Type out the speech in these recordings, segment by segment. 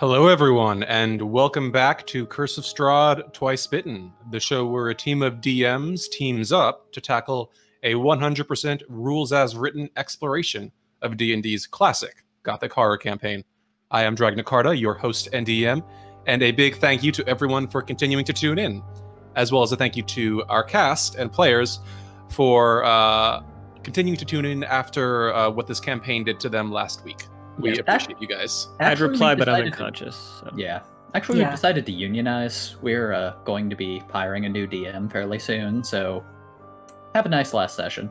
Hello, everyone, and welcome back to Curse of Strahd Twice Bitten, the show where a team of DMs teams up to tackle a 100% rules as written exploration of D&D's classic gothic horror campaign. I am Dragna Carta, your host and DM, and a big thank you to everyone for continuing to tune in, as well as a thank you to our cast and players for uh, continuing to tune in after uh, what this campaign did to them last week. We Yeah, that- appreciate you guys. I'd reply, but I'm decided to- unconscious. So. Yeah. Actually, Yeah. we decided to unionize. We're uh, going to be hiring a new DM fairly soon, so have a nice last session.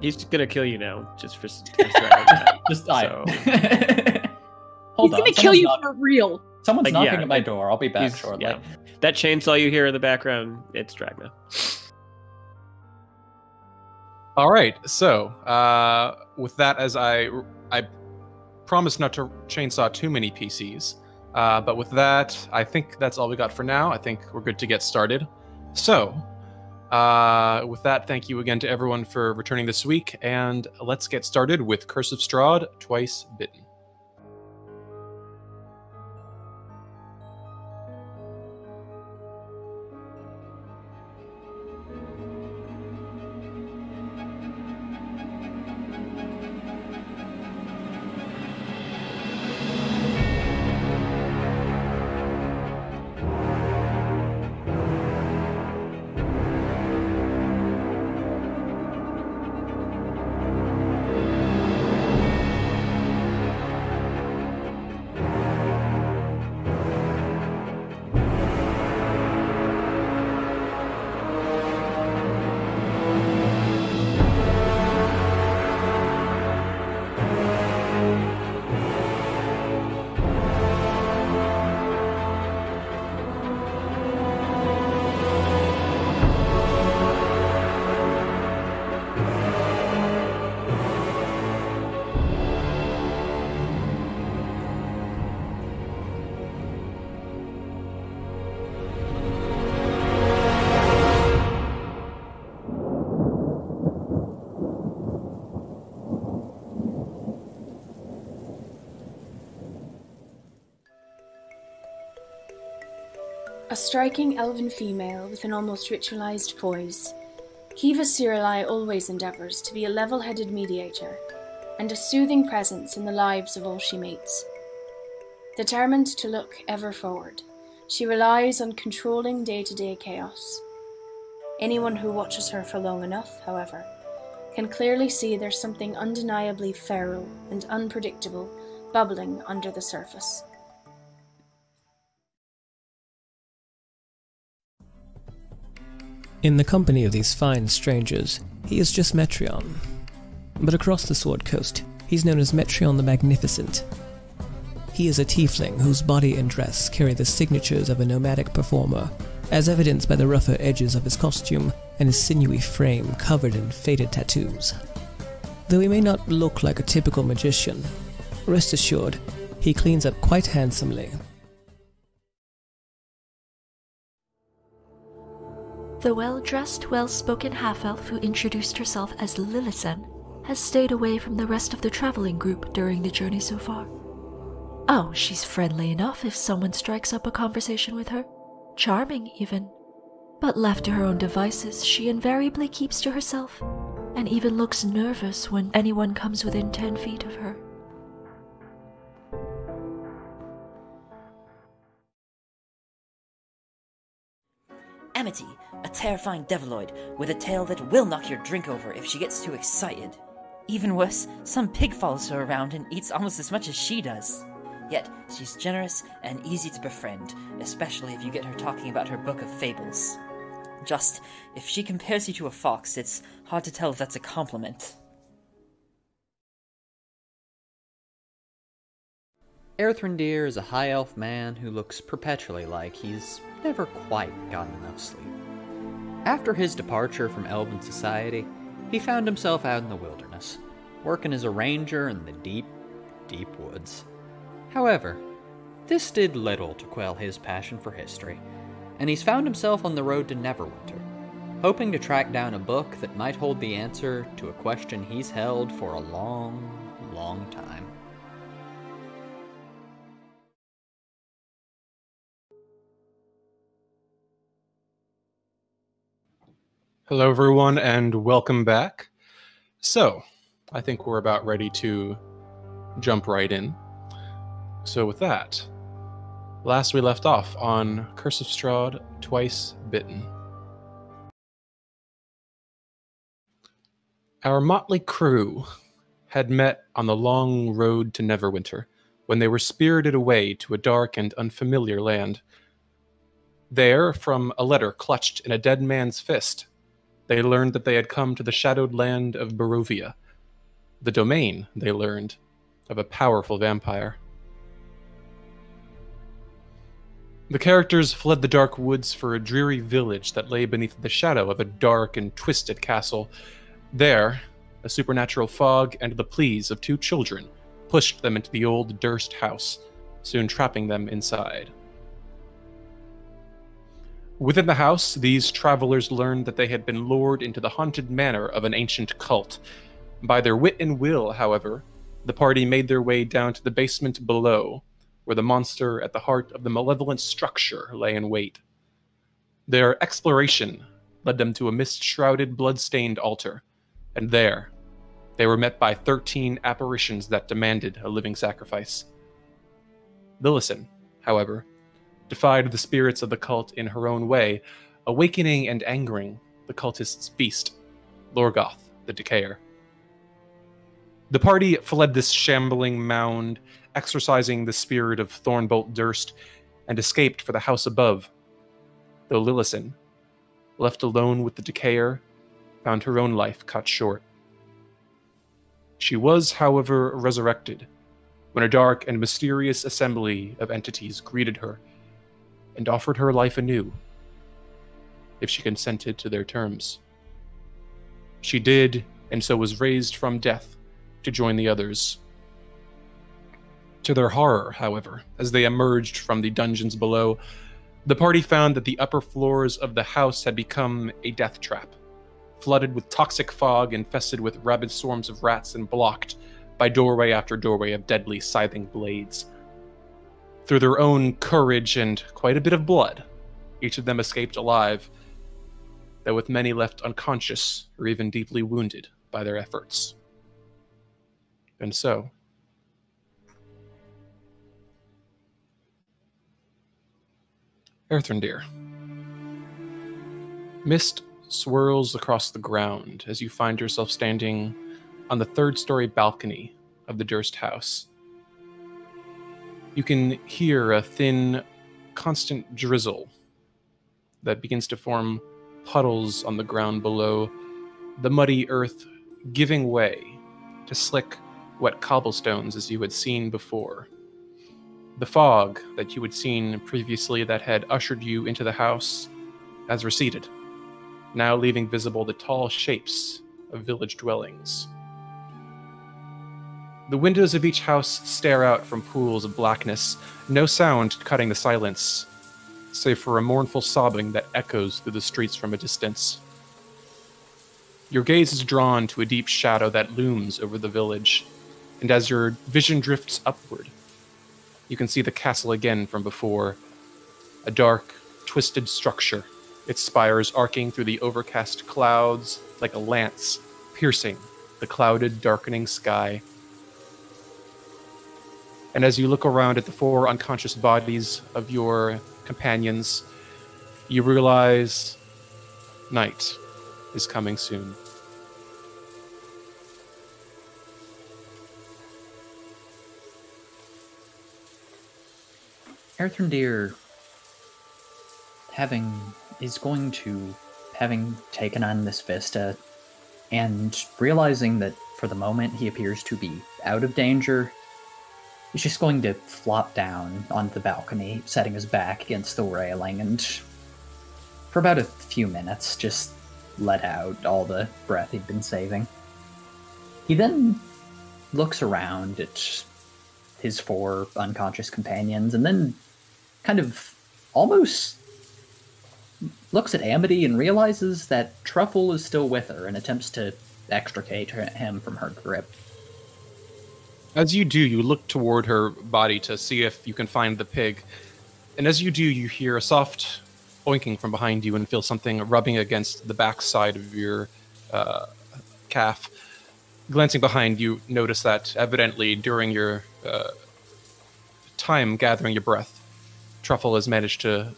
He's gonna kill you now, just for. just for that. Just I. So- Hold He's on. gonna kill someone's you knock- for real. Someone's Like, knocking yeah, at my door. I'll be back shortly. yeah. That chainsaw you hear in the background, it's Dragna. All right. So, uh, with that, as I I promise not to chainsaw too many PCs, uh, but with that, I think that's all we got for now. I think we're good to get started. So, uh, with that, thank you again to everyone for returning this week, and let's get started with Curse of Strahd Twice Bitten. Striking elven female with an almost ritualized poise, Kiva Sirili always endeavors to be a level headed mediator and a soothing presence in the lives of all she meets. Determined to look ever forward, she relies on controlling day to day chaos. Anyone who watches her for long enough, however, can clearly see there's something undeniably feral and unpredictable bubbling under the surface. In the company of these fine strangers, he is just Metreon. But across the Sword Coast, he's known as Metreon the Magnificent. He is a tiefling whose body and dress carry the signatures of a nomadic performer, as evidenced by the rougher edges of his costume and his sinewy frame covered in faded tattoos. Though he may not look like a typical magician, rest assured, he cleans up quite handsomely. The well dressed, well spoken half elf who introduced herself as Lillisen has stayed away from the rest of the traveling group during the journey so far. Oh, she's friendly enough if someone strikes up a conversation with her. Charming, even. But left to her own devices, she invariably keeps to herself, and even looks nervous when anyone comes within ten feet of her. Amity, a terrifying deviloid with a tail that will knock your drink over if she gets too excited. Even worse, some pig follows her around and eats almost as much as she does. Yet, she's generous and easy to befriend, especially if you get her talking about her book of fables. Just, if she compares you to a fox, it's hard to tell if that's a compliment. Erthrindir is a high elf man who looks perpetually like he's never quite gotten enough sleep. After his departure from Elven society, he found himself out in the wilderness, working as a ranger in the deep, deep woods. However, this did little to quell his passion for history, and he's found himself on the road to Neverwinter, hoping to track down a book that might hold the answer to a question he's held for a long, long time. Hello, everyone, and welcome back. So, I think we're about ready to jump right in. So, with that, last we left off on Curse of Strahd, Twice Bitten. Our motley crew had met on the long road to Neverwinter when they were spirited away to a dark and unfamiliar land. There, from a letter clutched in a dead man's fist, they learned that they had come to the shadowed land of Barovia, the domain, they learned, of a powerful vampire. The characters fled the dark woods for a dreary village that lay beneath the shadow of a dark and twisted castle. There, a supernatural fog and the pleas of two children pushed them into the old Durst house, soon trapping them inside. Within the house, these travelers learned that they had been lured into the haunted manor of an ancient cult. By their wit and will, however, the party made their way down to the basement below, where the monster at the heart of the malevolent structure lay in wait. Their exploration led them to a mist shrouded, blood stained altar, and there they were met by 13 apparitions that demanded a living sacrifice. Lillison, however, defied the spirits of the cult in her own way, awakening and angering the cultist's beast, Lorgoth, the Decayer. The party fled this shambling mound, exorcising the spirit of Thornboldt Durst, and escaped for the house above. Though Lillison, left alone with the Decayer, found her own life cut short. She was, however, resurrected when a dark and mysterious assembly of entities greeted her and offered her life anew if she consented to their terms. She did, and so was raised from death to join the others. To their horror, however, as they emerged from the dungeons below, the party found that the upper floors of the house had become a death trap, flooded with toxic fog, infested with rabid swarms of rats, and blocked by doorway after doorway of deadly, scything blades. Through their own courage and quite a bit of blood, each of them escaped alive, though with many left unconscious or even deeply wounded by their efforts. And so, Earthrendir. Mist swirls across the ground as you find yourself standing on the third story balcony of the Durst house. You can hear a thin, constant drizzle that begins to form puddles on the ground below, the muddy earth giving way to slick, wet cobblestones as you had seen before. The fog that you had seen previously that had ushered you into the house has receded, now leaving visible the tall shapes of village dwellings. The windows of each house stare out from pools of blackness, no sound cutting the silence, save for a mournful sobbing that echoes through the streets from a distance. Your gaze is drawn to a deep shadow that looms over the village, and as your vision drifts upward, you can see the castle again from before. A dark, twisted structure, its spires arcing through the overcast clouds like a lance piercing the clouded, darkening sky. And as you look around at the four unconscious bodies of your companions, you realize night is coming soon. Earthrendir having is going to having taken on this vista and realizing that for the moment he appears to be out of danger he's just going to flop down onto the balcony setting his back against the railing and for about a few minutes just let out all the breath he'd been saving he then looks around at his four unconscious companions and then kind of almost looks at Amity and realizes that Truffle is still with her and attempts to extricate him from her grip. As you do, you look toward her body to see if you can find the pig. And as you do, you hear a soft oinking from behind you and feel something rubbing against the backside of your uh, calf. Glancing behind you, notice that evidently during your uh, time gathering your breath, Truffle has managed to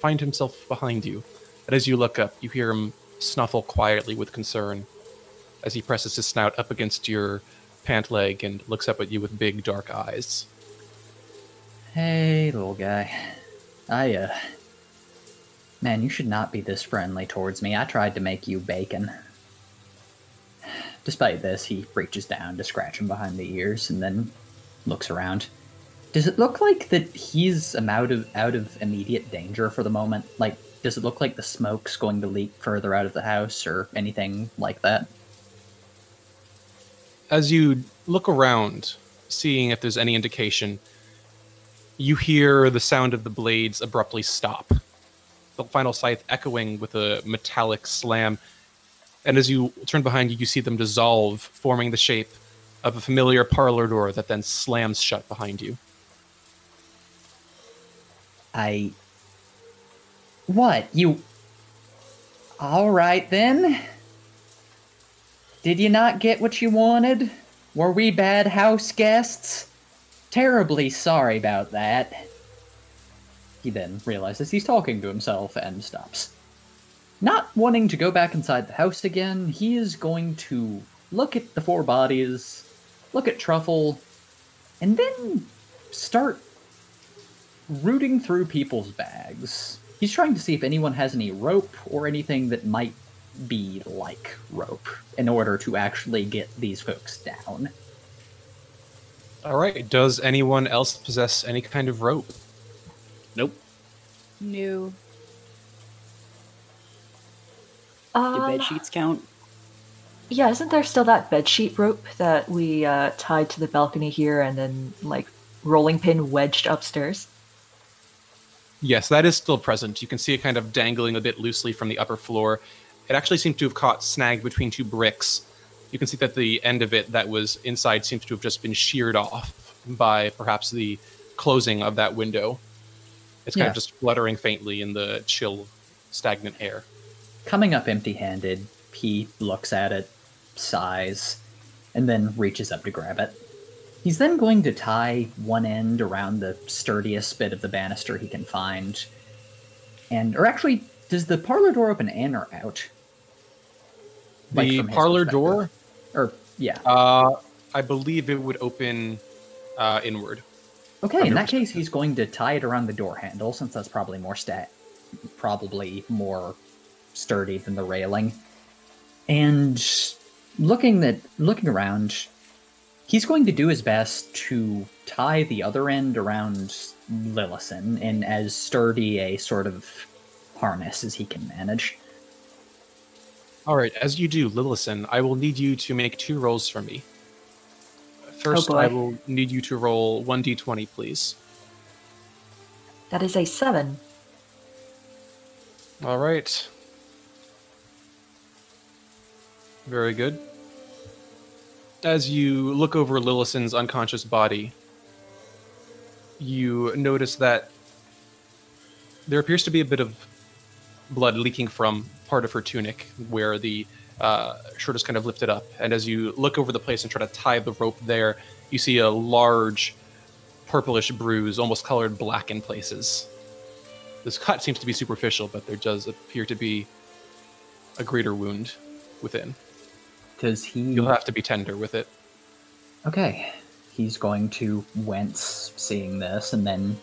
find himself behind you. And as you look up, you hear him snuffle quietly with concern as he presses his snout up against your pant leg and looks up at you with big dark eyes. Hey, little guy. I, uh. Man, you should not be this friendly towards me. I tried to make you bacon. Despite this, he reaches down to scratch him behind the ears and then looks around. Does it look like that he's out of out of immediate danger for the moment? Like, does it look like the smoke's going to leak further out of the house or anything like that? As you look around, seeing if there's any indication, you hear the sound of the blades abruptly stop. The final scythe echoing with a metallic slam. And as you turn behind you, you see them dissolve, forming the shape of a familiar parlor door that then slams shut behind you. I. What? You. Alright then. Did you not get what you wanted? Were we bad house guests? Terribly sorry about that. He then realizes he's talking to himself and stops. Not wanting to go back inside the house again, he is going to look at the four bodies, look at Truffle, and then start rooting through people's bags. He's trying to see if anyone has any rope or anything that might be like rope in order to actually get these folks down. All right. Does anyone else possess any kind of rope? Nope. No. Do Uh, bed sheets count? yeah, isn't there still that bedsheet rope that we uh, tied to the balcony here and then, like, rolling pin wedged upstairs? Yes, that is still present. You can see it kind of dangling a bit loosely from the upper floor. It actually seems to have caught snagged between two bricks. You can see that the end of it that was inside seems to have just been sheared off by perhaps the closing of that window. It's kind Yeah. of just fluttering faintly in the chill, stagnant air. Coming up empty handed, he looks at it, sighs, and then reaches up to grab it. He's then going to tie one end around the sturdiest bit of the banister he can find. And, or actually, does the parlor door open in or out? Like, the parlor door, Or, yeah. uh, I believe it would open uh, inward. Okay, in that case, he's going to tie it around the door handle, since that's probably more stat, probably more sturdy than the railing. And looking that looking around, he's going to do his best to tie the other end around Lillison in as sturdy a sort of harness as he can manage. All right, as you do, Lillison, I will need you to make two rolls for me. First, oh, boy. I will need you to roll 1d20, please. That is a seven. All right. Very good. As you look over Lillison's unconscious body, you notice that there appears to be a bit of blood leaking from part of her tunic where the uh, shirt is kind of lifted up. And as you look over the place and try to tie the rope there, you see a large purplish bruise, almost colored black in places. This cut seems to be superficial, but there does appear to be a greater wound within. Does he? You'll have to be tender with it. Okay. He's going to wince seeing this and then,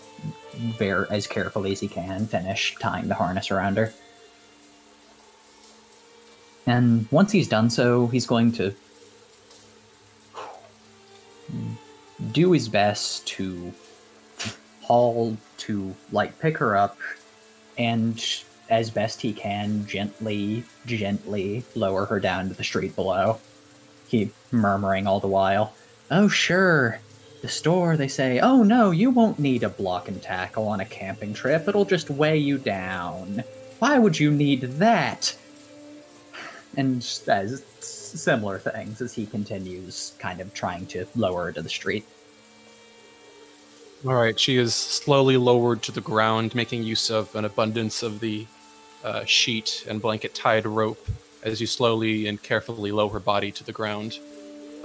very as carefully as he can, finish tying the harness around her. And once he's done so, he's going to do his best to haul to, like, pick her up and, as best he can, gently, gently lower her down to the street below. He murmuring all the while, Oh, sure. The store, they say, oh no, you won't need a block and tackle on a camping trip. It'll just weigh you down. Why would you need that? And says similar things as he continues kind of trying to lower her to the street. All right, she is slowly lowered to the ground, making use of an abundance of the uh, sheet and blanket tied rope as you slowly and carefully lower her body to the ground.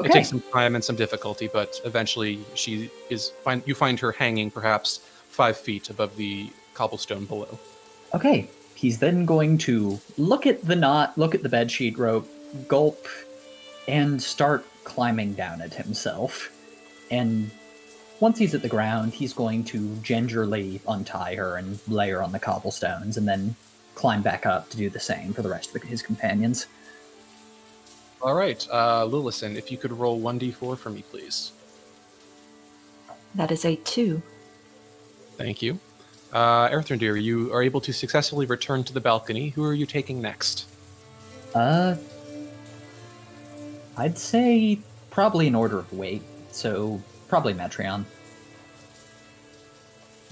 It takes some time and some difficulty, but eventually she is find you find her hanging perhaps five feet above the cobblestone below. Okay, he's then going to look at the knot, look at the bedsheet rope, gulp, and start climbing down it himself. And once he's at the ground, he's going to gingerly untie her and lay her on the cobblestones, and then climb back up to do the same for the rest of his companions. All right, uh, Lillison, if you could roll one d4 for me, please. That is a two. Thank you. Uh, Erthrendir, you are able to successfully return to the balcony. Who are you taking next? Uh, I'd say probably in order of weight, so probably Metreon.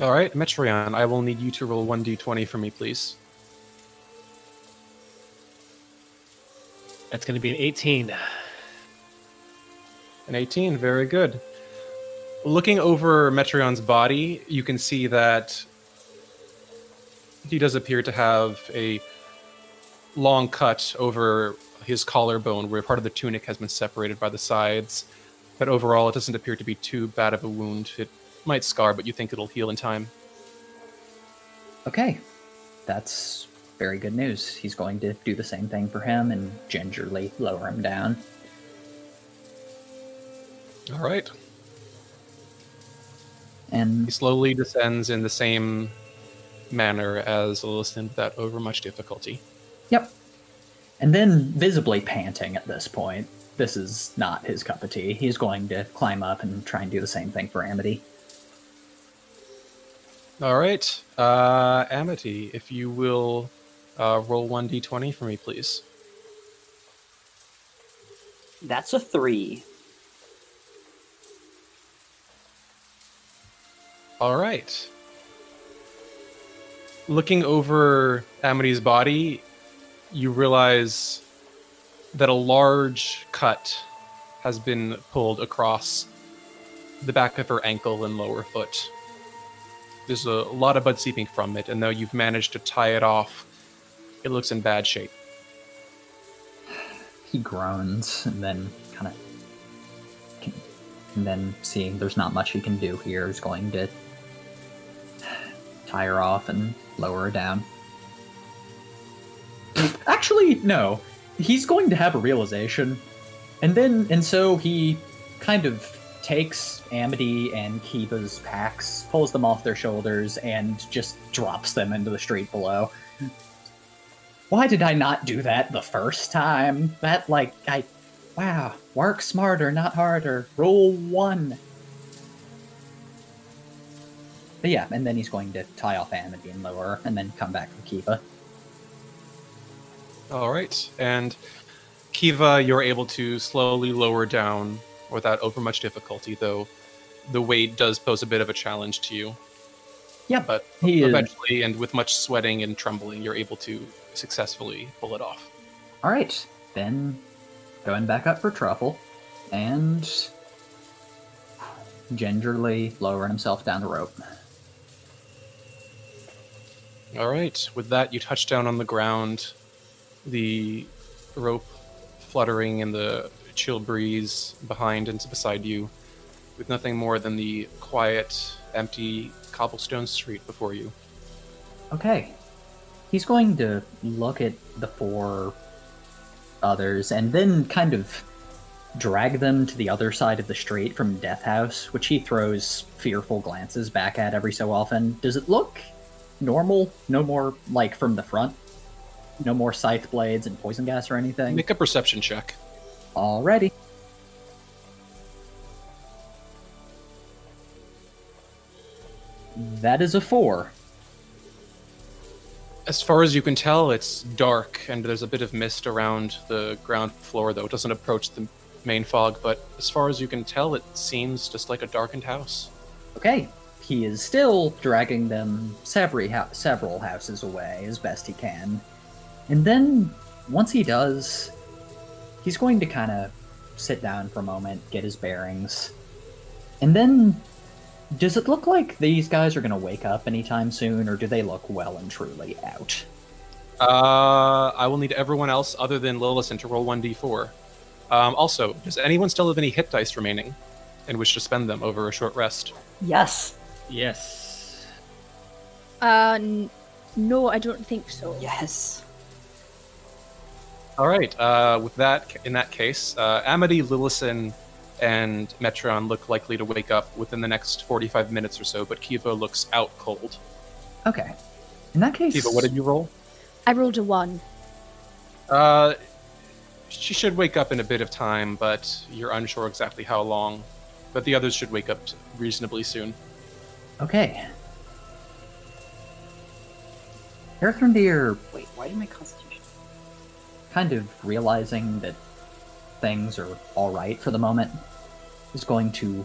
All right, Metreon, I will need you to roll 1d20 for me, please. That's going to be an 18. An 18, very good. Looking over Metreon's body, you can see that he does appear to have a long cut over his collarbone where part of the tunic has been separated by the sides. But overall, it doesn't appear to be too bad of a wound. It might scar, but you think it'll heal in time. Okay, that's very good news. He's going to do the same thing for him and gingerly lower him down. All right. And He slowly descends in the same manner as Lillison without over much difficulty. Yep. And then, visibly panting at this point, this is not his cup of tea. He's going to climb up and try and do the same thing for Amity. All right, uh, Amity, if you will uh, roll one d20 for me, please. That's a three. All right. Looking over Amity's body, you realize that a large cut has been pulled across the back of her ankle and lower foot. There's a lot of blood seeping from it, and though you've managed to tie it off, it looks in bad shape. He groans and then kind of. And then, seeing there's not much he can do here, is going to tie her off and lower her down. Actually, no. He's going to have a realization. And then, and so he kind of takes Amity and Kiva's packs, pulls them off their shoulders, and just drops them into the street below. Why did I not do that the first time? That, like, I. Wow. Work smarter, not harder. Rule one. But yeah, and then he's going to tie off Amity and lower her, and then come back for Kiva. All right, and Kiva, you're able to slowly lower down without over much difficulty, though the weight does pose a bit of a challenge to you. Yeah, But he is. eventually, and with much sweating and trembling, you're able to successfully pull it off. All right, then going back up for Truffle, and gingerly lowering himself down the rope. All right, with that, you touch down on the ground, the rope fluttering in the chill breeze behind and beside you, with nothing more than the quiet, empty cobblestone street before you. Okay. He's going to look at the four others and then kind of drag them to the other side of the street from Death House, which he throws fearful glances back at every so often. Does it look normal? No more like from the front? No more scythe blades and poison gas or anything? Make a perception check. Alrighty. That is a four. As far as you can tell, it's dark and there's a bit of mist around the ground floor, though it doesn't approach the main fog. But as far as you can tell, it seems just like a darkened house. Okay, he is still dragging them several, houses away as best he can. And then, once he does, he's going to kind of sit down for a moment, get his bearings. And then, Does it look like these guys are going to wake up anytime soon, or do they look well and truly out? Uh, I will need everyone else other than Lillison to roll 1d4. Um, also, does anyone still have any hit dice remaining and wish to spend them over a short rest? Yes. Yes. Uh, n- no, I don't think so. Yes. All right. Uh, with that, in that case, uh, Amity, Lillison, and Metreon look likely to wake up within the next 45 minutes or so, but Kiva looks out cold. Okay. In that case, Kiva, what did you roll? I rolled a one. Uh, she should wake up in a bit of time, but you're unsure exactly how long. But the others should wake up reasonably soon. Okay. Earthrendir, Wait, why did my constitution? kind of realizing that things are all right for the moment, is going to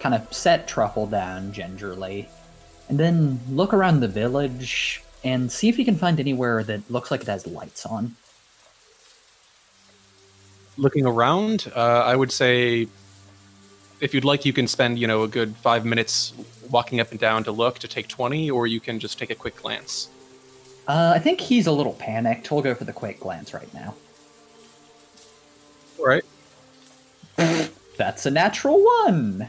kind of set Truffle down gingerly, and then look around the village and see if he can find anywhere that looks like it has lights on. Looking around, uh, I would say if you'd like, you can spend, you know, a good five minutes walking up and down to look to take 20, or you can just take a quick glance. Uh, I think he's a little panicked. We'll go for the quick glance right now. All right. That's a natural one.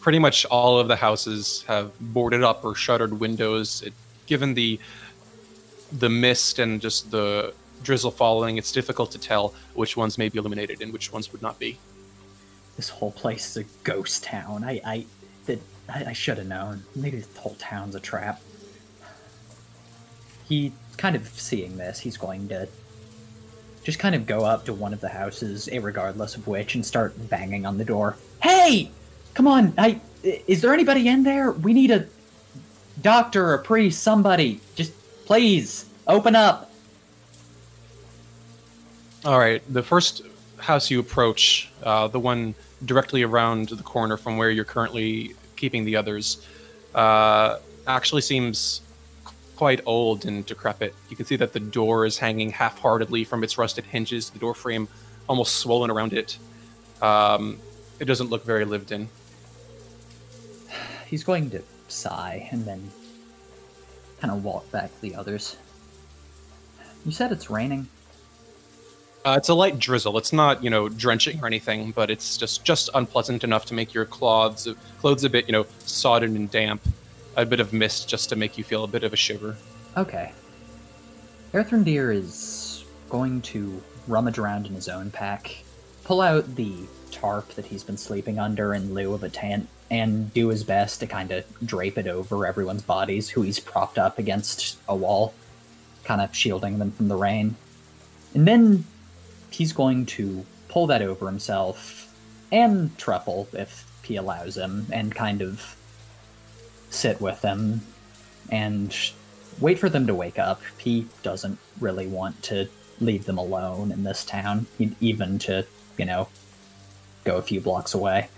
Pretty much all of the houses have boarded up or shuttered windows. It, given the the mist and just the drizzle falling, it's difficult to tell which ones may be illuminated and which ones would not be. This whole place is a ghost town. I, I, that I, I should have known. Maybe the whole town's a trap. He kind of seeing this, he's going to just kind of go up to one of the houses, regardless of which, and start banging on the door. Hey, come on! I is there anybody in there? We need a doctor, a priest, somebody. Just please open up. All right. The first house you approach, uh, the one directly around the corner from where you're currently keeping the others, uh, actually seems quite old and decrepit. You can see that the door is hanging half-heartedly from its rusted hinges. The door frame almost swollen around it. Um, it doesn't look very lived in. He's going to sigh and then kind of walk back to the others. You said it's raining. Uh, it's a light drizzle. It's not, you know, drenching or anything, but it's just just unpleasant enough to make your clothes clothes a bit, you know, sodden and damp. A bit of mist just to make you feel a bit of a shiver. Okay. Earthrendir is going to rummage around in his own pack, pull out the tarp that he's been sleeping under in lieu of a tent, and do his best to kind of drape it over everyone's bodies who he's propped up against a wall, kind of shielding them from the rain. And then he's going to pull that over himself and Truffle, if he allows him, and kind of sit with them and wait for them to wake up. He doesn't really want to leave them alone in this town, even to, you know, go a few blocks away.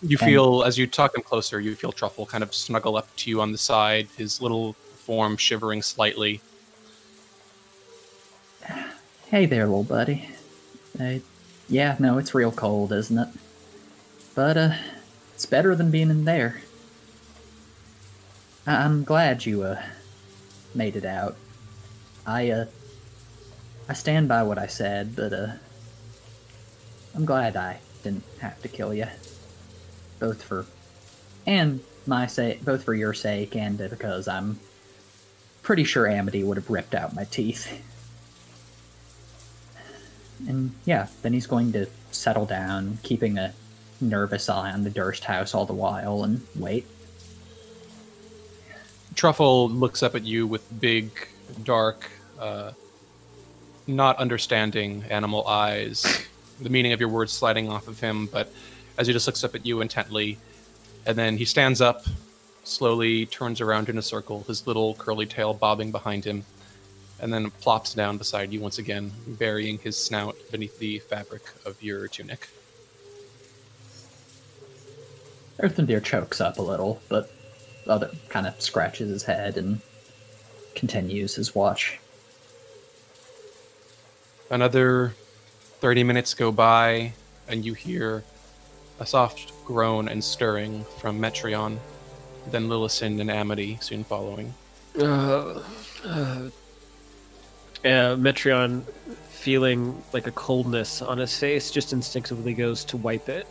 You And- feel, as you talk him closer, you feel Truffle kind of snuggle up to you on the side, his little form shivering slightly. Hey there, little buddy. Uh, yeah, no, it's real cold, isn't it? But, uh, it's better than being in there. I- I'm glad you, uh, made it out. I, uh, I stand by what I said, but, uh, I'm glad I didn't have to kill you. Both for, and my sake, both for your sake and because I'm pretty sure Amity would have ripped out my teeth. And yeah, then he's going to settle down, keeping a nervous eye on the Durst house all the while, and wait. Truffle looks up at you with big, dark, uh, not understanding animal eyes. The meaning of your words sliding off of him, but as he just looks up at you intently, and then he stands up, slowly turns around in a circle, his little curly tail bobbing behind him, and then plops down beside you once again, burying his snout beneath the fabric of your tunic. Earthendeer chokes up a little, but other kind of scratches his head and continues his watch. Another 30 minutes go by, and you hear A soft groan and stirring from Metreon, then Lillison and Amity soon following. Uh, uh, uh, Metreon, feeling like a coldness on his face, just instinctively goes to wipe it.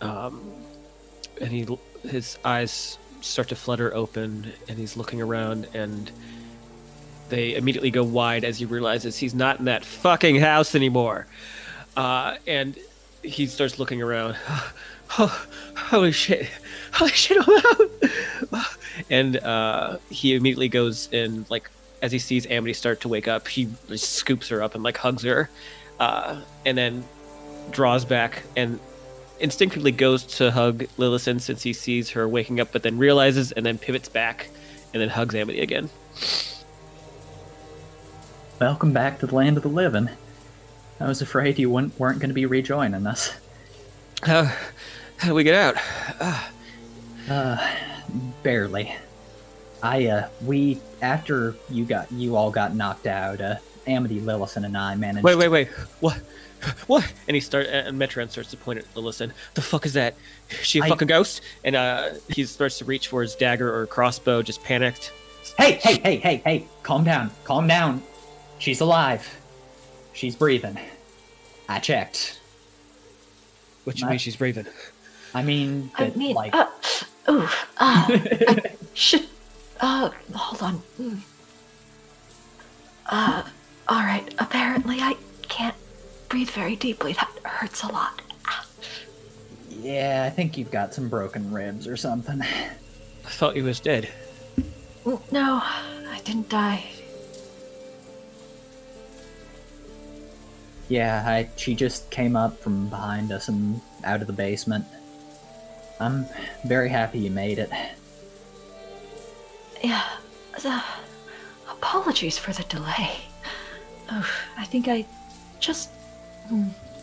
Um, and he, his eyes start to flutter open, and he's looking around, and they immediately go wide as he realizes he's not in that fucking house anymore. Uh, and he starts looking around. Oh, holy shit! Holy shit! And uh, he immediately goes in, like, as he sees Amity start to wake up, he scoops her up and like hugs her, uh, and then draws back and instinctively goes to hug Lillison since he sees her waking up, but then realizes and then pivots back and then hugs Amity again. Welcome back to the land of the living. I was afraid you weren't, weren't going to be rejoining us. How, how do we get out? Ah, Uh, barely. I, uh, we, after you got, you all got knocked out, uh, Amity, Lillison, and I managed. wait, wait, wait. What? What? And he start and Metreon starts to point at Lillison. The fuck is that? Is she a I- fucking ghost? And uh, he starts to reach for his dagger or crossbow, just panicked. Hey, hey, hey, hey, hey! Calm down, calm down. She's alive. She's breathing. I checked. What you My- mean she's breathing? I mean, I mean, like, uh, ooh, uh, I should, uh, hold on. Mm. Uh, alright, apparently I can't breathe very deeply. That hurts a lot. yeah, I think you've got some broken ribs or something. I thought he was dead. No, I didn't die. Yeah, I, she just came up from behind us and out of the basement. I'm very happy you made it. Yeah, the, apologies for the delay. Oh, I think I just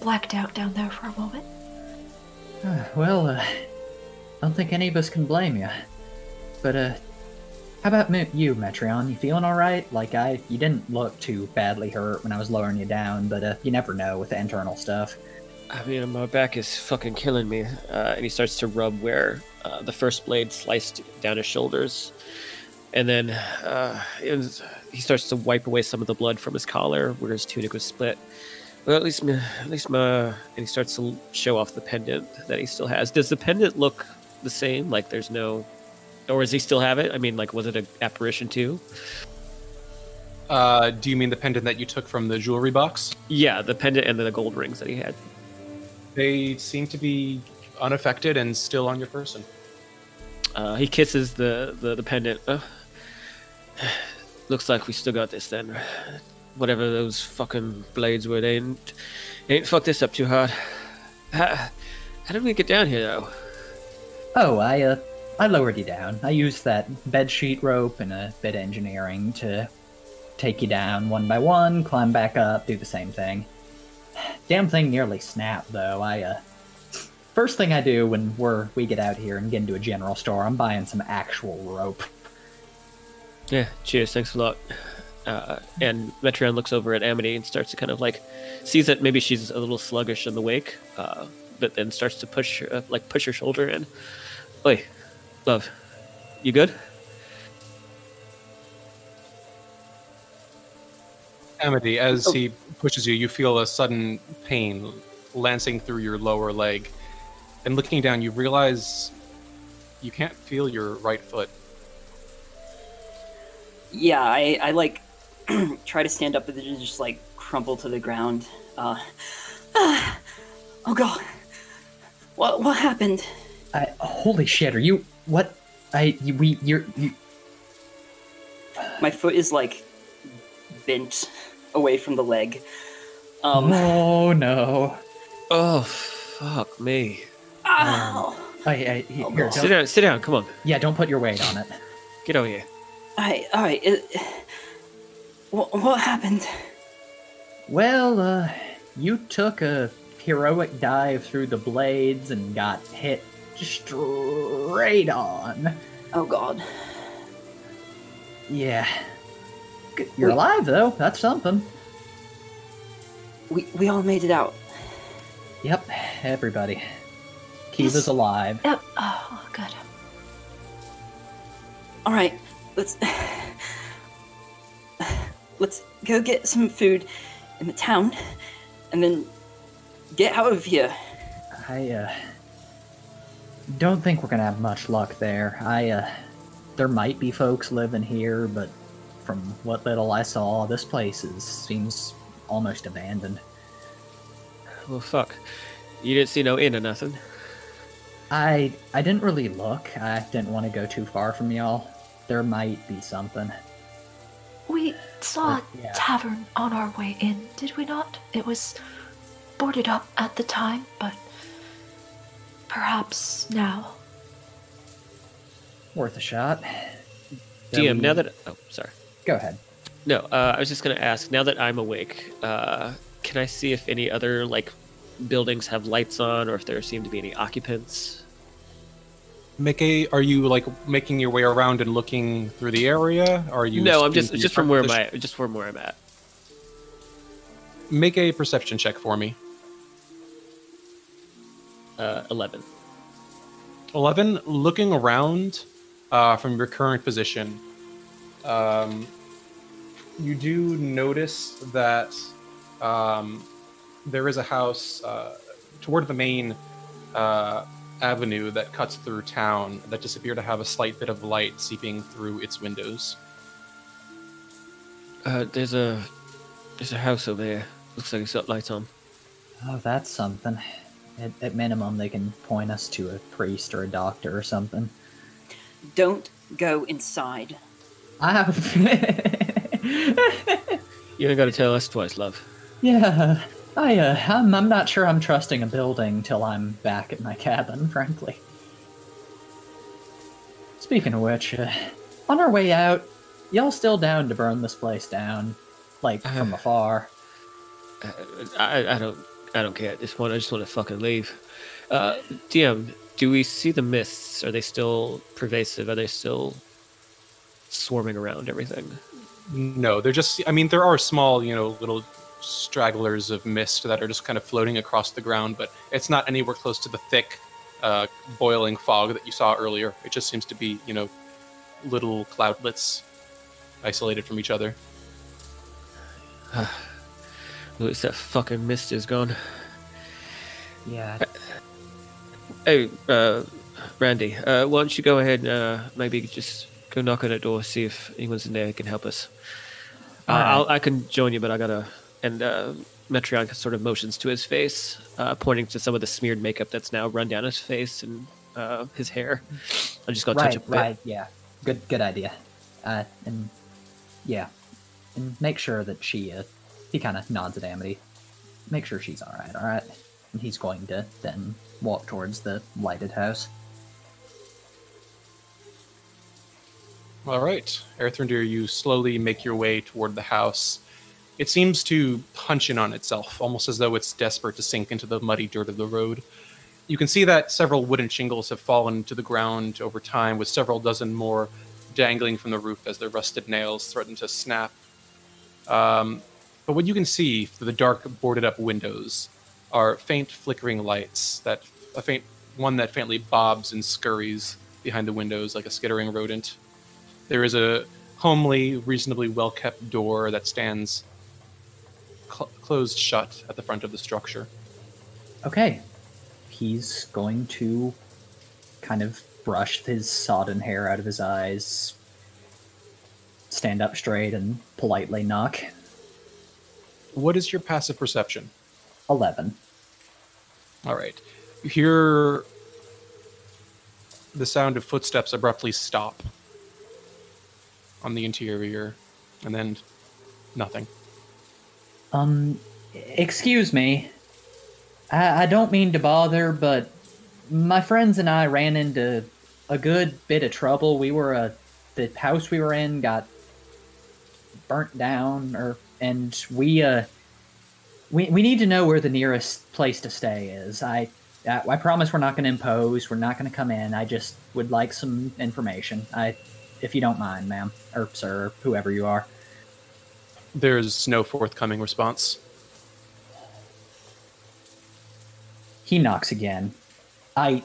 blacked out down there for a moment. Uh, well, uh, don't think any of us can blame you. But, uh, how about me- you, Metreon? You feeling alright? Like, I, you didn't look too badly hurt when I was lowering you down, but, uh, you never know with the internal stuff. I mean, my back is fucking killing me. Uh, and he starts to rub where uh, the first blade sliced down his shoulders. And then uh, was- he starts to wipe away some of the blood from his collar where his tunic was split. Well, at least, at least my. And he starts to show off the pendant that he still has. Does the pendant look the same? Like there's no. Or does he still have it? I mean, like, was it an apparition too? Uh, do you mean the pendant that you took from the jewelry box? Yeah, the pendant and the gold rings that he had. They seem to be unaffected and still on your person. Uh, he kisses the the, the pendant. Uh, looks like we still got this then. Whatever those fucking blades were, they ain't, ain't fucked this up too hard. How, how did we get down here though? Oh, I, uh, I lowered you down. I used that bed sheet rope and a bit of engineering to take you down one by one, climb back up, do the same thing. Damn thing nearly snapped, though. I, uh, first thing I do when we're, we get out here and get into a general store, I'm buying some actual rope. Yeah, cheers, thanks a lot. Uh, and Metreon looks over at Amity and starts to kind of like sees that maybe she's a little sluggish in the wake, uh, but then starts to push uh, like push her shoulder in. Oi, love, you good? Amity, as Oh. he pushes you, you feel a sudden pain lancing through your lower leg. And looking down, you realize you can't feel your right foot. Yeah, I, I like try to stand up, but then just like crumple to the ground. Uh, ah, oh god, what what happened? I, holy shit, are you, what? I, you, we, you're, you, My foot is like bent away from the leg. Um, oh no. Oh fuck me! ow! I, I, here, Oh. Sit down, sit down. Come on, yeah, don't put your weight on it. get over here. I, all right. It, what what happened? Well, uh, you took a heroic dive through the blades and got hit straight on. Oh god. Yeah. You're Wait. alive, though. That's something. We we all made it out. Yep, everybody. Kiva's alive. Uh, oh, good. All right, let's let's go get some food in the town, and then get out of here. I uh, don't think we're gonna have much luck there. I uh, there might be folks living here, but from what little I saw, this place is seems almost abandoned. Well, fuck. You didn't see no inn or nothing. I I didn't really look. I didn't want to go too far from y'all. There might be something. We saw a Uh, yeah. tavern on our way in, did we not? It was boarded up at the time, but perhaps now. Worth a shot. DM, now that oh, sorry. Go ahead. No, uh, I was just gonna ask. Now that I'm awake, uh, can I see if any other like buildings have lights on, or if there seem to be any occupants? Make a. Are you like making your way around and looking through the area? Are you? no, I'm just just from where am? I? Just from where I'm at. Make a perception check for me. Uh, Eleven. 11 looking around uh, from your current position um, you do notice that um, there is a house uh, toward the main uh, avenue that cuts through town that just appear to have a slight bit of light seeping through its windows Uh, there's a there's a house over there. Looks like it's got lights on. Oh, that's something. At, at minimum, they can point us to a priest or a doctor or something. Don't go inside. I have. You ain't got to tell us twice, love. yeah, I uh, I'm I'm not sure I'm trusting a building till I'm back at my cabin, frankly. Speaking of which, uh, on our way out, y'all still down to burn this place down, like from afar? Uh, I, I don't I don't care at this point. I just want to fucking leave. Uh, DM, do we see the mists? Are they still pervasive? Are they still swarming around everything? no they're just i mean there are small you know little stragglers of mist that are just kind of floating across the ground but it's not anywhere close to the thick uh, boiling fog that you saw earlier it just seems to be you know little cloudlets isolated from each other At least that fucking mist is gone. Yeah, Hey, uh, Randy, uh, why don't you go ahead and uh, maybe just go knock on that door, see if anyone's in there who can help us. Uh, Alright. I'll, I can join you, but I gotta. And uh, Metreon sort of motions to his face, uh, pointing to some of the smeared makeup that's now run down his face and uh, his hair. I'm just gonna touch right, it a right, yeah, good, good idea. Uh, and yeah, and make sure that she. Uh, he kind of nods at Amity. Make sure she's all right. All right. And he's going to then walk towards the lighted house. All right, Earthrendir, you slowly make your way toward the house. It seems to punch in on itself, almost as though it's desperate to sink into the muddy dirt of the road. You can see that several wooden shingles have fallen to the ground over time, with several dozen more dangling from the roof as their rusted nails threaten to snap. Um, but what you can see through the dark, boarded up windows are faint, flickering lights. That a faint one that faintly bobs and scurries behind the windows like a skittering rodent. There is a homely, reasonably well kept door that stands cl- closed shut at the front of the structure. Okay. He's going to kind of brush his sodden hair out of his eyes, stand up straight, and politely knock. What is your passive perception? 11. All right. You hear the sound of footsteps abruptly stop on the interior, and then nothing. Um, excuse me. I, I don't mean to bother, but my friends and I ran into a good bit of trouble. We were uh, the house we were in got burnt down, or and we uh, we we need to know where the nearest place to stay is. I I, I promise we're not going to impose. We're not going to come in. I just would like some information. I, if you don't mind, ma'am or sir, or whoever you are. There's no forthcoming response. He knocks again. I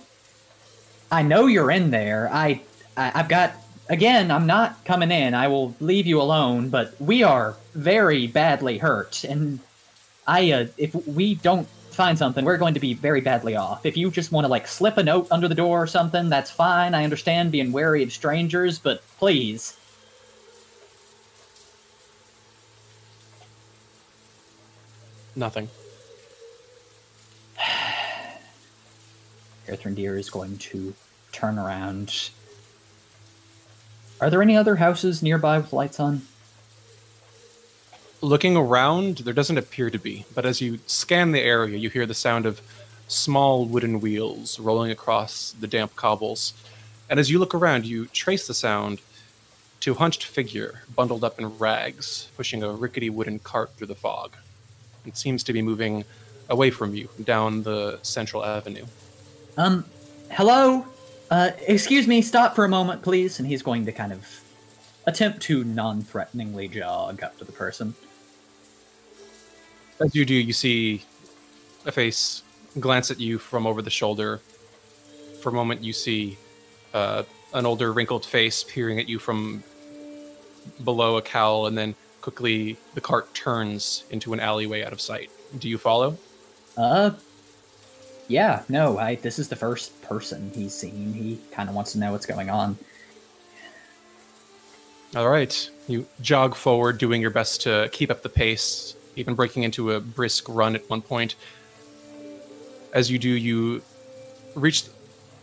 I know you're in there. I, I I've got again, I'm not coming in. I will leave you alone, but we are very badly hurt and I uh if we don't find something, we're going to be very badly off. If you just want to like slip a note under the door or something, that's fine. I understand being wary of strangers, but please. Nothing. Earthrendir is going to turn around. Are there any other houses nearby with lights on? Looking around, there doesn't appear to be, but as you scan the area, you hear the sound of small wooden wheels rolling across the damp cobbles. And as you look around, you trace the sound to a hunched figure bundled up in rags, pushing a rickety wooden cart through the fog. It seems to be moving away from you down the central avenue. Um, hello? Uh, excuse me, stop for a moment, please. And he's going to kind of attempt to non threateningly jog up to the person. As you do, you see a face glance at you from over the shoulder. For a moment, you see uh, an older, wrinkled face peering at you from below a cowl, and then quickly the cart turns into an alleyway out of sight. Do you follow? Uh, yeah, no, I, this is the first person he's seen. He kind of wants to know what's going on. All right. You jog forward, doing your best to keep up the pace, even breaking into a brisk run at one point. As you do, you reach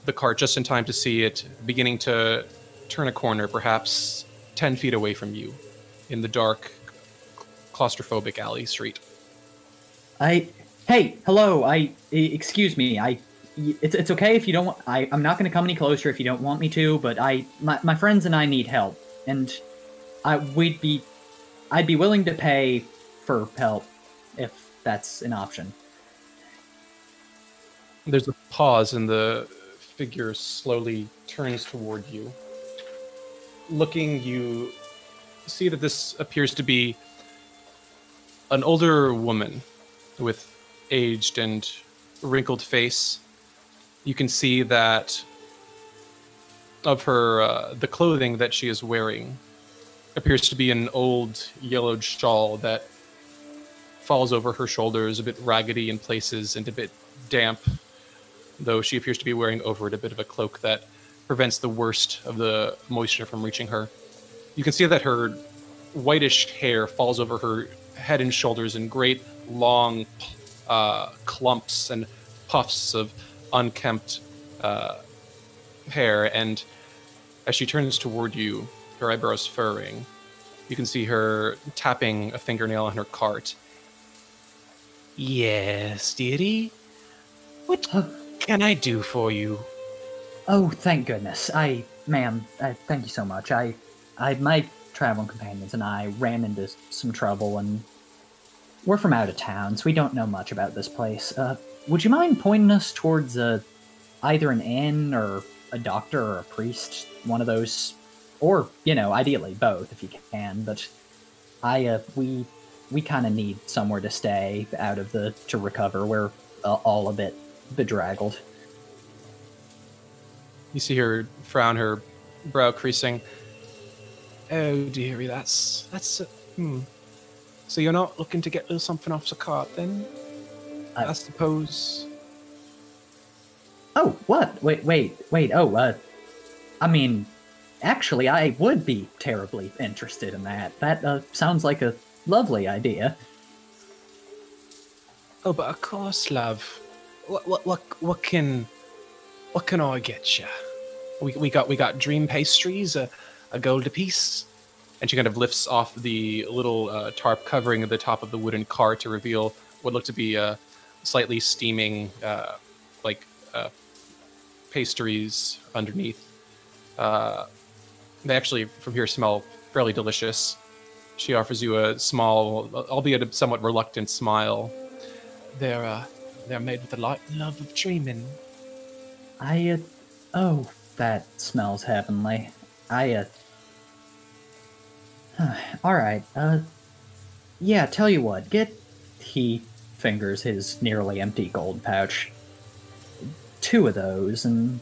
the cart just in time to see it beginning to turn a corner, perhaps 10 feet away from you, in the dark, claustrophobic alley street. I, hey, hello, I excuse me, I, it's, it's okay if you don't want, I, I'm not going to come any closer if you don't want me to, but I, my, my friends and I need help, and I, we'd be, I'd be willing to pay for help if that's an option. There's a pause, and the figure slowly turns toward you. Looking, you see that this appears to be an older woman with aged and wrinkled face. You can see that of her uh, the clothing that she is wearing appears to be an old yellowed shawl that falls over her shoulders, a bit raggedy in places and a bit damp, though she appears to be wearing over it a bit of a cloak that prevents the worst of the moisture from reaching her. You can see that her whitish hair falls over her head and shoulders in great long uh, clumps and puffs of unkempt uh, hair, and as she turns toward you, her eyebrows furrowing, you can see her tapping a fingernail on her cart. Yes, dearie. What can I do for you? Oh, thank goodness. I, ma'am, I, thank you so much. I, I, my traveling companions and I ran into some trouble, and we're from out of town, so we don't know much about this place. Uh, would you mind pointing us towards uh, either an inn or a doctor or a priest? One of those, or you know, ideally both if you can. But I, uh, we, we kind of need somewhere to stay out of the to recover. We're uh, all a bit bedraggled. You see her frown, her brow creasing. Oh, dearie, that's that's. Uh, hmm. So you're not looking to get a little something off the cart, then? I- I suppose. Oh, what? Wait, wait, wait. Oh, uh, I mean, actually, I would be terribly interested in that. That uh, sounds like a lovely idea. Oh, but of course, love. What what what what can what can I get you? We we got we got dream pastries, a a gold apiece. And she kind of lifts off the little uh, tarp covering of the top of the wooden car to reveal what looked to be a slightly steaming, uh, like uh, pastries underneath. Uh, they actually, from here, smell fairly delicious. She offers you a small, albeit a somewhat reluctant smile. They're uh, they're made with a light love of dreaming. I, uh, oh, that smells heavenly. I, uh, all right, uh, yeah, tell you what, get, he fingers his nearly empty gold pouch. two of those, and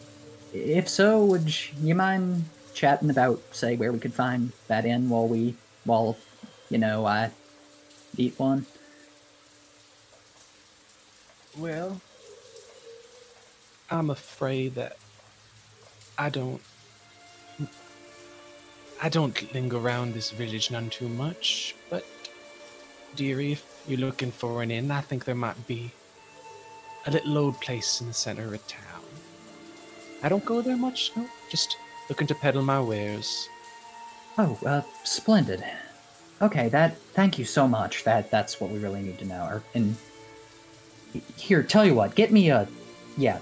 if so, would you mind chatting about, say, where we could find that inn while we, while, you know, I eat one? Well, I'm afraid that I don't. I don't linger around this village none too much, but dearie, if you're looking for an inn, I think there might be a little old place in the center of town. I don't go there much, no, just looking to peddle my wares. Oh, uh, splendid. Okay, that. Thank you so much. That that's what we really need to know. Or, and here, tell you what, get me a, yeah,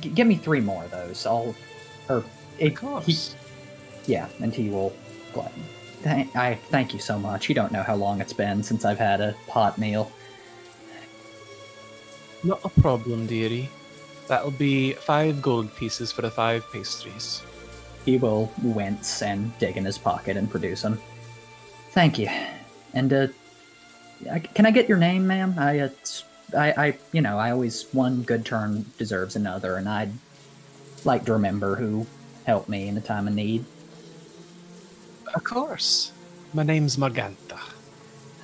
g- get me three more of those. I'll, or it, Of course. He, yeah, and he will. Thank, I thank you so much. You don't know how long it's been since I've had a pot meal. Not a problem, dearie. That'll be five gold pieces for the five pastries. He will wince and dig in his pocket and produce them. Thank you. And uh, can I get your name, ma'am? I, uh, I, I, you know, I always one good turn deserves another, and I'd like to remember who helped me in a time of need. Of course. My name's Morgantha. Oh,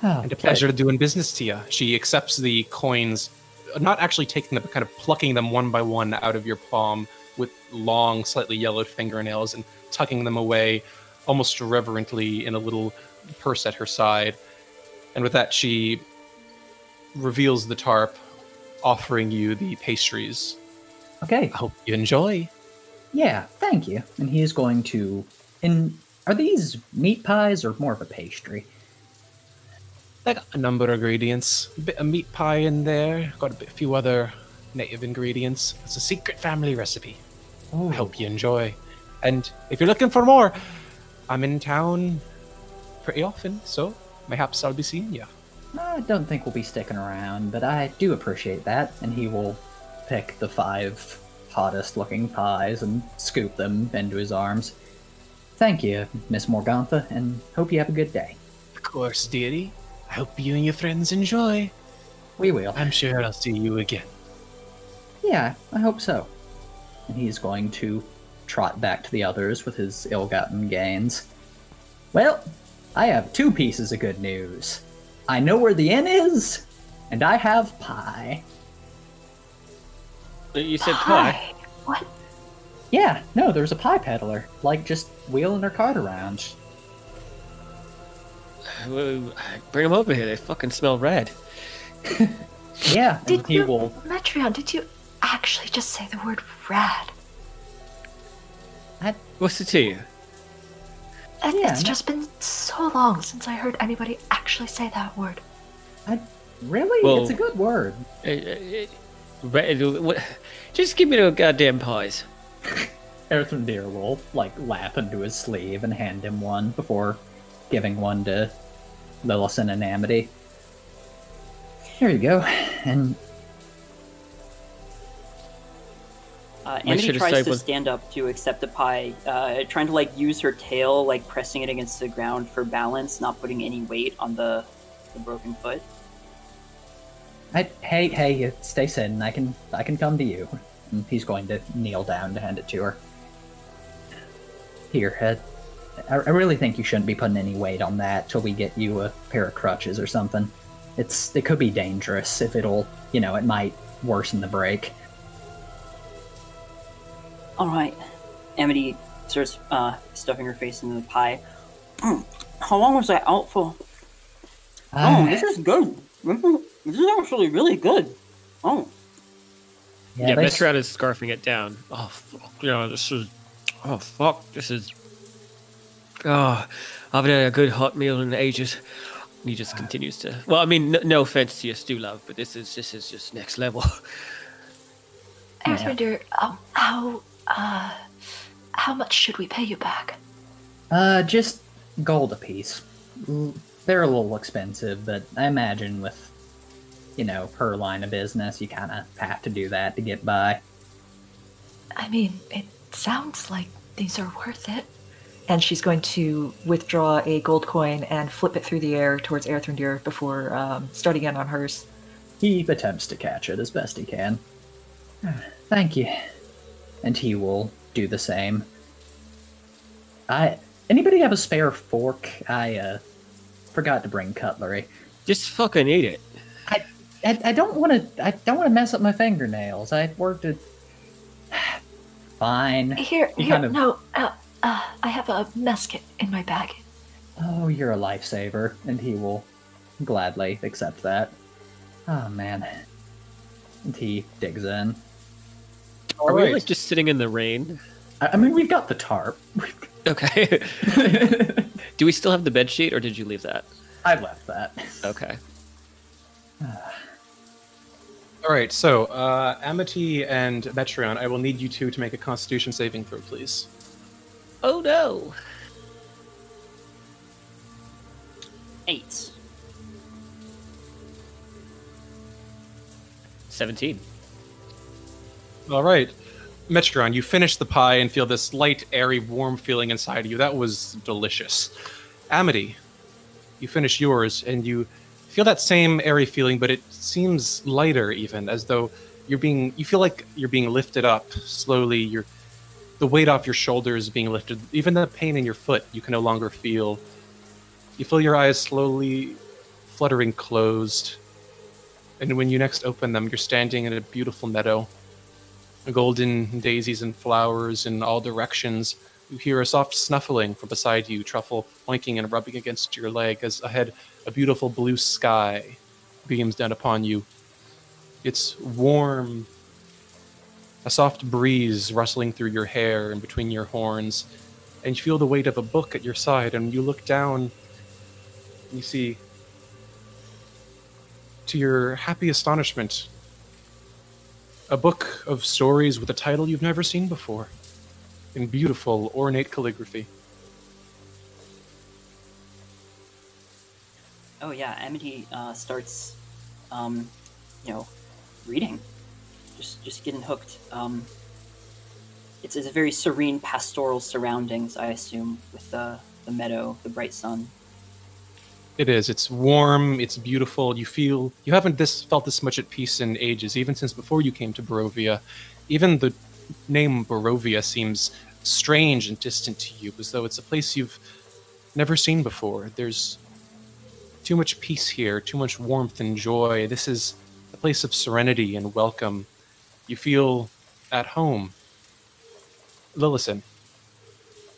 ah, And a pleasure doing business to you. She accepts the coins, not actually taking them, but kind of plucking them one by one out of your palm with long, slightly yellowed fingernails and tucking them away almost reverently in a little purse at her side. And with that, she reveals the tarp, offering you the pastries. Okay. I hope you enjoy. Yeah, thank you. And he is going to. And are these meat pies or more of a pastry? They got a number of ingredients. A bit of meat pie in there. Got a bit, few other native ingredients. It's a secret family recipe. Oh, I hope you enjoy. And if you're looking for more, I'm in town pretty often, so mayhaps I'll be seeing you. I don't think we'll be sticking around, but I do appreciate that. And he will pick the five hottest looking pies and scoop them into his arms. Thank you, Miss Morgantha, and hope you have a good day. Of course, dearie. I hope you and your friends enjoy. We will. I'm sure I'll see you again. Yeah, I hope so. And he's going to trot back to the others with his ill gotten gains. Well, I have two pieces of good news. I know where the inn is, and I have pie. You said pie. What? Yeah, no, there's a pie peddler, like just wheeling their cart around. Well, Bring them over here. They fucking smell red. Yeah, and Did he you, will. Metreon, did you actually just say the word rad? What's it to you? And Yeah, it's no- just been so long since I heard anybody actually say that word. I, really? Well- it's a good word. Uh, Red, what- just give me the goddamn pies. Erthendir will like laugh into his sleeve and hand him one before giving one to Lillison and Amity. Here you go. And Uh, Amity tries to one. stand up to accept the pie, uh, trying to like use her tail, like pressing it against the ground for balance, not putting any weight on the, the broken foot. I, hey, hey, stay sitting. I can, I can come to you. He's going to kneel down to hand it to her. Here, uh, I, I really think you shouldn't be putting any weight on that till we get you a pair of crutches or something. It's, it could be dangerous if it'll, you know, it might worsen the break. All right. Amity starts uh, stuffing her face into the pie. Mm, how long was I out for? Ah, oh, this is good. This is actually really good. Oh, yeah, Yeah, they- Metreon is scarfing it down. Oh, fuck. You know, this is. Oh, fuck. This is. Oh, I haven't had a good hot meal in ages. And he just continues to. Well, I mean, no, no offense to your stew love, but this is this is just next level. Yeah. Erthander, um, how, uh, how much should we pay you back? Uh, just gold apiece. L- They're a little expensive, but I imagine with, you know, her line of business, you kind of have to do that to get by. I mean, it sounds like these are worth it. And she's going to withdraw a gold coin and flip it through the air towards Erthander before um, starting in on hers. He attempts to catch it as best he can. Thank you. And he will do the same. I anybody have a spare fork? I uh forgot to bring cutlery. Just fucking eat it. I I, I don't want to I don't want to mess up my fingernails. I worked at Fine. Here, You here, kind of- no, uh, uh, I have a mess kit in my bag. Oh, you're a lifesaver, and he will gladly accept that. Oh man. And he digs in. Are we Alright. like just sitting in the rain? I, I mean, we've got the tarp. Okay. Do we still have the bed sheet, or did you leave that? I left that. Okay. All right, so uh, Amity and Metreon, I will need you two to make a Constitution saving throw, please. Oh no. Eight. Seventeen. All right, Metreon, you finish the pie and feel this light, airy, warm feeling inside you. That was delicious. Amity, you finish yours and you feel that same airy feeling, but it seems lighter, even as though you're being. You feel like you're being lifted up slowly. You're the weight off your shoulders being lifted. Even the pain in your foot, you can no longer feel. You feel your eyes slowly fluttering closed. And when you next open them, you're standing in a beautiful meadow. Golden daisies and flowers in all directions. You hear a soft snuffling from beside you, truffle oinking and rubbing against your leg as ahead a beautiful blue sky beams down upon you. It's warm, a soft breeze rustling through your hair and between your horns, and you feel the weight of a book at your side, and you look down, you see, to your happy astonishment, a book of stories with a title you've never seen before, in beautiful, ornate calligraphy. Oh yeah, Amity uh, starts, um, you know, reading, just just getting hooked. Um, it's, it's a very serene pastoral surroundings, I assume, with the the meadow, the bright sun. It is. It's warm. It's beautiful. You feel you haven't this felt this much at peace in ages, even since before you came to Barovia. Even the name Barovia seems strange and distant to you, as though it's a place you've never seen before. There's too much peace here, too much warmth and joy. This is a place of serenity and welcome. You feel at home. Lillison,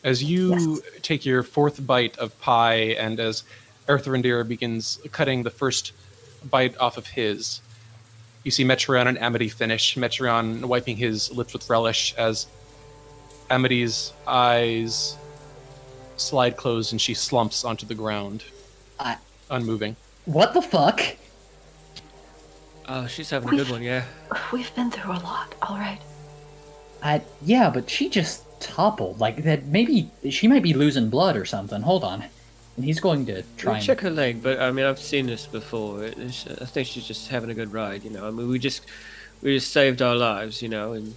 as you take your fourth bite of pie and as Arthur Erthrindir begins cutting the first bite off of his, you see Metreon and Amity finish. Metreon wiping his lips with relish as Amity's eyes slide closed and she slumps onto the ground, I, unmoving. what the fuck? Oh, she's having a good one, yeah. We've been through a lot, alright. I yeah, but she just toppled. Like that. Maybe she might be losing blood or something. Hold on. And he's going to try. We'll and- check her leg, but I mean, I've seen this before. It- I think she's just having a good ride, you know. I mean, we just we just saved our lives, you know, and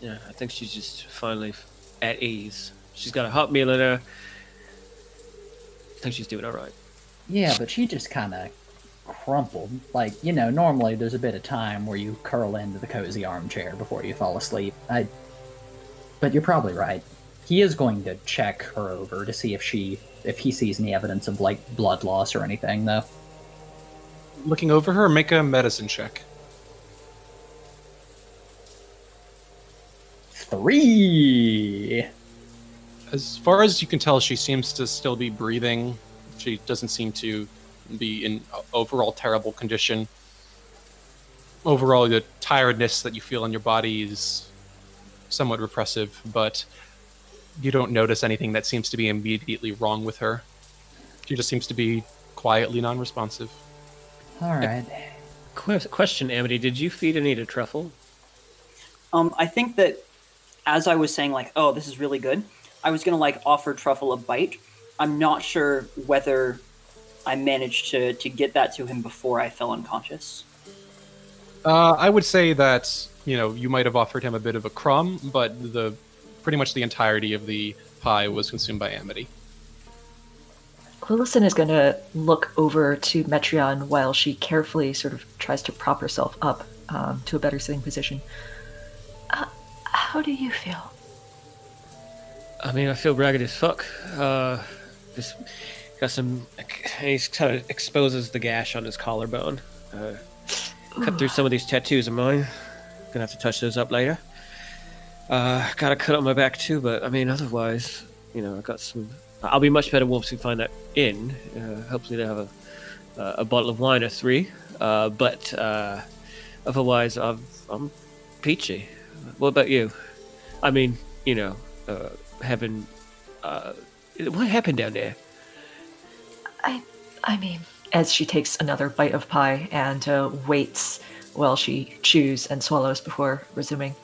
yeah, I think she's just finally at ease. She's got a hot meal in her. I think she's doing all right. Yeah, but she just kind of crumpled. Like, you know, normally there's a bit of time where you curl into the cozy armchair before you fall asleep. I But you're probably right. He is going to check her over to see if she if he sees any evidence of like blood loss or anything though. Looking over her, make a medicine check. Three. As far as you can tell, she seems to still be breathing. She doesn't seem to be in overall terrible condition. Overall, the tiredness that you feel in your body is somewhat repressive, but you don't notice anything that seems to be immediately wrong with her. She just seems to be quietly non-responsive. All right. Que- question, Amity, did you feed Anita Truffle? Um, I think that as I was saying, like, oh, this is really good, I was gonna like offer Truffle a bite. I'm not sure whether I managed to to get that to him before I fell unconscious. Uh, I would say that you know you might have offered him a bit of a crumb, but the pretty much the entirety of the pie was consumed by Amity. Lillison is going to look over to Metreon while she carefully sort of tries to prop herself up um, to a better sitting position. how do you feel? I mean, I feel ragged as fuck. Uh, just got some. He kind of exposes the gash on his collarbone. Uh, cut through some of these tattoos of mine. Gonna have to touch those up later. Uh, got a cut on my back too, but I mean, otherwise, you know, I got some. I'll be much better once we find that inn. Uh, hopefully, they have a a bottle of wine or three. Uh, but uh, otherwise, I've, I'm peachy. What about you? I mean, you know, uh, having. Uh, what happened down there? I, I mean, as she takes another bite of pie and uh, waits while she chews and swallows before resuming.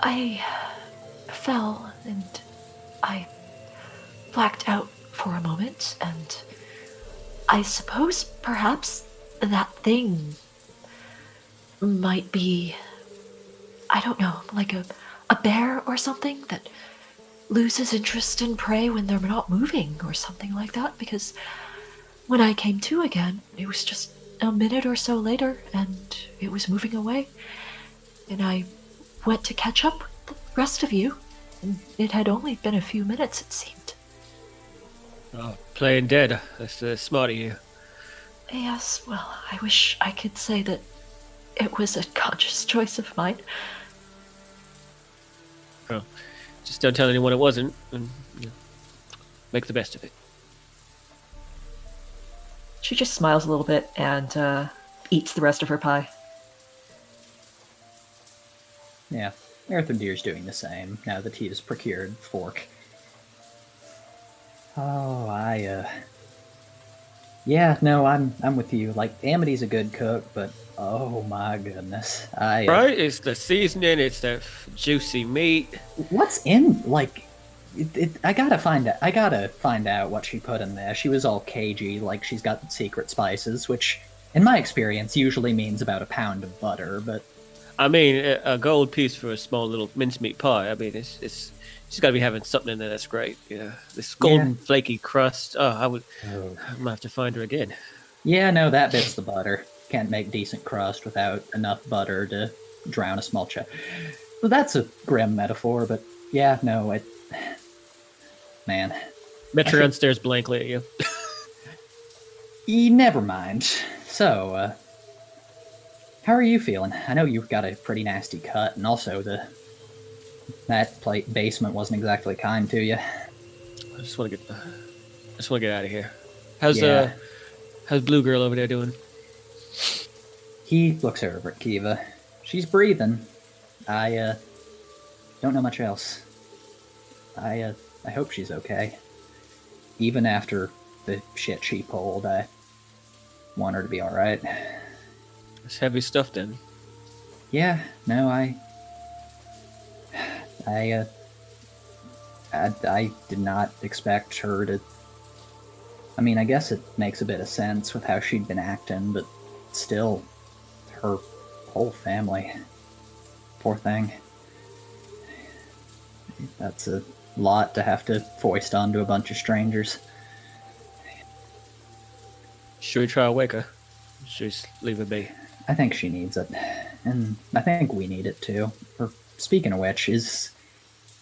I fell and I blacked out for a moment, and I suppose perhaps that thing might be, I don't know, like a, a bear or something that loses interest in prey when they're not moving or something like that. Because when I came to again, it was just a minute or so later and it was moving away. And I went to catch up with the rest of you. And it had only been a few minutes, it seemed. Oh, playing dead. That's uh, smart of you. Yes, well, I wish I could say that it was a conscious choice of mine. Well, just don't tell anyone it wasn't, and you know, make the best of it. She just smiles a little bit and uh, eats the rest of her pie. Yeah, Arthur Deer's doing the same now that he has procured fork. Oh, I uh Yeah, no, I'm I'm with you. Like Amity's a good cook, but oh my goodness. I uh, Right? It's the seasoning, it's the f- juicy meat. What's in like it, it, I gotta find out. I gotta find out what she put in there. She was all cagey, like she's got secret spices, which, in my experience, usually means about a pound of butter. But I mean, a gold piece for a small little mincemeat pie. I mean, it's it's she's got to be having something in there that's great. Yeah, this golden Yeah. flaky crust. Oh, I would. Oh. I might have to find her again. yeah, no, that bit's the butter. Can't make decent crust without enough butter to drown a small cheddar. Well, that's a grim metaphor, but yeah, no, it. Man, Metreon stares blankly at you. E- never mind. So, uh, how are you feeling? I know you've got a pretty nasty cut, and also the that plate basement wasn't exactly kind to you. I just want to get. I just want to get out of here. How's Yeah. uh, how's Blue Girl over there doing? He looks over at Kiva. She's breathing. I uh, don't know much else. I uh, I hope she's okay. Even after the shit she pulled, I want her to be all right. It's heavy stuff then. Yeah, no, I, I, uh, I, I did not expect her to. I mean, I guess it makes a bit of sense with how she'd been acting, but still, her whole family. Poor thing. That's a lot to have to foist onto a bunch of strangers. Should we try to wake her? Should we just leave her be? I think she needs it, and I think we need it too. Or speaking of which, is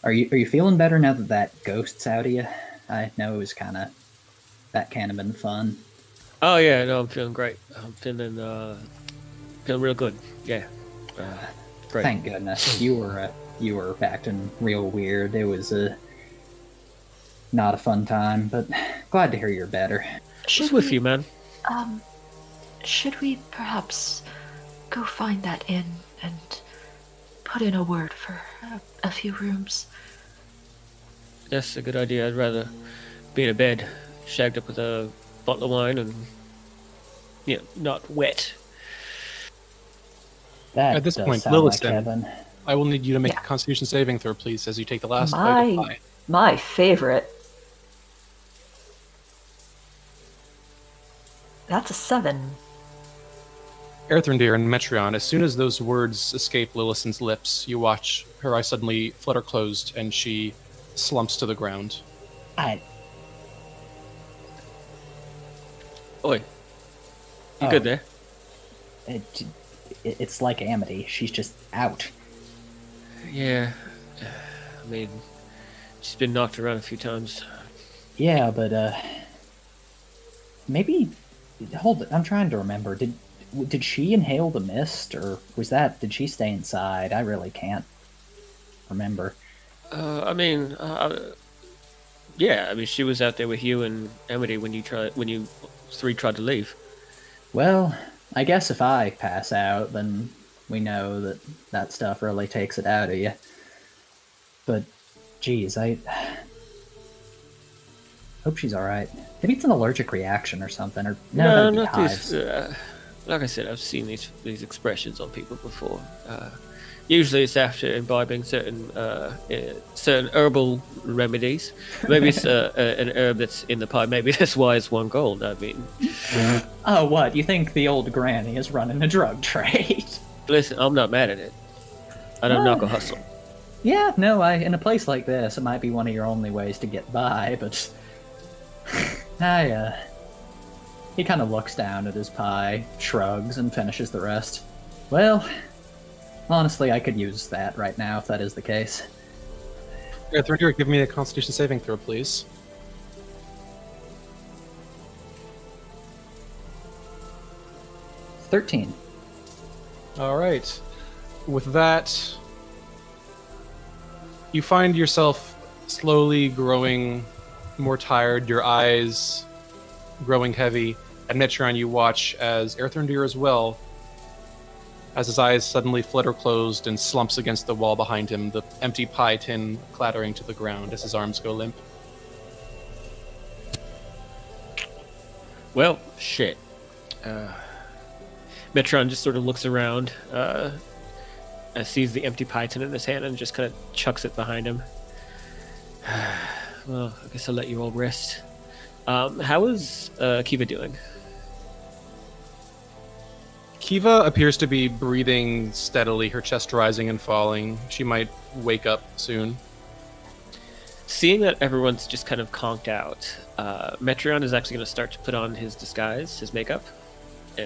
are you are you feeling better now that that ghost's out of you? I know it was kind of that can't have been fun. Oh yeah, no, I'm feeling great. I'm feeling uh, feeling real good. Yeah, uh, great. Thank goodness you were uh, you were acting real weird. It was a not a fun time, but glad to hear you're better. What's with you, man? Um, should we perhaps go find that inn and put in a word for a, a few rooms? That's a good idea. I'd rather be in a bed, shagged up with a bottle of wine, and you know, not wet. That At this point, sound like I will need you to make Yeah. a Constitution saving throw, please, as you take the last bite of My pie. my favorite. That's a seven. Erthrindir and Metreon, as soon as those words escape Lillison's lips, you watch her eyes suddenly flutter closed and she slumps to the ground. I Oi, you Oh. good there? it, it, it's like Amity. She's just out. Yeah. I mean, she's been knocked around a few times. Yeah, but uh, maybe hold it. I'm trying to remember. Did did she inhale the mist, or was that did she stay inside? I really can't remember. Uh, I mean, uh, yeah. I mean, she was out there with you and Amity when you tried when you three tried to leave. Well, I guess if I pass out, then we know that that stuff really takes it out of you. But, geez, I hope she's all right. Maybe it's an allergic reaction or something, or no, no not these. Uh, like I said, I've seen these these expressions on people before. Uh, usually, it's after imbibing certain uh, uh, certain herbal remedies. Maybe it's uh, uh, an herb that's in the pie. Maybe that's why it's one gold. I mean, Oh, what? You think the old granny is running a drug trade? listen, I'm not mad at it. I don't knock a hustle. yeah, no, I in a place like this, it might be one of your only ways to get by, but I uh he kind of looks down at his pie, shrugs, and finishes the rest. Well, honestly, I could use that right now if that is the case. Earthrendir, give me a Constitution saving throw, please. Thirteen. All right. With that, you find yourself slowly growing more tired, your eyes growing heavy. And Metreon, you watch as Earthrendir as well, as his eyes suddenly flutter closed and slumps against the wall behind him, the empty pie tin clattering to the ground as his arms go limp. Well, shit. Uh, Metreon just sort of looks around, uh, and sees the empty pie tin in his hand, and just kind of chucks it behind him. well, I guess I'll let you all rest. Um, how is uh, Kiva doing? Kiva appears to be breathing steadily, her chest rising and falling. She might wake up soon. Seeing that everyone's just kind of conked out, uh, Metreon is actually going to start to put on his disguise, his makeup. Uh,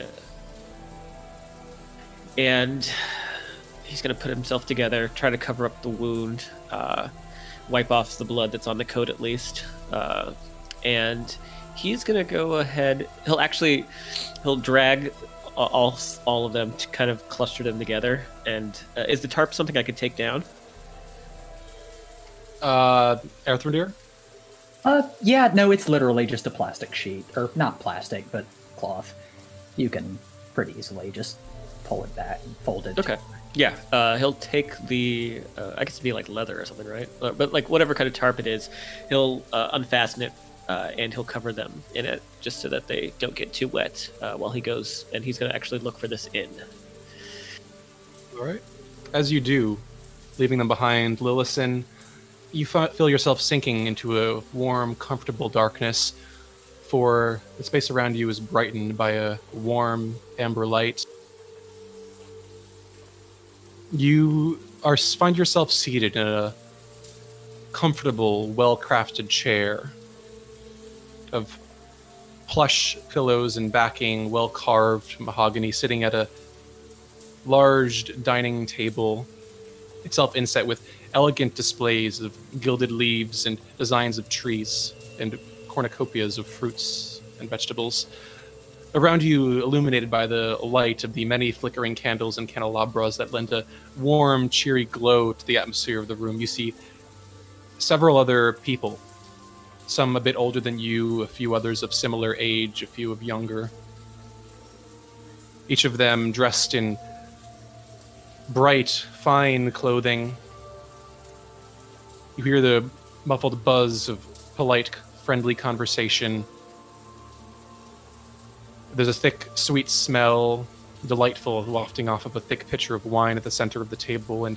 and he's going to put himself together, try to cover up the wound, uh, wipe off the blood that's on the coat at least. And he's going to go ahead. He'll actually he'll drag all all of them to kind of cluster them together. And uh, is the tarp something I could take down? Uh, Earthrendir? Uh, yeah, no, it's literally just a plastic sheet, or not plastic, but cloth. You can pretty easily just pull it back and fold it. Okay. Yeah, uh, he'll take the, uh, I guess it'd be like leather or something, right? Uh, but like whatever kind of tarp it is, he'll uh, unfasten it uh, and he'll cover them in it just so that they don't get too wet uh, while he goes. And he's going to actually look for this inn. All right. As you do, leaving them behind, Lillison, you feel yourself sinking into a warm, comfortable darkness. For the space around you is brightened by a warm amber light. You are find yourself seated in a comfortable, well-crafted chair of plush pillows and backing, well carved mahogany, sitting at a large dining table, itself inset with elegant displays of gilded leaves and designs of trees and cornucopias of fruits and vegetables. Around you, illuminated by the light of the many flickering candles and candelabras that lend a warm, cheery glow to the atmosphere of the room, you see several other people. Some a bit older than you, a few others of similar age, a few of younger. Each of them dressed in bright, fine clothing. You hear the muffled buzz of polite, friendly conversation. There's a thick, sweet smell, delightful, wafting off of a thick pitcher of wine at the center of the table, and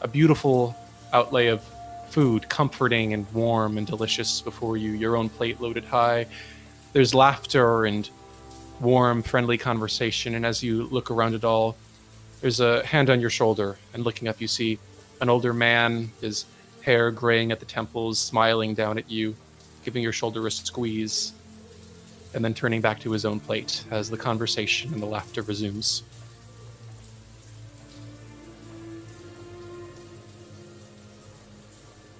a beautiful outlay of food, comforting and warm and delicious before you, your own plate loaded high. There's laughter and warm, friendly conversation, and as you look around it all, there's a hand on your shoulder, and looking up, you see an older man, his hair graying at the temples, smiling down at you, giving your shoulder a squeeze, and then turning back to his own plate as the conversation and the laughter resumes.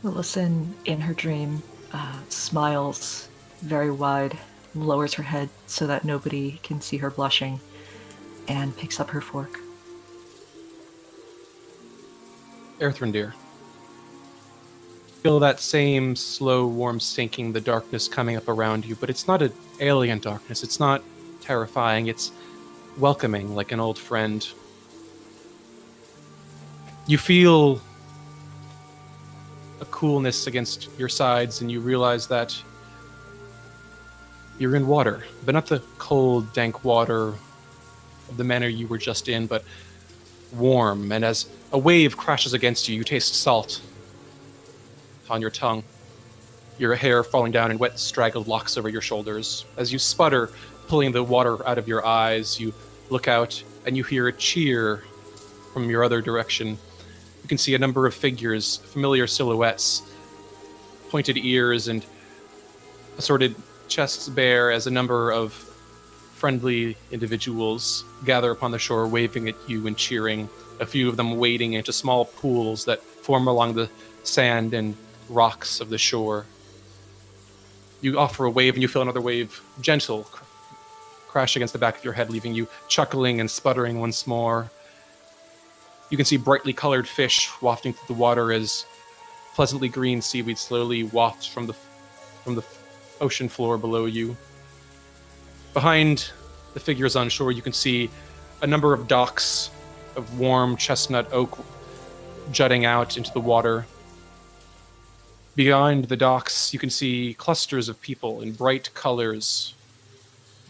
Listen in her dream, uh, smiles very wide, lowers her head so that nobody can see her blushing, and picks up her fork. Earthrendir. Feel that same slow, warm sinking, the darkness coming up around you, but it's not an alien darkness. It's not terrifying. It's welcoming, like an old friend. You feel a coolness against your sides, and you realize that you're in water, but not the cold, dank water of the manor you were just in, but warm. And as a wave crashes against you, you taste salt on your tongue, your hair falling down in wet, straggled locks over your shoulders. As you sputter, pulling the water out of your eyes, you look out and you hear a cheer from your other direction. You can see a number of figures, familiar silhouettes, pointed ears, and assorted chests bare as a number of friendly individuals gather upon the shore, waving at you and cheering. A few of them wading into small pools that form along the sand and rocks of the shore. You offer a wave, and you feel another wave, gentle, cr- crash against the back of your head, leaving you chuckling and sputtering once more. You can see brightly colored fish wafting through the water as pleasantly green seaweed slowly wafts from the from the ocean floor below you. Behind the figures on shore, you can see a number of docks of warm chestnut oak jutting out into the water. Behind the docks, you can see clusters of people in bright colors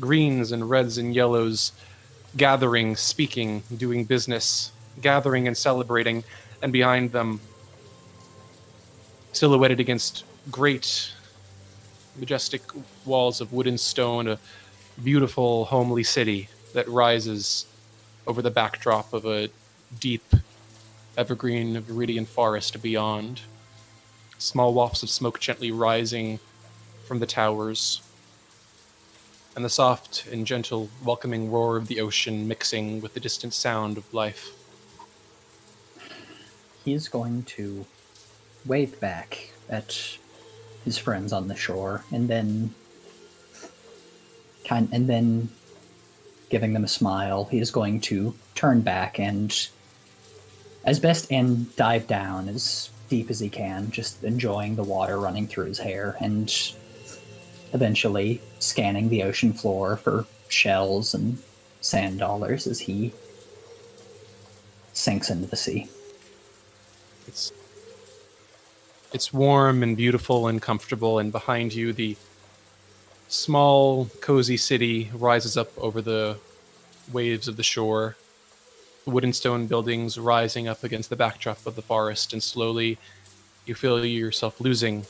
greens and reds and yellows gathering, speaking, doing business, gathering and celebrating, and behind them, silhouetted against great, majestic walls of wood and stone, a beautiful, homely city that rises over the backdrop of a deep, evergreen, viridian forest beyond. Small wafts of smoke gently rising from the towers, and the soft and gentle, welcoming roar of the ocean mixing with the distant sound of life. He is going to wave back at his friends on the shore and then kind and then giving them a smile. He is going to turn back and as best and dive down as deep as he can just enjoying the water running through his hair and eventually scanning the ocean floor for shells and sand dollars as he sinks into the sea It's it's warm and beautiful and comfortable, and behind you, the small, cozy city rises up over the waves of the shore. The wood and stone buildings rising up against the backdrop of the forest, and slowly you feel yourself losing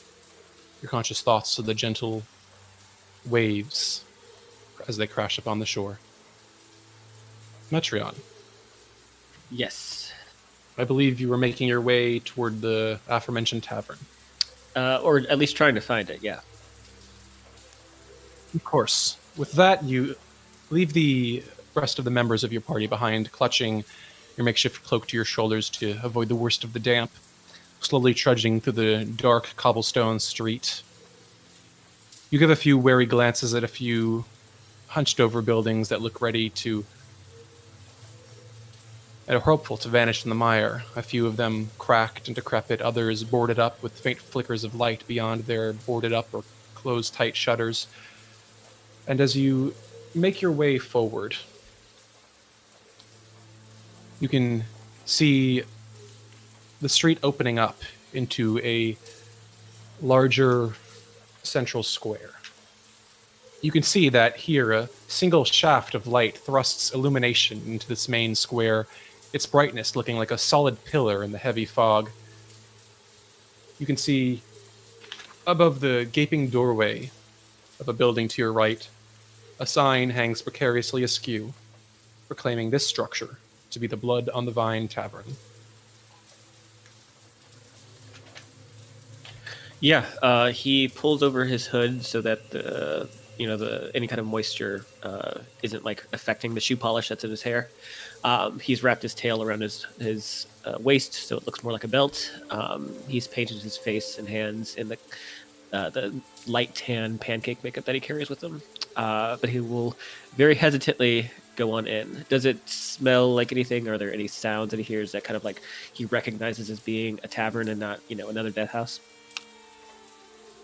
your conscious thoughts to the gentle waves as they crash upon the shore. Metreon, Yes. I believe you were making your way toward the aforementioned tavern. Uh, or at least trying to find it, yeah. Of course. With that, you leave the rest of the members of your party behind, clutching your makeshift cloak to your shoulders to avoid the worst of the damp, slowly trudging through the dark cobblestone street. You give a few wary glances at a few hunched over buildings that look ready to and hopeful to vanish in the mire. A few of them cracked and decrepit, others boarded up with faint flickers of light beyond their boarded up or closed tight shutters. And as you make your way forward, you can see the street opening up into a larger central square. You can see that here a single shaft of light thrusts illumination into this main square, its brightness looking like a solid pillar in the heavy fog. You can see above the gaping doorway of a building to your right, a sign hangs precariously askew, proclaiming this structure to be the Blood on the Vine Tavern. Yeah, uh, he pulls over his hood so that the you know the any kind of moisture uh, isn't like affecting the shoe polish that's in his hair. Um, he's wrapped his tail around his his uh, waist so it looks more like a belt. Um, he's painted his face and hands in the uh, the light tan pancake makeup that he carries with him. Uh, but he will very hesitantly go on in. Does it smell like anything? Are there any sounds that he hears that kind of like he recognizes as being a tavern and not you know another death house?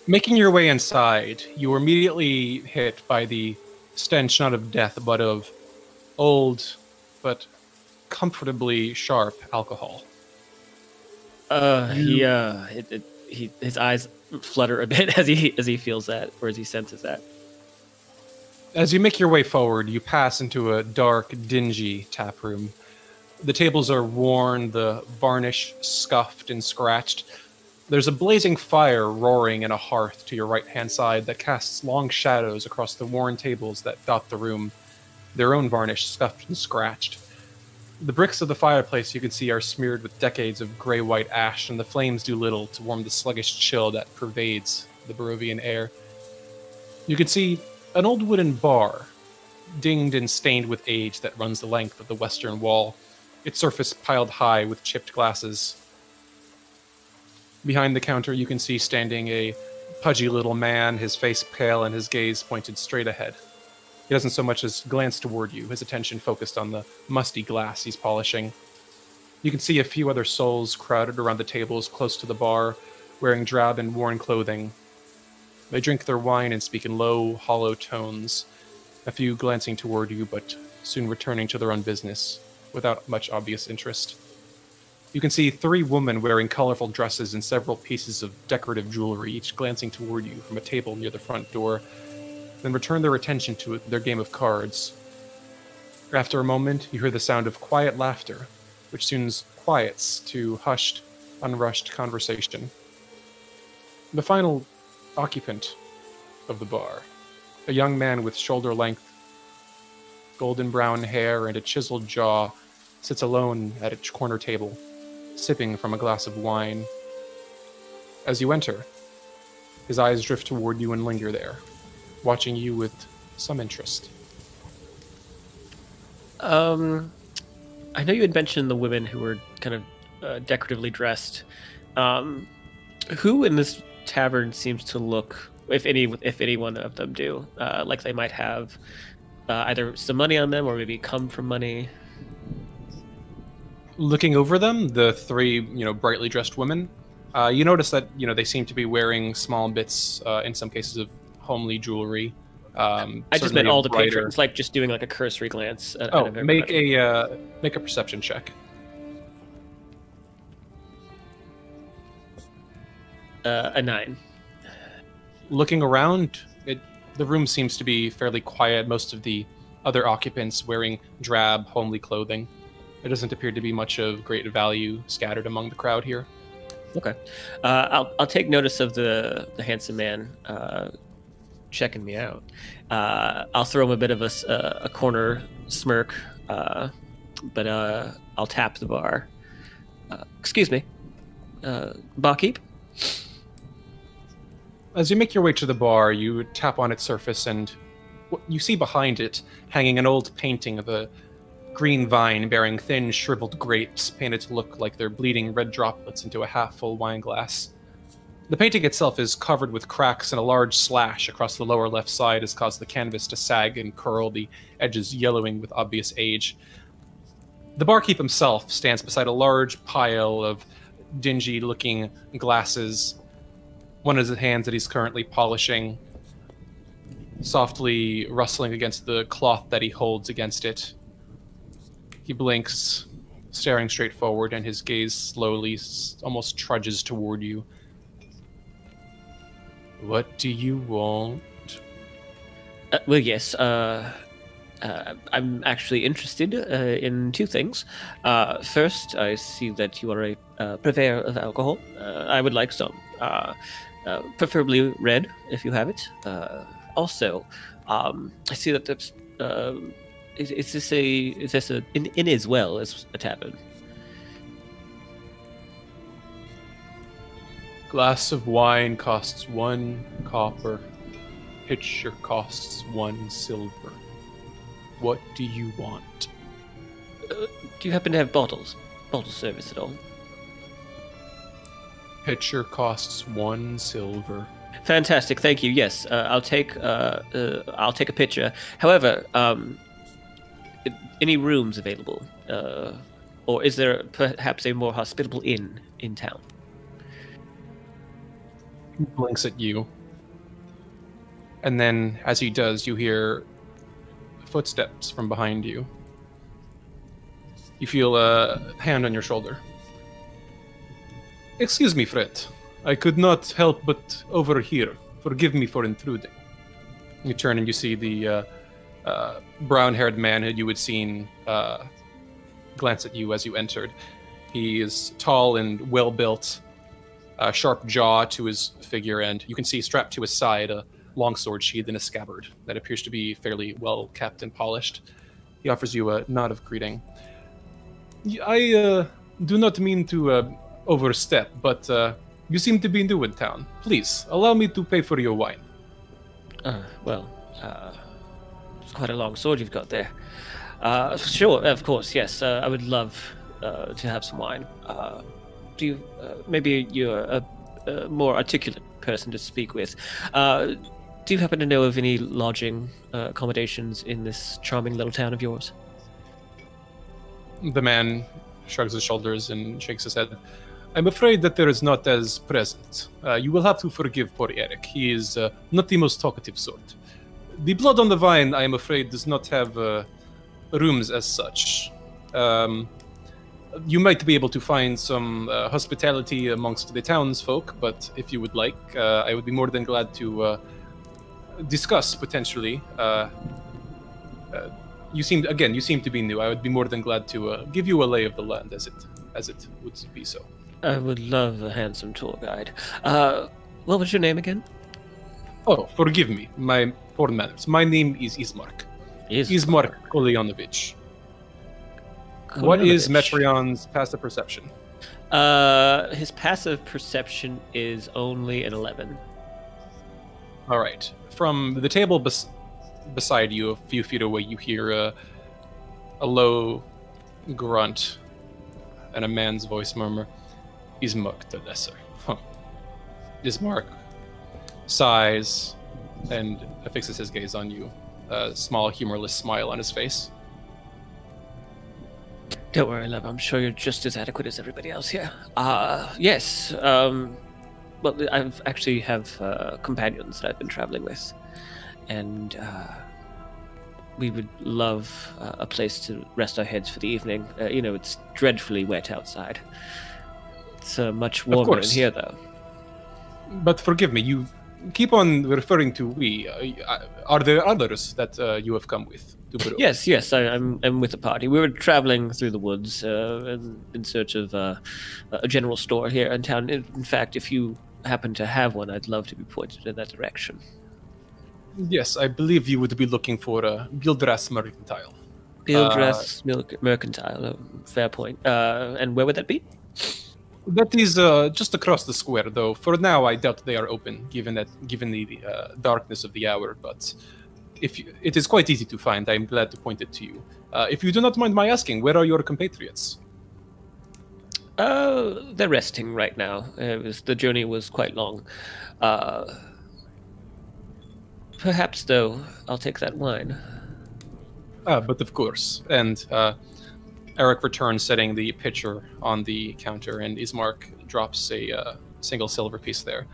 Making your way inside, you are immediately hit by the stench not of death but of old but comfortably sharp alcohol. Uh, he uh, it, it, he his eyes flutter a bit as he as he feels that or as he senses that. As you make your way forward, you pass into a dark, dingy tap room. The tables are worn, the varnish scuffed and scratched. There's a blazing fire roaring in a hearth to your right hand side that casts long shadows across the worn tables that dot the room, their own varnish scuffed and scratched. The bricks of the fireplace you can see are smeared with decades of gray white ash, and the flames do little to warm the sluggish chill that pervades the Barovian air. You can see an old wooden bar, dinged and stained with age, that runs the length of the western wall, its surface piled high with chipped glasses. Behind the counter, you can see standing a pudgy little man, his face pale and his gaze pointed straight ahead. He doesn't so much as glance toward you, his attention focused on the musty glass he's polishing. You can see a few other souls crowded around the tables close to the bar, wearing drab and worn clothing, they drink their wine and speak in low, hollow tones, a few glancing toward you, but soon returning to their own business, without much obvious interest. You can see three women wearing colorful dresses and several pieces of decorative jewelry, each glancing toward you from a table near the front door, then return their attention to their game of cards. After a moment, you hear the sound of quiet laughter, which soon quiets to hushed, unrushed conversation. The final occupant of the bar, a young man with shoulder length, golden brown hair, and a chiseled jaw, sits alone at a corner table, sipping from a glass of wine. As you enter, his eyes drift toward you and linger there, watching you with some interest. Um, I know you had mentioned the women who were kind of uh, decoratively dressed. Um, who in this tavern seems to look, if any, if any one of them do, uh, like they might have uh, either some money on them or maybe come from money. Looking over them, the three, you know, brightly dressed women, uh, you notice that you know they seem to be wearing small bits, uh, in some cases, of homely jewelry. Um, I just meant all the brighter... patrons, like just doing like a cursory glance. At, oh, make a uh, make a perception check. uh, a nine. Looking around, it, the room seems to be fairly quiet. Most of the other occupants wearing drab, homely clothing. There doesn't appear to be much of great value scattered among the crowd here. Okay, uh, I'll I'll take notice of the the handsome man uh, checking me out. Uh, I'll throw him a bit of a, a corner smirk, uh, but uh, I'll tap the bar. Uh, excuse me, barkeep. As you make your way to the bar, you tap on its surface, and you see behind it hanging an old painting of a green vine bearing thin, shriveled grapes, painted to look like they're bleeding red droplets into a half full wine glass. The painting itself is covered with cracks, and a large slash across the lower left side has caused the canvas to sag and curl, the edges yellowing with obvious age. The barkeep himself stands beside a large pile of dingy looking glasses one of his hands that he's currently polishing, softly rustling against the cloth that he holds against it. He blinks, staring straight forward, and his gaze slowly, almost trudges toward you. What do you want? Uh, well, yes. Uh, uh, I'm actually interested uh, in two things. Uh, first, I see that you are a uh, purveyor of alcohol. I would like some. Uh, preferably red if you have it. Uh, also, um, I see that there's. Uh, is, is, this a is this a in as well as a tavern? Glass of wine costs one copper. pitcher costs one silver. What do you want? Uh, do you happen to have bottles? Bottle service at all? Pitcher costs one silver. Fantastic, thank you. Yes, uh, I'll take uh, uh, I'll take a pitcher. However, um, any rooms available, uh, or is there perhaps a more hospitable inn in town? Blinks at you, and then as he does, you hear footsteps from behind you. You feel a hand on your shoulder. Excuse me, Fred. I could not help but overhear. Forgive me for intruding. You turn and you see the uh, uh, brown-haired man who you had seen uh, glance at you as you entered. He is tall and well-built, a sharp jaw to his figure, and you can see strapped to his side a long sword sheath in a scabbard that appears to be fairly well kept and polished. He offers you a nod of greeting. I uh, do not mean to uh, overstep, but uh, you seem to be new in town. Please, allow me to pay for your wine. Uh, well, uh, it's quite a long sword you've got there. Uh, sure, of course, yes. Uh, I would love uh, to have some wine. Do you, uh, maybe you're a, a, more articulate person to speak with. Uh, do you happen to know of any lodging uh, accommodations in this charming little town of yours? The man shrugs his shoulders and shakes his head. I'm afraid that there is not as present. Uh, you will have to forgive poor Eric. He is uh, not the most talkative sort. The Blood on the Vine, I am afraid, does not have uh, rooms as such. Um, you might be able to find some uh, hospitality amongst the townsfolk, but if you would like, uh, I would be more than glad to uh, discuss potentially. you seem again, you seem to be new. I would be more than glad to give you a lay of the land, as it as it would be so. I would love a handsome tour guide. Uh, what was your name again? Oh, forgive me, my poor manners. My name is Ismark. Ismark, Ismark What is Metreon's passive perception? Uh, his passive perception is only an 11. All right. From the table bes- beside you, a few feet away, you hear a, a low grunt and a man's voice murmur. Ismark the Lesser. Huh. Ismark sighs and affixes his gaze on you, a small, humorless smile on his face. Don't worry, love. I'm sure you're just as adequate as everybody else here. Uh, yes. Um, well, I actually have uh, companions that I've been traveling with, and uh, we would love uh, a place to rest our heads for the evening. Uh, you know, it's dreadfully wet outside. It's uh, much warmer in here, though. But forgive me, you keep on referring to we. Uh, are there others that uh, you have come with? Yes, yes, I, am I'm, I'm with the party. We were traveling through the woods uh, in, in, search of uh, a general store here in town. In fact, if you happen to have one, I'd love to be pointed in that direction. Yes, I believe you would be looking for a Bildrath's Mercantile. Bildrath's uh, Mercantile, fair point. Uh, and where would that be? That is uh, just across the square, though. For now, I doubt they are open, given that given the uh, darkness of the hour. But if you, it is quite easy to find, I am glad to point it to you. Uh, if you do not mind my asking, where are your compatriots? Uh, they're resting right now. Was, the journey was quite long. Uh, perhaps, though, I'll take that wine. Ah, but of course. And uh, Eric returns, setting the pitcher on the counter, and Ismark drops a uh, single silver piece there.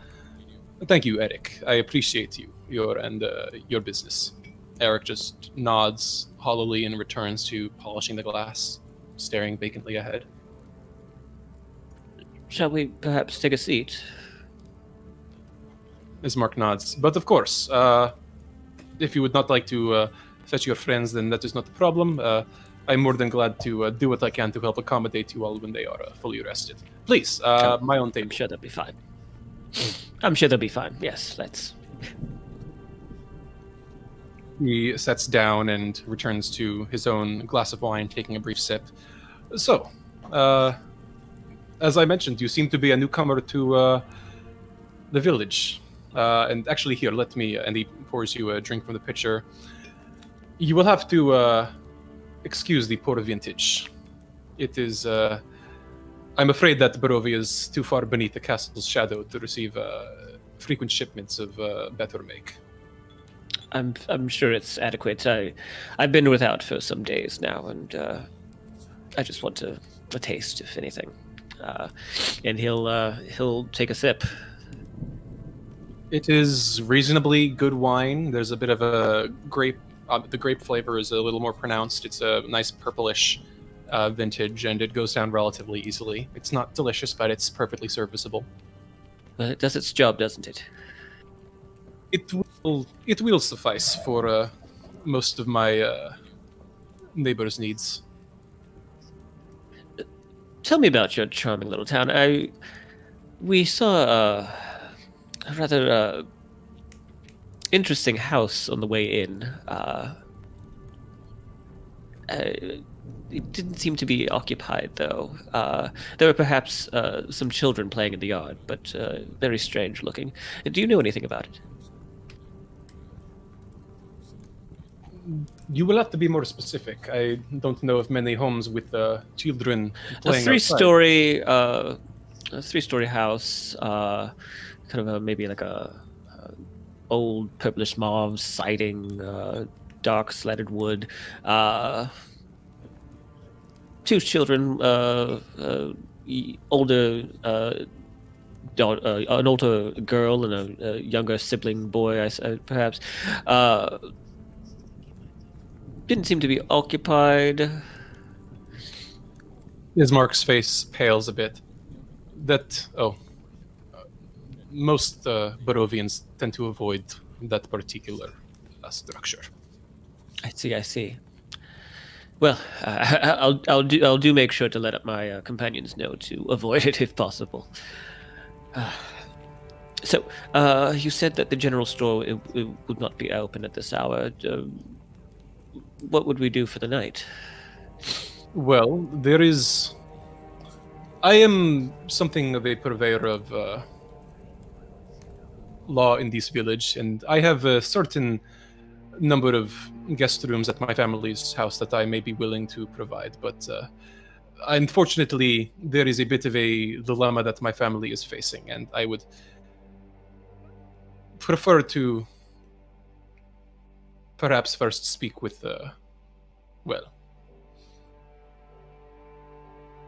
Thank you, Eric. I appreciate you, your and uh, your business. Eric just nods hollowly and returns to polishing the glass, staring vacantly ahead. Shall we perhaps take a seat? Ismark nods. But of course, uh, if you would not like to uh, fetch your friends, then that is not a problem. Uh, I'm more than glad to uh, do what I can to help accommodate you all when they are uh, fully rested. Please, uh, my own table. I'm sure they'll be fine. I'm sure they'll be fine. Yes, let's. He sets down and returns to his own glass of wine, taking a brief sip. So, uh, as I mentioned, you seem to be a newcomer to uh, the village. Uh, and actually, here, let me. And he pours you a drink from the pitcher. You will have to uh, excuse the poor vintage. It is. Uh, I'm afraid that Barovia is too far beneath the castle's shadow to receive uh, frequent shipments of uh, better make. I'm I'm sure it's adequate. I I've been without for some days now, and uh, I just want to a taste, if anything. Uh, and he'll uh, he'll take a sip. It is reasonably good wine. There's a bit of a grape. Uh, the grape flavor is a little more pronounced. It's a nice purplish uh, vintage, and it goes down relatively easily. It's not delicious, but it's perfectly serviceable. Well, it does its job, doesn't it? It will. It will suffice for uh, most of my uh, neighbors' needs. Tell me about your charming little town. I we saw a, a rather uh, interesting house on the way in. Uh, uh, it didn't seem to be occupied, though. Uh, there were perhaps uh, some children playing in the yard, but uh, very strange looking. Do you know anything about it? You will have to be more specific. I don't know of many homes with uh, children playing a three-story, uh, a three-story house, uh, kind of a, maybe like a, a old purplish mauve siding, uh, dark slatted wood. Uh, two children, uh, older. Daughter, an older girl and a, a younger sibling boy, I, perhaps didn't seem to be occupied. Ismark's face pales a bit. That oh, most uh, Barovians tend to avoid that particular uh, structure. I see. I see. Well, uh, I'll I'll do I'll do make sure to let my uh, companions know to avoid it if possible. Uh, so, uh, you said that the general store it, it would not be open at this hour. Um, what would we do for the night? Well, there is. I am something of a purveyor of uh, law in this village, and I have a certain number of guest rooms at my family's house that I may be willing to provide. But uh, unfortunately, there is a bit of a dilemma that my family is facing, and I would prefer to perhaps first speak with, uh, well,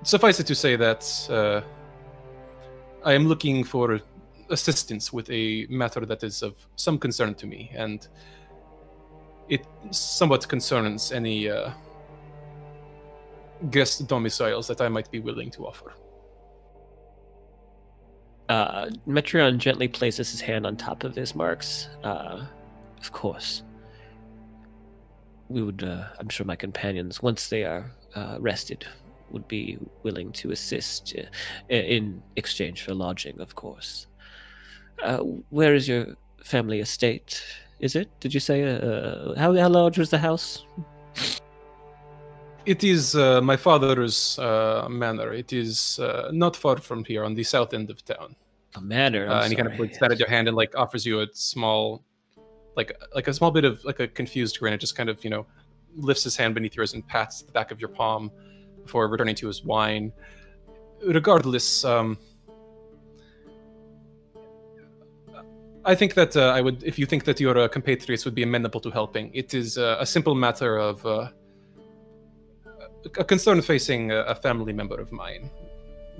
suffice it to say that uh, I am looking for assistance with a matter that is of some concern to me, and it somewhat concerns any uh, guest domiciles that I might be willing to offer. Uh, Metreon gently places his hand on top of Ismark's. Uh, of course we would, uh, I'm sure my companions, once they are uh, rested, would be willing to assist uh, in exchange for lodging, of course. Uh, where is your family estate? Is it? Did you say? Uh, how, how large was the house? It is uh, my father's manor. It is not far from here on the south end of town. A manor? and he kind of puts that at your hand and like offers you a small like like a small bit of like a confused grin. It just kind of you know lifts his hand beneath yours and pats the back of your palm before returning to his wine. Regardless, um, I think that uh, I would, if you think that your uh, compatriots would be amenable to helping, it is uh, a simple matter of uh, a concern facing a family member of mine.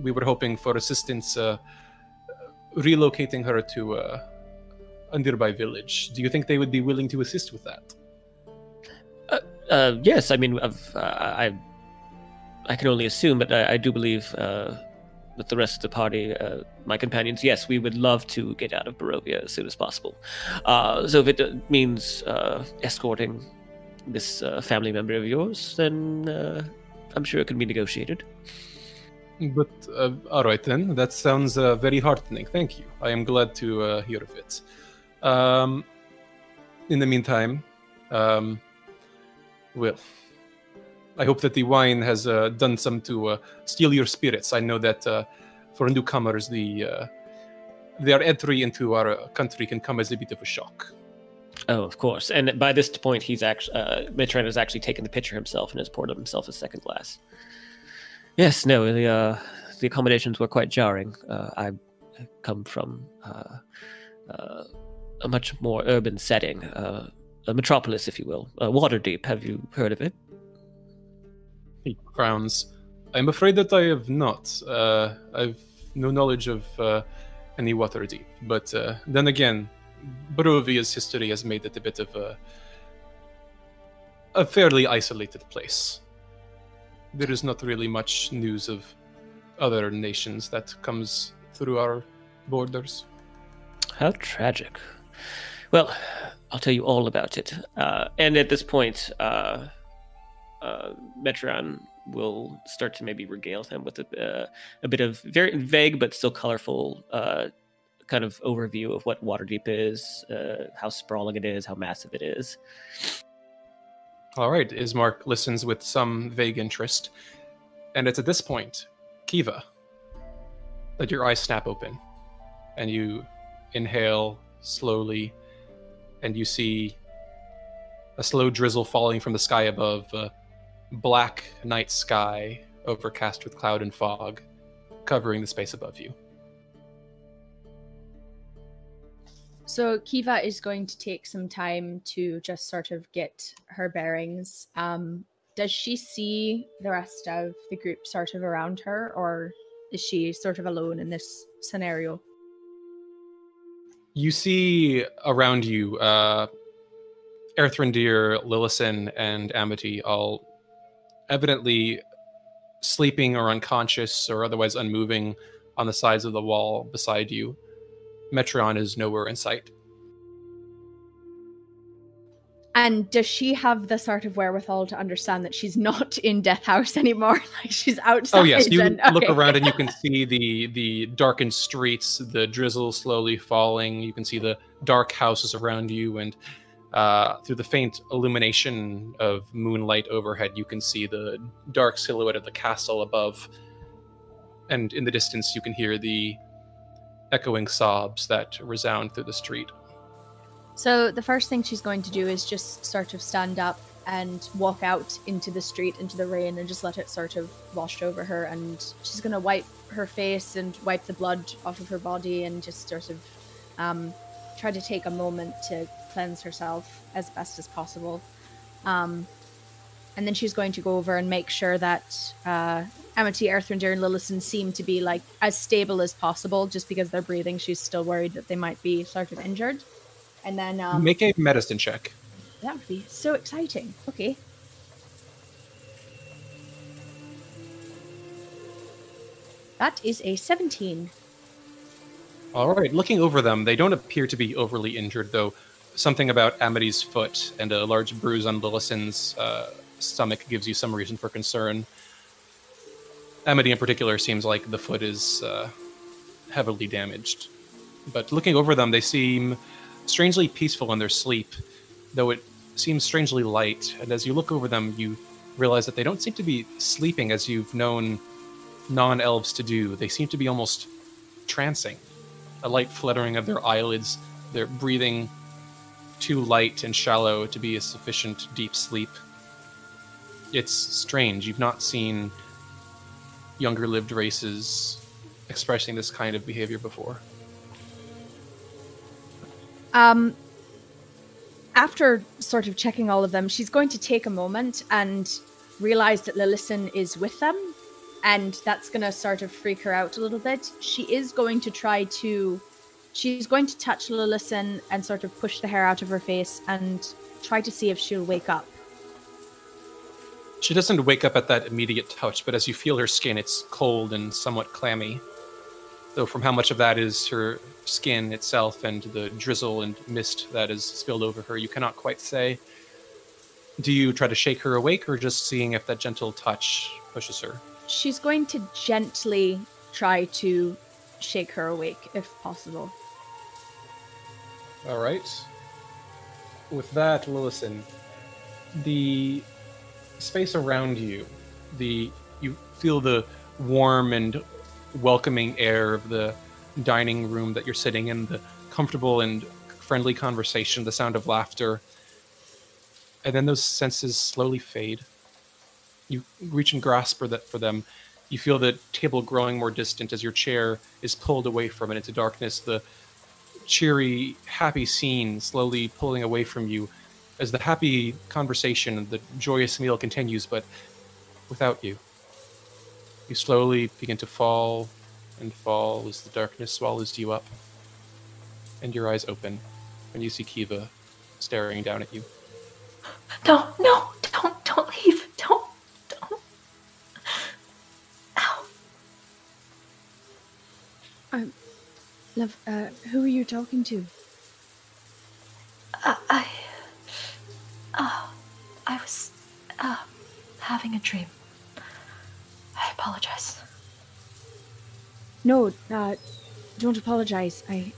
We were hoping for assistance uh, relocating her to uh, a nearby village. Do you think they would be willing to assist with that? Uh, uh, yes, I mean, uh, I, I can only assume, but I, I do believe uh, with the rest of the party, uh, my companions, yes, we would love to get out of Barovia as soon as possible. Uh, so if it means escorting this family member of yours, then I'm sure it can be negotiated. But all right then, that sounds very heartening. Thank you. I am glad to hear of it. Um, in the meantime, um, well, I hope that the wine has uh, done some to uh, steal your spirits. I know that uh, for newcomers, the uh, their entry into our uh, country can come as a bit of a shock. Oh, of course. And by this point, he's actually uh, Metreon has actually taken the picture himself and has poured himself a second glass. Yes, no, the uh, the accommodations were quite jarring. Uh, I come from uh, uh, a much more urban setting, uh, a metropolis, if you will. Uh, Waterdeep, have you heard of it? He frowns. I'm afraid that I have not. Uh, I've no knowledge of uh, any Waterdeep. But uh, then again, Barovia's history has made it a bit of a, a fairly isolated place. There is not really much news of other nations that comes through our borders. How tragic. Well, I'll tell you all about it. Uh, and at this point, uh, uh, Metreon will start to maybe regale him with a, uh, a bit of very vague but still colorful uh, kind of overview of what Waterdeep is, uh, how sprawling it is, how massive it is. All right, Ismark listens with some vague interest. And it's at this point, Kiva, that your eyes snap open and you inhale slowly and you see a slow drizzle falling from the sky above, a black night sky overcast with cloud and fog covering the space above you. So Kiva is going to take some time to just sort of get her bearings. Um, does she see the rest of the group sort of around her, or is she sort of alone in this scenario? You see around you, uh, Earthrendir, Lillison, and Amity all evidently sleeping or unconscious or otherwise unmoving on the sides of the wall beside you. Metreon is nowhere in sight. And does she have the sort of wherewithal to understand that she's not in Death House anymore? like she's outside. Oh yes, you and- look around and you can see the the darkened streets, the drizzle slowly falling. You can see the dark houses around you, and uh, through the faint illumination of moonlight overhead, you can see the dark silhouette of the castle above. And in the distance, you can hear the echoing sobs that resound through the street. So the first thing she's going to do is just sort of stand up and walk out into the street, into the rain, and just let it sort of wash over her. And she's going to wipe her face and wipe the blood off of her body and just sort of um, try to take a moment to cleanse herself as best as possible. Um, and then she's going to go over and make sure that uh, Amity, Earthrendir, and Lillison seem to be like as stable as possible. Just because they're breathing, she's still worried that they might be sort of injured. And then um, Make a medicine check. that would be so exciting. Okay. That is a 17. All right, looking over them, they don't appear to be overly injured, though. Something about Amity's foot and a large bruise on Lillison's uh, stomach gives you some reason for concern. Amity, in particular, seems like the foot is uh, heavily damaged. But looking over them, they seem strangely peaceful in their sleep, though it seems strangely light. And as you look over them, you realize that they don't seem to be sleeping as you've known non elves to do. They seem to be almost trancing. A light fluttering of their eyelids, their breathing too light and shallow to be a sufficient deep sleep. It's strange. You've not seen younger lived races expressing this kind of behavior before. Um, after sort of checking all of them, she's going to take a moment and realize that Lillison is with them, and that's going to sort of freak her out a little bit. She is going to try to. She's going to touch Lillison and sort of push the hair out of her face and try to see if she'll wake up. She doesn't wake up at that immediate touch, but as you feel her skin, it's cold and somewhat clammy. Though, from how much of that is her skin itself and the drizzle and mist that is spilled over her, you cannot quite say. Do you try to shake her awake, or just seeing if that gentle touch pushes her? She's going to gently try to shake her awake if possible. All right. With that, Lillison, the space around you, the you feel the warm and welcoming air of the dining room that you're sitting in, the comfortable and friendly conversation, the sound of laughter. And then those senses slowly fade. You reach and grasp for that for them. You feel the table growing more distant as your chair is pulled away from it into darkness. The cheery, happy scene slowly pulling away from you as the happy conversation, the joyous meal continues, but without you. You slowly begin to fall and fall as the darkness swallows you up, and your eyes open, and you see Kiva staring down at you. No, no, don't, don't leave. Don't, don't. Ow. Um, love, uh, who are you talking to? Uh, I, uh, I was, uh, having a dream. I apologize. No, uh, don't apologize. I,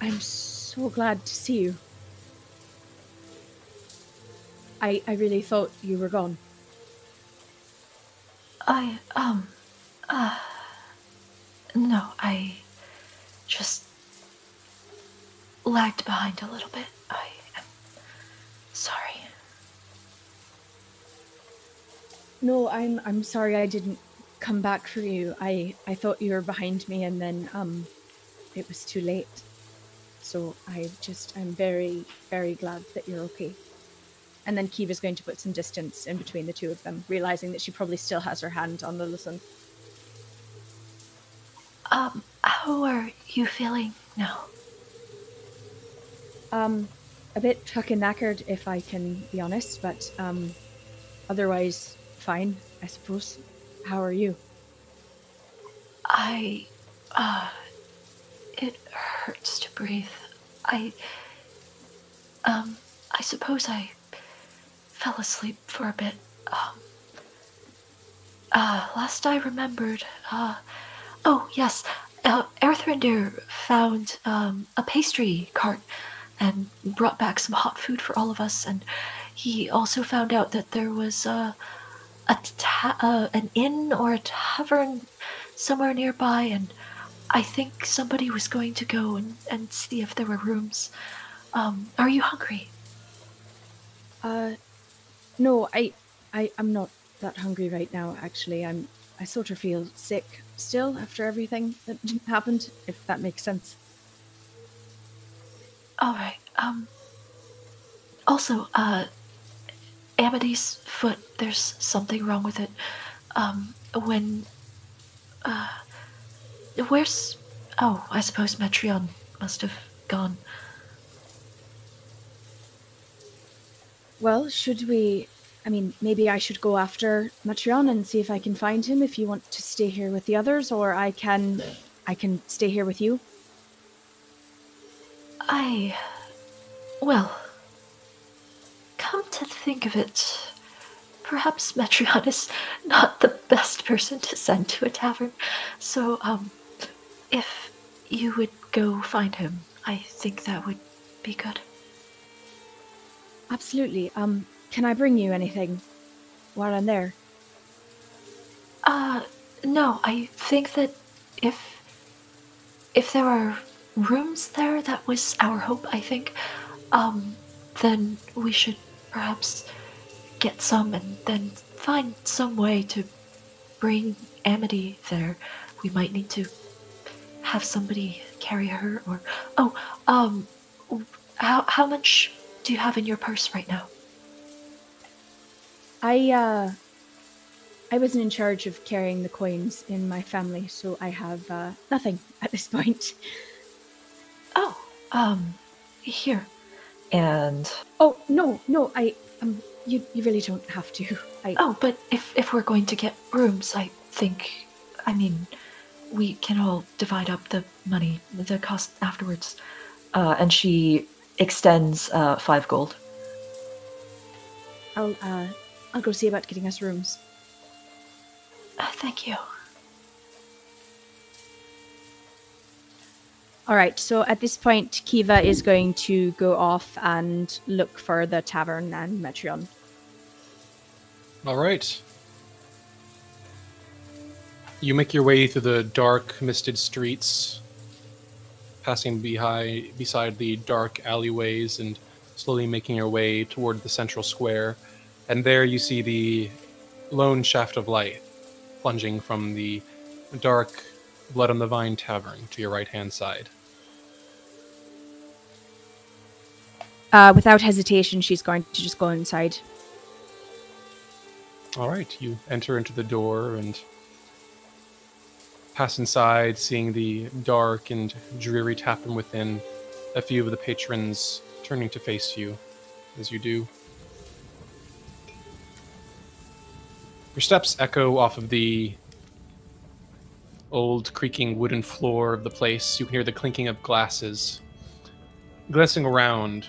I'm so glad to see you. I, I really thought you were gone. I, um, uh, no, I just lagged behind a little bit. I am sorry. No, I'm I'm sorry I didn't come back for you. I I thought you were behind me and then um it was too late. So I just I'm very very glad that you're okay. And then Kiva's going to put some distance in between the two of them, realizing that she probably still has her hand on Lillison. Um, how are you feeling now? Um, a bit fucking knackered, if I can be honest, but um, otherwise fine, I suppose. How are you? I, uh, it hurts to breathe. I, um, I suppose I fell asleep for a bit. Um, uh, last I remembered, uh, oh yes, uh, Earthrendir found, um, a pastry cart and brought back some hot food for all of us, and he also found out that there was, uh, a ta- uh, an inn or a tavern somewhere nearby, and I think somebody was going to go and, and see if there were rooms. Um, are you hungry? Uh, no, I, I, I'm not that hungry right now. Actually, I'm. I sort of feel sick still after everything that happened. If that makes sense. All right. Um. Also, uh, Amity's foot. There's something wrong with it. Um, when. Uh, where's? Oh, I suppose Metreon must have gone. Well, should we? I mean, maybe I should go after Metreon and see if I can find him. If you want to stay here with the others, or I can, I can stay here with you. I. Well. Come to think of it, perhaps Metreon is not the best person to send to a tavern. So, um, if you would go find him, I think that would be good. Absolutely. Um, can I bring you anything while I'm there? Uh, no, I think that if if there are rooms there, that was our hope, I think. Um, then we should perhaps get some and then find some way to bring Amity there. We might need to have somebody carry her or oh, um how how much do you have in your purse right now? I uh I wasn't in charge of carrying the coins in my family, so I have uh, nothing at this point. Oh, um, here. And Oh no, no, I um you you really don't have to. I Oh, but if if we're going to get rooms, I think I mean we can all divide up the money, the cost afterwards. uh, and she extends uh, five gold. I'll uh I'll go see about getting us rooms. Uh, thank you. All right, so at this point, Kiva is going to go off and look for the tavern and Metreon. All right. You make your way through the dark, misted streets passing behind, beside the dark alleyways and slowly making your way toward the central square. And there you see the lone shaft of light plunging from the dark Blood on the Vine Tavern to your right hand side. Uh, without hesitation, she's going to just go inside. All right, you enter into the door and pass inside, seeing the dark and dreary tavern within. A few of the patrons turning to face you as you do. Your steps echo off of the old creaking wooden floor of the place. You can hear the clinking of glasses. Glancing around,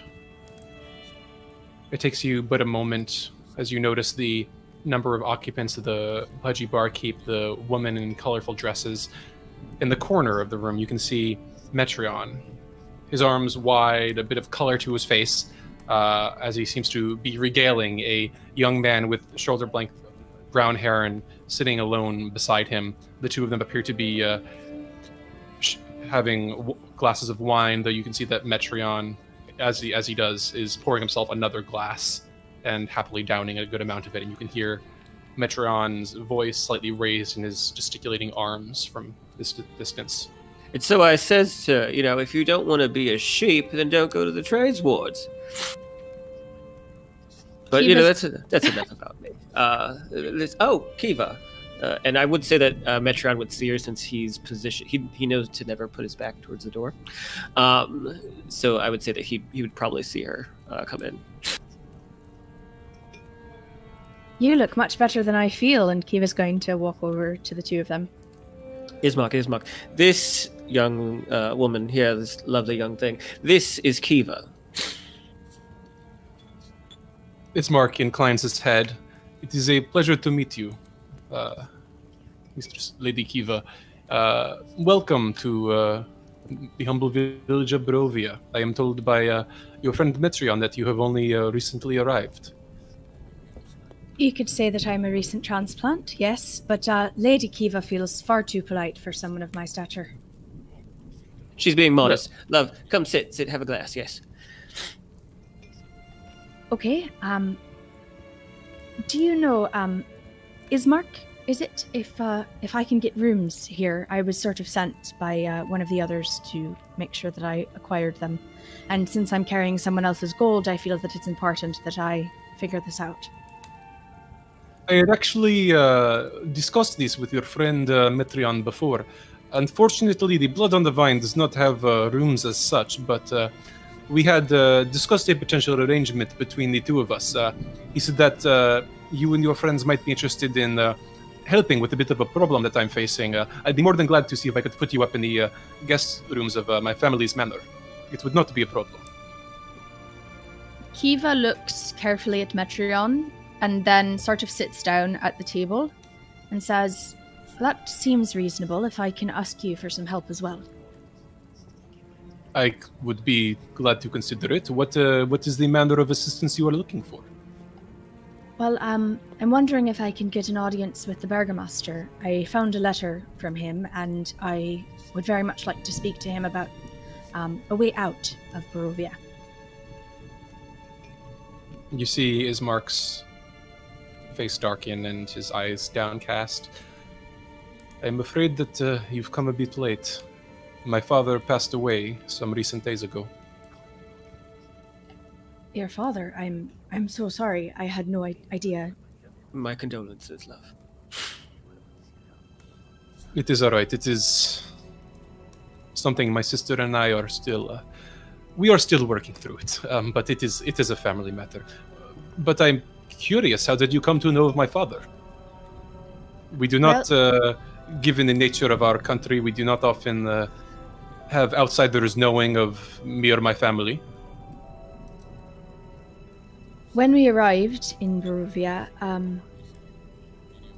it takes you but a moment as you notice the number of occupants of the pudgy barkeep, the woman in colorful dresses. In the corner of the room, you can see Metreon, his arms wide, a bit of color to his face, uh, as he seems to be regaling a young man with shoulder length brown hair and sitting alone beside him. The two of them appear to be uh, sh- having w- glasses of wine, though you can see that Metreon, as he as he does, is pouring himself another glass and happily downing a good amount of it. And you can hear Metreon's voice slightly raised in his gesticulating arms from this d- distance. And so I says, to you know, if you don't want to be a sheep, then don't go to the trades wards. But He you know, was- that's that's enough about me. Uh, oh, Kiva, uh, and I would say that uh, Metreon would see her since he's positioned. He he knows to never put his back towards the door. Um, so I would say that he he would probably see her uh, come in. You look much better than I feel, and Kiva's going to walk over to the two of them. Ismark, Ismark. This young uh, woman here, this lovely young thing, this is Kiva. Ismark inclines his head. It is a pleasure to meet you, uh, Mistress Lady Kiva. Uh, welcome to uh, the humble village of Barovia. I am told by uh, your friend Metreon that you have only uh, recently arrived. You could say that I'm a recent transplant, yes, but uh, Lady Kiva feels far too polite for someone of my stature. She's being modest. Love, come sit, sit, have a glass. Yes. Okay, um. Do you know, um. Ismark, is it? If, uh, if I can get rooms here, I was sort of sent by uh, one of the others to make sure that I acquired them. And since I'm carrying someone else's gold, I feel that it's important that I figure this out. I had actually uh, discussed this with your friend uh, before. Unfortunately, the Blood on the Vine does not have uh, rooms as such, but uh, we had uh, discussed a potential arrangement between the two of us. Uh, he said that uh, you and your friends might be interested in uh, helping with a bit of a problem that I'm facing. Uh, I'd be more than glad to see if I could put you up in the uh, guest rooms of my family's manor. It would not be a problem. Kiva looks carefully at Metreon and then sort of sits down at the table and says, That seems reasonable if I can ask you for some help as well. I would be glad to consider it. What uh, what is the manner of assistance you are looking for? Well, um, I'm wondering if I can get an audience with the Burgomaster. I found a letter from him and I would very much like to speak to him about um, a way out of Barovia. You see Ismark's face darken and his eyes downcast. I'm afraid that uh, you've come a bit late. My father passed away some recent days ago. Your father, I'm I'm so sorry. I had no I- idea. My condolences, love. It is all right. It is something my sister and I are still. Uh, we are still working through it, um, but it is it is a family matter. But I'm curious. How did you come to know of my father? We do not, uh, given the nature of our country, we do not often uh, have outsiders knowing of me or my family. When we arrived in Barovia, um,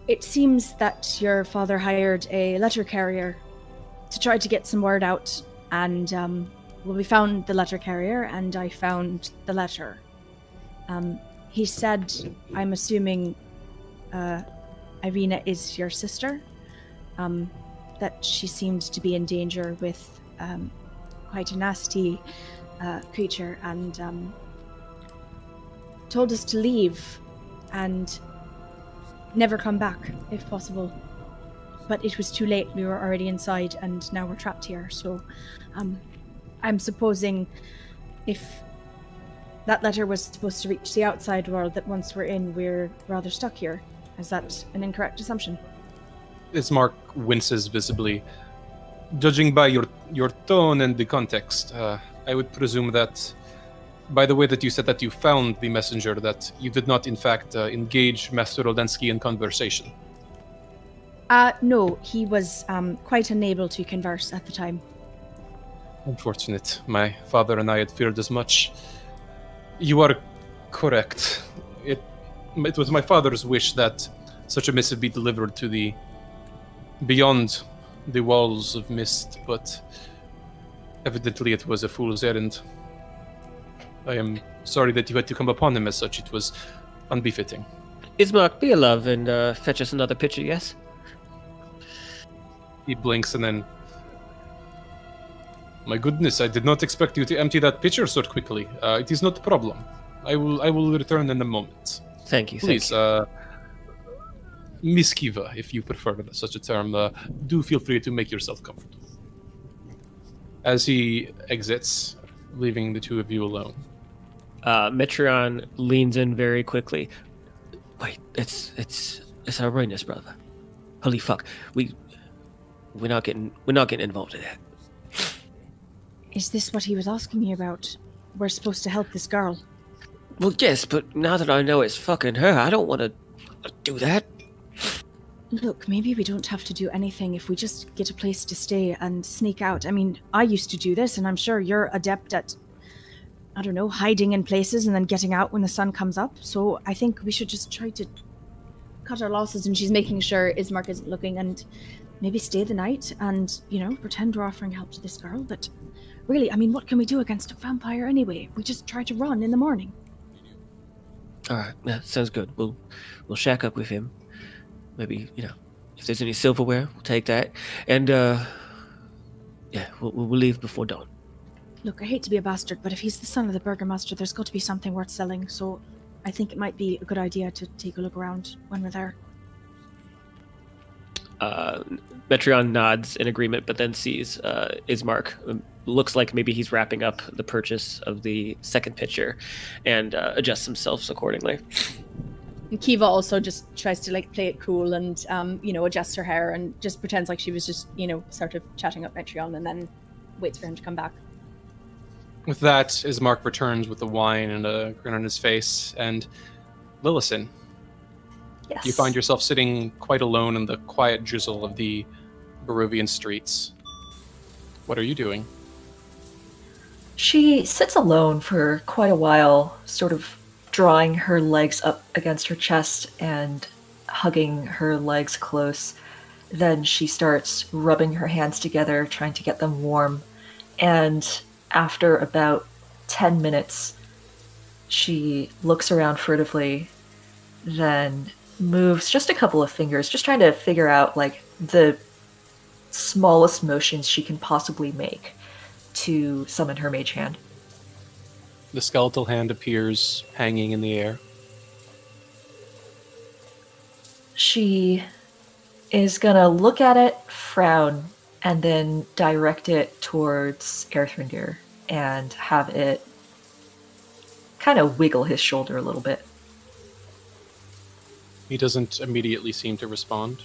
it seems that your father hired a letter carrier to try to get some word out, and um, well, we found the letter carrier, and I found the letter. Um, he said, "I'm assuming uh, Irina is your sister. Um, that she seemed to be in danger with um, quite a nasty uh, creature and um, told us to leave and never come back if possible. But it was too late. We were already inside and now we're trapped here. So um, I'm supposing if that letter was supposed to reach the outside world, that once we're in, we're rather stuck here. Is that an incorrect assumption? Ismark winces visibly. Judging by your your tone and the context, uh, I would presume that, by the way that you said that you found the messenger, that you did not, in fact, uh, engage Master Roldensky in conversation. Uh, no, he was um, quite unable to converse at the time. Unfortunate. My father and I had feared as much. You are correct. It it was my father's wish that such a missive be delivered to the beyond the walls of mist, but evidently it was a fool's errand. I am sorry that you had to come upon him as such. It was unbefitting. Ismark, be a love and uh, fetch us another pitcher, yes? He blinks and then. My goodness, I did not expect you to empty that pitcher so quickly. Uh, it is not a problem. I will. I will return in a moment. Thank you. Please, thank uh, Miss Kiva, if you prefer such a term, uh, do feel free to make yourself comfortable. As he exits, leaving the two of you alone. you. Uh, Metreon leans in very quickly. Wait, it's it's it's Irina's brother. Holy fuck, we we're not getting we're not getting involved in that. Is this what he was asking you about? We're supposed to help this girl. Well, yes, but now that I know it's fucking her, I don't want to do that. Look, maybe we don't have to do anything if we just get a place to stay and sneak out. I mean, I used to do this, and I'm sure you're adept at, I don't know, hiding in places and then getting out when the sun comes up. So I think we should just try to cut our losses. And she's making sure Ismark isn't looking and maybe stay the night and, you know, pretend we're offering help to this girl. But really, I mean, what can we do against a vampire anyway? We just try to run in the morning. All right, yeah, sounds good. We'll we'll shack up with him. Maybe you know, if there's any silverware, we'll take that. And uh, yeah, we'll, we'll leave before dawn. Look, I hate to be a bastard, but if he's the son of the burgomaster, there's got to be something worth selling. So I think it might be a good idea to take a look around when we're there. Uh, Metreon nods in agreement, but then sees uh, Ismark. Um, looks like maybe he's wrapping up the purchase of the second pitcher, and uh, adjusts himself accordingly. And Kiva also just tries to like play it cool and um, you know, adjusts her hair and just pretends like she was just, you know, sort of chatting up Metreon and then waits for him to come back. With that, Ismark returns with the wine and a grin on his face. And Lillison, Yes. you find yourself sitting quite alone in the quiet drizzle of the Barovian streets. What are you doing? She sits alone for quite a while, sort of drawing her legs up against her chest and hugging her legs close. Then she starts rubbing her hands together, trying to get them warm. And after about 10 minutes, she looks around furtively, then moves just a couple of fingers, just trying to figure out like the smallest motions she can possibly make to summon her mage hand. The skeletal hand appears hanging in the air. She is gonna look at it, frown, and then direct it towards Earthrendir and have it kind of wiggle his shoulder a little bit. He doesn't immediately seem to respond.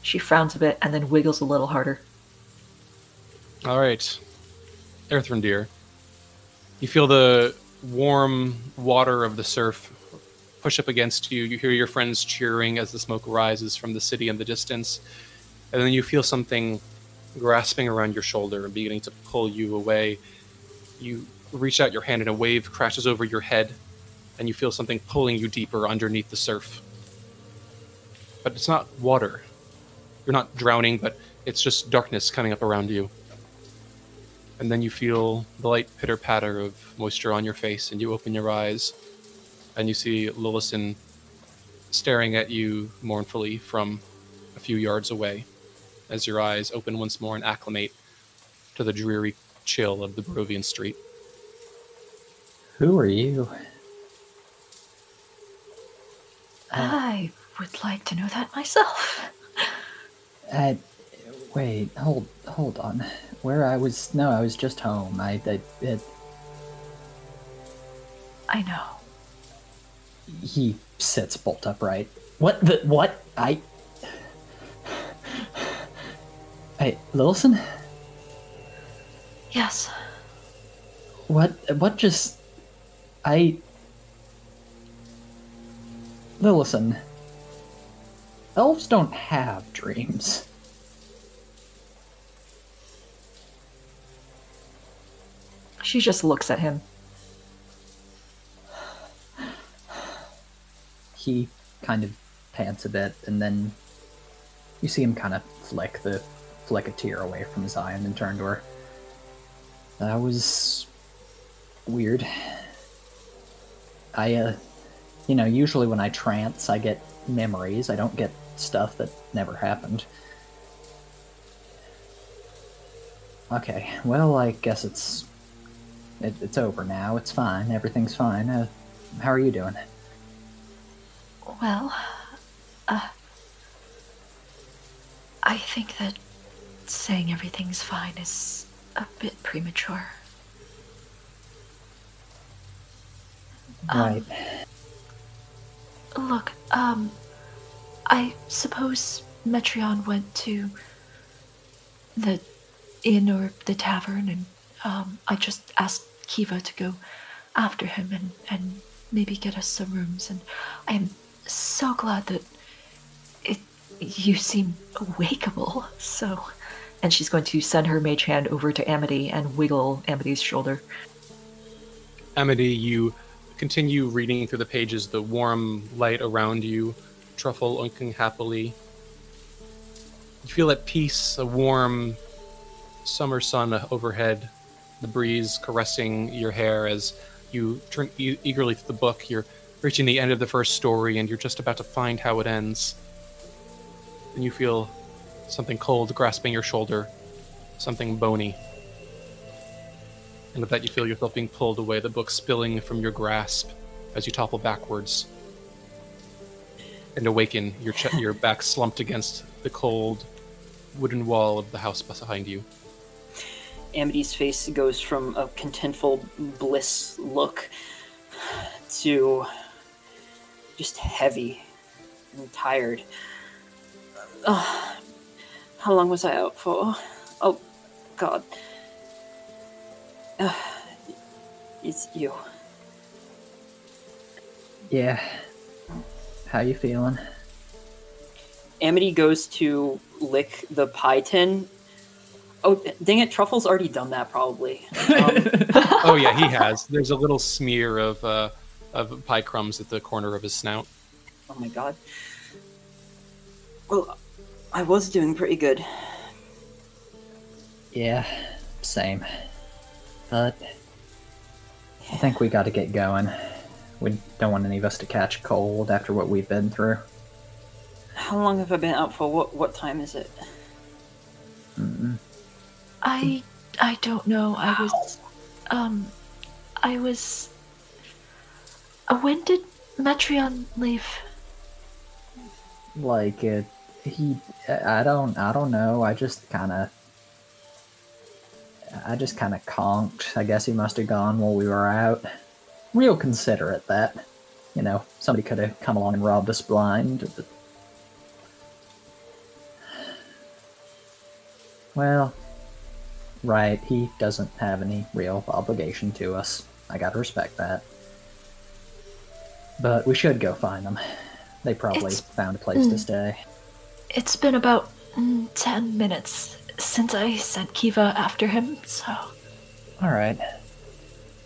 She frowns a bit and then wiggles a little harder. All right, Earthrendir. You feel the warm water of the surf push up against you. You hear your friends cheering as the smoke rises from the city in the distance, and then you feel something grasping around your shoulder and beginning to pull you away. You reach out your hand, and a wave crashes over your head, and you feel something pulling you deeper underneath the surf. But it's not water. You're not drowning, but it's just darkness coming up around you. And then you feel the light pitter patter of moisture on your face, and you open your eyes, and you see Lillison staring at you mournfully from a few yards away. as your eyes open once more and acclimate to the dreary chill of the Barovian street. Who are you? I would like to know that myself. Uh, wait, hold, hold on. Where I was? No, I was just home. I, I, it, I know. he sits bolt upright. What the? What? I. Hey, Lillison? Yes. What? What just? I. Lillison. Elves don't have dreams. She just looks at him. He kind of pants a bit, and then you see him kind of flick the flick a tear away from his eye, and then turn to her. That was weird. I, uh, you know, usually when I trance, I get memories. I don't get stuff that never happened. Okay, well, I guess it's it, it's over now. It's fine. Everything's fine. Uh, how are you doing? Well, uh, I think that saying everything's fine is a bit premature. Um, Right. Look, um, I suppose Metreon went to the inn or the tavern, and um, I just asked Kiva to go after him and, and maybe get us some rooms. And I am so glad that it you seem awakeable. So, and she's going to send her mage hand over to Amity and wiggle Amity's shoulder. Amity, you continue reading through the pages, the warm light around you, truffle unking happily. You feel at peace, a warm summer sun overhead, the breeze caressing your hair as you turn e- eagerly to the book. You're reaching the end of the first story and you're just about to find how it ends. And you feel something cold grasping your shoulder, something bony. And with that, you feel yourself being pulled away, the book spilling from your grasp as you topple backwards. And awaken, your, ch- your back slumped against the cold wooden wall of the house behind you. Amity's face goes from a contentful bliss look to just heavy and tired. How long was I out for? Oh, God. It's you. Yeah. How you feeling? Amity goes to lick the pie tin. Oh, dang it! Truffle's already done that, probably. Um, oh yeah, he has. There's a little smear of uh, of pie crumbs at the corner of his snout. oh my god. Well, I was doing pretty good. Yeah, same. But I think we got to get going. We don't want any of us to catch cold after what we've been through. How long have I been out for? What what time is it? Mm-mm. I I don't know. I was um I was uh, when did Metreon leave? Like it, he. I don't. I don't know. I just kind of. I just kind of conked. I guess he must have gone while we were out. Real considerate that. You know, somebody could have come along and robbed us blind. But... Well, right. He doesn't have any real obligation to us. I gotta respect that. But we should go find them. They probably It's- found a place to mm. stay. It's been about mm, ten minutes since I sent Kiva after him, so All right.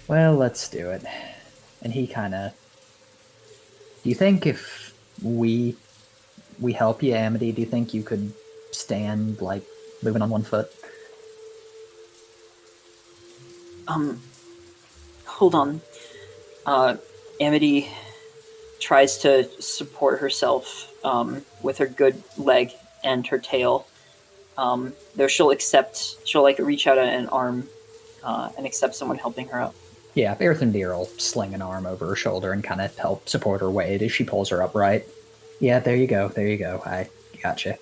Well, let's do it. And he kind of. Do you think if we we help you, Amity, do you think you could stand like moving on one foot? Um, hold on. Uh, Amity tries to support herself um, with her good leg and her tail, um, though she'll accept, she'll like reach out an arm uh, and accept someone helping her up. Yeah, Earthrendir will sling an arm over her shoulder and kind of help support her weight as she pulls her upright. Yeah, there you go, there you go. I gotcha.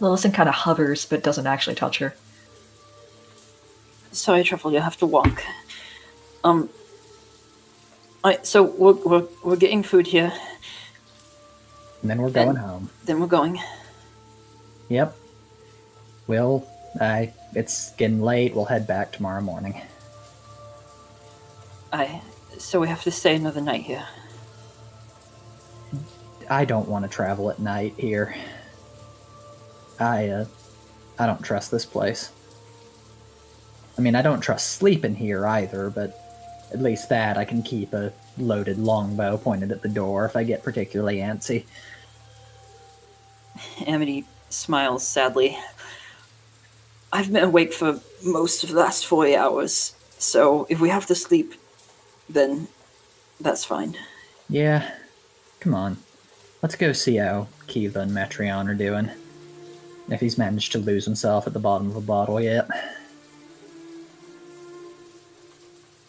Lillison kind of hovers but doesn't actually touch her. Sorry, Truffle, you have to walk. Um. Alright, so we're, we're, we're getting food here. And then we're going home. Then we're going. Yep. We'll, I, it's getting late. We'll head back tomorrow morning. I. So we have to stay another night here. I don't want to travel at night here. I, uh, I don't trust this place. I mean, I don't trust sleep in here either, but at least that I can keep a loaded longbow pointed at the door if I get particularly antsy. Amity smiles sadly. I've been awake for most of the last 40 hours, so if we have to sleep, then that's fine. Yeah, come on. Let's go see how Kiva and Metreon are doing. If he's managed to lose himself at the bottom of a bottle yet.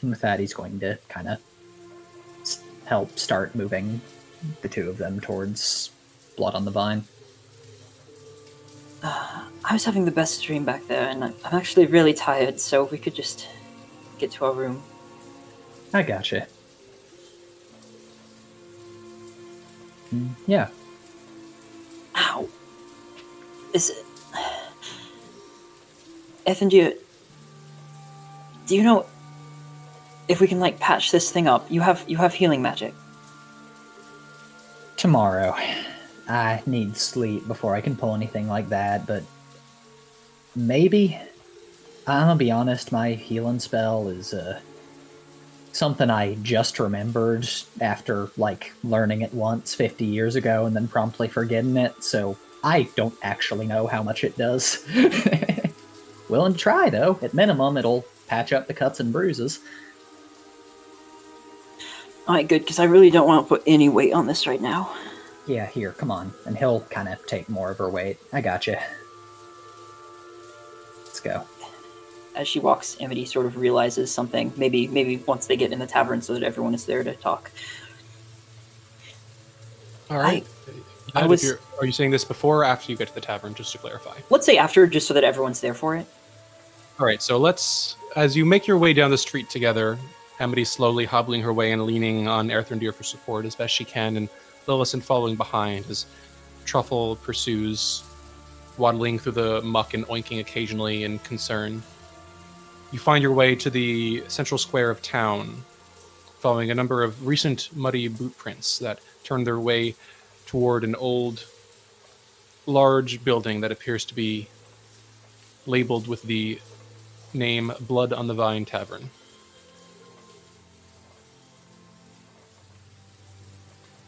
And with that, he's going to kind of help start moving the two of them towards Blood on the Vine. Uh, I was having the best dream back there, and I'm actually really tired, so if we could just get to our room. I gotcha. Mm, yeah. Ow. Is it. Ethan, do you. Do you know if we can like patch this thing up? You have you have healing magic. Tomorrow. I need sleep before I can pull anything like that, but maybe. I'm gonna be honest, my healing spell is uh, something I just remembered after like learning it once 50 years ago and then promptly forgetting it, so I don't actually know how much it does. Willing to try though. At minimum, it'll patch up the cuts and bruises. Alright, good, because I really don't want to put any weight on this right now. Yeah, here, come on. And he'll kind of take more of her weight. I gotcha. Let's go. As she walks, Amity sort of realizes something. Maybe, maybe once they get in the tavern, so that everyone is there to talk. All right. I Dad, if was- are you saying this before or after you get to the tavern, just to clarify? Let's say after, just so that everyone's there for it. All right, so let's, as you make your way down the street together, Amity slowly hobbling her way and leaning on Earthrendir for support as best she can, and Lillison following behind as Truffle pursues, waddling through the muck and oinking occasionally in concern. You find your way to the central square of town, following a number of recent muddy boot prints that turn their way toward an old, large building that appears to be labeled with the name Blood on the Vine Tavern.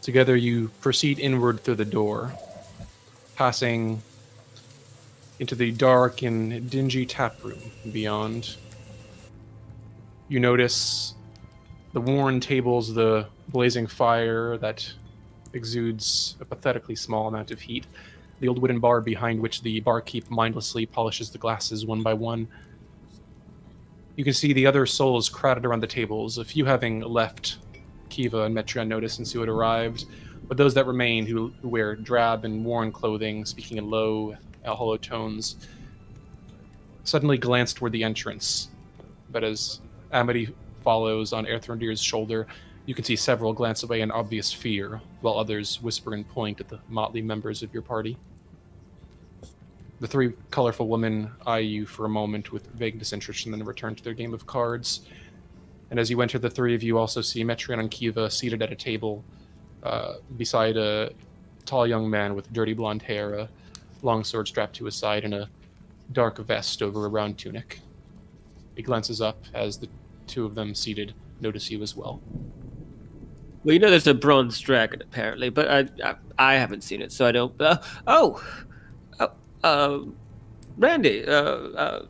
Together, you proceed inward through the door, passing into the dark and dingy tap room beyond. You notice the worn tables, the blazing fire that exudes a pathetically small amount of heat, the old wooden bar behind which the barkeep mindlessly polishes the glasses one by one. You can see the other souls crowded around the tables, a few having left Kiva and Metreon noticed since you had arrived, but those that remain who, who wear drab and worn clothing, speaking in low, uh, hollow tones, suddenly glance toward the entrance. But as Amity follows on Earthrendir's shoulder, you can see several glance away in obvious fear, while others whisper and point at the motley members of your party. The three colorful women eye you for a moment with vague disinterest and then return to their game of cards. And as you enter, the three of you also see Metreon and Kiva seated at a table uh, beside a tall young man with dirty blonde hair, a long sword strapped to his side, and a dark vest over a round tunic. He glances up as the two of them seated notice you as well. Well, you know, there's a bronze dragon apparently, but I I, I haven't seen it, so I don't. Uh, oh, uh, uh, Randy, uh,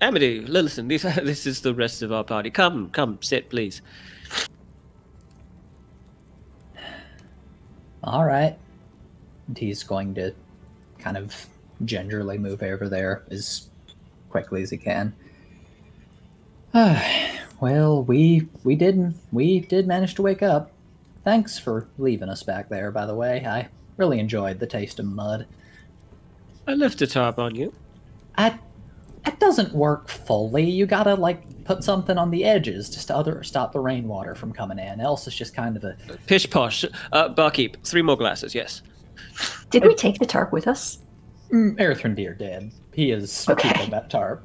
Amity, Lillison, these this is the rest of our party. Come, come, sit, please. All right. And he's going to kind of gingerly move over there as quickly as he can. well, we we didn't we did manage to wake up. Thanks for leaving us back there, by the way. I really enjoyed the taste of mud. I left a tarp on you. I it doesn't work fully. You gotta like put something on the edges just to other stop the rainwater from coming in. Else it's just kind of a Pish posh. Uh, barkeep, three more glasses, yes. Did we take the tarp with us? mm, Earthrendir did. He is Okay. keeping that tarp.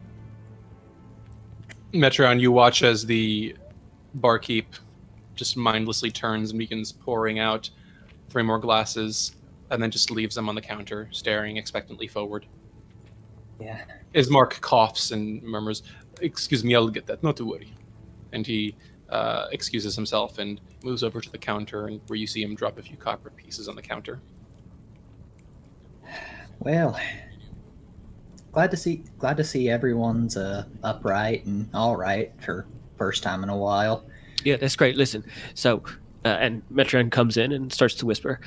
Metreon, you watch as the barkeep just mindlessly turns and begins pouring out three more glasses, and then just leaves them on the counter, staring expectantly forward. Yeah. Ismark coughs and murmurs, "Excuse me, I'll get that. Not to worry." And he uh, excuses himself and moves over to the counter, and where you see him drop a few copper pieces on the counter. Well, glad to see glad to see everyone's uh, upright and all right for first time in a while. Yeah, that's great. Listen, so, uh, and Metreon comes in and starts to whisper.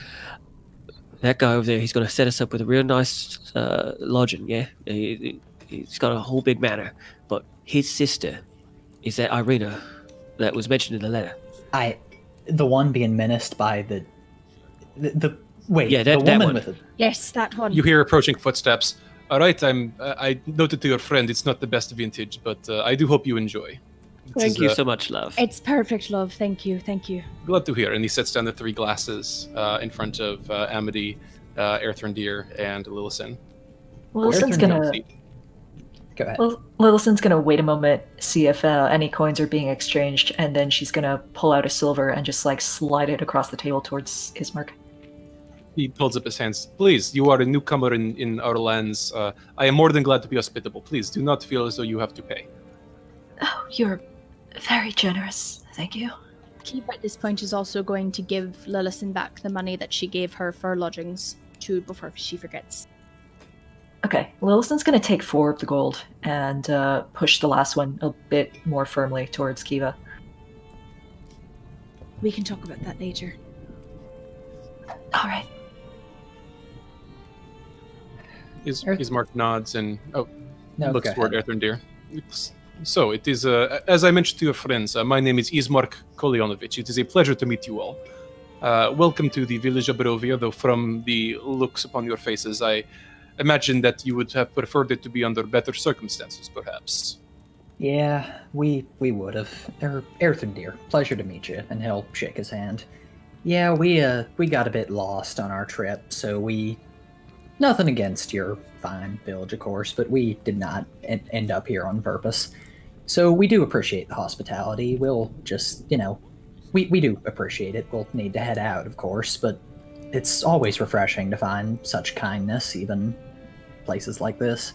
That guy over there, he's going to set us up with a real nice uh, lodging, yeah? He, he's got a whole big manor. But his sister is that Irina that was mentioned in the letter. I, the one being menaced by the, the, the wait, Yeah, that- the that woman one. with the Yes, that one. You hear approaching footsteps. All right, I'm. Uh, I noted to your friend it's not the best vintage, but uh, I do hope you enjoy. This Thank is, you uh, so much, love. It's perfect, love. Thank you. Thank you. Glad to hear. And he sets down the three glasses uh, in front of uh, Amity, uh, Earthrendir, and Lillison. Lillison's Earthrendir gonna seat. Go ahead. Lil- Lillison's gonna wait a moment, see if uh, any coins are being exchanged, and then she's gonna pull out a silver and just like slide it across the table towards Ismark. He holds up his hands. Please, you are a newcomer in, in our lands. Uh, I am more than glad to be hospitable. Please do not feel as though you have to pay. Oh, you're very generous. Thank you. Kiva at this point is also going to give Lillison back the money that she gave her for lodgings to before she forgets. Okay, Lillison's gonna take four of the gold and uh, push the last one a bit more firmly towards Kiva. We can talk about that later. All right. Is Earth- Ismark nods and oh, No, looks go toward ahead. Earthrendir. It's- So it is, uh, as I mentioned to your friends, uh, my name is Ismark Kolyanovich. It is a pleasure to meet you all. Uh, welcome to the village of Barovia, though from the looks upon your faces, I imagine that you would have preferred it to be under better circumstances, perhaps. Yeah, we we would have. Er, Earthrendir, pleasure to meet you, and he'll shake his hand. Yeah, we uh we got a bit lost on our trip, so we nothing against your fine village, of course, but we did not en- end up here on purpose. So we do appreciate the hospitality. We'll just, you know, we we do appreciate it. We'll need to head out, of course, but it's always refreshing to find such kindness, even places like this.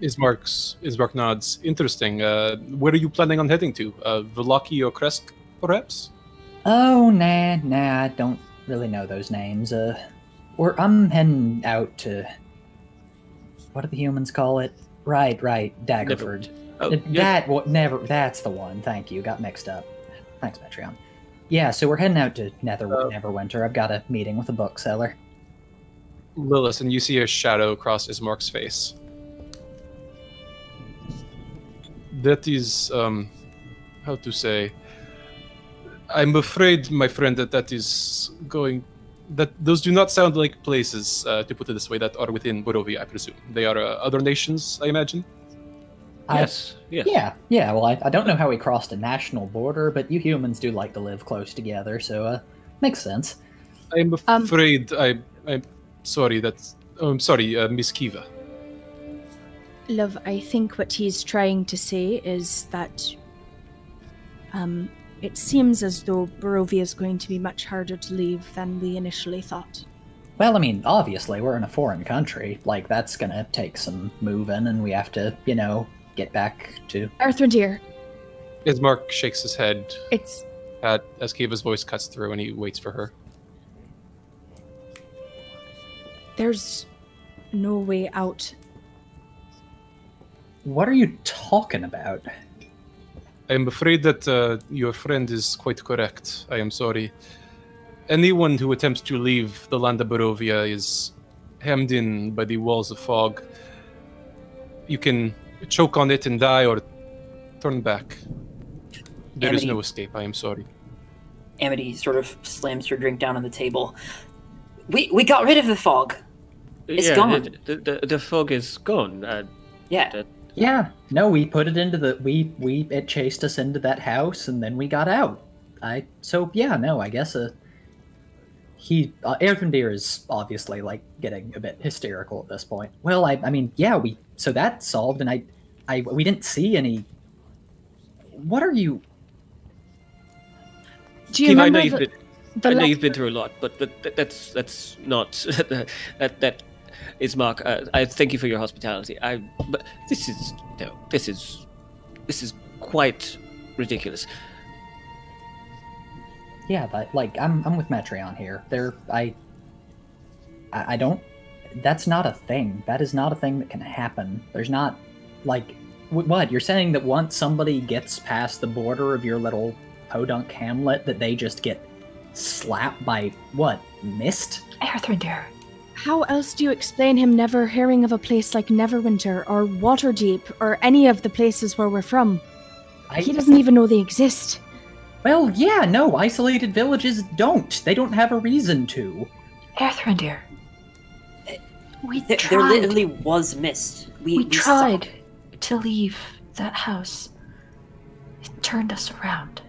is Ismark's Ismark nods. Interesting. Uh, where are you planning on heading to? Uh, Vallaki or Krezk, perhaps? Oh, nah, nah, I don't really know those names. Uh, we're, I'm heading out to. What do the humans call it? Right, right, Daggerford. Oh, Uh, yeah. That, what, never, that's the one. Thank you. Got mixed up. Thanks, Metreon. Yeah, so we're heading out to Nether, Uh, Neverwinter. I've got a meeting with a bookseller. Lilith, and you see a shadow cross Ismark's face. That is, um, how to say? I'm afraid, my friend, that that is going. That those do not sound like places, uh, to put it this way, that are within Barovia, I presume. They are uh, other nations, I imagine. I- Yes, yes. Yeah, yeah. Well, I, I don't know how we crossed a national border, but you humans do like to live close together, so uh, makes sense. I'm Um, I, I. I'm sorry. That's. Oh, I'm sorry, uh, Miss Kiva. Love, I think what he's trying to say is that um, it seems as though Barovia is going to be much harder to leave than we initially thought. Well, I mean, obviously, we're in a foreign country. Like, that's gonna take some moving, and we have to, you know, get back to. Earthrendir, Ismark shakes his head it's at as Kiva's voice cuts through, and he waits for her. There's no way out. What are you talking about? I am afraid that uh, your friend is quite correct. I am sorry. Anyone who attempts to leave the land of Barovia is hemmed in by the walls of fog. You can choke on it and die or turn back. There is Amity- no escape, I am sorry. Amity sort of slams her drink down on the table. We we got rid of the fog. It's yeah, gone. The, the, the, the fog is gone. Uh, Yeah. that- Yeah, no, we put it into the we we it chased us into that house and then we got out. I so yeah, no, I guess uh he uh, Earthrendir is obviously like getting a bit hysterical at this point. Well, I I mean, yeah, we so that solved and I I we didn't see any What are you Do you Keith, I remember know you've been, the I know le- you've been through a lot, but but that's that's not that that Ismark. Uh, I thank you for your hospitality. I but this is no, this is this is quite ridiculous. Yeah, but like I'm I'm with Metreon here. There I I I don't that's not a thing. That is not a thing that can happen. There's not like what? You're saying that once somebody gets past the border of your little podunk hamlet that they just get slapped by what? Mist? Earthrendir. How else do you explain him never hearing of a place like Neverwinter or Waterdeep or any of the places where we're from? I, He doesn't even know they exist. Well, yeah, no, isolated villages don't. They don't have a reason to. Earthrendir. We There, tried. there literally was mist. We, we saw- tried to leave that house. It turned us around.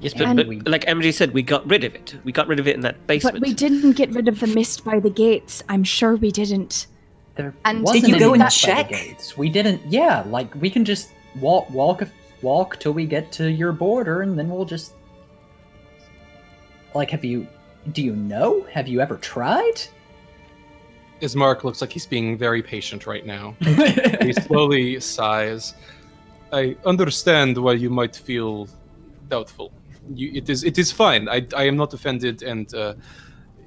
Yes, but, And but we- like Emily said, we got rid of it. We got rid of it in that basement. But we didn't get rid of the mist by the gates. I'm sure we didn't. There And wasn't Did you go any and by the check? gates. We didn't. Yeah, like we can just walk, walk, walk till we get to your border, and then we'll just. Like, have you? Do you know? Have you ever tried? Ismark looks like he's being very patient right now. he slowly sighs. I understand why you might feel doubtful. You, it is it is fine. I, I am not offended, and uh,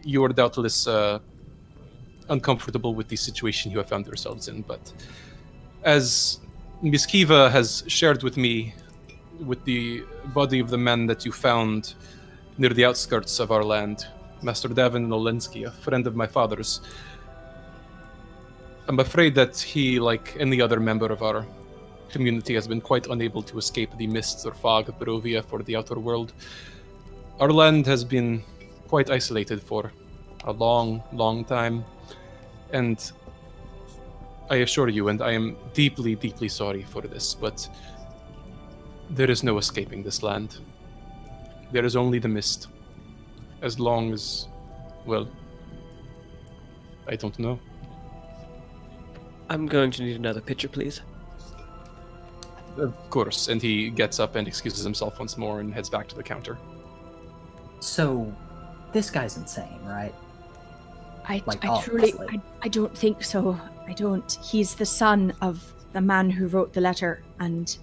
you are doubtless uh, uncomfortable with the situation you have found yourselves in. But as Miss Kiva has shared with me, with the body of the man that you found near the outskirts of our land, Master Davin Nolensky, a friend of my father's, I'm afraid that he, like any other member of our community, has been quite unable to escape the mists or fog of Barovia for the outer world. Our land has been quite isolated for a long, long time, and I assure you, and I am deeply, deeply sorry for this, but there is no escaping this land. There is only the mist. As long as, well, I don't know. I'm going to need another picture, please. Of course. And he gets up and excuses himself once more and heads back to the counter. So, this guy's insane, right? I, Like, I truly. I, I don't think so. I don't. He's the son of the man who wrote the letter, and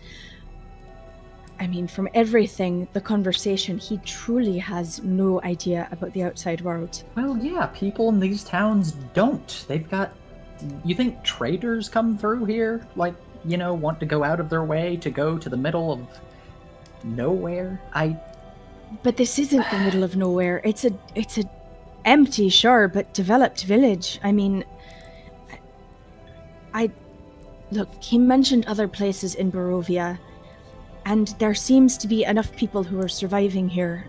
I mean, from everything, the conversation, he truly has no idea about the outside world. Well, yeah, people in these towns don't. They've got. You think traders come through here? Like, you know, want to go out of their way to go to the middle of nowhere? I. But this isn't the middle of nowhere. It's a, it's a empty, sure, but developed village. I mean, I, look. He mentioned other places in Barovia, and there seems to be enough people who are surviving here.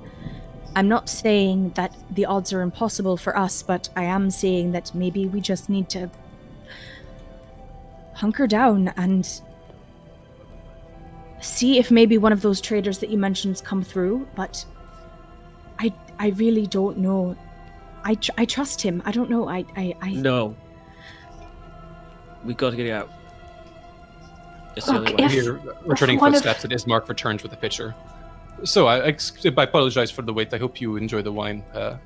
I'm not saying that the odds are impossible for us, but I am saying that maybe we just need to hunker down and see if maybe one of those traders that you mentioned's come through. But I, I really don't know. I, tr- I trust him. I don't know. I, I, I. No. We got to get out. That's the only way. if- Here, returning one of- footsteps, and Ismark returns with a pitcher. So I, I, I apologize for the wait. I hope you enjoy the wine. Uh,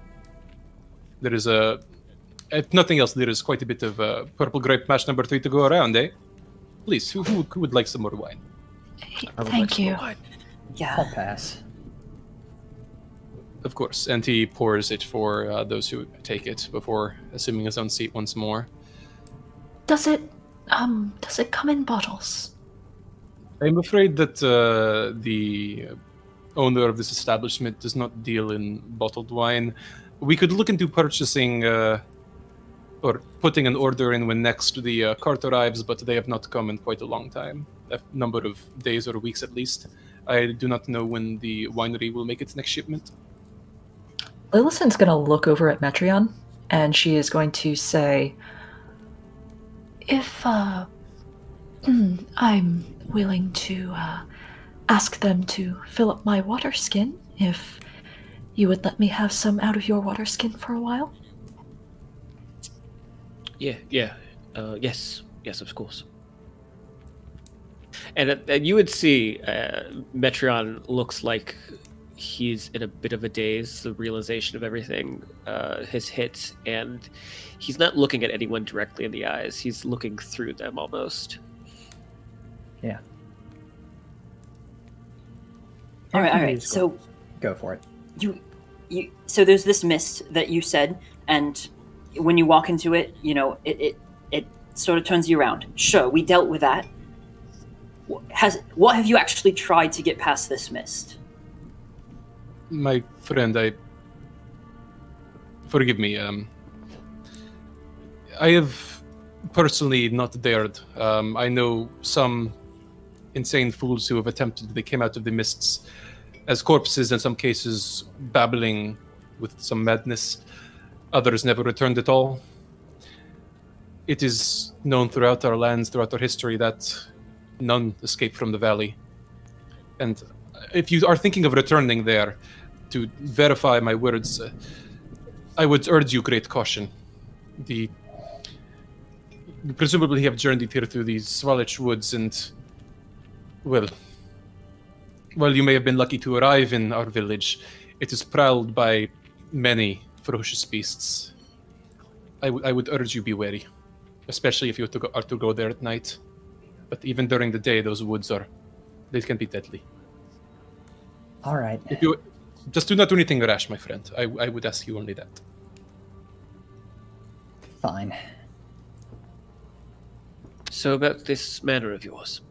there is a, if nothing else, there is quite a bit of uh, purple grape mash number three to go around, eh? Please, who, who, who would like some more wine? I would like Thank you. wine. Yeah. I'll pass. Of course, and he pours it for uh, those who take it before assuming his own seat once more. Does it um does it come in bottles? I'm afraid that uh, the owner of this establishment does not deal in bottled wine. We could look into purchasing uh, or putting an order in when next the uh, cart arrives, but they have not come in quite a long time, a number of days or weeks at least. I do not know when the winery will make its next shipment. Lillison's going to look over at Metreon and she is going to say, If uh, I'm willing to uh, ask them to fill up my water skin, if you would let me have some out of your water skin for a while. Yeah, yeah, uh, yes, yes, of course. And, uh, and you would see uh, Metreon looks like he's in a bit of a daze. The realization of everything uh, has hit, and he's not looking at anyone directly in the eyes. He's looking through them almost. Yeah. All right, all right. So Go for it. you, you. So there's this mist that you said, and when you walk into it, you know it. It, it sort of turns you around. Sure, we dealt with that. Has what have you actually tried to get past this mist? My friend, I forgive me. Um, I have personally not dared. Um, I know some insane fools who have attempted. They came out of the mists as corpses, in some cases, babbling with some madness. Others never returned at all. It is known throughout our lands, throughout our history, that none escape from the valley. And if you are thinking of returning there, to verify my words, uh, I would urge you great caution. The you presumably have journeyed here through these Svalich woods, and well, well, you may have been lucky to arrive in our village. It is prowled by many ferocious beasts. I, w- I would urge you be wary, especially if you are to, go, are to go there at night. But even during the day, those woods are they can be deadly. All right. If you just do not do anything rash, my friend. I, I would ask you only that. Fine. So about this manor of yours.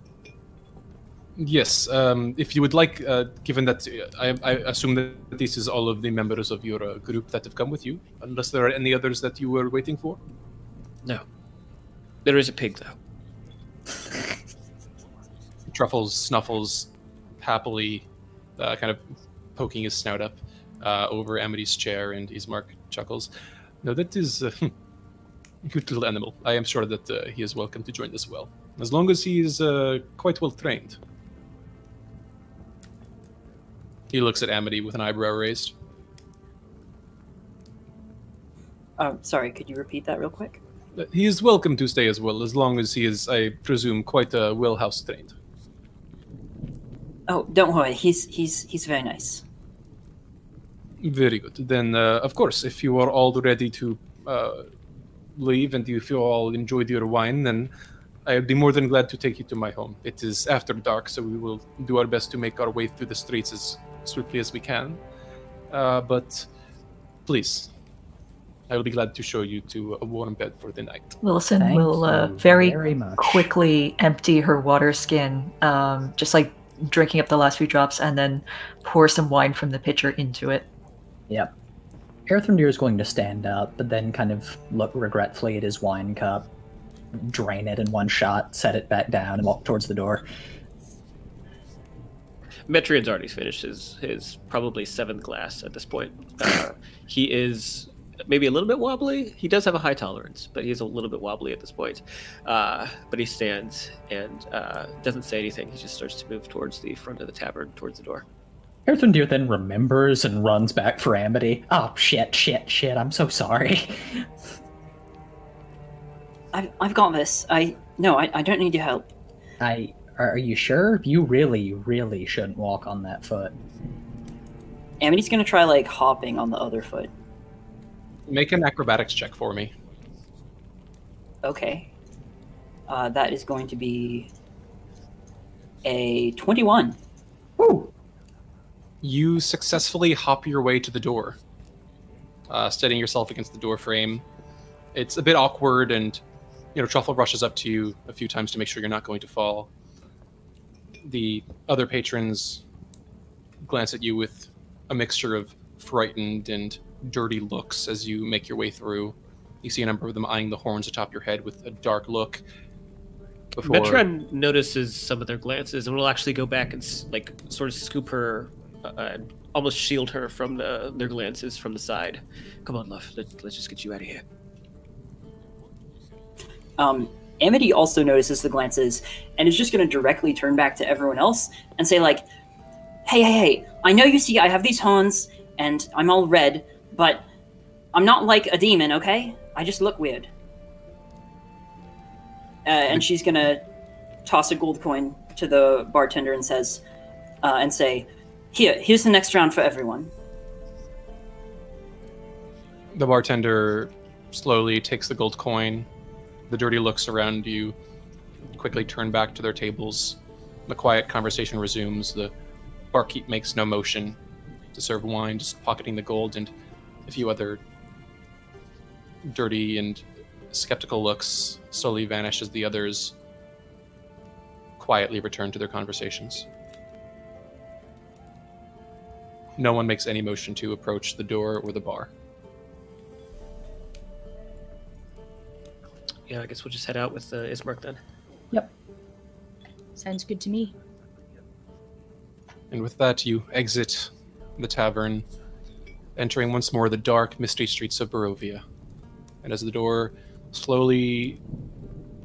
Yes, um, if you would like, uh, given that uh, I, I assume that this is all of the members of your uh, group that have come with you, unless there are any others that you were waiting for. No. There is a pig though. Truffles snuffles happily, uh, kind of poking his snout up uh, over Amity's chair, and Ismark chuckles. No, that is uh, a good little animal. I am sure that uh, he is welcome to join as well, as long as he is uh, quite well trained. He looks at Amity with an eyebrow raised. Oh, sorry. Could you repeat that real quick? Uh, He is welcome to stay as well, as long as he is, I presume, quite uh, well house trained. Oh, don't worry. He's he's he's very nice. Very good. Then, uh, of course, if you are all ready to uh, leave and if you all enjoyed your wine, then I'd be more than glad to take you to my home. It is after dark, so we will do our best to make our way through the streets as swiftly as we can. Uh, but please, I will be glad to show you to a warm bed for the night. Wilson Thank will uh, very, very quickly empty her water skin, um, just like drinking up the last few drops, and then pour some wine from the pitcher into it. Yep. Earthrendir is going to stand up, but then kind of look regretfully at his wine cup, drain it in one shot, set it back down, and walk towards the door. Metreon's already finished his his probably seventh glass at this point. Uh, he is maybe a little bit wobbly. He does have a high tolerance, but he's a little bit wobbly at this point. Uh, but he stands and uh, doesn't say anything. He just starts to move towards the front of the tavern, towards the door. Earthrendir then remembers and runs back for Amity. Oh, shit, shit, shit, I'm so sorry. I've I've got this. I no. I, I don't need your help. I. Are you sure? You really, really shouldn't walk on that foot. Amity's gonna try like hopping on the other foot. Make an acrobatics check for me. Okay. Uh, that is going to be a twenty-one. Woo! You successfully hop your way to the door, uh, steadying yourself against the door frame. It's a bit awkward, and you know Truffle rushes up to you a few times to make sure you're not going to fall. The other patrons glance at you with a mixture of frightened and dirty looks as you make your way through. You see a number of them eyeing the horns atop your head with a dark look. Before Metreon notices some of their glances and will actually go back and like sort of scoop her, uh, and almost shield her from the, their glances from the side. Come on, love. Let, let's just get you out of here. Um, Amity also notices the glances and is just going to directly turn back to everyone else and say, like, "Hey, hey, hey! I know you see I have these horns and I'm all red, but I'm not like a demon, okay? I just look weird." Uh, and she's gonna toss a gold coin to the bartender and says, uh, and say, "Here, here's the next round for everyone." the bartender slowly takes the gold coin. The dirty looks around you quickly turn back to their tables. The quiet conversation resumes. The barkeep makes no motion to serve wine, just pocketing the gold, and a few other dirty and skeptical looks slowly vanish as the others quietly return to their conversations. No one makes any motion to approach the door or the bar. Yeah, I guess we'll just head out with uh, Ismark then. Yep. Sounds good to me. And with that, you exit the tavern, entering once more the dark, misty streets of Barovia. And as the door slowly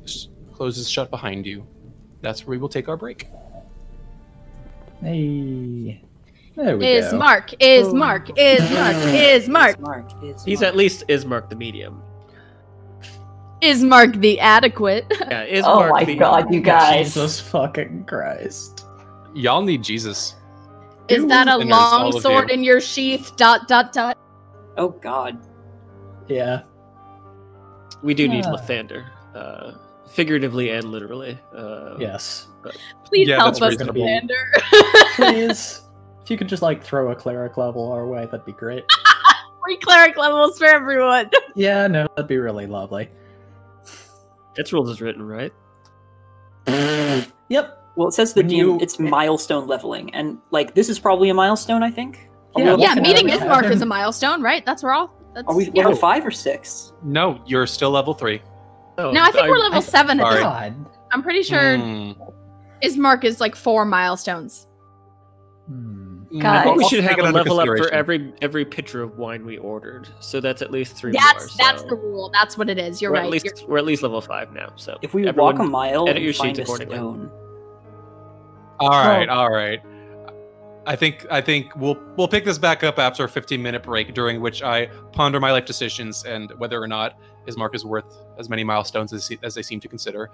s- closes shut behind you, that's where we will take our break. Hey. There we Is go. Mark, is Mark, is Mark, is Mark, Mark is Mark. He's at least Ismark the medium. Is Mark the adequate? Yeah, Ismark Oh my the god, you guys. Jesus fucking Christ. Y'all need Jesus. Is that a Sinners, long sword you. in your sheath? Dot dot dot. Oh God. Yeah. We do need Yeah. Lathander, uh, figuratively and literally. Uh, Yes. Please Yeah, help us, reasonable. Commander. Please. if you could just like throw a cleric level our way, that'd be great. Free cleric levels for everyone. Yeah, no, that'd be really lovely. That's rules is written, right? Yep. Well, it says the When DM, you- it's milestone leveling, and like this is probably a milestone. I think. Are Yeah, yeah, looking five? at meeting it, Ismark yeah. is a milestone, right? That's where all. That's, Are we yeah. level five or six? No, you're still level three. Oh, No, I think we're level seven at this. God. I'm pretty sure Hmm. Ismark is like four milestones. Guys. I think we should take have a level up for every every pitcher of wine we ordered. So that's at least three That's more. that's so the rule. That's what it is. You're we're right. At least You're- we're at least level five now. So If we walk a mile edit and your find sheets a accordingly. stone, All right, all right. I think I think we'll we'll pick this back up after a 15 minute break, during which I ponder my life decisions and whether or not his mark is worth as many milestones as, as they seem to consider.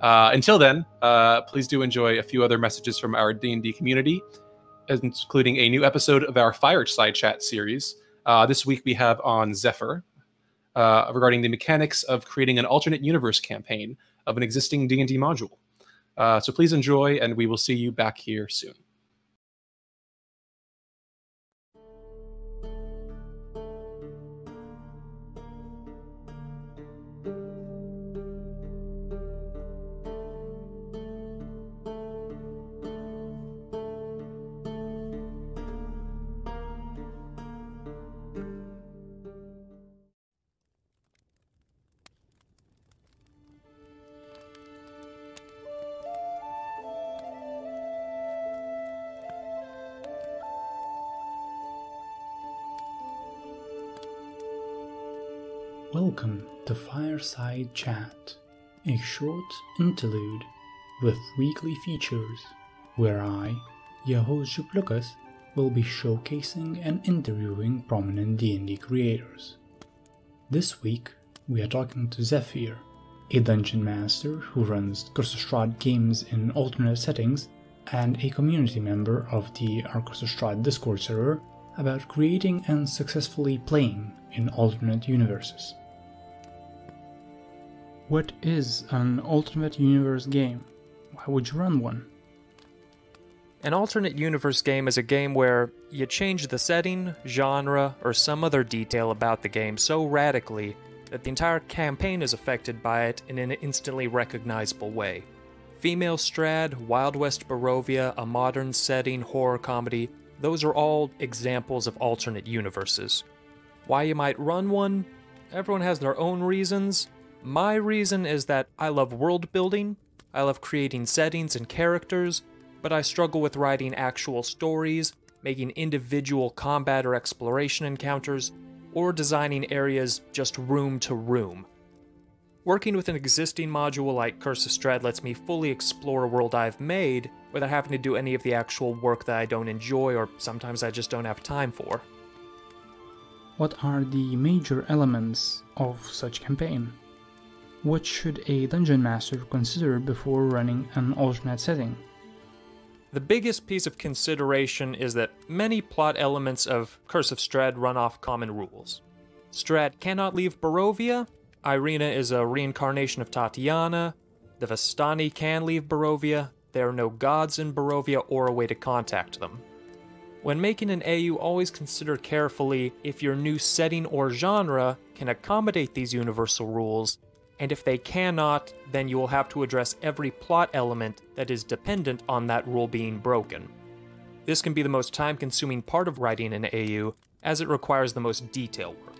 Uh, until then, uh, please do enjoy a few other messages from our D&D community, including a new episode of our Fireside Chat series. Uh, this week we have on Zephyr uh, regarding the mechanics of creating an alternate universe campaign of an existing D&D module. Uh, so please enjoy, and we will see you back here soon. Welcome to Fireside Chat, a short interlude with weekly features where I, your Lucas, will be showcasing and interviewing prominent D&D creators. This week, we are talking to Zephyr, a dungeon master who runs Strahd games in alternate settings and a community member of the Strahd Discord server about creating and successfully playing in alternate universes. What is an alternate universe game? Why would you run one? An alternate universe game is a game where you change the setting, genre, or some other detail about the game so radically that the entire campaign is affected by it in an instantly recognizable way. Female Strahd, Wild West Barovia, a modern setting, horror comedy, those are all examples of alternate universes. Why you might run one? Everyone has their own reasons. My reason is that I love world building, I love creating settings and characters, but I struggle with writing actual stories, making individual combat or exploration encounters, or designing areas just room to room. Working with an existing module like Curse of Strahd lets me fully explore a world I've made without having to do any of the actual work that I don't enjoy or sometimes I just don't have time for. What are the major elements of such campaign? What should a dungeon master consider before running an alternate setting? The biggest piece of consideration is that many plot elements of Curse of Strahd run off common rules. Strahd cannot leave Barovia, Irina is a reincarnation of Tatiana, the Vistani can leave Barovia, there are no gods in Barovia or a way to contact them. When making an AU, always consider carefully if your new setting or genre can accommodate these universal rules, and if they cannot, then you will have to address every plot element that is dependent on that rule being broken. This can be the most time consuming part of writing an AU, as it requires the most detail work.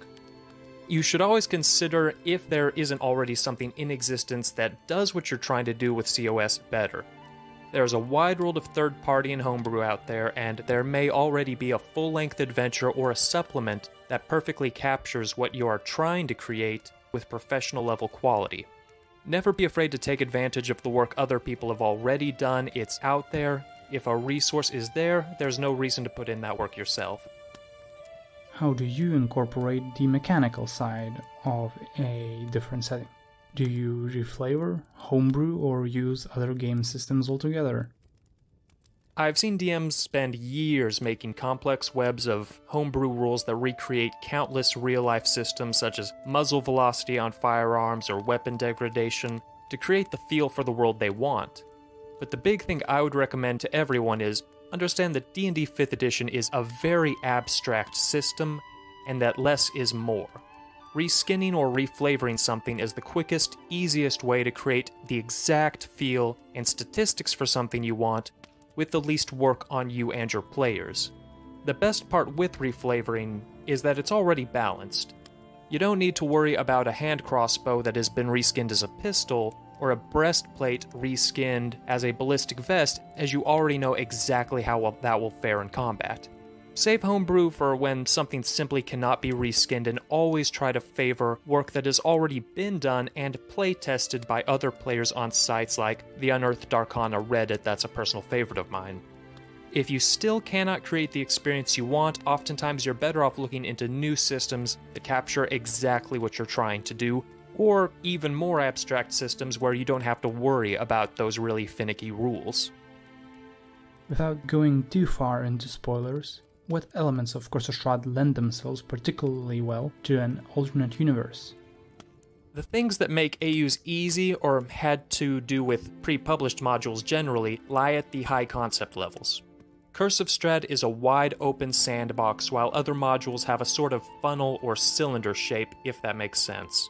You should always consider if there isn't already something in existence that does what you're trying to do with COS better. There's a wide world of third party and homebrew out there, and there may already be a full length adventure or a supplement that perfectly captures what you are trying to create with professional level quality. Never be afraid to take advantage of the work other people have already done, it's out there. If a resource is there, there's no reason to put in that work yourself. How do you incorporate the mechanical side of a different setting? Do you reflavor, homebrew, or use other game systems altogether? I've seen DMs spend years making complex webs of homebrew rules that recreate countless real life systems such as muzzle velocity on firearms or weapon degradation to create the feel for the world they want. But the big thing I would recommend to everyone is understand that D&D 5th edition is a very abstract system and that less is more. Reskinning or reflavoring something is the quickest, easiest way to create the exact feel and statistics for something you want with the least work on you and your players. The best part with reflavoring is that it's already balanced. You don't need to worry about a hand crossbow that has been reskinned as a pistol, or a breastplate reskinned as a ballistic vest, as you already know exactly how well that will fare in combat. Save homebrew for when something simply cannot be reskinned and always try to favor work that has already been done and play tested by other players on sites like the Unearthed Arcana Reddit, that's a personal favorite of mine. If you still cannot create the experience you want, oftentimes you're better off looking into new systems that capture exactly what you're trying to do, or even more abstract systems where you don't have to worry about those really finicky rules. Without going too far into spoilers, what elements of Strahd lend themselves particularly well to an alternate universe? The things that make AUs easy or had to do with pre published modules generally lie at the high concept levels. Curse of Strahd is a wide open sandbox, while other modules have a sort of funnel or cylinder shape, if that makes sense.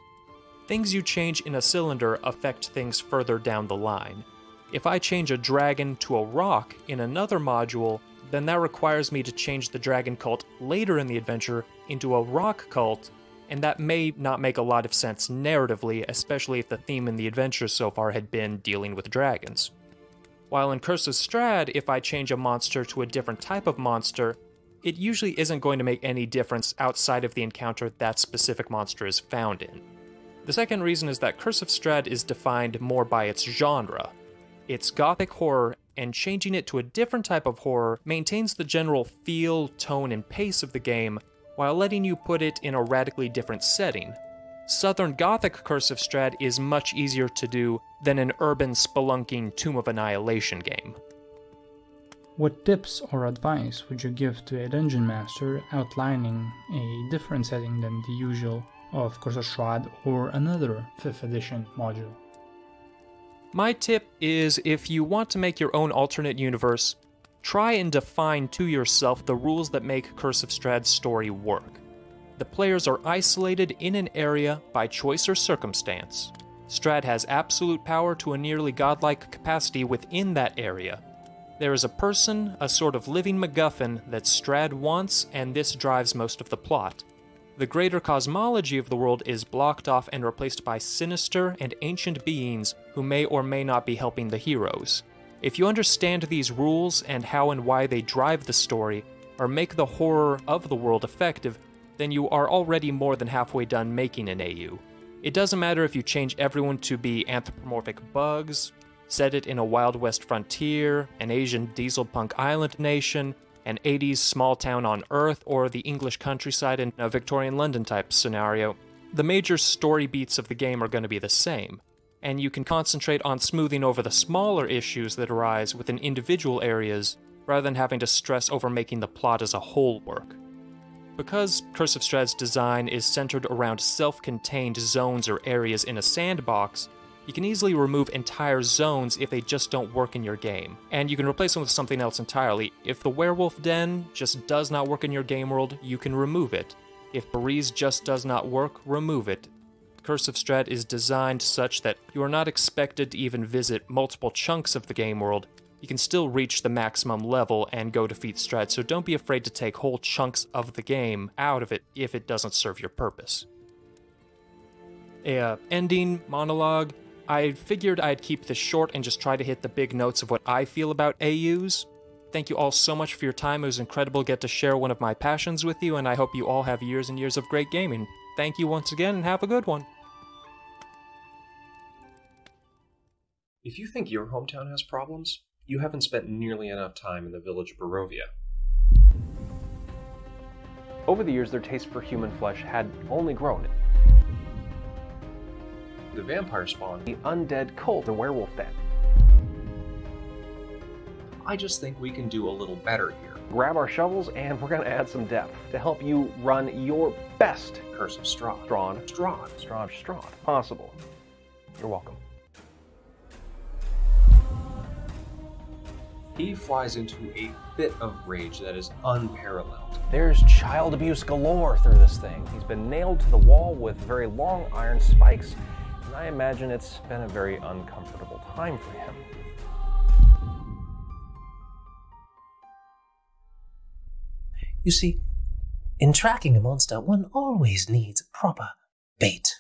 Things you change in a cylinder affect things further down the line. If I change a dragon to a rock in another module, then that requires me to change the dragon cult later in the adventure into a rock cult, and that may not make a lot of sense narratively, especially if the theme in the adventure so far had been dealing with dragons. While in Curse of Strahd, if I change a monster to a different type of monster, it usually isn't going to make any difference outside of the encounter that specific monster is found in. The second reason is that Curse of Strahd is defined more by its genre. It's gothic horror, and changing it to a different type of horror maintains the general feel, tone, and pace of the game, while letting you put it in a radically different setting. Southern Gothic Curse of Strahd is much easier to do than an urban spelunking Tomb of Annihilation game. What tips or advice would you give to a dungeon master outlining a different setting than the usual of Curse of Strahd or another 5th edition module? My tip is if you want to make your own alternate universe, try and define to yourself the rules that make Curse of Strahd's story work. The players are isolated in an area by choice or circumstance. Strahd has absolute power to a nearly godlike capacity within that area. There is a person, a sort of living MacGuffin, that Strahd wants, and this drives most of the plot. The greater cosmology of the world is blocked off and replaced by sinister and ancient beings who may or may not be helping the heroes. If you understand these rules and how and why they drive the story, or make the horror of the world effective, then you are already more than halfway done making an AU. It doesn't matter if you change everyone to be anthropomorphic bugs, set it in a Wild West frontier, an Asian diesel punk island nation, an 80s small town on Earth, or the English countryside in a Victorian London type scenario. The major story beats of the game are going to be the same, and you can concentrate on smoothing over the smaller issues that arise within individual areas rather than having to stress over making the plot as a whole work. Because Curse of Strahd's design is centered around self contained zones or areas in a sandbox, you can easily remove entire zones if they just don't work in your game, and you can replace them with something else entirely. If the Werewolf Den just does not work in your game world, you can remove it. If Berez just does not work, remove it. Curse of Strahd is designed such that you are not expected to even visit multiple chunks of the game world. You can still reach the maximum level and go defeat Strahd, so don't be afraid to take whole chunks of the game out of it if it doesn't serve your purpose. A uh, ending monologue I figured I'd keep this short and just try to hit the big notes of what I feel about AUs. Thank you all so much for your time. It was incredible to get to share one of my passions with you, and I hope you all have years and years of great gaming. Thank you once again, and have a good one. If you think your hometown has problems, you haven't spent nearly enough time in the village of Barovia. Over the years, their taste for human flesh had only grown the vampire spawn, the undead cult, the werewolf den. I just think we can do a little better here. Grab our shovels and we're going to add some depth to help you run your best Curse of Strahd. Strawn. Strahd. Strahd. Strahd. Possible. You're welcome. He flies into a fit of rage that is unparalleled. There's child abuse galore through this thing. He's been nailed to the wall with very long iron spikes I imagine it's been a very uncomfortable time for him. You see, in tracking a monster, one always needs proper bait.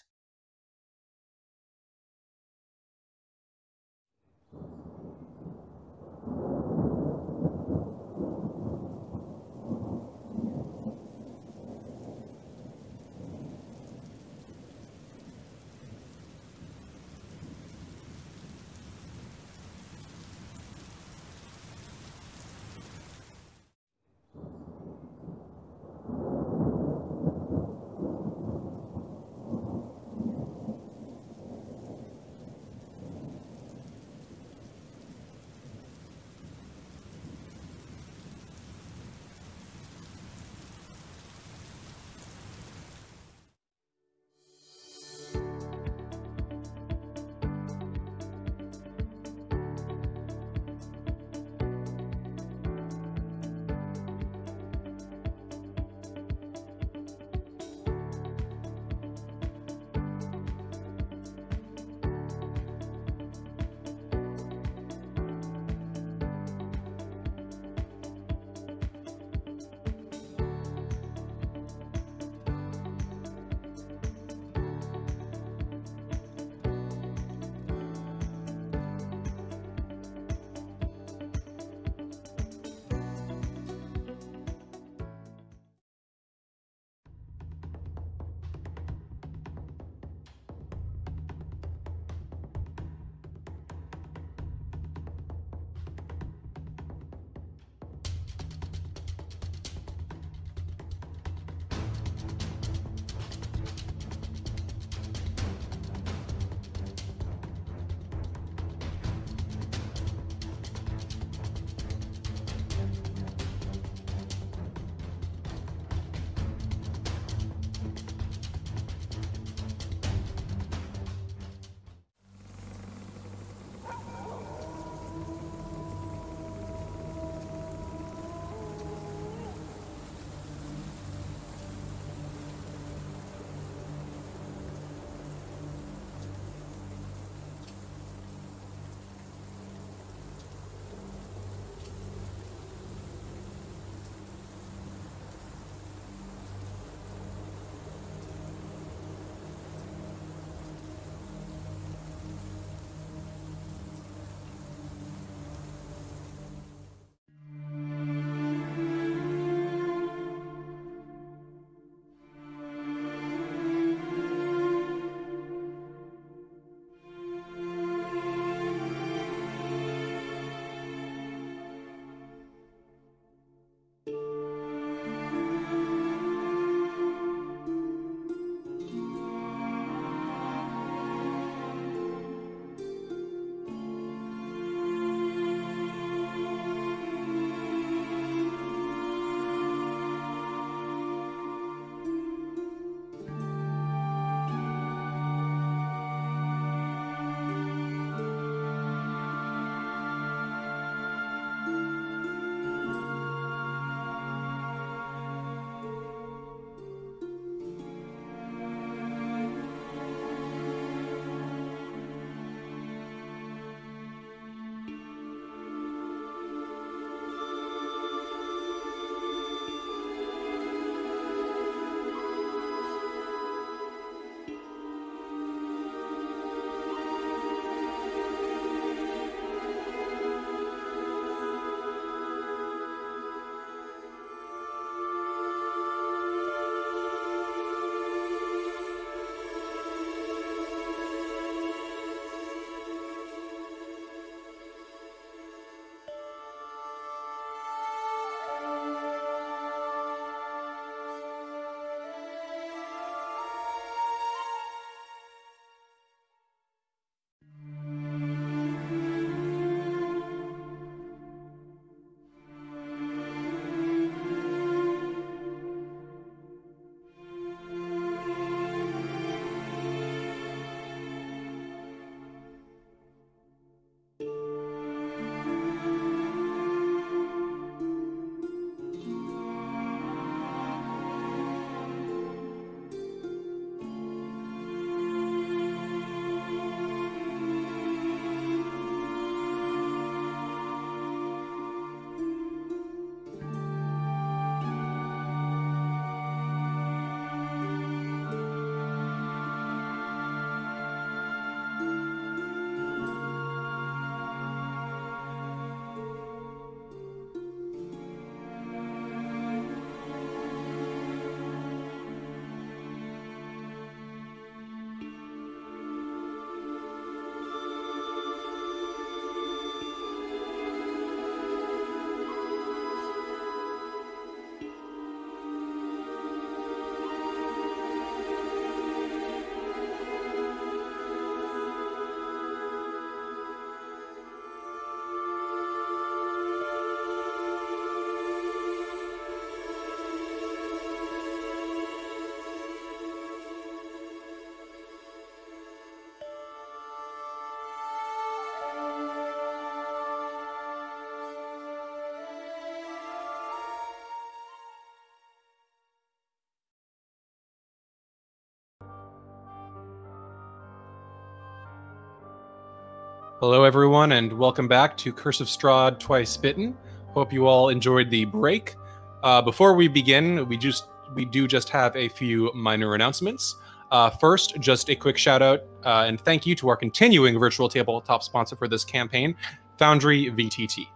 Hello, everyone, and welcome back to Curse of Strahd Twice Bitten. Hope you all enjoyed the break. Uh, before we begin, we just we do just have a few minor announcements. Uh, first, just a quick shout out uh, and thank you to our continuing virtual tabletop sponsor for this campaign, Foundry VTT,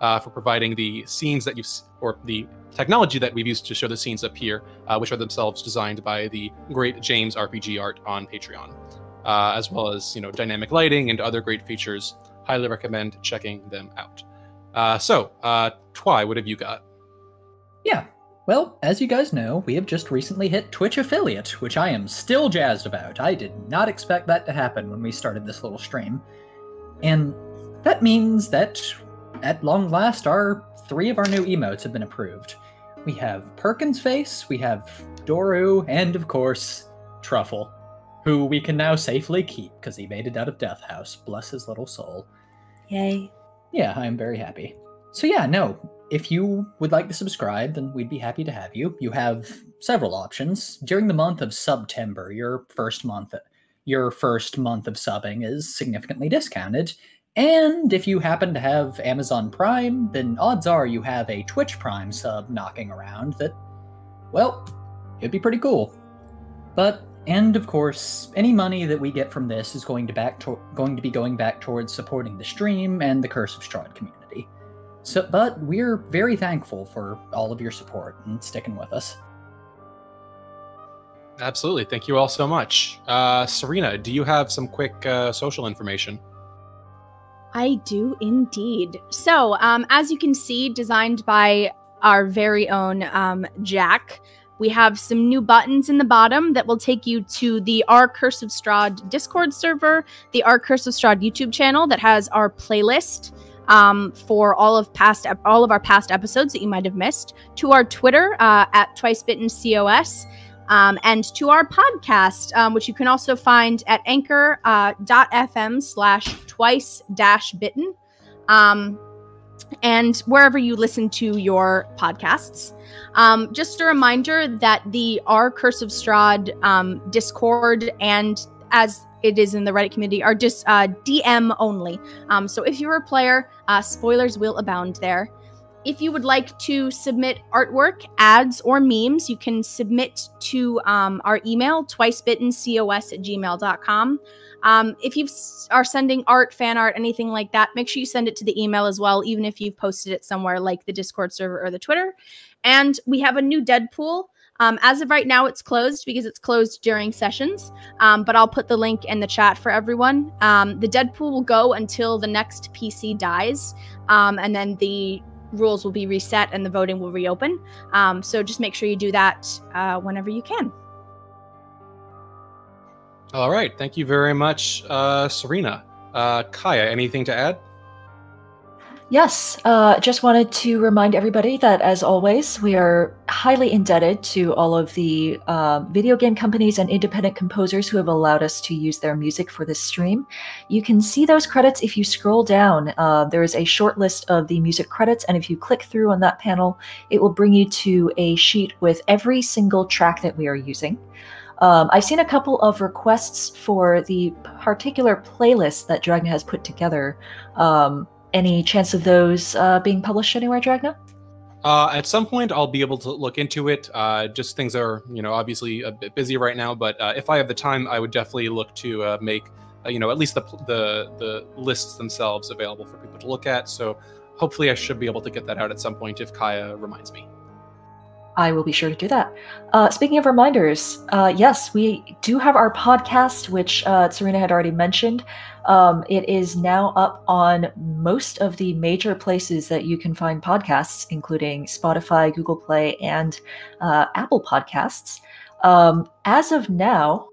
uh, for providing the scenes that you've or the technology that we've used to show the scenes up here, uh, which are themselves designed by the great James RPG Art on Patreon, uh, as well as you know dynamic lighting and other great features. Highly recommend checking them out. Uh, so, uh, Twy, what have you got? Yeah. Well, as you guys know, we have just recently hit Twitch affiliate, which I am still jazzed about. I did not expect that to happen when we started this little stream. And that means that, at long last, our three of our new emotes have been approved. We have Perkins Face, we have Doru, and of course, Truffle, who we can now safely keep because he made it out of Death House. Bless his little soul. Yay. Yeah, I am very happy. So yeah, no, if you would like to subscribe, then we'd be happy to have you. You have several options. During the month of September, your first month your first month of subbing is significantly discounted. And if you happen to have Amazon Prime, then odds are you have a Twitch Prime sub knocking around that, well, it'd be pretty cool. But and of course, any money that we get from this is going to back to- going to be going back towards supporting the stream and the Curse of Strahd community. So, but we're very thankful for all of your support and sticking with us. Absolutely. Thank you all so much. Uh, Serena, do you have some quick uh, social information? I do indeed. So, um, as you can see, designed by our very own um, Jack, we have some new buttons in the bottom that will take you to the Our Curse of Strahd Discord server, the Our Curse of Strahd YouTube channel that has our playlist um, for all of past all of our past episodes that you might have missed, to our Twitter uh, at Twice Bitten COS. Um, and to our podcast, um, which you can also find at anchor.fm uh, slash twice dash bitten. Um, and wherever you listen to your podcasts. Um, just a reminder that the Our Curse of Strahd um, Discord and as it is in the Reddit community are just uh, DM only. Um, so if you're a player, uh, spoilers will abound there. If you would like to submit artwork, ads, or memes, you can submit to um, our email, twicebittencos at gmail.com. Um, if you are sending art, fan art, anything like that, make sure you send it to the email as well, even if you've posted it somewhere like the Discord server or the Twitter. And we have a new Deadpool. Um, as of right now, it's closed because it's closed during sessions. Um, but I'll put the link in the chat for everyone. Um, the Deadpool will go until the next PC dies, um, and then the rules will be reset and the voting will reopen. Um, so just make sure you do that uh, whenever you can. All right. Thank you very much, uh, Serena. Uh, Kaya, anything to add? Yes, uh, just wanted to remind everybody that, as always, we are highly indebted to all of the uh, video game companies and independent composers who have allowed us to use their music for this stream. You can see those credits if you scroll down. Uh, there is a short list of the music credits, and if you click through on that panel, it will bring you to a sheet with every single track that we are using. Um, I've seen a couple of requests for the particular playlist that Dragna has put together. Um, any chance of those uh, being published anywhere, Dragna? Uh, at some point, I'll be able to look into it. Uh, just things are, you know, obviously a bit busy right now. But uh, if I have the time, I would definitely look to uh, make, uh, you know, at least the, the the lists themselves available for people to look at. So hopefully, I should be able to get that out at some point if Kaya reminds me. I will be sure to do that. Uh, speaking of reminders, uh, yes, we do have our podcast, which uh, Serena had already mentioned. Um, it is now up on most of the major places that you can find podcasts, including Spotify, Google Play, and uh, Apple Podcasts. Um, as of now,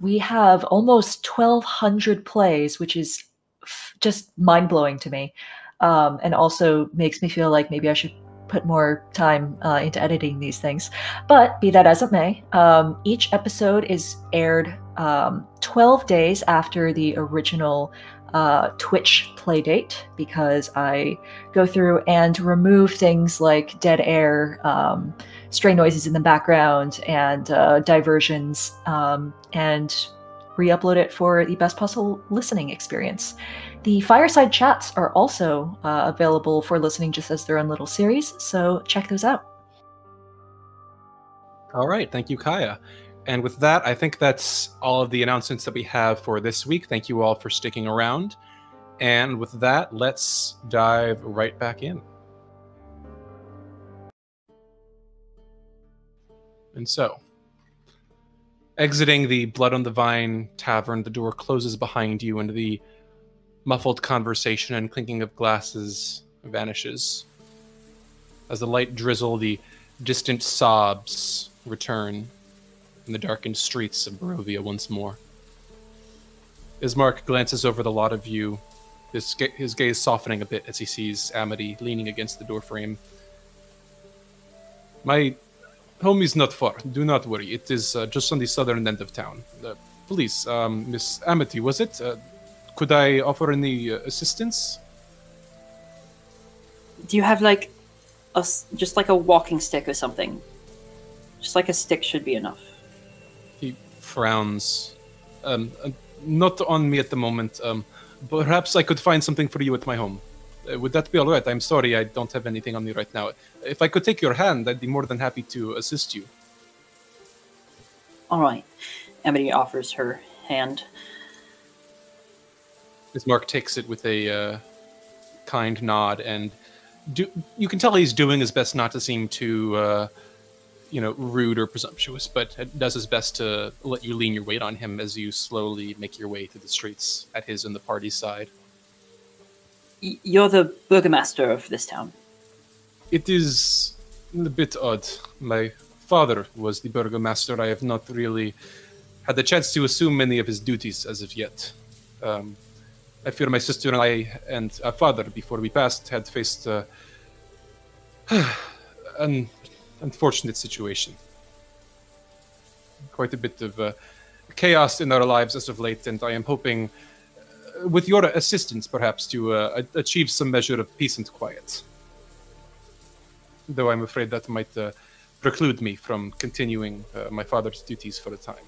we have almost 1,200 plays, which is f- just mind blowing to me. Um, and also makes me feel like maybe I should put more time uh, into editing these things. But be that as it may, um, each episode is aired um, 12 days after the original uh, Twitch playdate because I go through and remove things like dead air, um, stray noises in the background, and uh, diversions, um, and re upload it for the best possible listening experience. The fireside chats are also uh, available for listening just as their own little series, so check those out. All right. Thank you, Kaya. And with that, I think that's all of the announcements that we have for this week. Thank you all for sticking around. And with that, let's dive right back in. And so, exiting the Blood on the Vine tavern, the door closes behind you, and the muffled conversation and clinking of glasses vanishes. As the light drizzle, the distant sobs return in the darkened streets of Barovia once more. Ismark glances over the lot of you, his, his gaze softening a bit as he sees Amity leaning against the doorframe. My home is not far. Do not worry. It is uh, just on the southern end of town. Uh, please, um, Miss Amity, was it? Uh, could I offer any uh, assistance? Do you have like a just like a walking stick or something? Just like a stick should be enough. Frowns. Um, uh, not on me at the moment. Um, perhaps I could find something for you at my home. Uh, would that be all right? I'm sorry, I don't have anything on me right now. If I could take your hand, I'd be more than happy to assist you. All right. Amity offers her hand. Ismark takes it with a uh, kind nod, and do, you can tell he's doing his best not to seem too, uh, you know, rude or presumptuous, but does his best to let you lean your weight on him as you slowly make your way through the streets at his and the party's side. You're the burgomaster of this town. It is a bit odd. My father was the burgomaster. I have not really had the chance to assume many of his duties as of yet. Um, I fear my sister and I and our father, before we passed, had faced uh, an unfortunate situation. Quite a bit of uh, chaos in our lives as of late, and I am hoping, uh, with your assistance, perhaps, to uh, achieve some measure of peace and quiet. Though I'm afraid that might uh, preclude me from continuing uh, my father's duties for a time.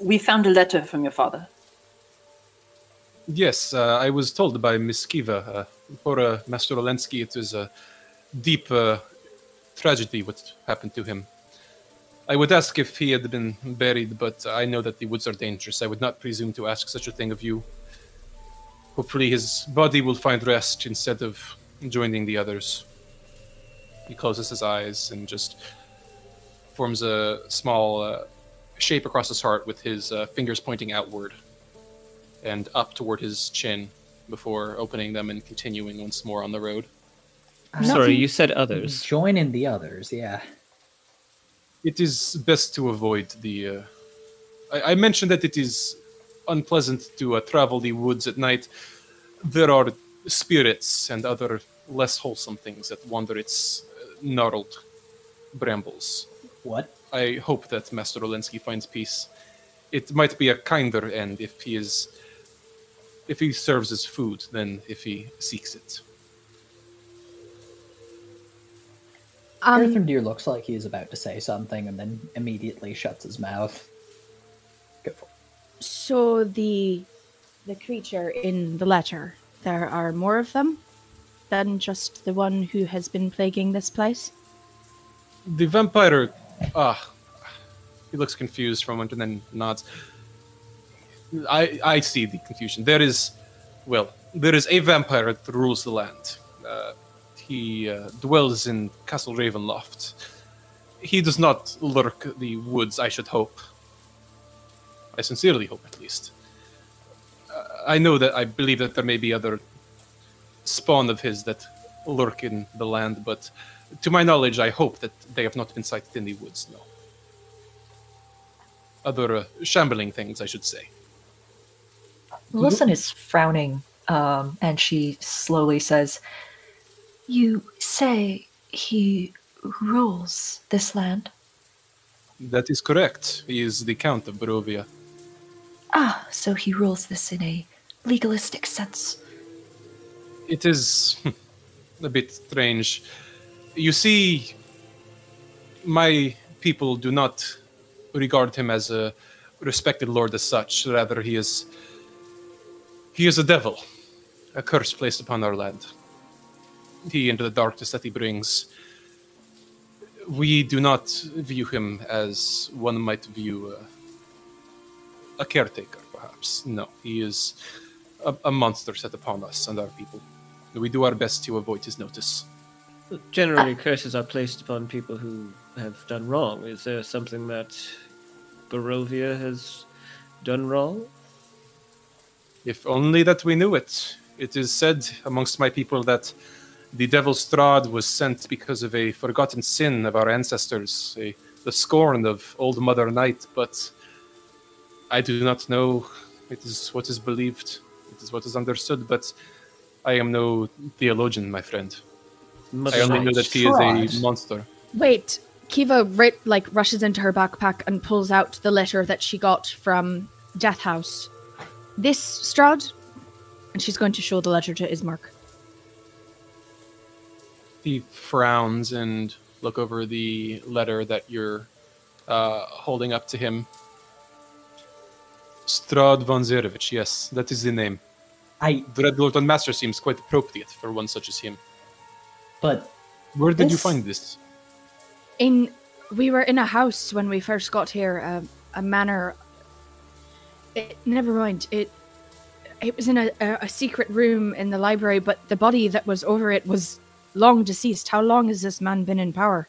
We found a letter from your father. Yes, uh, I was told by Miss Kiva, uh, uh, Master Olensky, it was a deep uh, tragedy what happened to him. I would ask if he had been buried, but I know that the woods are dangerous. I would not presume to ask such a thing of you. Hopefully, his body will find rest instead of joining the others. He closes his eyes and just forms a small uh, shape across his heart with his uh, fingers pointing outward and up toward his chin before opening them and continuing once more on the road. Sorry, you said others. Join in the others, yeah. It is best to avoid the. Uh, I, I mentioned that it is unpleasant to uh, travel the woods at night. There are spirits and other less wholesome things that wander its uh, gnarled brambles. What? I hope that Master Olensky finds peace. It might be a kinder end if he is. If he serves as food than if he seeks it. Um, Earthrendir looks like he is about to say something and then immediately shuts his mouth. Go for it. So the the creature in the letter, there are more of them than just the one who has been plaguing this place. The vampire. Ah. he looks confused for a moment and then nods. I, I see the confusion. There is. Well, there is a vampire that rules the land. Uh, he uh, dwells in Castle Ravenloft. He does not lurk the woods, I should hope. I sincerely hope, at least. Uh, I know that I believe that there may be other spawn of his that lurk in the land, but to my knowledge, I hope that they have not been sighted in the woods, no. Other uh, shambling things, I should say. Lillison is frowning, um, and she slowly says, You say he rules this land? That is correct. He is the Count of Barovia. Ah, so he rules this in a legalistic sense. It is a bit strange. You see, my people do not regard him as a respected lord as such. Rather, he is he is a devil, a curse placed upon our land. He and the darkness that he brings. We do not view him as one might view a, a caretaker, perhaps. No, he is a, a monster set upon us and our people. We do our best to avoid his notice. Generally, curses are placed upon people who have done wrong. Is there something that Barovia has done wrong? If only that we knew it. It is said amongst my people that the Devil's Strahd was sent because of a forgotten sin of our ancestors, a, the scorn of Old Mother Night, but I do not know. It is what is believed, it is what is understood, but I am no theologian, my friend. I only know that he is a monster. Wait, Kiva right, like rushes into her backpack and pulls out the letter that she got from Death House. This Strahd, and she's going to show the letter to Ismark. He frowns and look over the letter that you're uh, holding up to him. Strahd von Zarovich, yes, that is the name. I Dreadlord and Master seems quite appropriate for one such as him. But where did you find this? In we were in a house when we first got here, a, a manor. It, never mind. It it was in a, a, a secret room in the library, but the body that was over it was long deceased. How long has this man been in power?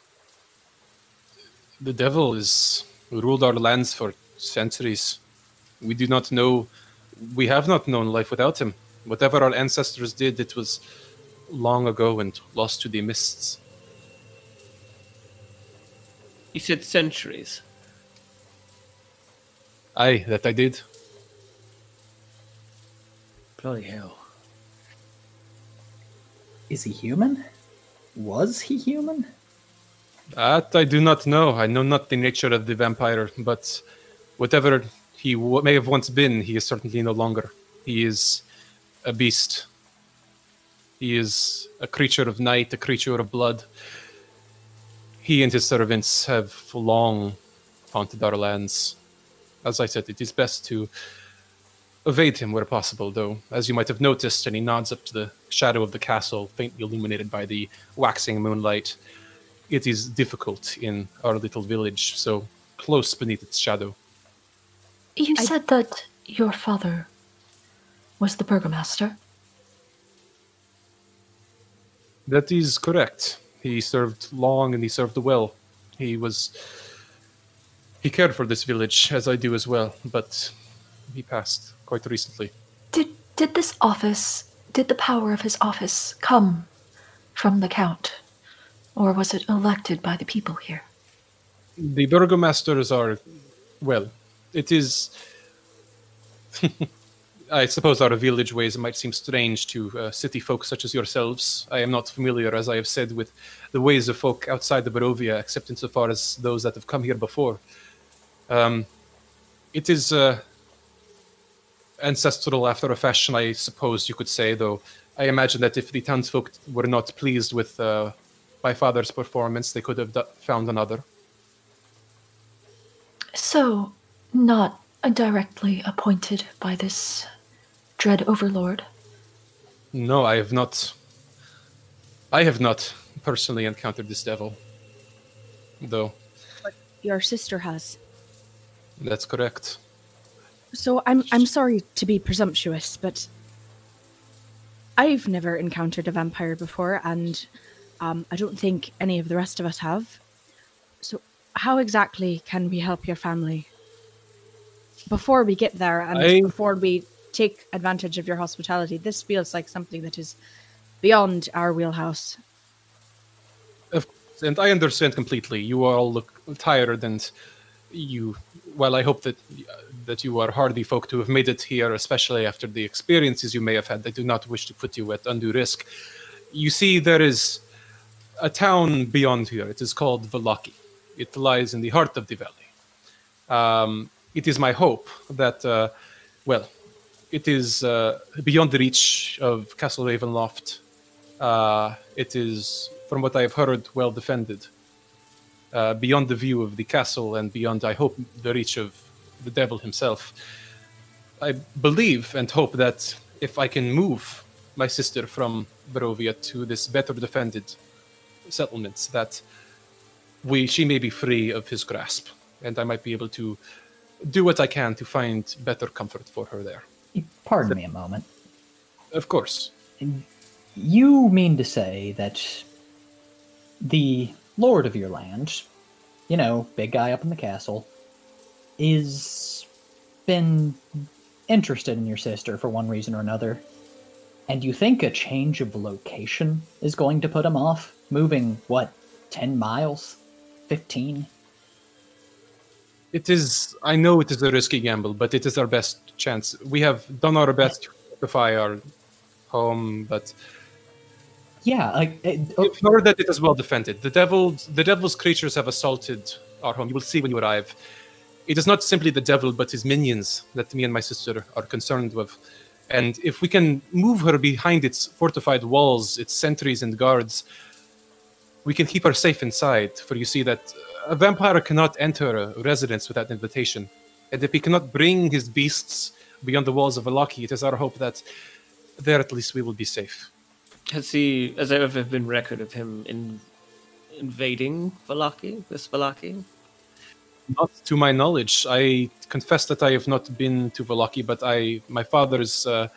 The devil has ruled our lands for centuries. We do not know. We have not known life without him. Whatever our ancestors did, it was long ago and lost to the mists. You said centuries. Aye, that I did. Bloody hell. Is he human? Was he human? That I do not know. I know not the nature of the vampire, but whatever he may have once been, he is certainly no longer. He is a beast. He is a creature of night, a creature of blood. He and his servants have long haunted our lands. As I said, it is best to evade him where possible, though, as you might have noticed, and he nods up to the shadow of the castle, faintly illuminated by the waxing moonlight. It is difficult in our little village, so close beneath its shadow. You said that your father was the burgomaster. That is correct. He served long and he served well. He was. He cared for this village, as I do as well, but he passed quite recently. Did did this office, did the power of his office come from the count, or was it elected by the people here? The burgomasters are. Well, it is. I suppose our village ways might seem strange to uh, city folk such as yourselves. I am not familiar, as I have said, with the ways of folk outside the Barovia, except insofar as those that have come here before. Um, it is uh, ancestral after a fashion, I suppose you could say, though I imagine that if the townsfolk were not pleased with uh, my father's performance, they could have d- found another. So, not directly appointed by this dread overlord. No, I have not. I have not personally encountered this devil. Though, Your sister has. that's correct. So I'm I'm sorry to be presumptuous, but I've never encountered a vampire before, and um, I don't think any of the rest of us have. So how exactly can we help your family? Before we get there, and I- before we take advantage of your hospitality, this feels like something that is beyond our wheelhouse. Of course, and I understand completely. You all look tired, and you. Well, I hope that that you are hardy folk to have made it here, especially after the experiences you may have had. I do not wish to put you at undue risk. You see, there is a town beyond here. It is called Vallaki. It lies in the heart of the valley. Um, it is my hope that, uh, well, it is uh, beyond the reach of Castle Ravenloft. Uh, it is, from what I have heard, well defended. uh, beyond the view of the castle and beyond, I hope, the reach of the devil himself. I believe and hope that if I can move my sister from Barovia to this better defended settlements, that we she may be free of his grasp, and I might be able to do what I can to find better comfort for her there. Pardon me a moment. Of course. You mean to say that the lord of your land, you know, big guy up in the castle, is been interested in your sister for one reason or another, and you think a change of location is going to put him off moving what, ten miles, fifteen? It is. I know it is a risky gamble, but it is our best chance. We have done our best to fortify our home, but yeah, like it, you've that it is well defended. The devil, the devil's creatures have assaulted our home. You will see when you arrive. It is not simply the devil, but his minions that me and my sister are concerned with. And if we can move her behind its fortified walls, its sentries and guards, we can keep her safe inside. For you see that a vampire cannot enter a residence without invitation. And if he cannot bring his beasts beyond the walls of Vallaki, it is our hope that there at least we will be safe. Has he? Has there ever been record of him in invading Vallaki? This Vallaki? Not to my knowledge. I confess that I have not been to Vallaki, but I, my father's uh,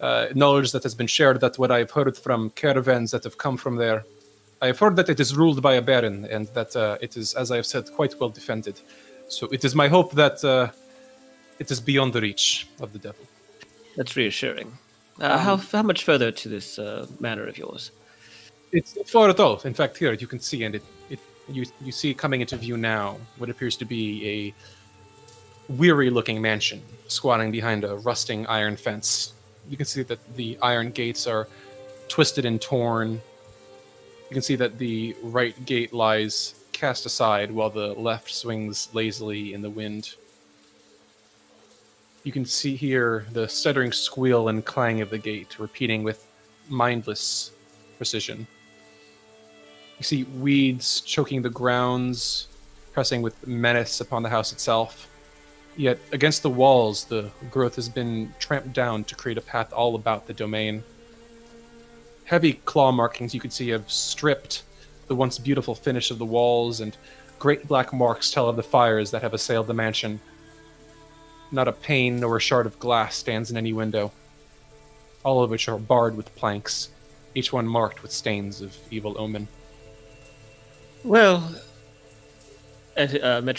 uh, knowledge that has been shared, that what I've heard from caravans that have come from there, I have heard that it is ruled by a baron, and that uh, it is, as I have said, quite well defended. So it is my hope that uh, it is beyond the reach of the devil. That's reassuring. Uh, how how much further to this uh, manor of yours? It's not far at all. In fact, here you can see, and it you you see coming into view now what appears to be a weary-looking mansion squatting behind a rusting iron fence. You can see that the iron gates are twisted and torn. You can see that the right gate lies cast aside while the left swings lazily in the wind. You can see here the stuttering squeal and clang of the gate, repeating with mindless precision. You see weeds choking the grounds, pressing with menace upon the house itself. Yet against the walls, the growth has been tramped down to create a path all about the domain. Heavy claw markings you can see have stripped the once beautiful finish of the walls, and great black marks tell of the fires that have assailed the mansion not a pane nor a shard of glass stands in any window, all of which are barred with planks, each one marked with stains of evil omen. Well, and uh,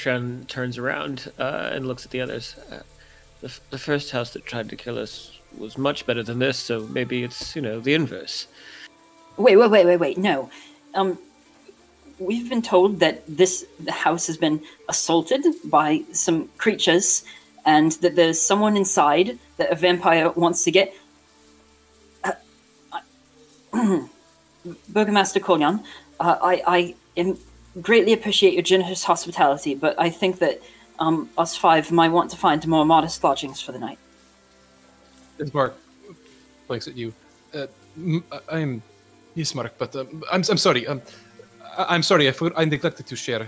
turns around uh, and looks at the others. Uh, the, f- the first house that tried to kill us was much better than this, so maybe it's, you know, the inverse. Wait, wait, wait, wait, wait. No. Um, we've been told that this house has been assaulted by some creatures and that there's someone inside that a vampire wants to get. Uh, Burgomaster Kolyan, uh, I, I greatly appreciate your generous hospitality, but I think that um, us five might want to find more modest lodgings for the night. Mark blinks at you. Uh, I'm yes, Mark, but um, I'm I'm sorry. Um, I, am sorry. I I neglected to share.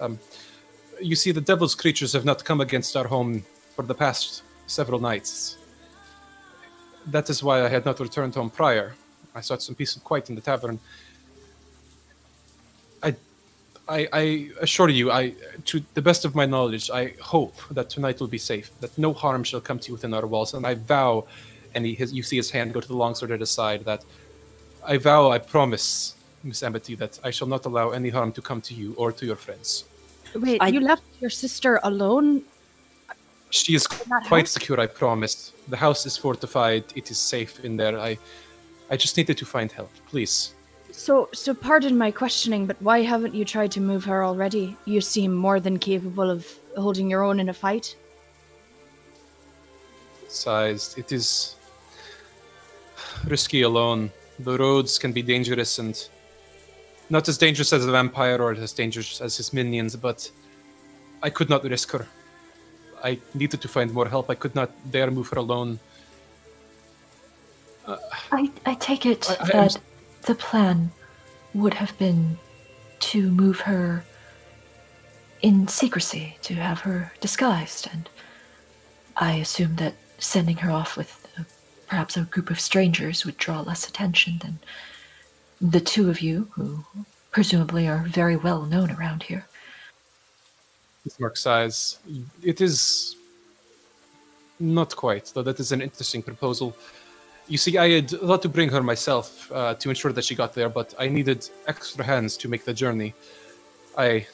Um, you see, the devil's creatures have not come against our home for the past several nights. That is why I had not returned home prior. I sought some peace and quiet in the tavern. I, I, I assure you, I, to the best of my knowledge, I hope that tonight will be safe, that no harm shall come to you within our walls, and I vow, and he, his, you see his hand go to the longsword at his side, that I vow, I promise, Miss Amity, that I shall not allow any harm to come to you or to your friends. Wait, I... you left your sister alone she is quite secure, I promise. The house is fortified. It is safe in there. I I just needed to find help. Please. So so pardon my questioning, but why haven't you tried to move her already? You seem more than capable of holding your own in a fight. Sized. It is risky alone. The roads can be dangerous and not as dangerous as a vampire or as dangerous as his minions, but I could not risk her. I needed to find more help. I could not dare move her alone. Uh, I, I take it I, I, that the plan would have been to move her in secrecy to have her disguised, and I assumed that sending her off with uh, perhaps a group of strangers would draw less attention than the two of you, who presumably are very well known around here. Mark sighs. It is not quite, though that is an interesting proposal. You see, I had thought to bring her myself uh, to ensure that she got there, but I needed extra hands to make the journey. I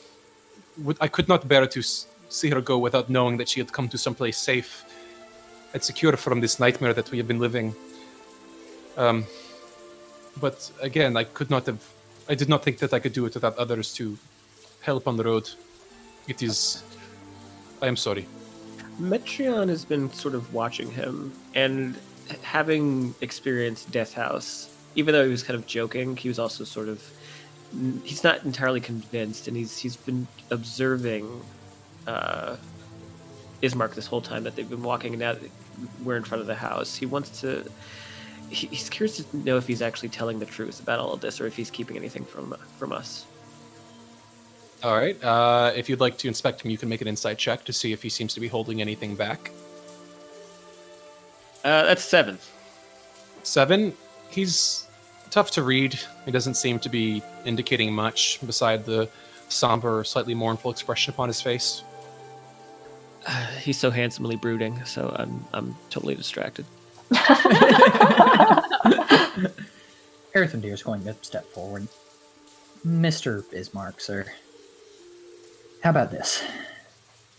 would, I could not bear to see her go without knowing that she had come to someplace safe and secure from this nightmare that we have been living. Um, but again, I could not have. I did not think that I could do it without others to help on the road. It is. I am sorry. Metreon has been sort of watching him, and having experienced Death House, even though he was kind of joking, he was also sort of he's not entirely convinced, and he's he's been observing uh, Ismark this whole time that they've been walking, and now we're in front of the house. He wants to. he- He's curious to know if he's actually telling the truth about all of this, or if he's keeping anything from from us. All right. Uh, if you'd like to inspect him, you can make an insight check to see if he seems to be holding anything back. Uh, that's seven. Seven. He's tough to read. He doesn't seem to be indicating much beside the somber, slightly mournful expression upon his face. He's so handsomely brooding, so I'm I'm totally distracted. Earthrendir is going to step forward. Mr. Ismark, sir. How about this?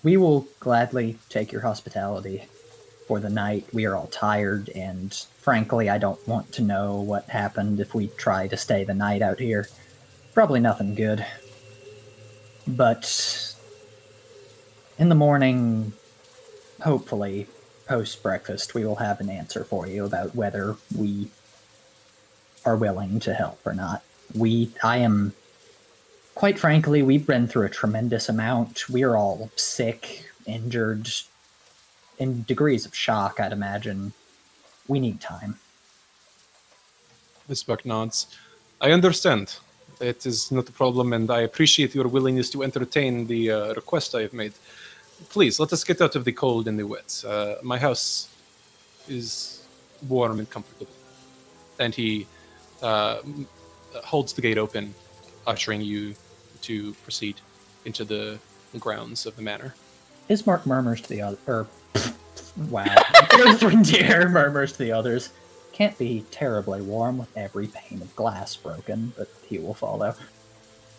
We will gladly take your hospitality for the night. We are all tired, and frankly, I don't want to know what happened if we try to stay the night out here. Probably nothing good. But in the morning, hopefully, post breakfast, we will have an answer for you about whether we are willing to help or not. We, I am, quite frankly, we've been through a tremendous amount. We're all sick, injured, in degrees of shock, I'd imagine. We need time. Miss Buck nods. I understand. It is not a problem, and I appreciate your willingness to entertain the uh, request I have made. Please, let us get out of the cold and the wet. Uh, my house is warm and comfortable. And he uh, holds the gate open, ushering you to proceed into the grounds of the manor. Ismark murmurs to the other, or wow, Earthrendir murmurs to the others. Can't be terribly warm with every pane of glass broken, but he will follow.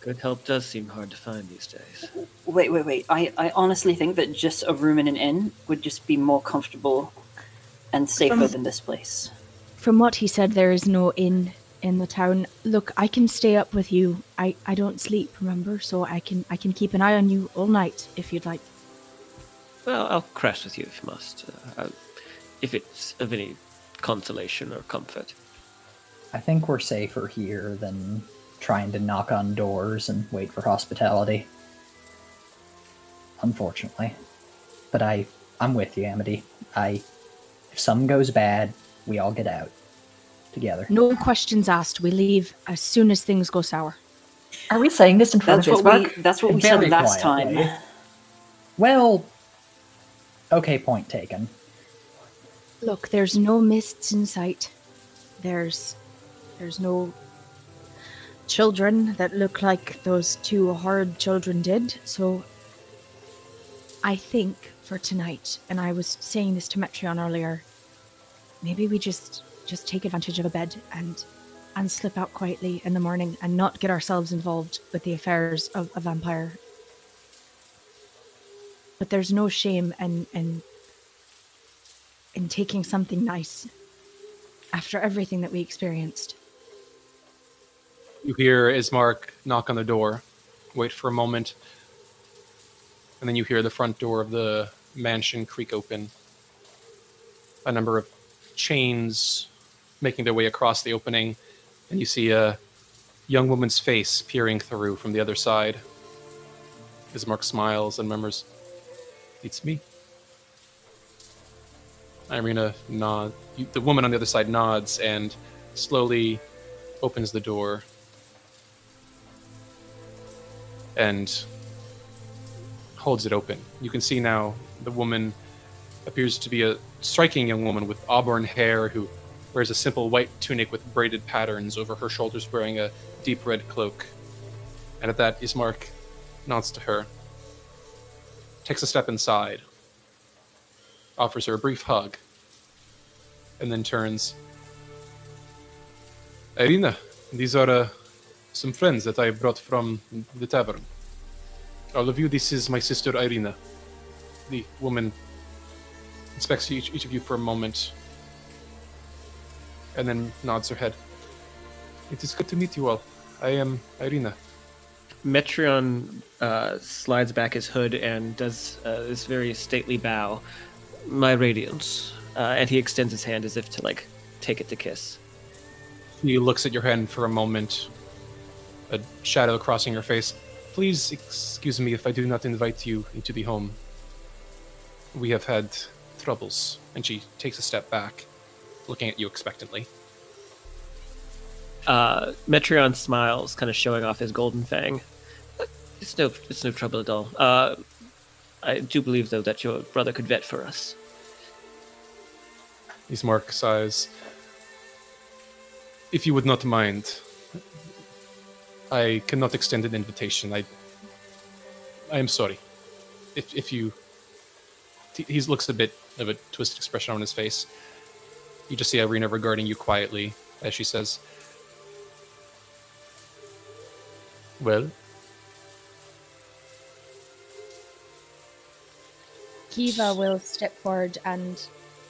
Good help does seem hard to find these days. Wait, wait, wait. I, I honestly think that just a room in an inn would just be more comfortable and safer From- than this place. From what he said, there is no inn in the town. Look, I can stay up with you. I, I don't sleep, remember? So I can I can keep an eye on you all night if you'd like. Well, I'll crash with you if you must, uh, if it's of any consolation or comfort. I think we're safer here than trying to knock on doors and wait for hospitality. Unfortunately. But I I'm with you, Amity. I if something goes bad, we all get out. Together. No questions asked. We leave as soon as things go sour. Are we saying this in front That's of what we that's what we said last quietly. time. Well okay, point taken. Look, there's no mists in sight. There's there's no children that look like those two horrid children did. So I think for tonight, and I was saying this to Metreon earlier, maybe we just just take advantage of a bed and and slip out quietly in the morning and not get ourselves involved with the affairs of a vampire. But there's no shame in in in taking something nice after everything that we experienced. You hear Ismark knock on the door, wait for a moment, and then you hear the front door of the mansion creak open. A number of chains making their way across the opening, and you see a young woman's face peering through from the other side. Ismark smiles and murmurs, It's me. Irina nod. You, the woman on the other side nods and slowly opens the door. And holds it open. You can see now the woman appears to be a striking young woman with auburn hair who wears a simple white tunic with braided patterns over her shoulders, wearing a deep red cloak. And at that, Ismark nods to her, takes a step inside, offers her a brief hug, and then turns. Irina, these are uh, some friends that I brought from the tavern. All of you, this is my sister Irina. The woman inspects each, each of you for a moment and then nods her head. It is good to meet you all. I am Irina. Metreon uh, slides back his hood and does uh, this very stately bow. My radiance. Uh, and he extends his hand as if to, like, take it to kiss. He looks at your hand for a moment, a shadow crossing her face. Please excuse me if I do not invite you into the home. We have had troubles. And she takes a step back, looking at you expectantly. Uh, Metreon smiles, kind of showing off his golden fang. It's no, it's no trouble at all. Uh, I do believe, though, that your brother could vet for us. He's Ismark sighs. If you would not mind, I cannot extend an invitation. I, I am sorry. If if you, he looks a bit of a twisted expression on his face. You just see Irina regarding you quietly as she says, "Well." Kiva will step forward and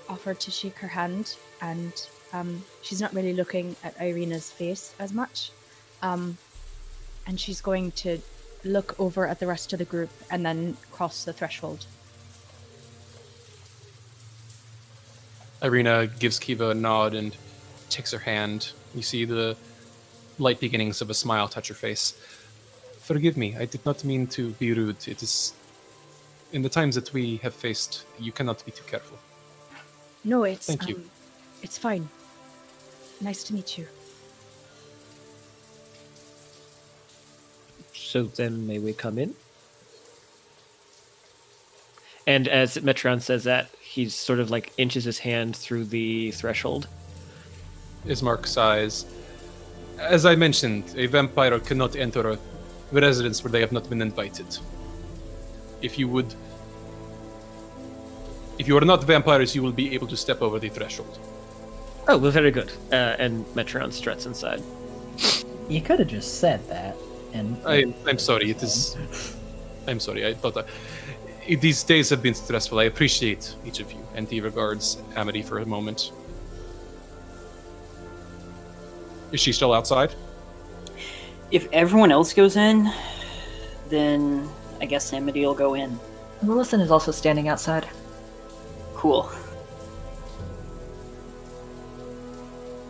offer to shake her hand, and um, she's not really looking at Irina's face as much. Um, and she's going to look over at the rest of the group and then cross the threshold. Irina gives Kiva a nod and takes her hand. You see the light beginnings of a smile touch her face. Forgive me, I did not mean to be rude. It is. In the times that we have faced, you cannot be too careful. No, it's Thank you. um, it's fine. Nice to meet you. So then, may we come in? And as Metreon says that, he sort of like inches his hand through the threshold. Ismark sighs. As I mentioned, a vampire cannot enter a residence where they have not been invited. If you would. If you are not vampires, you will be able to step over the threshold. Oh, well, very good. Uh, and Metreon struts inside. You could have just said that, and I, I'm sorry, it is. I'm sorry, I thought. I, these days have been stressful. I appreciate each of you. And he regards Amity for a moment. Is she still outside? If everyone else goes in, then I guess Amity will go in. Lillison is also standing outside. Cool.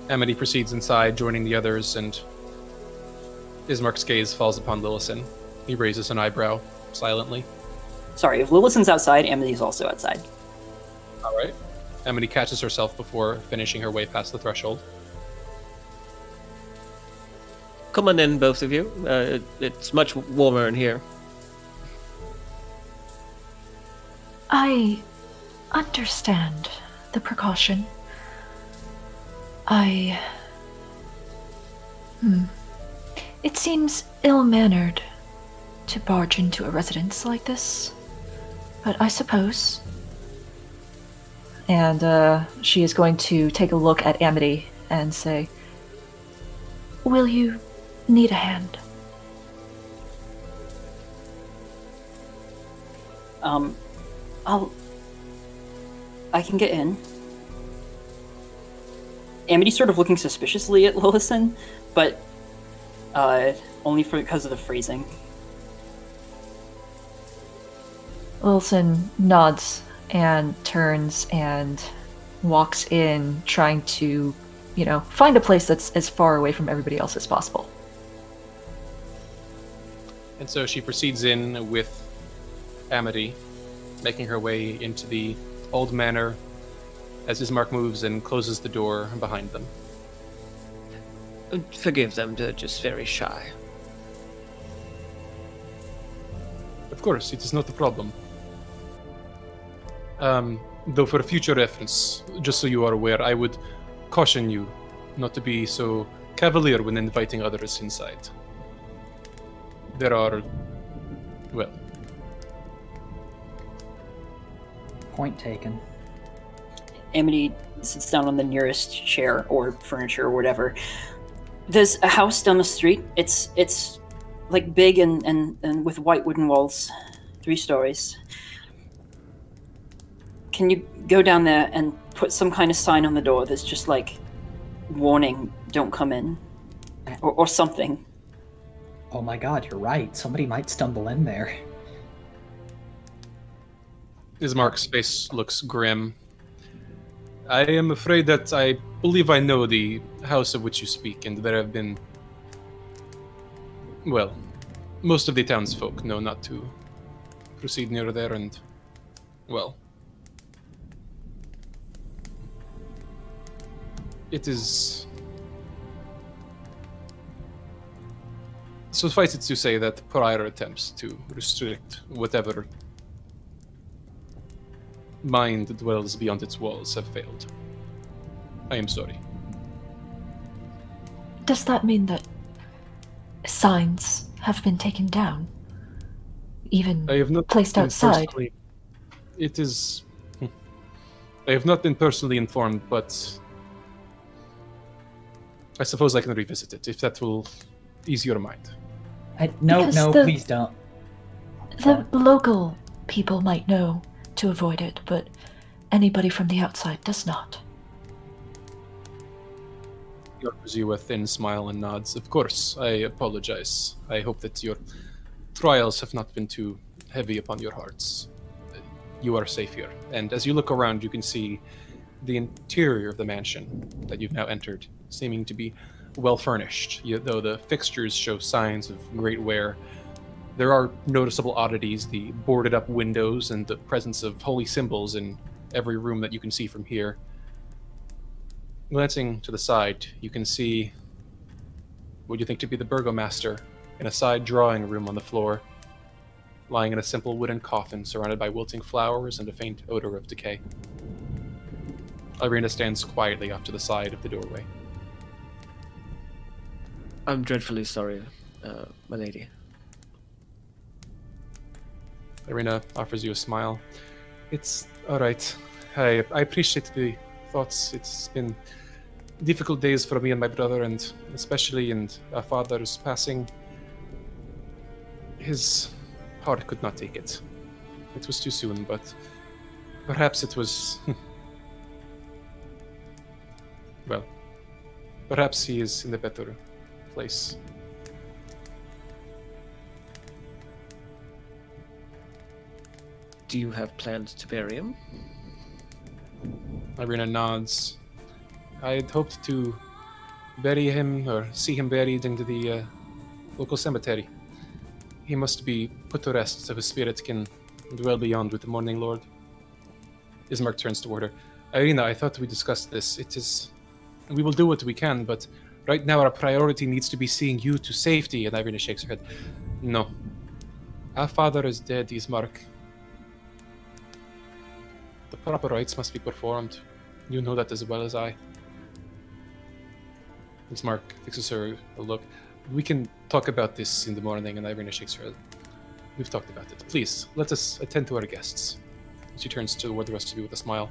Amity proceeds inside, joining the others, and Ismark's gaze falls upon Lillison. He raises an eyebrow silently. Sorry, if Lillison's outside, Amity's also outside. All right. Amity catches herself before finishing her way past the threshold. Come on in, both of you. Uh, it- it's much warmer in here. I understand the precaution. I. Hmm. It seems ill mannered to barge into a residence like this. But I suppose. And uh, she is going to take a look at Amity and say, Will you need a hand? Um, I'll. I can get in. Amity's sort of looking suspiciously at Lillison, but uh, only for because of the phrasing. Lillison nods and turns and walks in, trying to, you know, find a place that's as far away from everybody else as possible. And so she proceeds in with Amity, making her way into the old manor as Ismark moves and closes the door behind them. Forgive them, they're just very shy. Of course, it is not a problem. Um, though, for future reference, just so you are aware, I would caution you not to be so cavalier when inviting others inside. There are, well, Point taken. Amity sits down on the nearest chair or furniture or whatever. There's a house down the street. It's it's like big and, and, and with white wooden walls, three stories. Can you go down there and put some kind of sign on the door that's just like warning, don't come in? Or, or something. Oh my god, you're right. Somebody might stumble in there. Ismark's face looks grim. I am afraid that I believe I know the house of which you speak, and there have been. Well, most of the townsfolk know not to proceed near there, and. Well. It is. Suffice it to say that prior attempts to restrict whatever mind dwells beyond its walls have failed. I am sorry. Does that mean that signs have been taken down? Even I have not placed been outside? personally- It is. hmm. I have not been personally informed, but I suppose I can revisit it if that will ease your mind. I, no, Because no, the- please don't. The local people might know to avoid it, but anybody from the outside does not. He offers you a thin smile and nods. Of course, I apologize. I hope that your trials have not been too heavy upon your hearts. You are safe here. And as you look around, you can see the interior of the mansion that you've now entered, seeming to be well furnished, though the fixtures show signs of great wear. There are noticeable oddities, the boarded up windows and the presence of holy symbols in every room that you can see from here. Glancing to the side, you can see what you think to be the burgomaster in a side drawing room on the floor, lying in a simple wooden coffin surrounded by wilting flowers and a faint odor of decay. Irina stands quietly off to the side of the doorway. I'm dreadfully sorry, uh, my lady. Irina offers you a smile. It's all right. I, I appreciate the thoughts. It's been difficult days for me and my brother, and especially in our father's passing. His heart could not take it. It was too soon, but perhaps it was. well, perhaps he is in a better place. Do you have plans to bury him? Irina nods. I had hoped to bury him or see him buried into the uh, local cemetery. He must be put to rest so his spirit can dwell beyond with the Morning Lord. Ismark turns toward her. Irina, I thought we discussed this. It is. We will do what we can, but right now our priority needs to be seeing you to safety. And Irina shakes her head. No. Our father is dead, Ismark. The proper rites must be performed. You know that as well as I. Ismark fixes her a look. We can talk about this in the morning, and Irina shakes her head. We've talked about it. Please, let us attend to our guests. She turns toward the rest of you with a smile.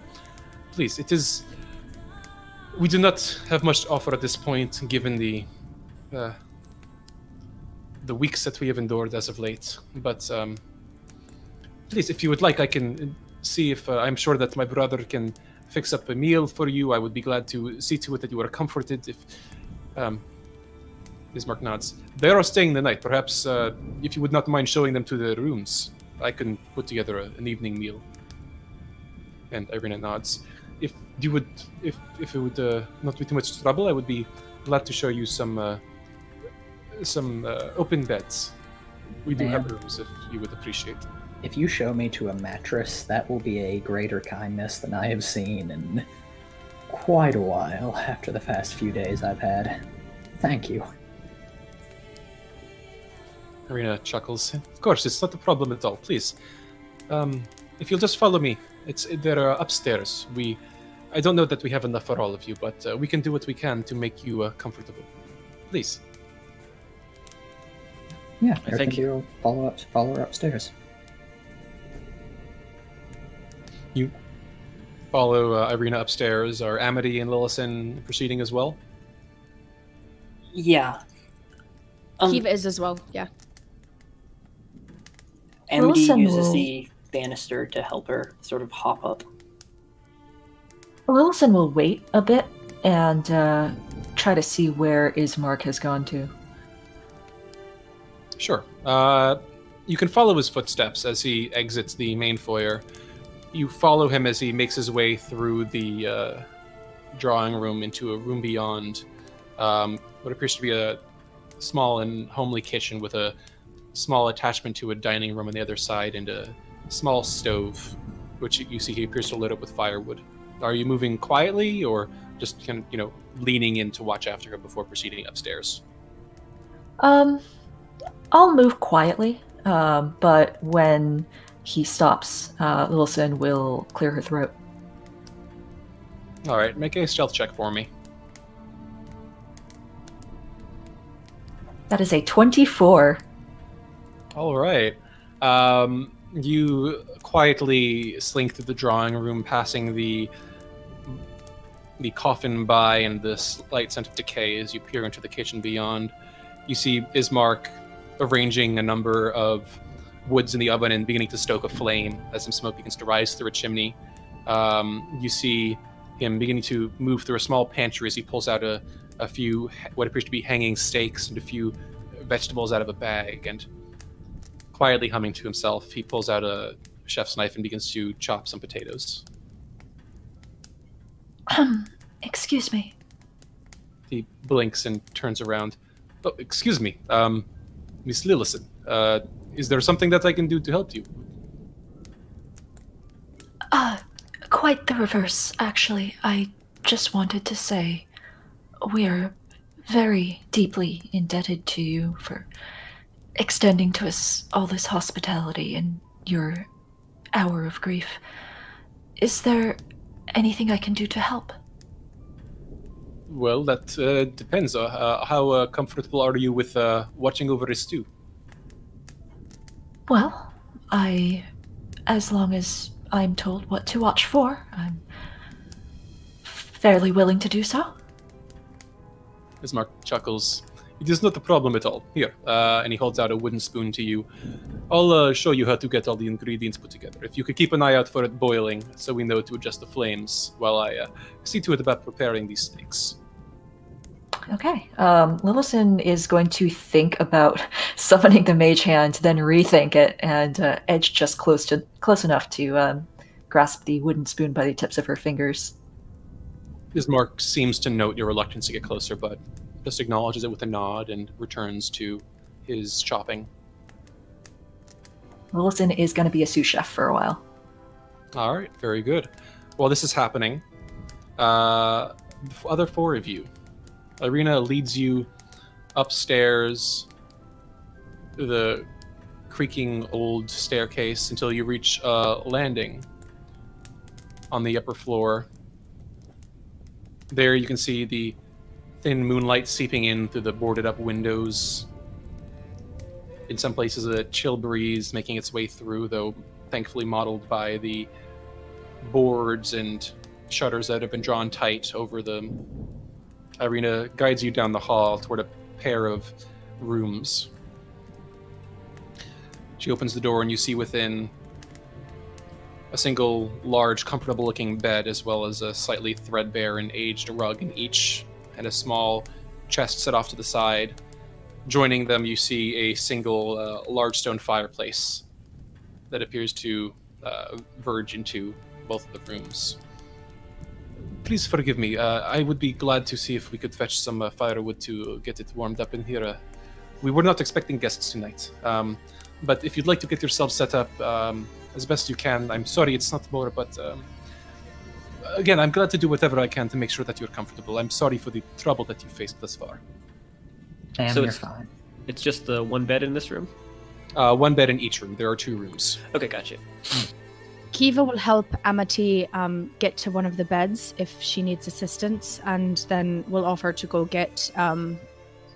Please, it is. We do not have much to offer at this point, given the. Uh, the weeks that we have endured as of late. But um, please, if you would like, I can see if uh, I'm sure that my brother can fix up a meal for you. I would be glad to see to it that you are comforted. If um, Ismark nods, they are staying the night. Perhaps uh, if you would not mind showing them to their rooms, I can put together a, an evening meal. And Irina nods. If you would, if if it would uh, not be too much trouble, I would be glad to show you some uh, some uh, open beds. We do have rooms if you would appreciate. If you show me to a mattress, that will be a greater kindness than I have seen in quite a while after the past few days I've had. Thank you. Irina chuckles. Of course, it's not a problem at all. Please, um, if you'll just follow me, it's they're uh, upstairs. We, I don't know that we have enough for all of you, but uh, we can do what we can to make you uh, comfortable. Please. Yeah, I think- you follow up, follow her upstairs. You follow uh, Irina upstairs. Are Amity and Lillison proceeding as well? Yeah. Um, Kiva is as well. Yeah. Amity Wilson uses will- the banister to help her sort of hop up. Lillison will wait a bit and uh, try to see where Ismark has gone to. Sure. Uh, you can follow his footsteps as he exits the main foyer. You follow him as he makes his way through the uh, drawing room into a room beyond um, what appears to be a small and homely kitchen with a small attachment to a dining room on the other side and a small stove, which you see he appears to lit up with firewood. Are you moving quietly or just kind of, you know, leaning in to watch after her before proceeding upstairs? Um, I'll move quietly, um, but when he stops, uh, Lillison will clear her throat. All right, make a stealth check for me. That is a 24. All right. Um, you quietly slink through the drawing room, passing the the coffin by and the slight scent of decay as you peer into the kitchen beyond. You see Ismark arranging a number of woods in the oven and beginning to stoke a flame as some smoke begins to rise through a chimney. Um, you see him beginning to move through a small pantry as he pulls out a, a few what appears to be hanging steaks and a few vegetables out of a bag and quietly humming to himself, he pulls out a chef's knife and begins to chop some potatoes. Um, excuse me. He blinks and turns around. Oh, excuse me, um, Miss Lillison. Uh, is there something that I can do to help you? Uh, quite the reverse, actually. I just wanted to say we're very deeply indebted to you for extending to us all this hospitality in your hour of grief. Is there anything I can do to help? Well, that uh, depends. Uh, uh, how uh, comfortable are you with uh, watching over a stew? Well, I. As long as I'm told what to watch for, I'm fairly willing to do so. Ismark chuckles. It is not a problem at all. Here, uh, and he holds out a wooden spoon to you. I'll uh, show you how to get all the ingredients put together. If you could keep an eye out for it boiling, so we know to adjust the flames while I uh, see to it about preparing these steaks. Okay. Um, Lillison is going to think about summoning the mage hand, then rethink it, and uh, edge just close to close enough to um, grasp the wooden spoon by the tips of her fingers. Ismark seems to note your reluctance to get closer, but just acknowledges it with a nod and returns to his chopping. Lillison is going to be a sous chef for a while. All right, very good. While this is happening, uh, the other four of you, Irina leads you upstairs the creaking old staircase until you reach a landing on the upper floor. There you can see the thin moonlight seeping in through the boarded up windows. In some places, a chill breeze making its way through, though thankfully modeled by the boards and shutters that have been drawn tight over them. Irina guides you down the hall toward a pair of rooms. She opens the door, and you see within a single large, comfortable looking bed, as well as a slightly threadbare and aged rug in each, and a small chest set off to the side. Joining them, you see a single uh, large stone fireplace that appears to uh, verge into both of the rooms. Please forgive me. Uh, I would be glad to see if we could fetch some uh, firewood to get it warmed up in here. Uh, we were not expecting guests tonight. Um, but if you'd like to get yourself set up um, as best you can, I'm sorry it's not more, but um, again, I'm glad to do whatever I can to make sure that you're comfortable. I'm sorry for the trouble that you faced thus far. And So you're it's- fine. It's just the one bed in this room. Uh, one bed in each room. There are two rooms. Okay, gotcha. Kiva will help Amity um, get to one of the beds if she needs assistance, and then we'll offer to go get um,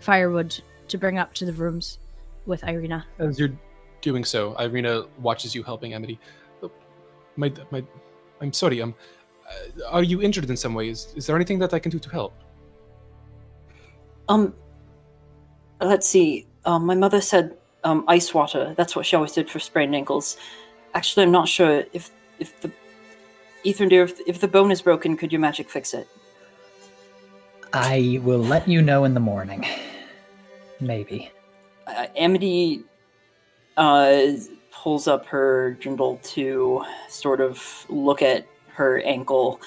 firewood to bring up to the rooms with Irina. As you're doing so, Irina watches you helping Amity. Uh, My, my, I'm sorry. Um, uh, are you injured in some way? Is, is there anything that I can do to help? Um, let's see. Um, my mother said um, ice water. That's what she always did for sprained ankles. Actually, I'm not sure if if the Earthrendir, if, if the bone is broken, could your magic fix it? I will let you know in the morning. Maybe. Uh, Amity uh, pulls up her Jindal to sort of look at her ankle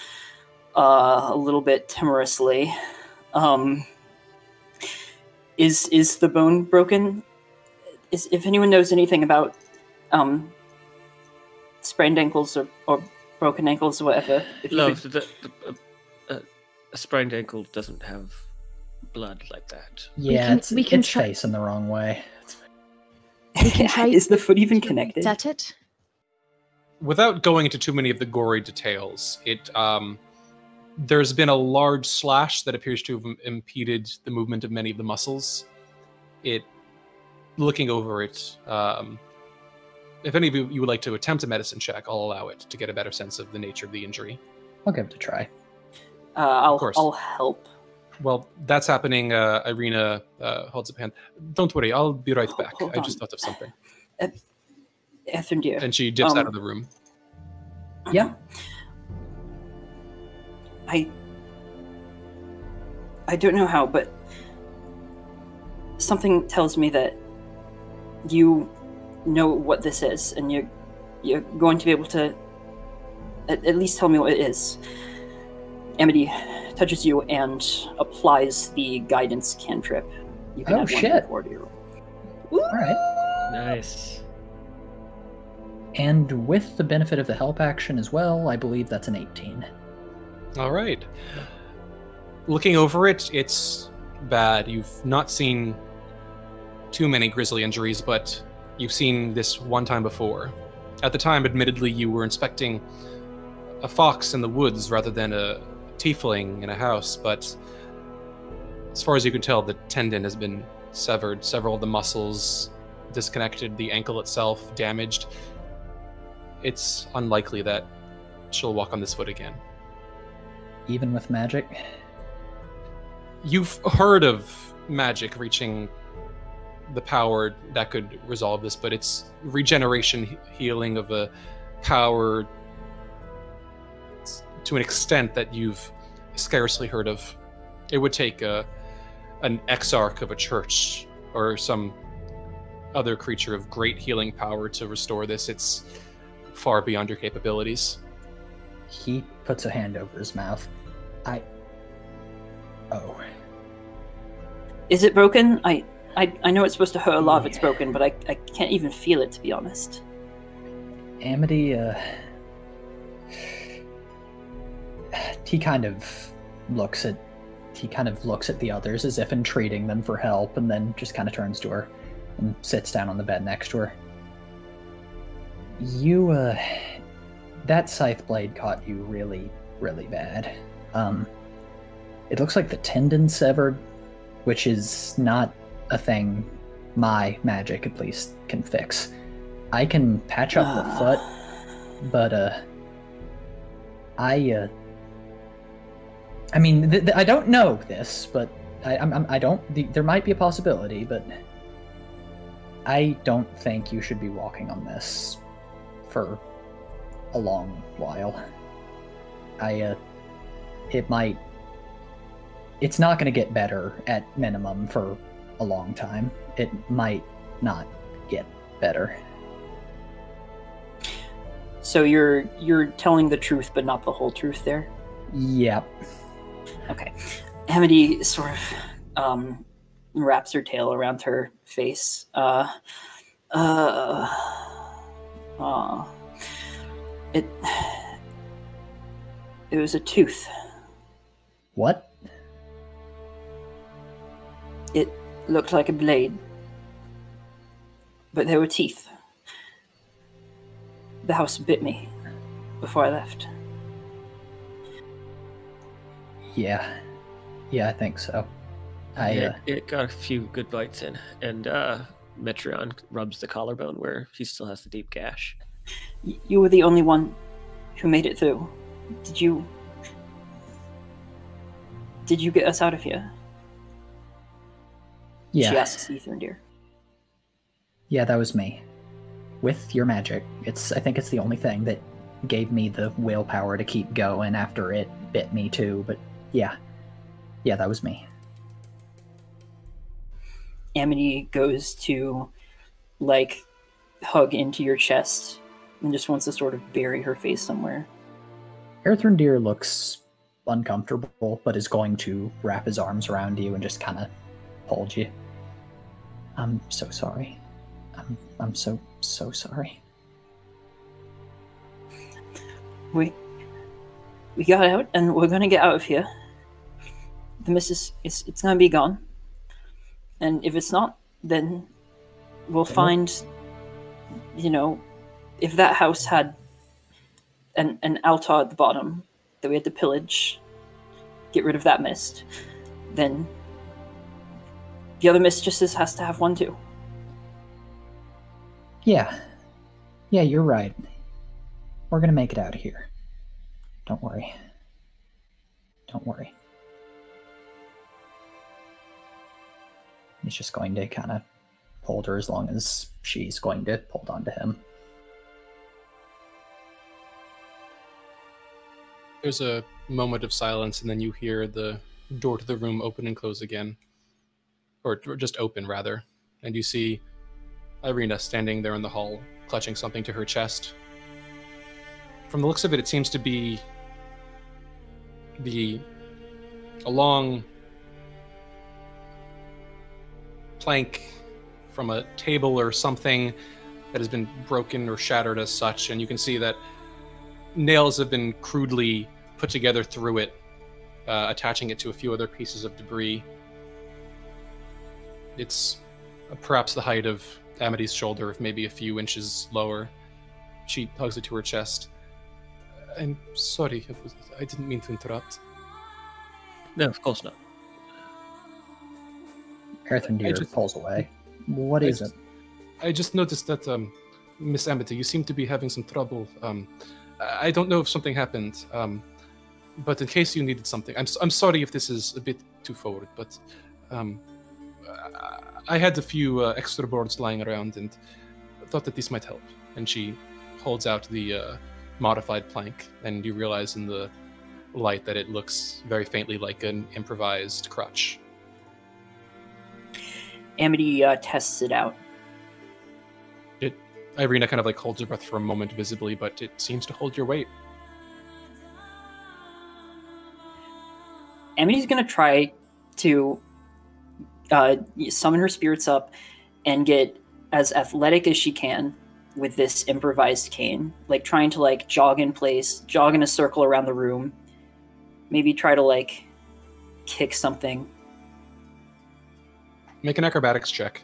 uh, a little bit timorously. Um, is is the bone broken? Is if anyone knows anything about um, sprained ankles or, or broken ankles or whatever? If you Love, could- the, the, uh, a sprained ankle doesn't have blood like that. Yeah, can- it's, we can it's try- facing the wrong way. We can try. is the foot even connected? Is that it? without going into too many of the gory details, it um, there's been a large slash that appears to have impeded the movement of many of the muscles. It, looking over it, um, if any of you, you would like to attempt a medicine check, I'll allow it to get a better sense of the nature of the injury. I'll give it a try. Uh, I'll course. I'll help. Well, that's happening. Uh, Irina uh, holds up hand. Don't worry, I'll be right back. hold I just thought of something. Earthrendir. And she dips um, out of the room. Yeah. I I don't know how, but something tells me that you know what this is, and you're you're going to be able to at, at least tell me what it is. Amity touches you and applies the guidance cantrip. You Oh, add one to shit. your order. All right. Nice. And with the benefit of the help action as well, I believe that's an 18. All right. Looking over it, it's bad. You've not seen too many grisly injuries, but you've seen this one time before. At the time, admittedly, you were inspecting a fox in the woods rather than a tiefling in a house, but as far as you can tell, the tendon has been severed, several of the muscles disconnected, the ankle itself damaged. It's unlikely that she'll walk on this foot again. Even with magic? You've heard of magic reaching the power that could resolve this, but it's regeneration healing of a power to an extent that you've scarcely heard of. It would take a, an exarch of a church or some other creature of great healing power to restore this. It's far beyond your capabilities. He puts a hand over his mouth. I. Oh. Is it broken? I, I I know it's supposed to hurt a lot if it's broken, but I, I can't even feel it to be honest. Amity, uh. He kind of looks at. He kind of looks at the others as if entreating them for help, and then just kind of turns to her and sits down on the bed next to her. You, uh. That scythe blade caught you really, really bad. Um. It looks like the tendon severed, which is not a thing my magic, at least, can fix. I can patch up the foot, but uh, I uh, I mean, th- th- I don't know this, but I, I'm, I'm, I don't. The, there might be a possibility, but I don't think you should be walking on this for a long while. I uh, it might. It's not going to get better at minimum for a long time. It might not get better. So you're you're telling the truth, but not the whole truth there. Yep. Okay. Amity sort of um, wraps her tail around her face. Uh, uh, uh, it it was a tooth. What? Looked like a blade. but there were teeth. The house bit me before I left. Yeah. Yeah, I think so. I it, uh, it got a few good bites in, and uh, Metreon rubs the collarbone where he still has the deep gash. Y- You were the only one who made it through. Did you? Did you get us out of here? Yeah. She asks Earthrendir. Yeah, that was me. With your magic. It's I think it's the only thing that gave me the willpower to keep going after it bit me too, but yeah. Yeah, that was me. Amity goes to like hug into your chest and just wants to sort of bury her face somewhere. Earthrendir looks uncomfortable, but is going to wrap his arms around you and just kind of hold you. I'm so sorry. I'm I'm so so sorry. We we got out and we're gonna get out of here. The mist is it's, it's gonna be gone. And if it's not, then we'll find you know, if that house had an an altar at the bottom that we had to pillage, get rid of that mist, then the other mistresses has to have one too. Yeah. Yeah, you're right. We're gonna make it out of here. Don't worry. Don't worry. He's just going to kind of hold her as long as she's going to hold on to him. There's a moment of silence, and then you hear the door to the room open and close again. Or just open, rather. And you see Irina standing there in the hall, clutching something to her chest. From the looks of it, it seems to be the a long plank from a table or something that has been broken or shattered as such, and you can see that nails have been crudely put together through it, uh, attaching it to a few other pieces of debris. It's uh, perhaps the height of Amity's shoulder, if maybe a few inches lower. She hugs it to her chest. I'm sorry, it was, I didn't mean to interrupt. No, of course not. Earthrendir just- pulls away. What I is just- it? I just noticed that, um, Miss Amity, you seem to be having some trouble. Um, I I don't know if something happened, um, but in case you needed something, I'm, s- I'm sorry if this is a bit too forward, but um, I- had a few uh, extra boards lying around and thought that this might help. And she holds out the uh, modified plank, and you realize in the light that it looks very faintly like an improvised crutch. Amity uh, tests it out. It Irina kind of like holds her breath for a moment visibly, but it seems to hold your weight. Amity's gonna try to uh, summon her spirits up and get as athletic as she can with this improvised cane, like trying to like jog in place, jog in a circle around the room, maybe try to like kick something. Make an acrobatics check.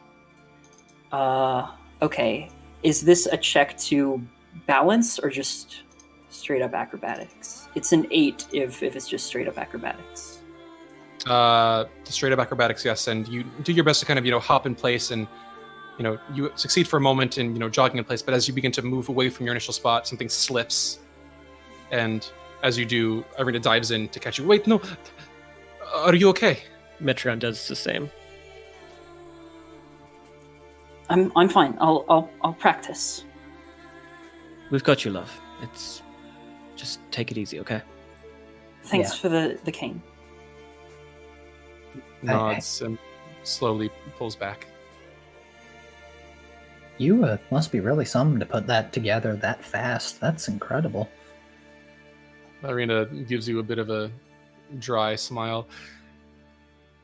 Uh, okay, is this a check to balance or just straight up acrobatics? It's an eight if if it's just straight up acrobatics. Uh, straight up acrobatics, yes, and you do your best to kind of you know hop in place and you know you succeed for a moment in you know jogging in place, but as you begin to move away from your initial spot, something slips, and as you do, Irina dives in to catch you. Wait, no, are you okay? Metreon does the same. I'm I'm fine. I'll I'll I'll practice. We've got you, love. It's just take it easy, okay? Thanks Yeah. for the the cane. Nods and slowly pulls back. You uh, must be really something to put that together that fast. That's incredible. Irina gives you a bit of a dry smile.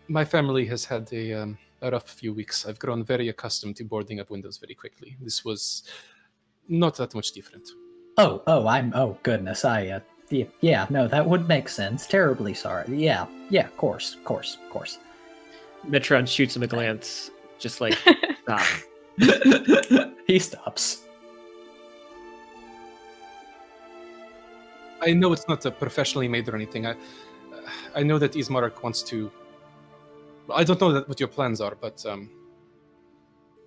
My family has had a, um, a rough few weeks. I've grown very accustomed to boarding up windows very quickly. This was not that much different. Oh, oh, I'm. Oh, goodness. I. Uh, yeah, yeah, no, that would make sense. Terribly sorry. Yeah, yeah, of course, of course, of course. Metreon shoots him a glance, just like stop. he stops. I know it's not a professionally made or anything. I, I know that Ismark wants to. I don't know that what your plans are, but um,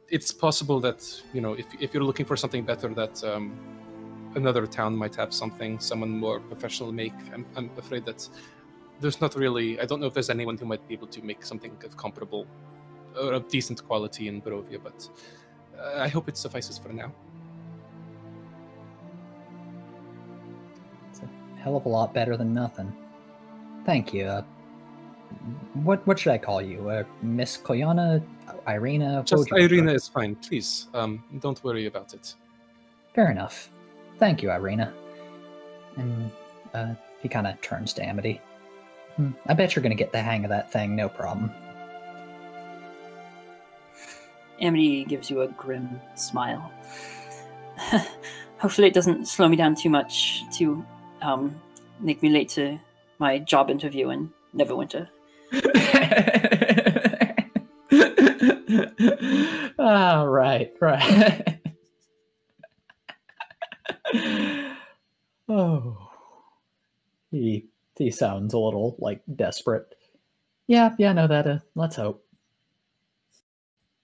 it's possible that you know if if you're looking for something better, that um, another town might have something, someone more professional make. I'm, I'm afraid that there's not really. I don't know if there's anyone who might be able to make something of comparable or of decent quality in Barovia, but uh, I hope it suffices for now. It's a hell of a lot better than nothing. Thank you. Uh, what what should I call you? Uh, Miss Koyana, Irina? Just would you prefer? Irina is fine. Please, um, don't worry about it. Fair enough. Thank you, Irina. And uh, he kind of turns to Amity. Hmm, I bet you're gonna get the hang of that thing, no problem. Amity gives you a grim smile. Hopefully, it doesn't slow me down too much to um, make me late to my job interview in Neverwinter. Ah, right, right. oh, he he sounds a little like desperate. Yeah, yeah, no, that. Uh, let's hope.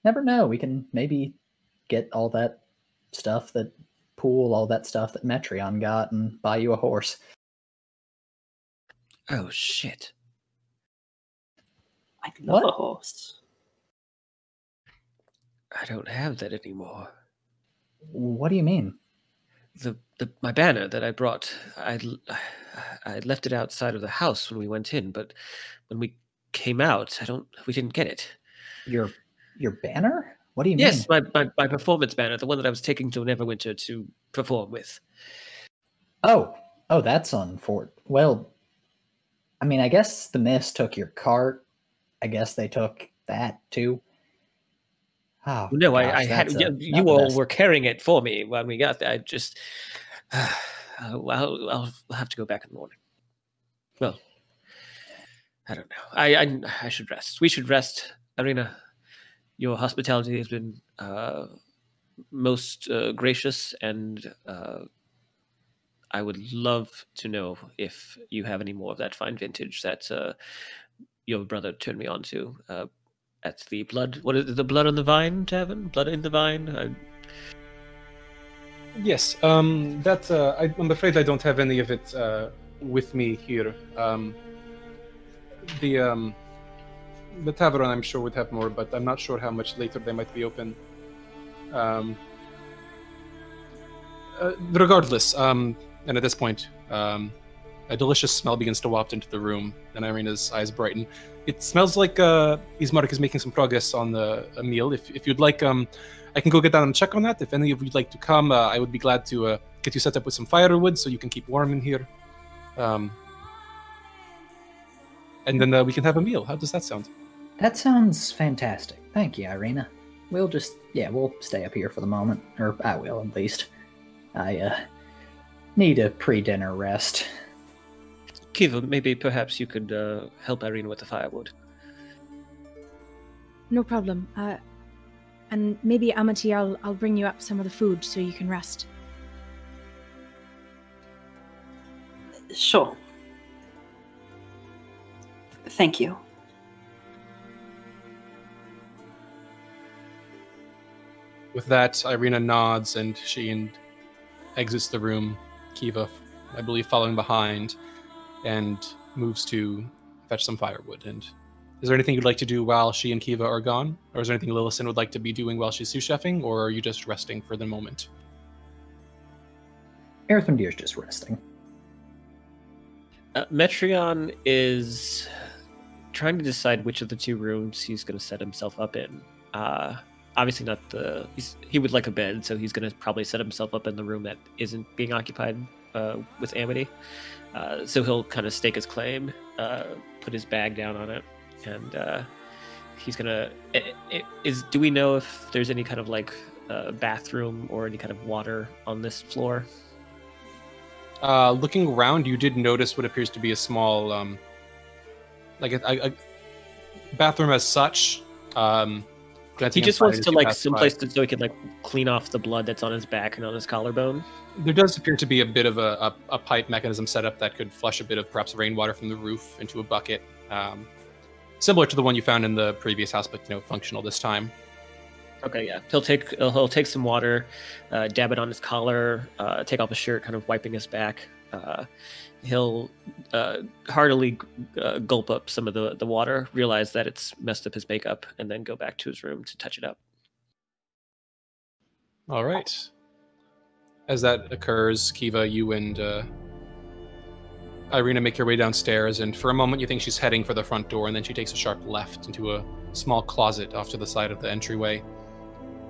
Never know. We can maybe get all that stuff that pool, all that stuff that Metreon got, and buy you a horse. Oh shit! I'd love a horse. I don't have that anymore. What do you mean? The, the my banner that I brought, I I left it outside of the house when we went in, but when we came out, I don't. We didn't get it. Your your banner? What do you Yes, mean? my, my my performance banner, the one that I was taking to Neverwinter to perform with. Oh, oh, that's on Fort. Well, I mean, I guess the mist took your cart. I guess they took that too. Oh, no, I, gosh, I had that's, uh, you, not you the all best. were carrying it for me when we got there. I just, uh, I'll, I'll have to go back in the morning. Well, I don't know. I, I I should rest. We should rest, Irina. Your hospitality has been uh, most uh, gracious, and uh, I would love to know if you have any more of that fine vintage that uh, your brother turned me on to at the blood. What is it, the blood on the vine tavern? Blood in the vine. I, Yes, um, that uh, I, I'm afraid I don't have any of it uh, with me here. Um, the um, the tavern, I'm sure, would have more, but I'm not sure how much later they might be open. Um, uh, regardless, um, and at this point, um, a delicious smell begins to waft into the room, and Irina's eyes brighten. It smells like uh, Ismark is making some progress on the a meal. If, if you'd like, um, I can go get down and check on that. If any of you'd like to come, uh, I would be glad to uh, get you set up with some firewood so you can keep warm in here. Um, and then uh, we can have a meal. How does that sound? That sounds fantastic. Thank you, Irina. We'll just, yeah, we'll stay up here for the moment, or I will at least. I uh need a pre-dinner rest. Kiva, maybe perhaps you could uh, help Irina with the firewood. No problem. Uh, and maybe Amity, I'll I'll bring you up some of the food so you can rest. Sure. Thank you. With that, Irina nods and she and exits the room. Kiva, I believe, following behind, and moves to fetch some firewood. And is there anything you'd like to do while she and Kiva are gone, or is there anything Lillison would like to be doing while she's sous chefing, or are you just resting for the moment? Earthrendir's just resting. Uh, Metreon is trying to decide which of the two rooms he's going to set himself up in. Uh, obviously, not the. He's, he would like a bed, so he's going to probably set himself up in the room that isn't being occupied uh, with Amity. Uh, so he'll kind of stake his claim, uh, put his bag down on it, and uh, he's gonna. Is do we know if there's any kind of like uh, bathroom or any kind of water on this floor? Uh, looking around, you did notice what appears to be a small, um, like a, a, a bathroom as such. Um, He just wants to like pass by. someplace so he can like clean off the blood that's on his back and on his collarbone. There does appear to be a bit of a, a, a pipe mechanism set up that could flush a bit of perhaps rainwater from the roof into a bucket, um, similar to the one you found in the previous house, but you know, functional this time. Okay, yeah. He'll take he'll, he'll take some water, uh, dab it on his collar, uh, take off his shirt, kind of wiping his back. Uh, he'll uh, heartily uh, gulp up some of the, the water, realize that it's messed up his makeup, and then go back to his room to touch it up. All right. As that occurs, Kiva, you and uh, Irina make your way downstairs, and for a moment you think she's heading for the front door, and then she takes a sharp left into a small closet off to the side of the entryway,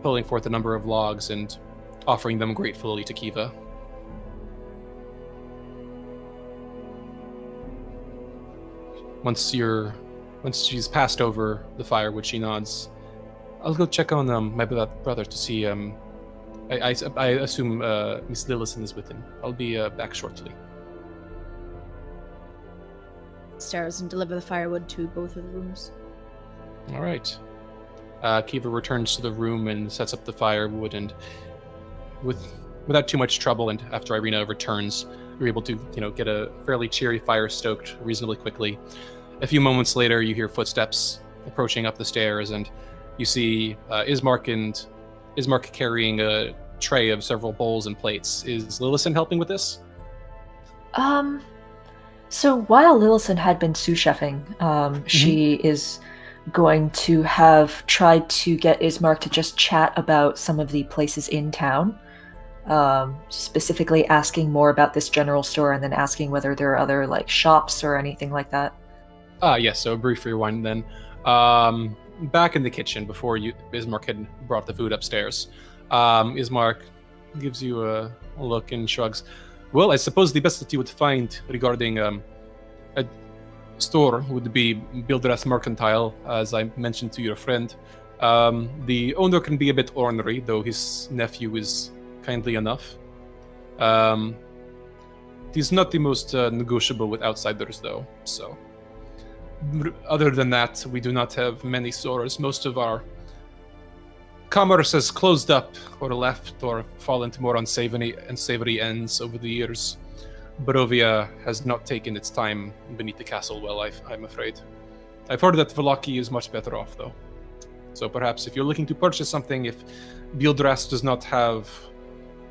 pulling forth a number of logs and offering them gratefully to Kiva. Once you're, once she's passed over the firewood, she nods. I'll go check on um, my bro- brother to see. Um, I, I, I assume uh, Miss Lillison is with him. I'll be uh, back shortly. Stairs and deliver the firewood to both of the rooms. All right. Uh, Kiva returns to the room and sets up the firewood, and with without too much trouble, and after Irina returns, you're able to you know get a fairly cheery fire stoked reasonably quickly. A few moments later, you hear footsteps approaching up the stairs, and you see uh, Ismark and Ismark carrying a tray of several bowls and plates. Is Lillison helping with this? Um, so while Lillison had been sous chefing, um, she is going to have tried to get Ismark to just chat about some of the places in town, um, specifically asking more about this general store and then asking whether there are other like shops or anything like that. Ah, yes. So a brief rewind then. Um, back in the kitchen before you Ismark had brought the food upstairs. Um, Ismark gives you a look and shrugs. Well, I suppose the best that you would find regarding um, a store would be Bildrath's Mercantile, as I mentioned to your friend. Um, the owner can be a bit ornery, though his nephew is kindly enough. Um, he's not the most uh, negotiable with outsiders, though. So, other than that, we do not have many stores. Most of our commerce has closed up, or left, or fallen to more unsavory unsavory ends over the years. Barovia has not taken its time beneath the castle well, i I'm afraid. I've heard that Vallaki is much better off, though. So perhaps if you're looking to purchase something, if Bildrath does not have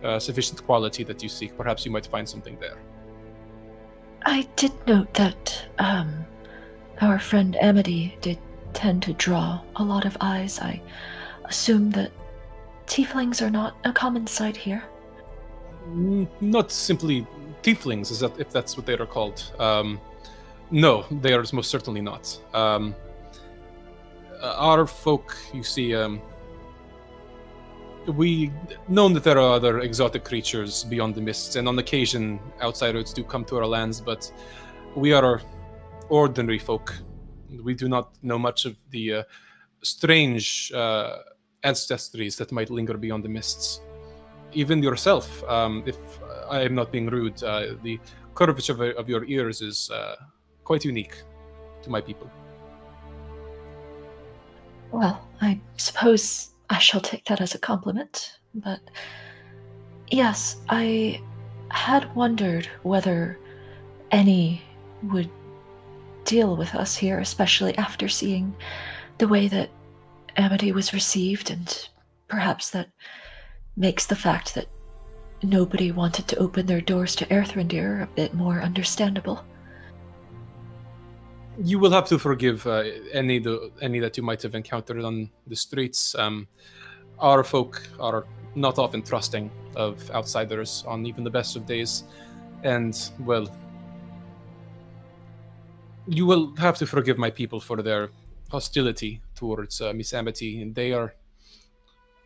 uh, sufficient quality that you seek, perhaps you might find something there. I did note that um, our friend Amity did tend to draw a lot of eyes. I assume that tieflings are not a common sight here. Mm, Not simply tieflings, is that if that's what they are called. Um, no, they are most certainly not. Um, uh, our folk, you see, um, we know that there are other exotic creatures beyond the mists, and on occasion outsiders do come to our lands, but we are ordinary folk. We do not know much of the uh, strange uh, ancestries that might linger beyond the mists. Even yourself, um, if I am not being rude, uh, the curvature of, of your ears is uh, quite unique to my people. Well, I suppose I shall take that as a compliment. But yes, I had wondered whether any would deal with us here, especially after seeing the way that Amity was received, and perhaps that makes the fact that nobody wanted to open their doors to Earthrendir a bit more understandable. You will have to forgive uh, any the, any that you might have encountered on the streets. Um, our folk are not often trusting of outsiders on even the best of days, and well, you will have to forgive my people for their hostility towards uh, Miss Amity, and they are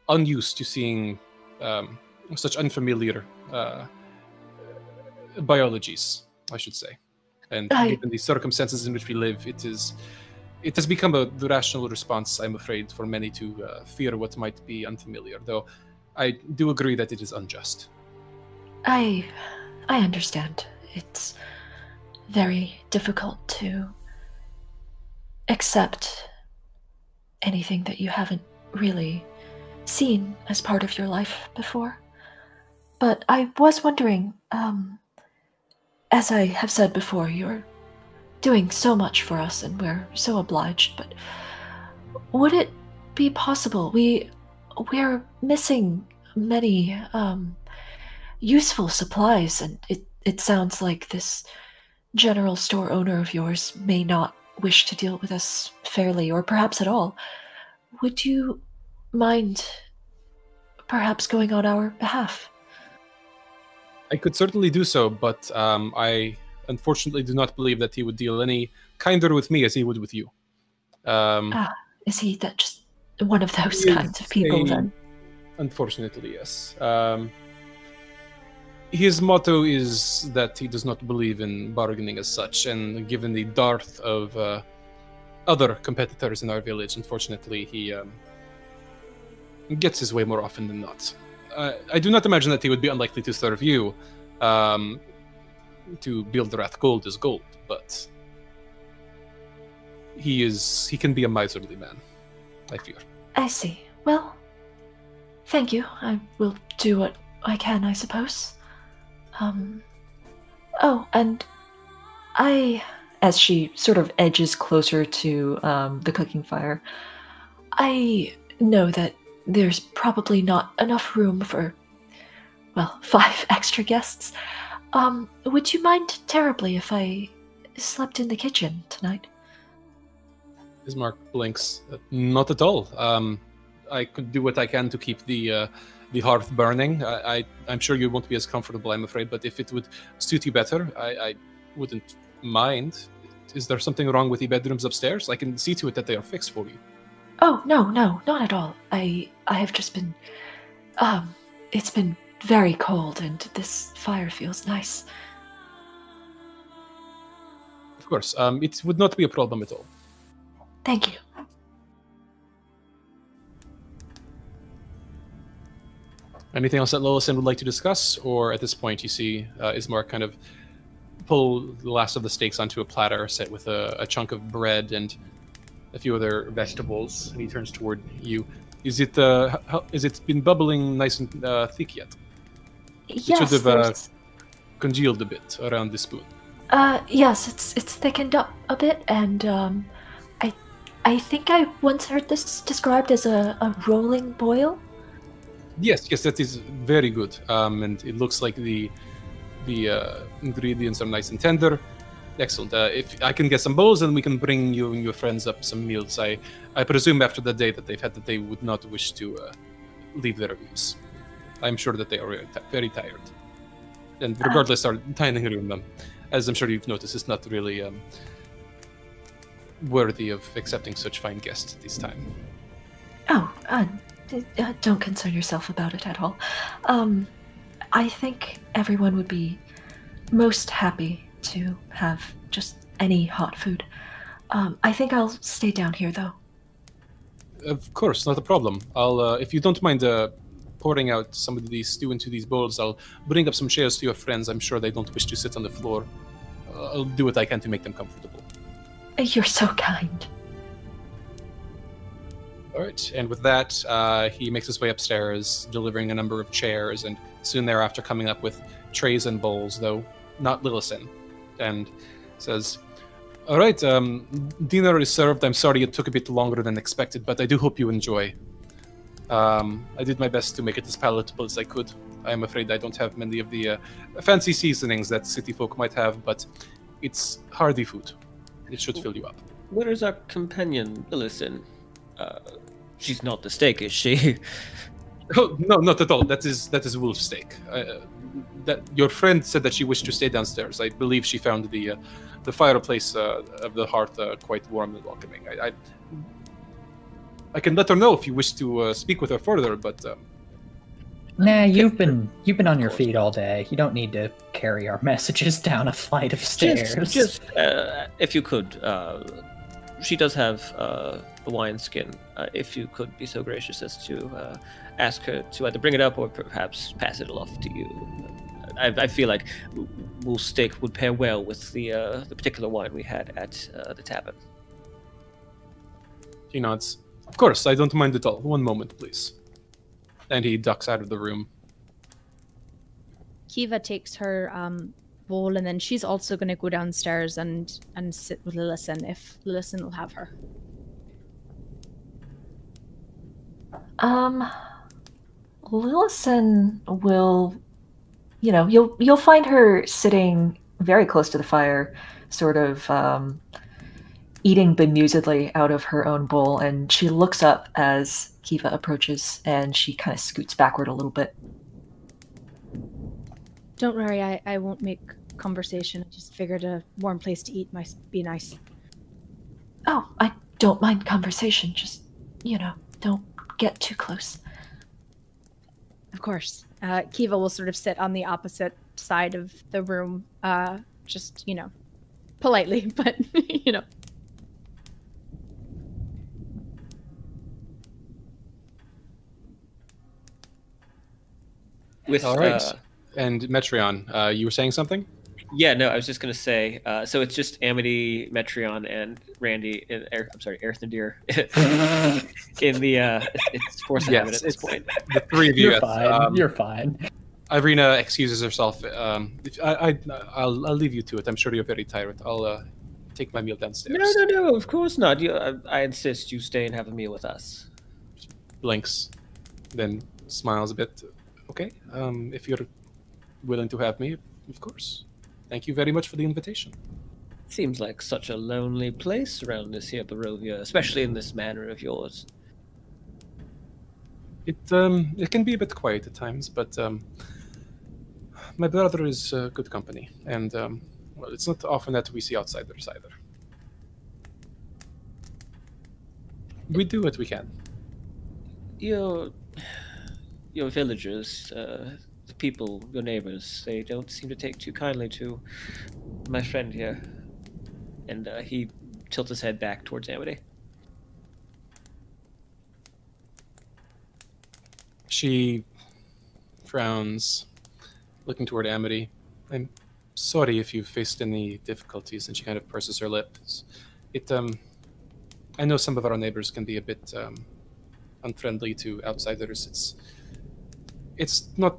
unused to seeing um, such unfamiliar uh, biologies, I should say. And I- given the circumstances in which we live, it is it has become a the rational response, I'm afraid, for many to uh, fear what might be unfamiliar. Though I do agree that it is unjust. I I understand. It's very difficult to accept anything that you haven't really seen as part of your life before. But I was wondering, um, as I have said before, you're doing so much for us and we're so obliged, but would it be possible? We we're missing many um, useful supplies, and it, it sounds like this general store owner of yours may not wish to deal with us fairly or perhaps at all. Would you mind perhaps going on our behalf? I could certainly do so, but um, I unfortunately do not believe that he would deal any kinder with me as he would with you. Um, ah, is he that just one of those kinds of people a- then? Unfortunately, yes. Um, his motto is that he does not believe in bargaining as such, and given the dearth of uh, other competitors in our village, unfortunately, he um, gets his way more often than not. I do not imagine that he would be unlikely to serve you. Um, to Bildrath gold is gold, but he is he can be a miserly man. I fear. I see. Well, thank you. I will do what I can, I suppose. Um. Oh, and I, as she sort of edges closer to um, the cooking fire, I know that there's probably not enough room for, well, five extra guests. Um, would you mind terribly if I slept in the kitchen tonight? Ismark blinks. Uh, Not at all. Um, I could do what I can to keep the uh, the hearth burning. I, I I'm sure you won't be as comfortable, I'm afraid. But if it would suit you better, I, I wouldn't mind. Is there something wrong with the bedrooms upstairs? I can see to it that they are fixed for you. Oh no, no, not at all. I I have just been um it's been very cold and this fire feels nice. Of course, um, it would not be a problem at all. Thank you. Anything else that Lillison would like to discuss, or at this point you see uh, Ismark kind of pull the last of the steaks onto a platter, set with a, a chunk of bread and a few other vegetables, and he turns toward you. Is it uh, how, is it been bubbling nice and uh, thick yet? Yes, it should have uh, congealed a bit around the spoon. Uh yes, it's it's thickened up a bit and um I I think I once heard this described as a, a rolling boil. Yes, yes, that is very good. Um, and it looks like the the uh, ingredients are nice and tender. Excellent. Uh, if I can get some bowls, and we can bring you and your friends up some meals. I I presume after the day that they've had, that they would not wish to uh, leave their rooms. I'm sure that they are very, ti- very tired. And regardless, our dining room, um, as I'm sure you've noticed, is not really um, worthy of accepting such fine guests at this time. Oh, uh, uh, don't concern yourself about it at all. Um I think everyone would be most happy to have just any hot food. Um I think I'll stay down here though. Of course, not a problem. I'll, uh, if you don't mind uh, pouring out some of the stew into these bowls, I'll bring up some chairs to your friends. I'm sure they don't wish to sit on the floor. Uh, I'll do what I can to make them comfortable. You're so kind. All right, and with that, uh, he makes his way upstairs, delivering a number of chairs, and soon thereafter coming up with trays and bowls, though not Lillison, and says, "All right, um, dinner is served. I'm sorry it took a bit longer than expected, but I do hope you enjoy. Um, I did my best to make it as palatable as I could. I am afraid I don't have many of the uh, fancy seasonings that city folk might have, but it's hearty food. It should fill you up." Where is our companion, Lillison? Uh, she's not the steak, is she? Oh, no, not at all. That is that is wolf steak. Uh, that your friend said that she wished to stay downstairs. I believe she found the uh, the fireplace uh, of the hearth uh, quite warm and welcoming. I, I I can let her know if you wish to uh, speak with her further, but um, Nah, you've been you've been on your feet all day. You don't need to carry our messages down a flight of stairs. Just, just uh, if you could, uh, she does have uh, the wine skin. Uh, if you could be so gracious as to uh, ask her to either bring it up or perhaps pass it off to you. I, I feel like wolf steak would pair well with the uh, the particular wine we had at uh, the tavern. He nods. Of course, I don't mind at all. One moment, please. And he ducks out of the room. Kiva takes her um, bowl and then she's also going to go downstairs and and sit with Lillison if Lillison will have her. Um, Lillison will, you know, you'll you'll find her sitting very close to the fire, sort of um, eating bemusedly out of her own bowl, and she looks up as Kiva approaches, and she kind of scoots backward a little bit. Don't worry, I, I won't make conversation. I just figured a warm place to eat might be nice. Oh, I don't mind conversation. Just, you know, don't get too close. Of course. Uh, Kiva will sort of sit on the opposite side of the room, uh, just, you know, politely, but, you know. With All right. uh, and Metreon, uh, you were saying something? Yeah, no, I was just gonna say. Uh, so it's just Amity, Metreon, and Randy. In, er, I'm sorry, Earthrendir. in the uh, it's force of Yes, at this point. the three of you. You're fine. Um, You're fine. Irina excuses herself. Um, if, I, I, I'll, I'll leave you to it. I'm sure you're very tired. I'll uh, take my meal downstairs. No, no, no. Of course not. You, I, I insist you stay and have a meal with us. Blinks, then smiles a bit. Okay, um, if you're willing to have me, of course. Thank you very much for the invitation. Seems like such a lonely place around this here Barovia, especially in this manor of yours. It um, it can be a bit quiet at times, but um, my brother is uh, good company, and um, well, it's not often that we see outsiders either. We do what we can. Your your villagers, uh, people, your neighbors, they don't seem to take too kindly to my friend here. And uh, he tilts his head back towards Amity. She frowns, looking toward Amity. I'm sorry if you've faced any difficulties, and she kind of purses her lips. It um, I know some of our neighbors can be a bit um, unfriendly to outsiders. It's it's not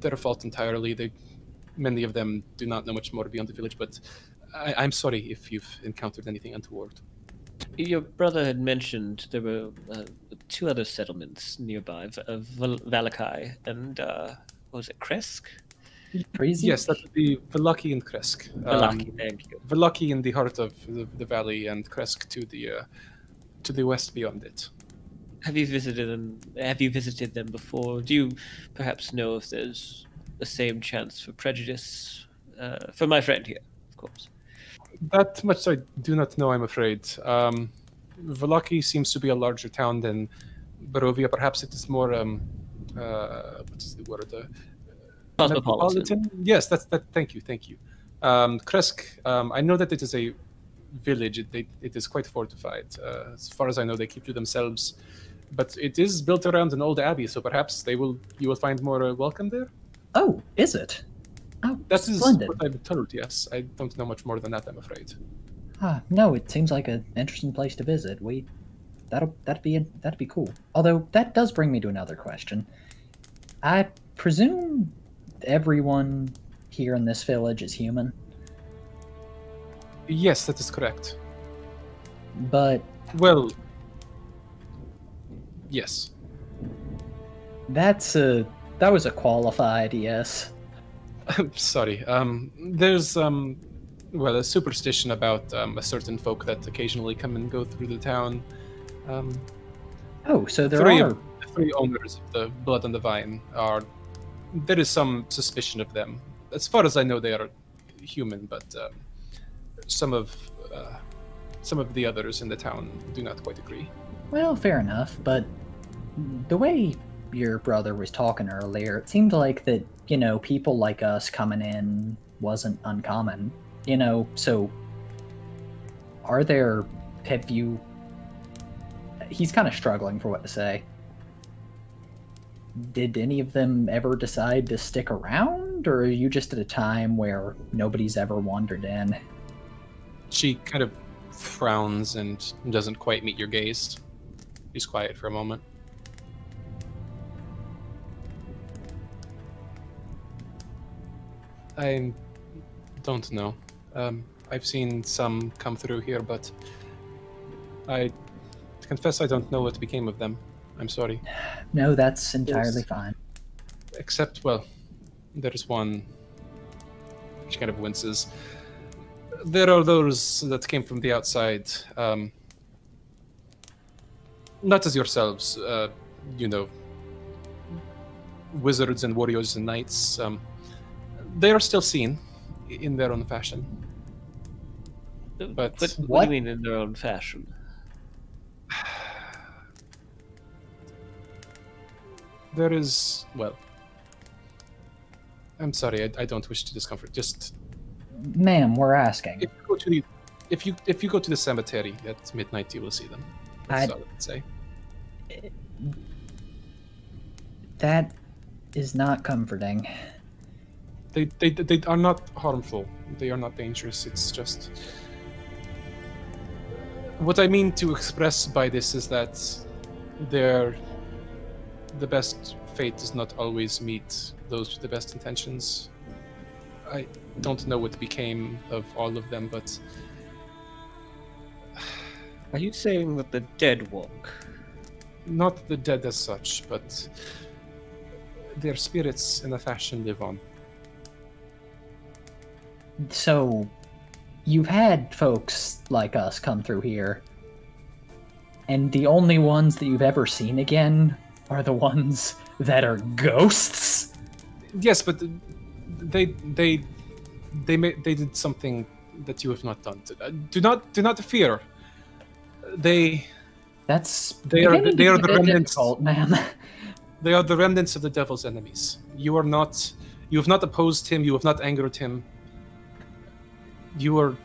their fault entirely. They many of them do not know much more beyond the village, but I, I'm sorry if you've encountered anything untoward. Your brother had mentioned there were uh, two other settlements nearby, V- uh, Val- Vallaki and uh, what was it, Krezk? Yes, that would be Vallaki and Krezk. Vallaki, thank you. Vallaki in the heart of the, the valley, and Krezk to the uh, to the west beyond it. Have you visited them? Have you visited them before? Do you perhaps know if there's the same chance for prejudice uh, for my friend here, of course? That much I do not know, I'm afraid. Um, Vallaki seems to be a larger town than Barovia. Perhaps it is more, um, uh, what's the word? Uh, Cosmopolitan. Yes, that's that. Thank you, thank you. Um, Krezk, um, I know that it is a village. It, it, it is quite fortified. Uh, as far as I know, they keep to themselves. But it is built around an old abbey, so perhaps they will. You will find more uh, welcome there. Oh, is it? Oh, That is splendid. what I've told. Yes, I don't know much more than that. I'm afraid. Ah, no, it seems like an interesting place to visit. We that'll that'd be that'd be cool. Although that does bring me to another question. I presume everyone here in this village is human, Yes, that is correct. but Well, yes. that's a that was a qualified yes. I'm sorry. Um, there's um, well, a superstition about um, a certain folk that occasionally come and go through the town. Um, Oh, so there three are of the three owners of the Blood on the Vine are. There is some suspicion of them. As far as I know, they are human, but um, some of uh, some of the others in the town do not quite agree. Well, fair enough, but the way your brother was talking earlier, it seemed like that, you know, people like us coming in wasn't uncommon. You know, so are there have you he's kind of struggling for what to say. Did any of them ever decide to stick around or are you just at a time where nobody's ever wandered in? She kind of frowns and doesn't quite meet your gaze. He's quiet for a moment. I don't know. Um, I've seen some come through here, but I confess I don't know what became of them. I'm sorry. No, that's entirely Yes. fine. Except, well, there is one. She kind of winces. There are those that came from the outside. Um, not as yourselves, uh, you know, wizards and warriors and knights. Um, they are still seen in their own fashion. But, But what, do you mean in their own fashion? there is well i'm sorry I, I don't wish to discomfort just Ma'am, we're asking. if you go to the if you if you go to the cemetery at midnight you will see them that's I- all i would say. That is not comforting. they, they they are not harmful. They are not dangerous. It's just what i mean to express by this is that they're the best fate does not always meet those with the best intentions. I don't know what became of all of them but Are you saying that the dead walk? not the dead as such but their spirits in a fashion live on So, you've had folks like us come through here, and the only ones that you've ever seen again are the ones that are ghosts? Yes, but they they they made they did something that you have not done. Do not do not fear. They that's they are they are the remnants. difficult, man. They are the remnants of the devil's enemies. You are not. You have not opposed him. You have not angered him. You are.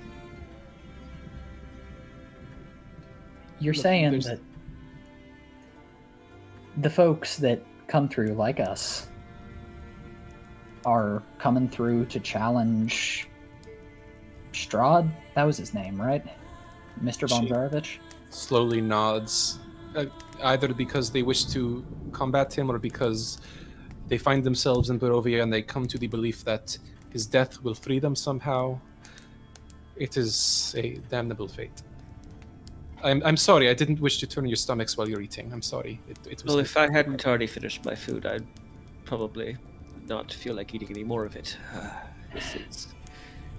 You're Look, saying there's- that the folks that come through like us are coming through to challenge Strahd? That was his name, right? Mr. von Zarovich? Slowly nods, uh, either because they wish to combat him or because they find themselves in Barovia and they come to the belief that his death will free them somehow. It is a damnable fate. I'm, I'm sorry, I didn't wish to turn your stomachs while you're eating. I'm sorry. It, it was Well, if I hadn't already finished my food, I'd probably not feel like eating any more of it. Uh, this is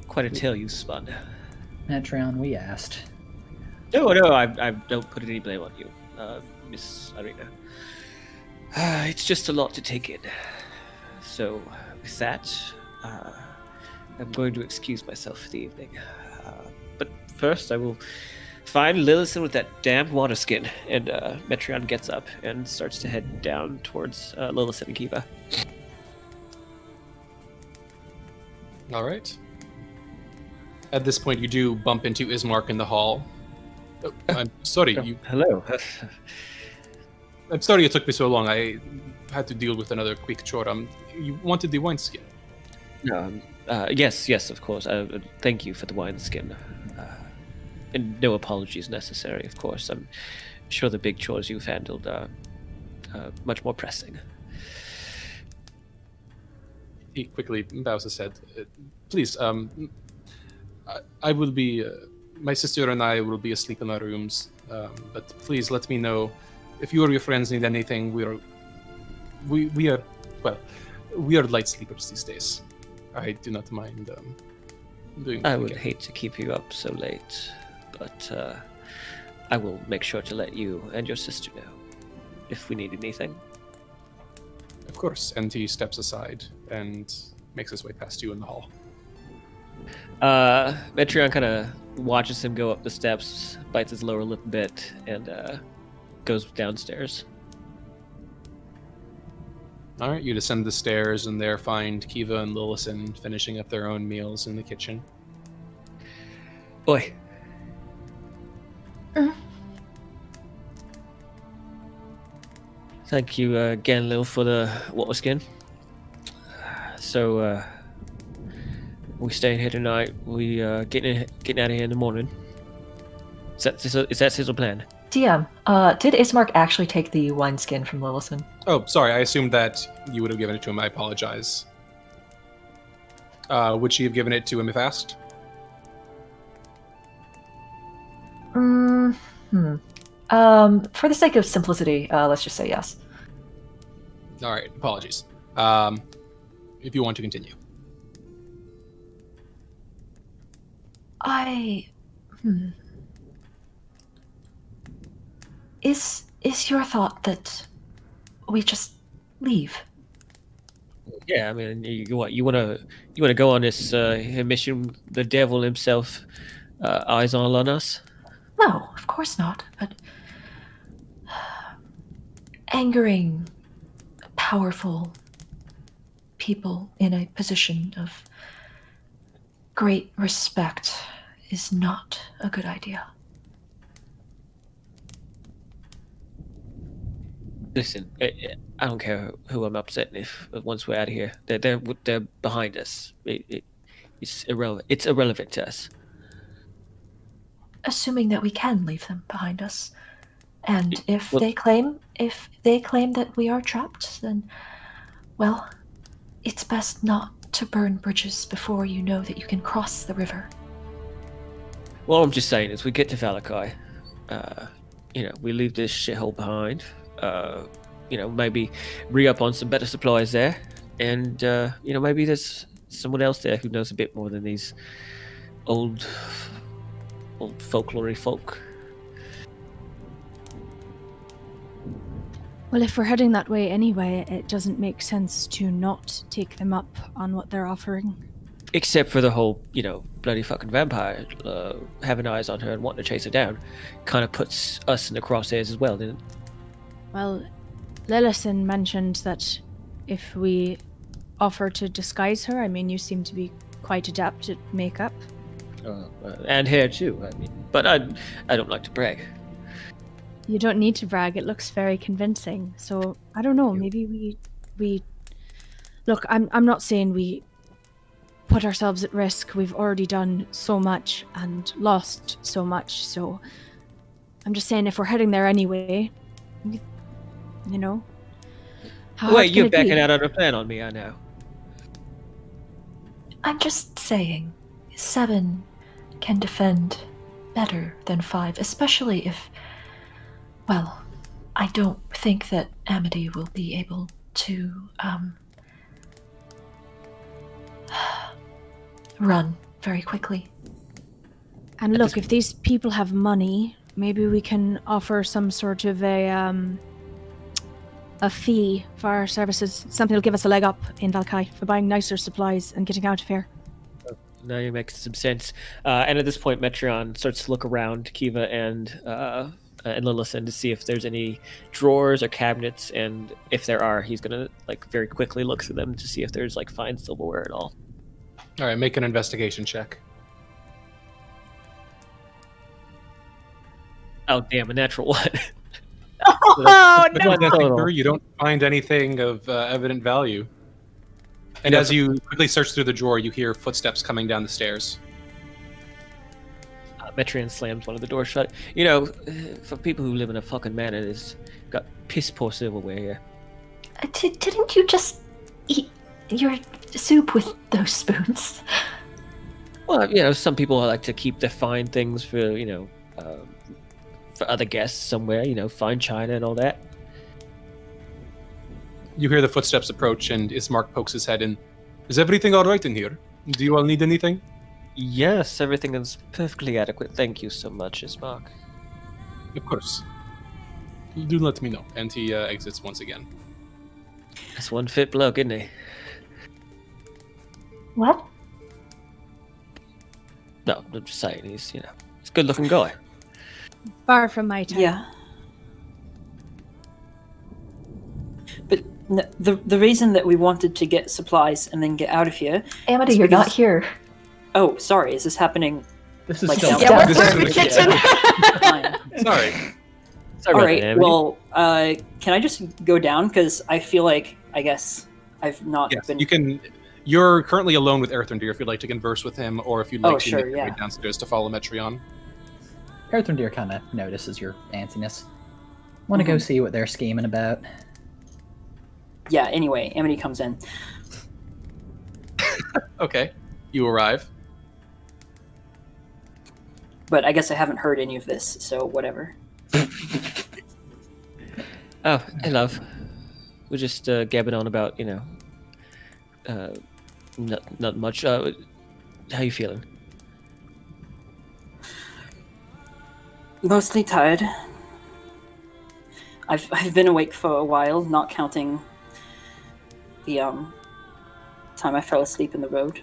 quite a tale you spun. Metreon, we asked. No, no, I, I don't put any blame on you, uh, Miss Irina. Uh, it's just a lot to take in. So, with that, uh, I'm going to excuse myself for the evening. Uh, but first, I will find Lillison with that damn water skin. And uh, Metreon gets up and starts to head down towards uh, Lillison and Kiva. All right. At this point, you do bump into Ismark in the hall. Oh, I'm sorry. You. Hello. I'm sorry it took me so long. I had to deal with another quick chore. Um, you wanted the wineskin. Um, uh, yes, yes, of course. Uh, uh, thank you for the wineskin. Uh, and no apologies necessary, of course. I'm sure the big chores you've handled are uh, much more pressing. He quickly bows his head. Uh, Please, um, I, I will be. My sister and I will be asleep in our rooms. Um, but please let me know if you or your friends need anything. We are. We we are. Well, we are light sleepers these days. I do not mind um, doing. I would again. hate to keep you up so late, but uh, I will make sure to let you and your sister know if we need anything. Of course. And he steps aside and makes his way past you in the hall. Uh, Metreon kind of watches him go up the steps, bites his lower lip a bit, and uh, goes downstairs. All right, you descend the stairs and there find Kiva and Lillison finishing up their own meals in the kitchen. Oi. Thank you uh, again, Lil, for the water skin. So, uh, we staying here tonight. We uh, getting getting out of here in the morning. Is that is that, is that still the plan? DM, uh, did Ismark actually take the wine skin from Lillison? Oh, sorry. I assumed that you would have given it to him. I apologize. Uh, would she have given it to him if asked? Mm, hmm. Um, for the sake of simplicity, uh, let's just say yes. All right. Apologies. Um, if you want to continue. I. Hmm. Is is your thought that we just leave? Yeah, I mean, you what you want to you want to go on this uh, mission? The devil himself, uh, eyes all on us. No, of course not. But angering powerful people in a position of great respect is not a good idea. Listen, I, I don't care who I'm upsetting. If once we're out of here, they're they're, they're behind us. It, it, it's irrelevant. It's irrelevant to us. Assuming that we can leave them behind us, and if well- they claim if they claim that we are trapped, then well, it's best not to burn bridges before you know that you can cross the river. Well, I'm just saying, as we get to Vallaki, uh, you know, we leave this shithole behind. Uh, you know, maybe re up on some better supplies there, and uh, you know, maybe there's someone else there who knows a bit more than these old, old folklory folk. Well, if we're heading that way anyway, it doesn't make sense to not take them up on what they're offering. Except for the whole, you know, bloody fucking vampire uh, having eyes on her and wanting to chase her down, kind of puts us in the crosshairs as well, didn't it? Well, Lillison mentioned that if we offer to disguise her, I mean, you seem to be quite adept at makeup. Uh, uh, and hair too. I mean, but I, I don't like to brag. You don't need to brag. It looks very convincing. So I don't know. Maybe we, we. Look, I'm. I'm not saying we put ourselves at risk. We've already done so much and lost so much. So I'm just saying, if we're heading there anyway, we, you know. how Wait, you're it be? backing out of the plan on me, I know. I'm just saying, seven can defend better than five, especially if. Well, I don't think that Amity will be able to, um. Run very quickly. And look, if these people have money, maybe we can offer some sort of a um a fee for our services. Something that'll give us a leg up in Vallaki for buying nicer supplies and getting out of here. Now you make some sense. Uh, and at this point, Metreon starts to look around Kiva and uh, and Lillison to see if there's any drawers or cabinets, and if there are, he's gonna like very quickly look through them to see if there's like fine silverware at all. All right, make an investigation check. Oh damn, a natural one. Oh, no. nothing You don't find anything of uh, evident value. And Yeah, as you quickly search through the drawer, you hear footsteps coming down the stairs. Uh, Metreon slams one of the doors shut. You know, for people who live in a fucking manor, it's got piss poor silverware here. Uh, di- didn't you just eat your soup with those spoons? Well, you know, some people like to keep their fine things for you know, um, for other guests somewhere. You know, fine china and all that. You hear the footsteps approach, and Ismark pokes his head in. Is everything all right in here? Do you all need anything? Yes, everything is perfectly adequate. Thank you so much, Ismark. Of course. Do let me know. And he uh, exits once again. That's one fit bloke, isn't he? What? No, I'm just saying he's you know he's a good looking guy. Far from my type. Yeah. But n- the the reason that we wanted to get supplies and then get out of here. Amity, is you're not here. Oh, sorry. Is this happening? This is like still- Yeah, we're- This is in the the- Fine. Sorry. Sorry All about right. that, Well, uh, can I just go down? Because I feel like I guess I've not Yes, been. you can. You're currently alone with Earthrendir if you'd like to converse with him, or if you'd Oh, like to sure, make your way downstairs to follow Metreon. Earthrendir kind of notices your antsiness. Want to go Mhm. see what they're scheming about? Yeah. Anyway, Amity comes in. Okay, you arrive. But I guess I haven't heard any of this, so whatever. Oh, hey, love. We're just uh, gabbing on about, you know, uh, not not much. Uh, how you feeling? Mostly tired. I've I've been awake for a while, not counting the um time I fell asleep in the road.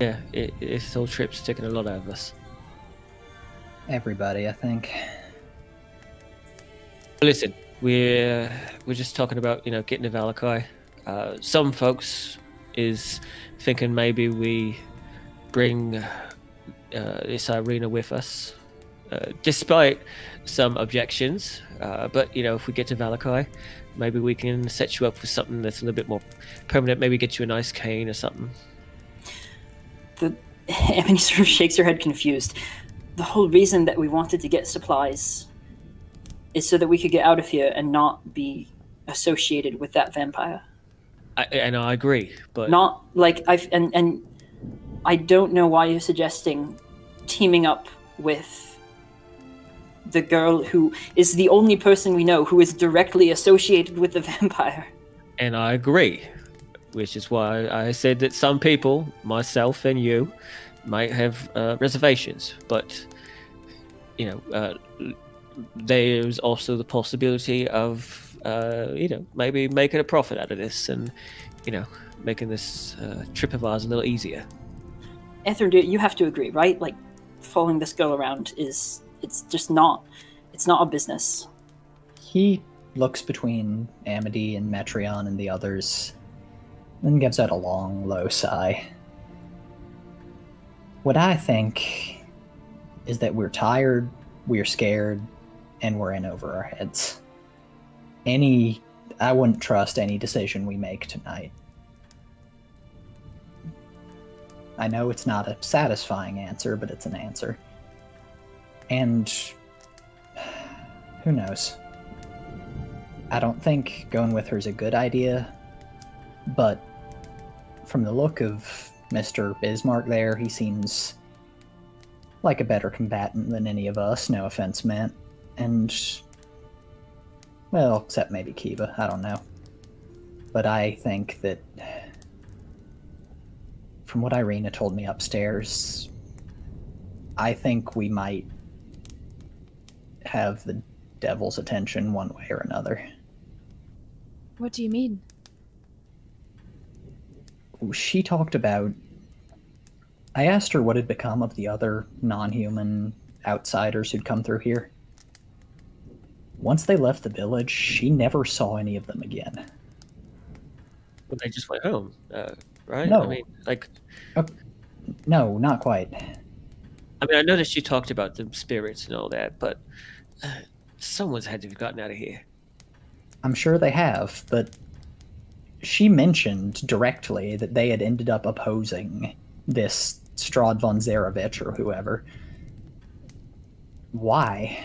Yeah, it, this whole trip's taken a lot out of us. Everybody, I think. Listen, we're we're just talking about you know getting to Vallaki. Uh, some folks is thinking maybe we bring uh, this Irina with us, uh, despite some objections. Uh, but you know, if we get to Vallaki, maybe we can set you up for something that's a little bit more permanent. Maybe get you a nice cane or something. The Amity sort of shakes her head confused. The whole reason that we wanted to get supplies is so that we could get out of here and not be associated with that vampire. I, and I agree, but Not like I've and and I don't know why you're suggesting teaming up with the girl who is the only person we know who is directly associated with the vampire. and I agree, which is why I said that some people, myself and you, might have uh, reservations, but you know, uh, there's also the possibility of uh, you know maybe making a profit out of this, and you know, making this uh, trip of ours a little easier. Ether, you have to agree, right? Like following this girl around is it's just not it's not a business. He looks between Amity and Metreon and the others, then gives out a long, low sigh. What I think is that we're tired, we're scared, and we're in over our heads. Any. I wouldn't trust any decision we make tonight. I know it's not a satisfying answer, but it's an answer. And. Who knows? I don't think going with her is a good idea, but from the look of Mr. Bismarck there, he seems like a better combatant than any of us, no offense meant. And, well, except maybe Kiva, I don't know. But I think that, from what Irina told me upstairs, I think we might have the devil's attention one way or another. What do you mean? she talked about i asked her what had become of the other non-human outsiders who'd come through here once they left the village she never saw any of them again But they just went home, uh, right? No. I mean, like, no not quite I mean, I noticed you talked about the spirits and all that, but uh, someone's had to have gotten out of here. i'm sure they have but she mentioned directly that they had ended up opposing this Strahd von Zarovich or whoever. Why?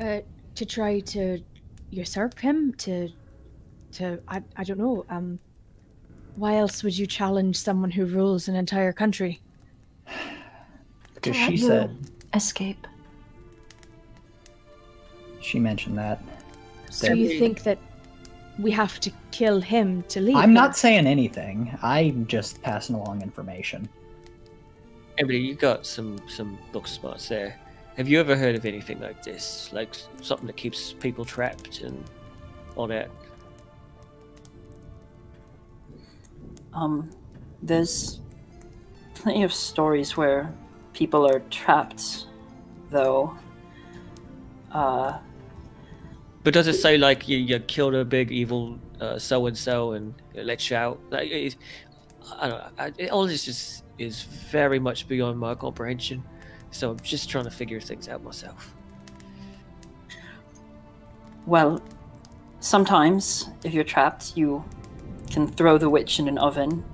Uh, to try to usurp him? To, to I, I don't know. Um, why else would you challenge someone who rules an entire country? Because she said escape. she mentioned that. So There- you think that we have to kill him to leave? I'm here? not saying anything. I'm just passing along information. Emily, you got some some book smarts there. Have you ever heard of anything like this? Like something that keeps people trapped and all that? Um, there's plenty of stories where people are trapped, though. Uh, But does it say like you, you killed a big evil so and so and it lets you out? Like, it, I don't know. I, it, all this just is very much beyond my comprehension. So I'm just trying to figure things out myself. well, sometimes if you're trapped, you can throw the witch in an oven,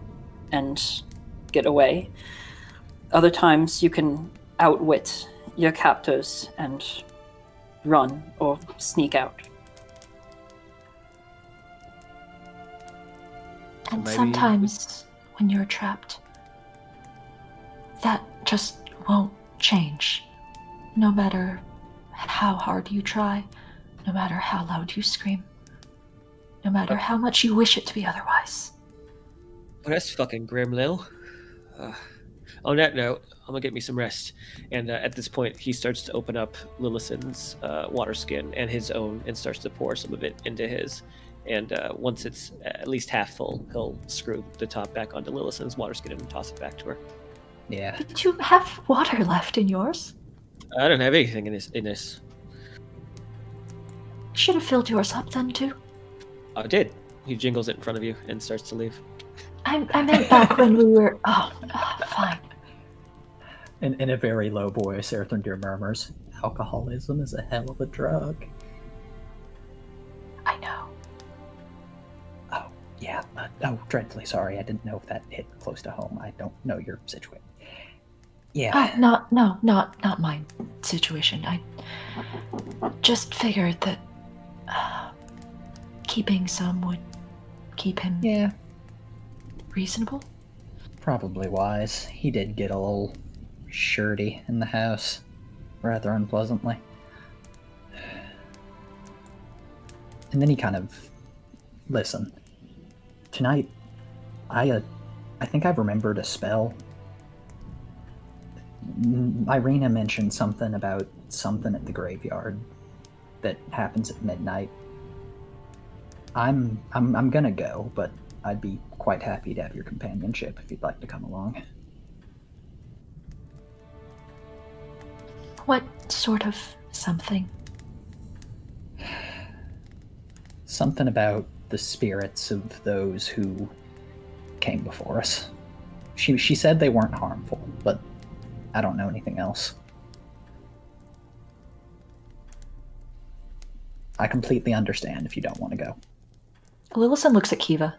and get away. Other times you can outwit your captors and run or sneak out. And Maybe- sometimes when you're trapped, that just won't change. No matter how hard you try, no matter how loud you scream, no matter how much you wish it to be otherwise. Well, that's fucking grim, Lil. Uh, on that note, I'm gonna get me some rest. And uh, at this point, he starts to open up Lillison's uh, water skin and his own, and starts to pour some of it into his. And uh, once it's at least half full, he'll screw the top back onto Lillison's water skin and toss it back to her. Yeah. Did you have water left in yours? I don't have anything in this. In this, Should have filled yours up then too. I did. He jingles it in front of you and starts to leave. I, I meant back when we were. Oh, ah, fine. In, in a very low voice, Earthrendir murmurs, Alcoholism is a hell of a drug. I know. Oh, yeah. Uh, oh, dreadfully sorry. I didn't know if that hit close to home. I don't know your situation. Yeah. Oh, not no, not not my situation. I just figured that uh, keeping some would keep him. Yeah. Reasonable. Probably wise. He did get a little shirty in the house, rather unpleasantly. And then he kind of, listen. Tonight, I, uh, I think I've remembered a spell. Irina mentioned something about something at the graveyard that happens at midnight. I'm, I'm, I'm gonna go, but I'd be quite happy to have your companionship if you'd like to come along. What sort of something? Something about the spirits of those who came before us. She she said they weren't harmful, but I don't know anything else. I completely understand if you don't want to go. Lillison looks at Kiva.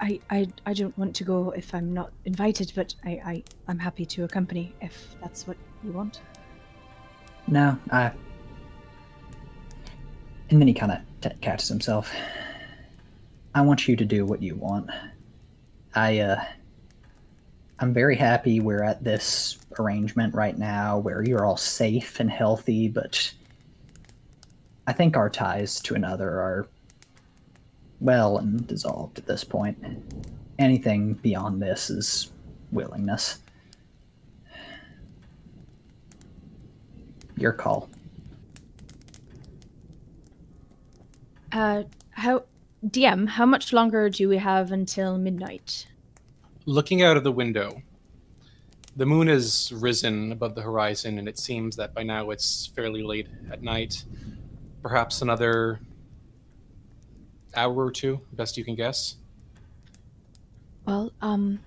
I, I I don't want to go if I'm not invited, but I, I I'm happy to accompany if that's what you want. No, I. And then he kind of t- catches himself. I want you to do what you want. I, uh. I'm very happy we're at this arrangement right now where you're all safe and healthy, but. I think our ties to another are well and dissolved at this point. Anything beyond this is willingness. Your call. Uh, how DM? How much longer do we have until midnight? Looking out of the window, the moon has risen above the horizon, and it seems that by now it's fairly late at night. Perhaps another hour or two, best you can guess. Well, um,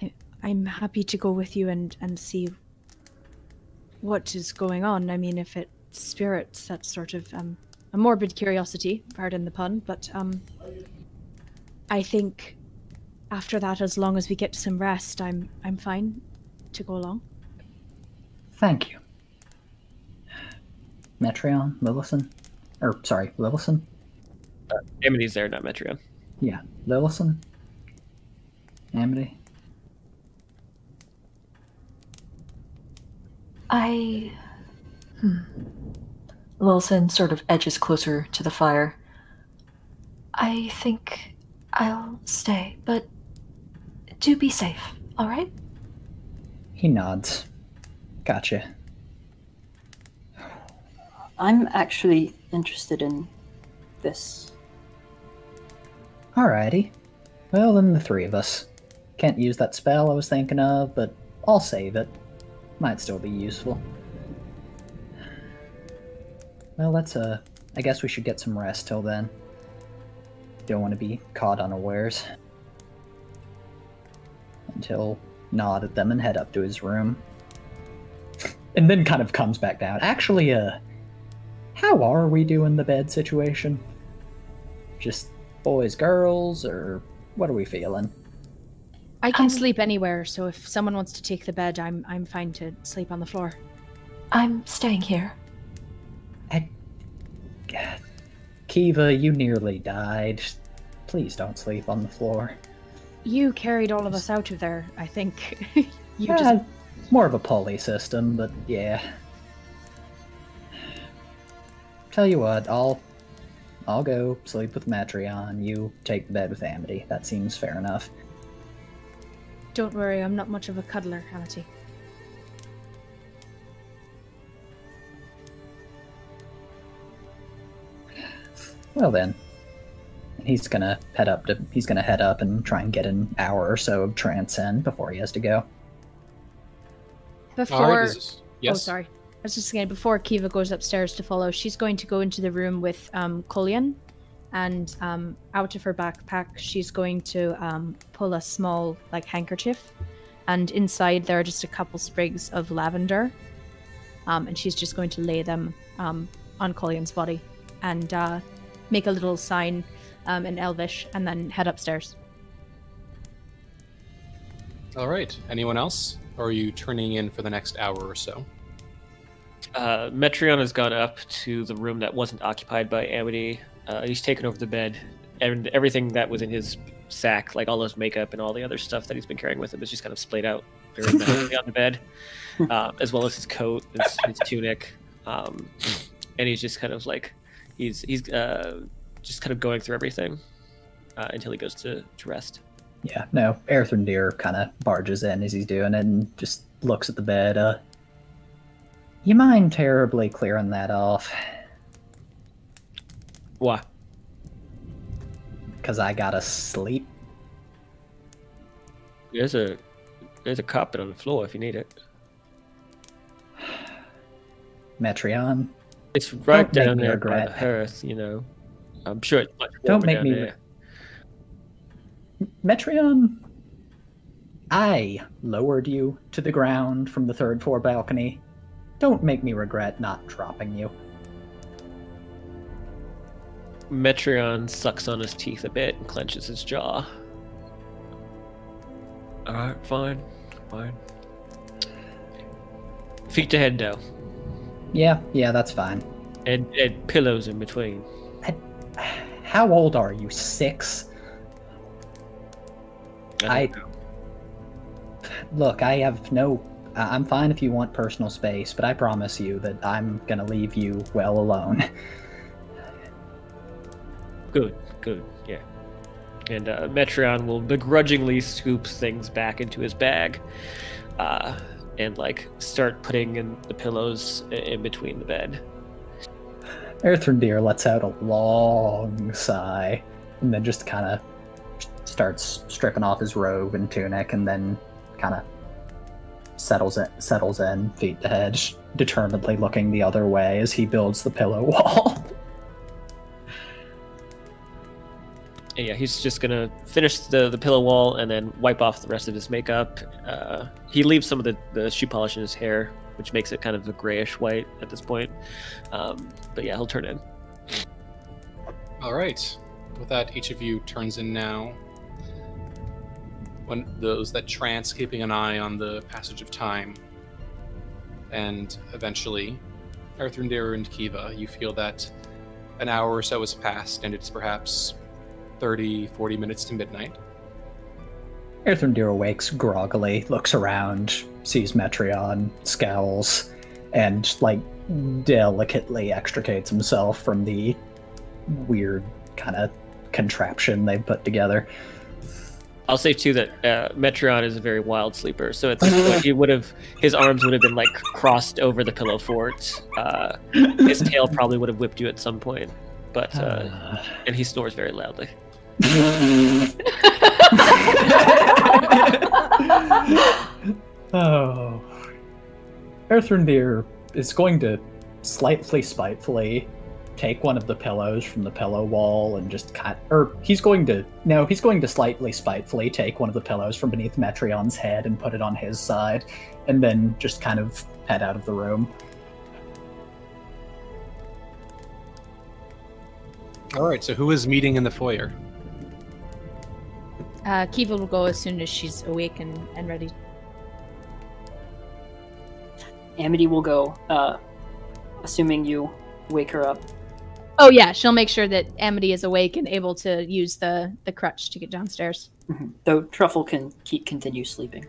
I I'm happy to go with you and and see what is going on. I mean, if it spirits, that's sort of um a morbid curiosity, pardon the pun, but um, I think after that, as long as we get some rest, I'm I'm fine to go along. Thank you. Metreon, Lillison? Or, sorry, Lillison? Uh, Amity's there, not Metreon. Yeah, Lillison? Amity? I. Hmm. Lillison sort of edges closer to the fire. I think I'll stay, but do be safe, alright? He nods. Gotcha. I'm actually interested in this. Alrighty. Well, then the three of us. Can't use that spell I was thinking of, but I'll save it. Might still be useful. Well, that's uh I guess we should get some rest till then. Don't want to be caught unawares. And he'll nod at them and head up to his room. and then kind of comes back down. Actually, uh, how are we doing the bed situation? Just boys, girls, or what are we feeling? I can sleep anywhere, so if someone wants to take the bed, I'm I'm fine to sleep on the floor. I'm staying here. Kiva, you nearly died. Please don't sleep on the floor. You carried all of us out of there. I think you Yeah, just more of a pulley system, but yeah. Tell you what, I'll I'll go sleep with Metreon. You take the bed with Amity. That seems fair enough. don't worry. I'm not much of a cuddler, Amity. Well then, he's gonna head up to he's gonna head up and try and get an hour or so of transcend before he has to go. Before, this is- oh sorry, I was just saying before Kiva goes upstairs to follow, she's going to go into the room with um, Kolyan, and um, out of her backpack, she's going to um, pull a small like handkerchief, and inside there are just a couple sprigs of lavender, um, and she's just going to lay them um, on Kolyan's body, and uh, make a little sign um, in Elvish, and then head upstairs. All right. Anyone else? Or are you turning in for the next hour or so? Uh, Metreon has gone up to the room that wasn't occupied by Amity. Uh, he's taken over the bed, and everything that was in his sack, like all his makeup and all the other stuff that he's been carrying with him, is just kind of splayed out very messily on the bed, uh, as well as his coat, his, his tunic, um, and he's just kind of like he's he's uh, just kind of going through everything uh, until he goes to, to rest. Yeah, no, Earthrendir kind of barges in as he's doing it and just looks at the bed. Uh, you mind terribly clearing that off? Why? Because I gotta sleep. There's a there's a carpet on the floor if you need it. Metreon. It's right Don't down there by the hearth, you know. I'm sure it's much Don't make me re- there. Metreon, I lowered you to the ground from the third floor balcony. Don't make me regret not dropping you. Metreon sucks on his teeth a bit and clenches his jaw. Alright, fine. Fine. Feet to head though. Yeah, yeah, that's fine. And, and pillows in between. How old are you? Six? I look. I have no. I- I'm fine if you want personal space, but I promise you that I'm gonna leave you well alone. Good, good, yeah. And uh, Metreon will begrudgingly scoop things back into his bag, uh, and like start putting in the pillows in between the bed. Earthrendir lets out a long sigh, and then just kind of starts stripping off his robe and tunic, and then kind of settles in, settles in, feet to head, determinedly looking the other way as he builds the pillow wall. Yeah, he's just gonna finish the, the pillow wall and then wipe off the rest of his makeup. Uh, he leaves some of the, the shoe polish in his hair, which makes it kind of a grayish white at this point. Um, but yeah, he'll turn in. All right. With that, each of you turns in now. When those that trance, keeping an eye on the passage of time, and eventually, Earthrendir and Kiva, you feel that an hour or so has passed, and it's perhaps 30, 40 minutes to midnight. Earthrendir awakes groggily, looks around, sees Metreon, scowls, and, like, delicately extricates himself from the weird kind of contraption they've put together. I'll say too that uh, Metreon is a very wild sleeper, so point he would have his arms would have been like crossed over the pillow fort. Uh, his tail probably would have whipped you at some point, but uh, and he snores very loudly. Oh. Earthrendir is going to slightly spitefully take one of the pillows from the pillow wall and just cut or he's going to no he's going to slightly spitefully take one of the pillows from beneath Metreon's head and put it on his side and then just kind of head out of the room All right. So who is meeting in the foyer? Uh, Kiva will go as soon as she's awake and, and ready. Amity will go, uh, assuming you wake her up. Oh yeah, she'll make sure that Amity is awake and able to use the the crutch to get downstairs. Mhm. Though Truffle can keep continue sleeping.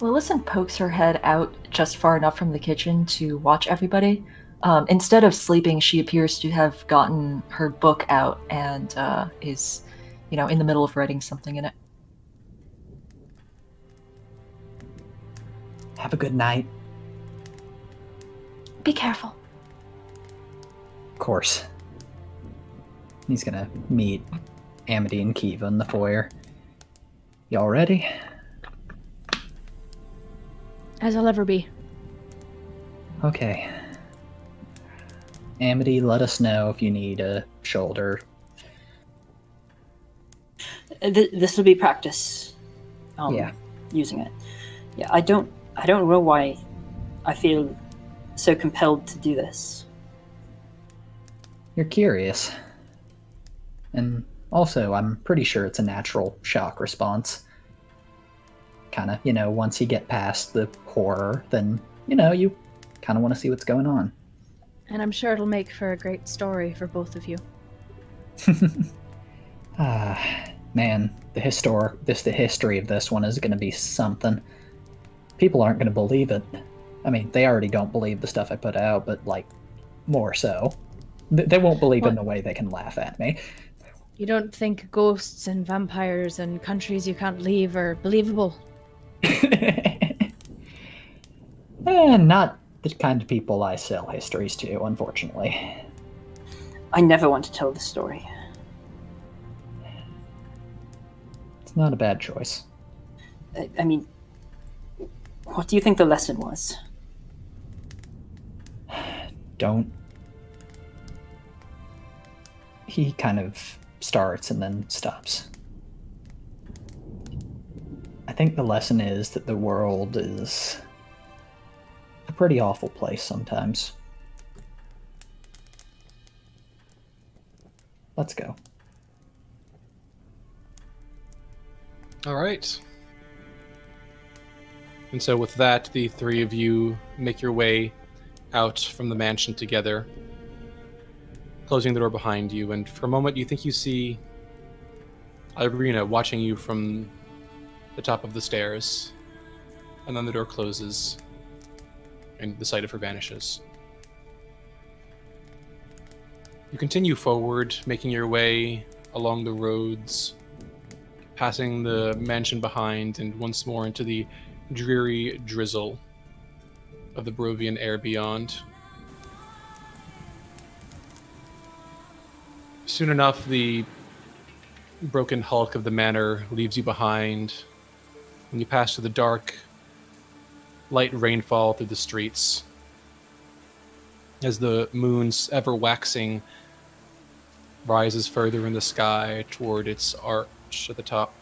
Lillison pokes her head out just far enough from the kitchen to watch everybody. Um, instead of sleeping, she appears to have gotten her book out and uh, is, you know, in the middle of writing something in it. Have a good night. Be careful. Of course. He's gonna meet Amity and Kiva in the foyer. Y'all ready? As I'll ever be. Okay. Amity, let us know if you need a shoulder. Uh, Th- this will be practice. Um, Yeah. Using it. Yeah, I don't. I don't know why. I feel so compelled to do this. You're curious. And also, I'm pretty sure it's a natural shock response. Kind of, you know, once you get past the horror, then, you know, you kind of want to see what's going on. And I'm sure it'll make for a great story for both of you. Ah, man, the historic this the history of this one is going to be something. People aren't going to believe it. I mean, they already don't believe the stuff I put out, but like more so. They won't believe in What? the way they can laugh at me. You don't think ghosts and vampires and countries you can't leave are believable? And eh, not the kind of people I sell histories to, unfortunately. I never want to tell the story. It's not a bad choice. I, I mean, what do you think the lesson was? Don't. He kind of starts and then stops. I think the lesson is that the world is a pretty awful place sometimes. Let's go. All right. And so, with that, the three of you make your way out from the mansion together, closing the door behind you. And for a moment, you think you see Irina watching you from the top of the stairs. And then the door closes, and the sight of her vanishes. You continue forward, making your way along the roads passing the mansion behind and once more into the dreary drizzle of the Barovian air beyond. Soon enough, the broken hulk of the manor leaves you behind. and you pass through the dark, light rainfall through the streets, as the moon's ever waxing rises further in the sky toward its at the top.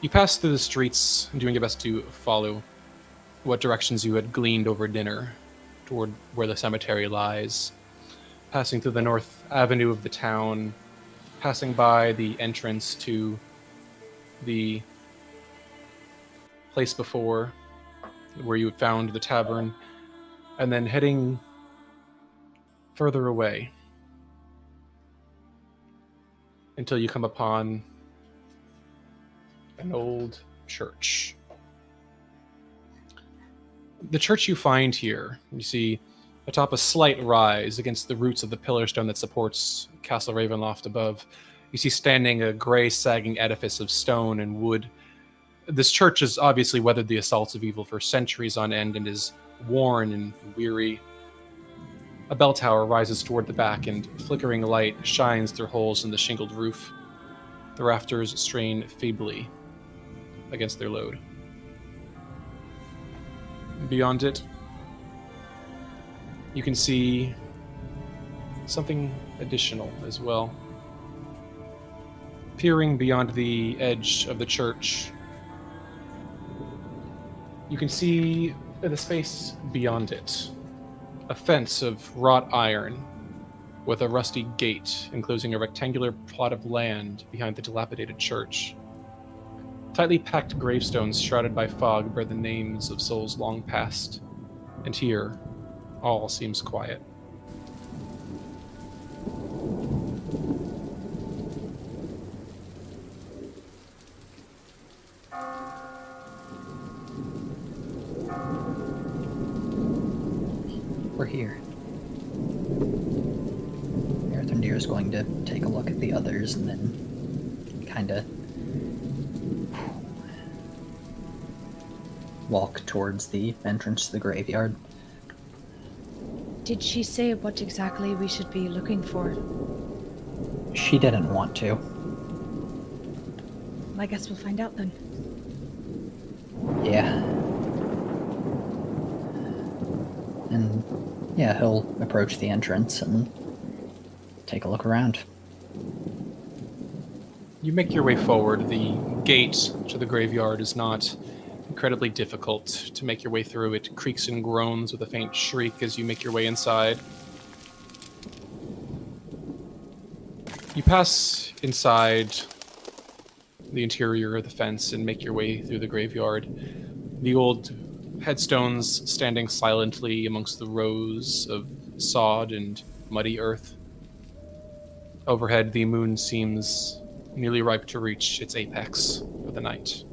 You pass through the streets, doing your best to follow what directions you had gleaned over dinner toward where the cemetery lies, passing through the north avenue of the town, passing by the entrance to the place before where you had found the tavern, and then heading further away until you come upon an old church. The church you find here, you see atop a slight rise against the roots of the pillar stone that supports Castle Ravenloft above. You see standing a gray, sagging edifice of stone and wood. This church has obviously weathered the assaults of evil for centuries on end and is worn and weary. A bell tower rises toward the back, and flickering light shines through holes in the shingled roof. The rafters strain feebly against their load. Beyond it, you can see something additional as well. Peering beyond the edge of the church, you can see the space beyond it a fence of wrought iron with a rusty gate enclosing a rectangular plot of land behind the dilapidated church. Tightly packed gravestones shrouded by fog bear the names of souls long past, and here all seems quiet. We're here. Earthrendir is going to take a look at the others and then kind of walk towards the entrance to the graveyard. Did she say what exactly we should be looking for? She didn't want to. I guess we'll find out then. Yeah. And yeah, he'll approach the entrance and take a look around. You make your way forward. The gate to the graveyard is not incredibly difficult to make your way through. It creaks and groans with a faint shriek as you make your way inside. You pass inside the interior of the fence and make your way through the graveyard. The old headstones standing silently amongst the rows of sod and muddy earth. Overhead, the moon seems nearly ripe to reach its apex for the night.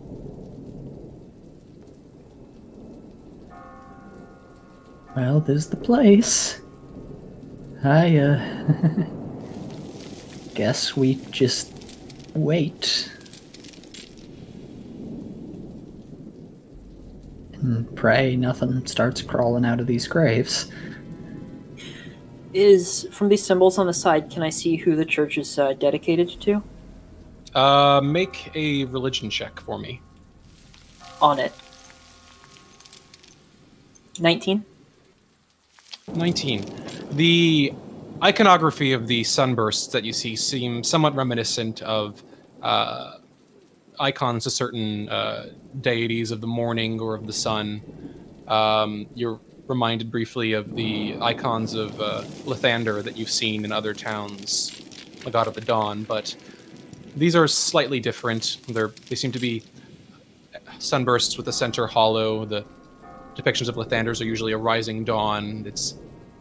Well, there's the place. I, uh. guess we just wait. And pray nothing starts crawling out of these graves. Is from these symbols on the side, can I see who the church is uh, dedicated to? Uh, make a religion check for me. On it. 19. 19. The iconography of the sunbursts that you see seem somewhat reminiscent of uh, icons to certain uh, deities of the morning or of the sun. Um, you're reminded briefly of the icons of uh, that you've seen in other towns, the god of the dawn, but these are slightly different. They're, they seem to be sunbursts with the center hollow. The depictions of Lathanders are usually a rising dawn. It's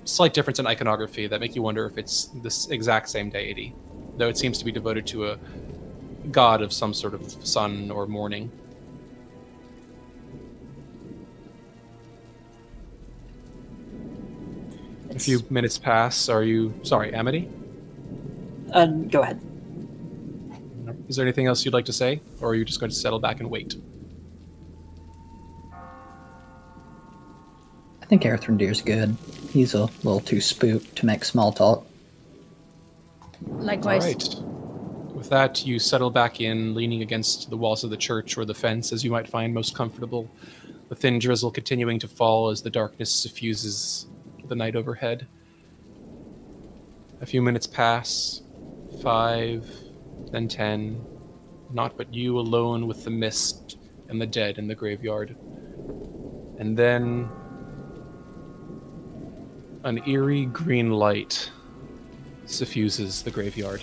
slight difference in iconography that make you wonder if it's this exact same deity, though it seems to be devoted to a god of some sort of sun or morning. A few minutes pass. Are you sorry, Amity? Uh, go ahead. Is there anything else you'd like to say, or are you just going to settle back and wait? I think Earthrendir's good. He's a little too spooked to make small talk. Likewise. All right. With that, you settle back in, leaning against the walls of the church or the fence, as you might find most comfortable. The thin drizzle continuing to fall as the darkness suffuses the night overhead. A few minutes pass. Five, then ten. Not but you alone with the mist and the dead in the graveyard. And then an eerie green light suffuses the graveyard.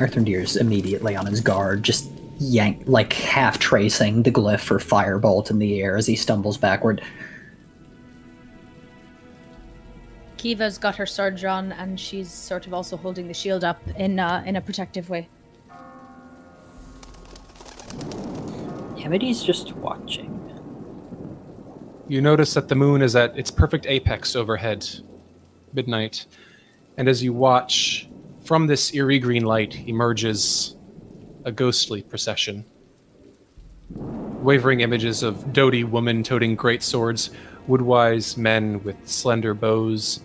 Earthrendir's immediately on his guard, just yank, like half tracing the glyph for firebolt in the air as he stumbles backward. Kiva's got her sword drawn, and she's sort of also holding the shield up in uh, in a protective way. Amity's just watching. You notice that the moon is at its perfect apex overhead, midnight, and as you watch, from this eerie green light emerges a ghostly procession. Wavering images of doty women toting great swords, woodwise men with slender bows,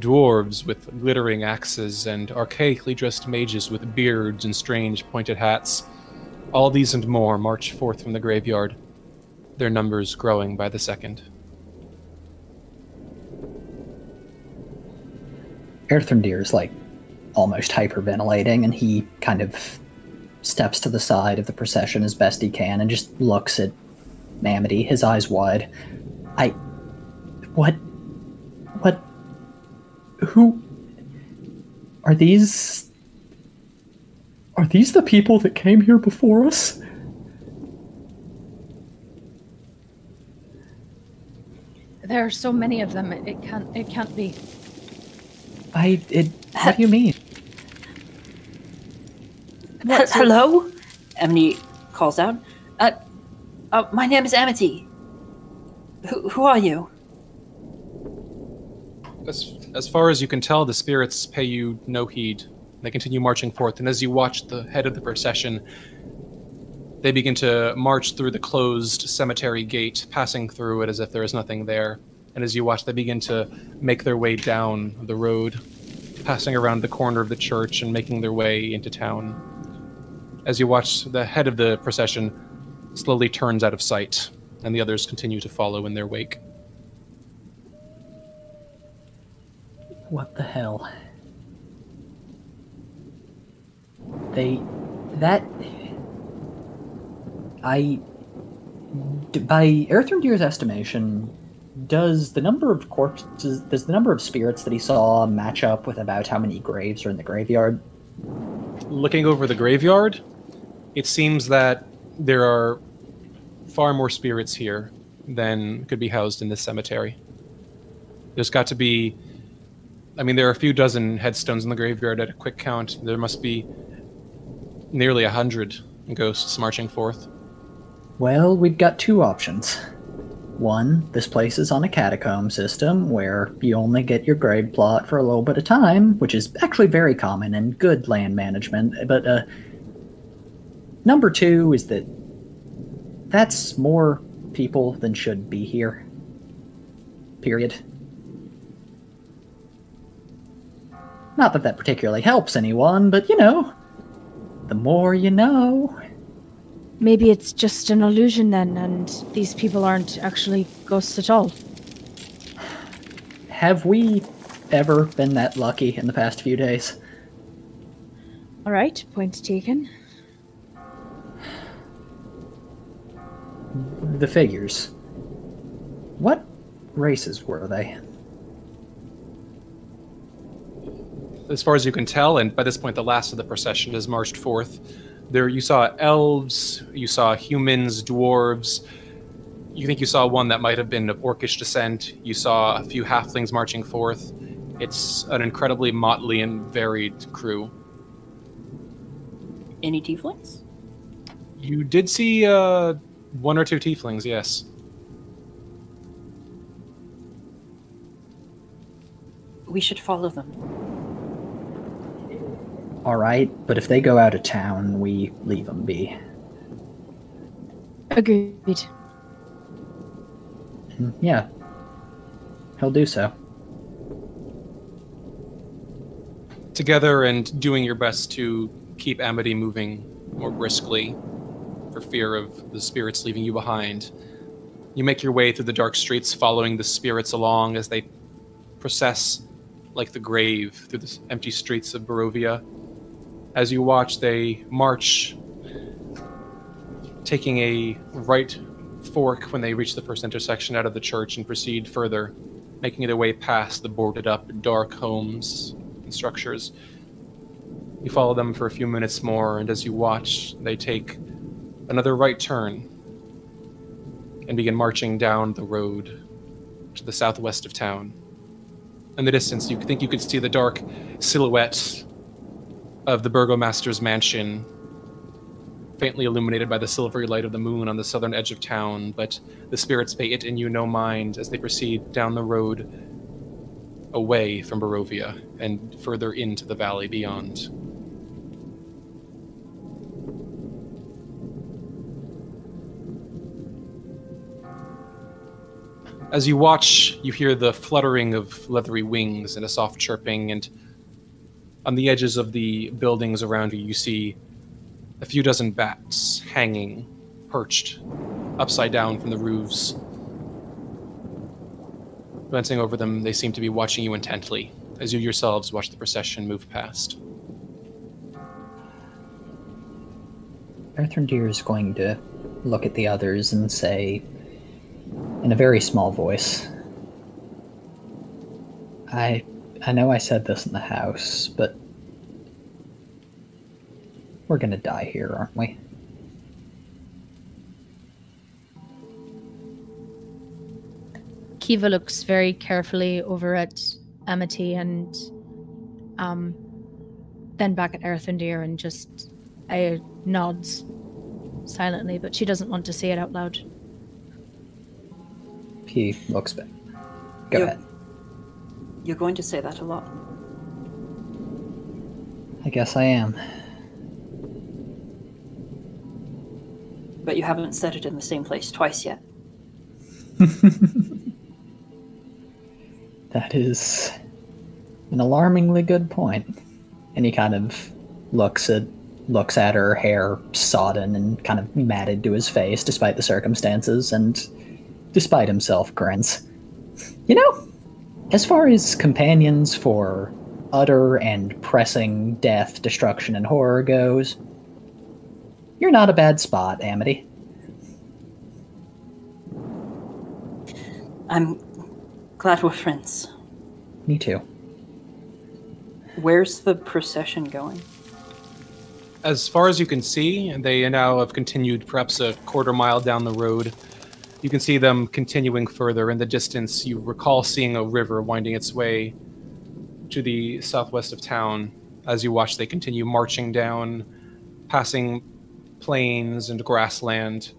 dwarves with glittering axes, and archaically dressed mages with beards and strange pointed hats. All these and more march forth from the graveyard, their numbers growing by the second. Earthrendir is like almost hyperventilating, and he kind of steps to the side of the procession as best he can and just looks at Amity, his eyes wide. I. What. What. Who are these? Are these the people that came here before us? There are so many of them. It, it can't. It can't be. I. It. What do you mean? He- Hello? Emily calls out. Uh, uh, my name is Amity. Who, who are you? As, as far as you can tell, the spirits pay you no heed. They continue marching forth, and as you watch the head of the procession, they begin to march through the closed cemetery gate, passing through it as if there is nothing there. And as you watch, they begin to make their way down the road, passing around the corner of the church and making their way into town. As you watch, the head of the procession slowly turns out of sight, and the others continue to follow in their wake. What the hell? They. That. I. d- By Earthrendir's estimation, does the number of corpses. Does the number of spirits that he saw match up with about how many graves are in the graveyard? looking over the graveyard, it seems that there are far more spirits here than could be housed in this cemetery. There's got to be, I mean, there are a few dozen headstones in the graveyard at a quick count. There must be nearly a hundred ghosts marching forth. Well, we've got two options. One, this place is on a catacomb system where you only get your grave plot for a little bit of time, which is actually very common and good land management. But uh, number two is that that's more people than should be here. Period. Not that that particularly helps anyone, but you know, the more you know. Maybe it's just an illusion then, and these people aren't actually ghosts at all. Have we ever been that lucky in the past few days? All right, point taken. The figures. What races were they? As far as you can tell, and by this point, the last of the procession has marched forth. There, you saw elves, you saw humans, dwarves. You think you saw one that might have been of orcish descent. You saw a few halflings marching forth. It's an incredibly motley and varied crew. Any tieflings? You did see uh, one or two tieflings, yes. We should follow them. All right, but if they go out of town, we leave them be. Agreed. Mm, Yeah. He'll do so. Together and doing your best to keep Amity moving more briskly for fear of the spirits leaving you behind. You make your way through the dark streets, following the spirits along as they process like the grave through the empty streets of Barovia. As you watch, they march, taking a right fork when they reach the first intersection out of the church and proceed further, making their way past the boarded up, dark homes and structures. You follow them for a few minutes more, and as you watch, they take another right turn and begin marching down the road to the southwest of town. In the distance, you think you could see the dark silhouette of the burgomaster's mansion, faintly illuminated by the silvery light of the moon on the southern edge of town, but the spirits pay it and you no mind as they proceed down the road away from Barovia and further into the valley beyond. As you watch, you hear the fluttering of leathery wings and a soft chirping, and on the edges of the buildings around you, you see a few dozen bats hanging, perched, upside down from the roofs. Glancing over them, they seem to be watching you intently, as you yourselves watch the procession move past. Earthrendir is going to look at the others and say, in a very small voice, I I know I said this in the house, but we're gonna die here, aren't we? Kiva looks very carefully over at Amity and um, then back at Earthrendir and just uh, nods silently, but she doesn't want to say it out loud. He looks back. Go You're- ahead. You're going to say that a lot. I guess I am. But you haven't said it in the same place twice yet. That is an alarmingly good point. And he kind of looks at looks at her hair sodden and kind of matted to his face despite the circumstances and despite himself grins. You know, as far as companions for utter and pressing death, destruction, and horror goes, you're not a bad spot, Amity. I'm glad we're friends. Me too. Where's the procession going? As far as you can see, they now have continued perhaps a quarter mile down the road. You can see them continuing further. In the distance, you recall seeing a river winding its way to the southwest of town. As you watch, they continue marching down, passing plains and grassland,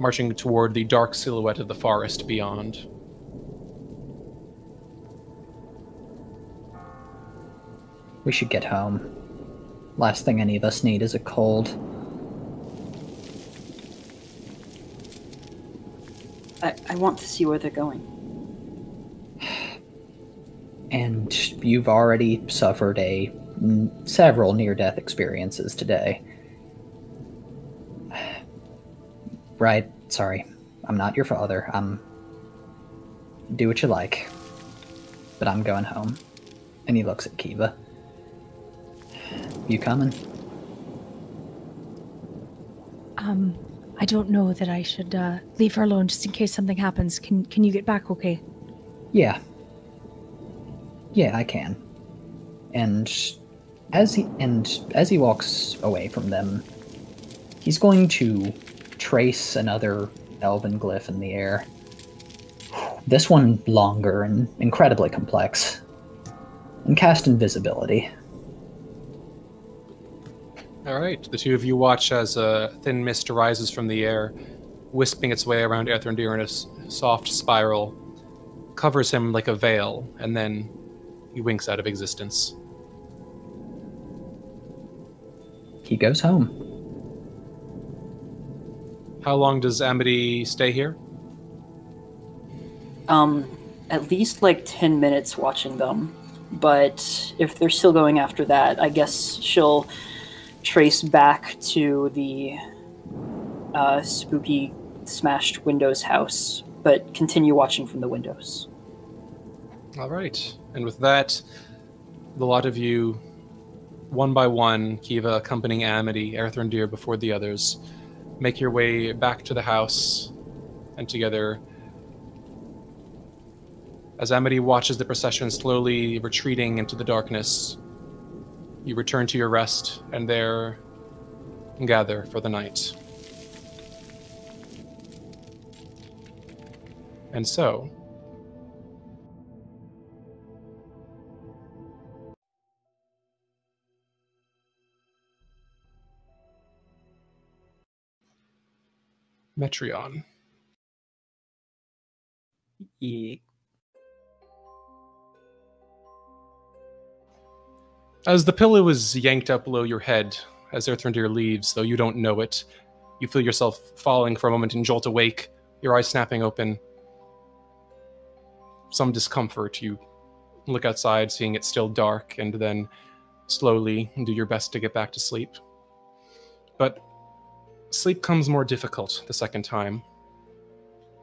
marching toward the dark silhouette of the forest beyond. We should get home. Last thing any of us need is a cold. I, I want to see where they're going. And you've already suffered a several near-death experiences today. Right, sorry. I'm not your father. I'm do what you like. But I'm going home. And he looks at Kiva. You coming? Um, I don't know that I should uh, leave her alone just in case something happens. Can Can you get back? Okay. Yeah. Yeah, I can. And as he and as he walks away from them, he's going to trace another elven glyph in the air. This one longer and incredibly complex. And cast invisibility. All right, the two of you watch as a thin mist rises from the air, wisping its way around Earthrendir in a s- soft spiral, covers him like a veil, and then he winks out of existence. He goes home. How long does Amity stay here? Um, at least like 10 minutes watching them. But if they're still going after that, I guess she'll trace back to the uh, spooky smashed windows house, but continue watching from the windows. All right, and with that, the lot of you, one by one, Kiva accompanying Amity, Earthrendir before the others, make your way back to the house, and together as Amity watches the procession slowly retreating into the darkness, you return to your rest and there gather for the night. And so, Metreon. Yeah. As the pillow is yanked up below your head, as Earthrendir leaves, though you don't know it, you feel yourself falling for a moment and jolt awake, your eyes snapping open. Some discomfort. You look outside, seeing it still dark, and then slowly do your best to get back to sleep. But sleep comes more difficult the second time.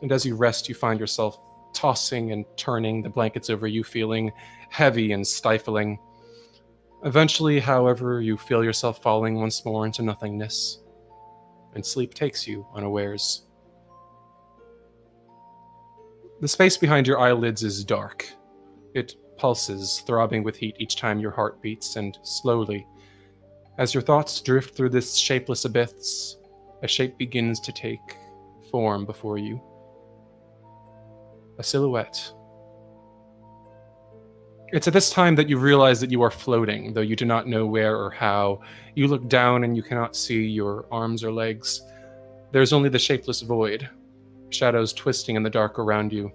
And as you rest, you find yourself tossing and turning, the blankets over you feeling heavy and stifling. Eventually, however, you feel yourself falling once more into nothingness, and sleep takes you unawares. The space behind your eyelids is dark. It pulses throbbing with heat each time your heart beats, and slowly, as your thoughts drift through this shapeless abyss, a shape begins to take form before you. A silhouette. It's at this time that you realize that you are floating, though you do not know where or how. You look down and you cannot see your arms or legs. There's only the shapeless void, shadows twisting in the dark around you.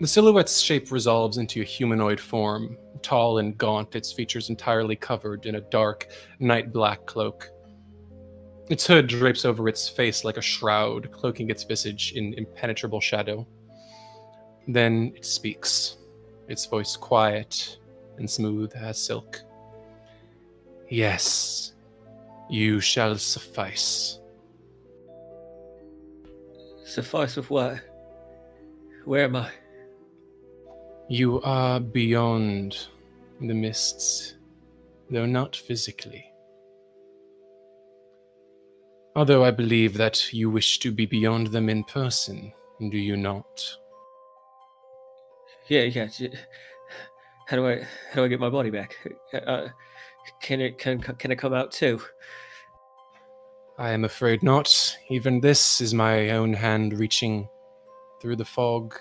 The silhouette's shape resolves into a humanoid form, tall and gaunt, its features entirely covered in a dark, night black cloak. Its hood drapes over its face like a shroud, cloaking its visage in impenetrable shadow. Then it speaks, its voice quiet and smooth as silk. Yes, you shall suffice. Suffice with what? Where am I? You are beyond the mists, though not physically. Although I believe that you wish to be beyond them in person, do you not? Yeah, yeah. How do I how do I get my body back? Uh, can it can can it come out too? I am afraid not. Even this is my own hand reaching through the fog.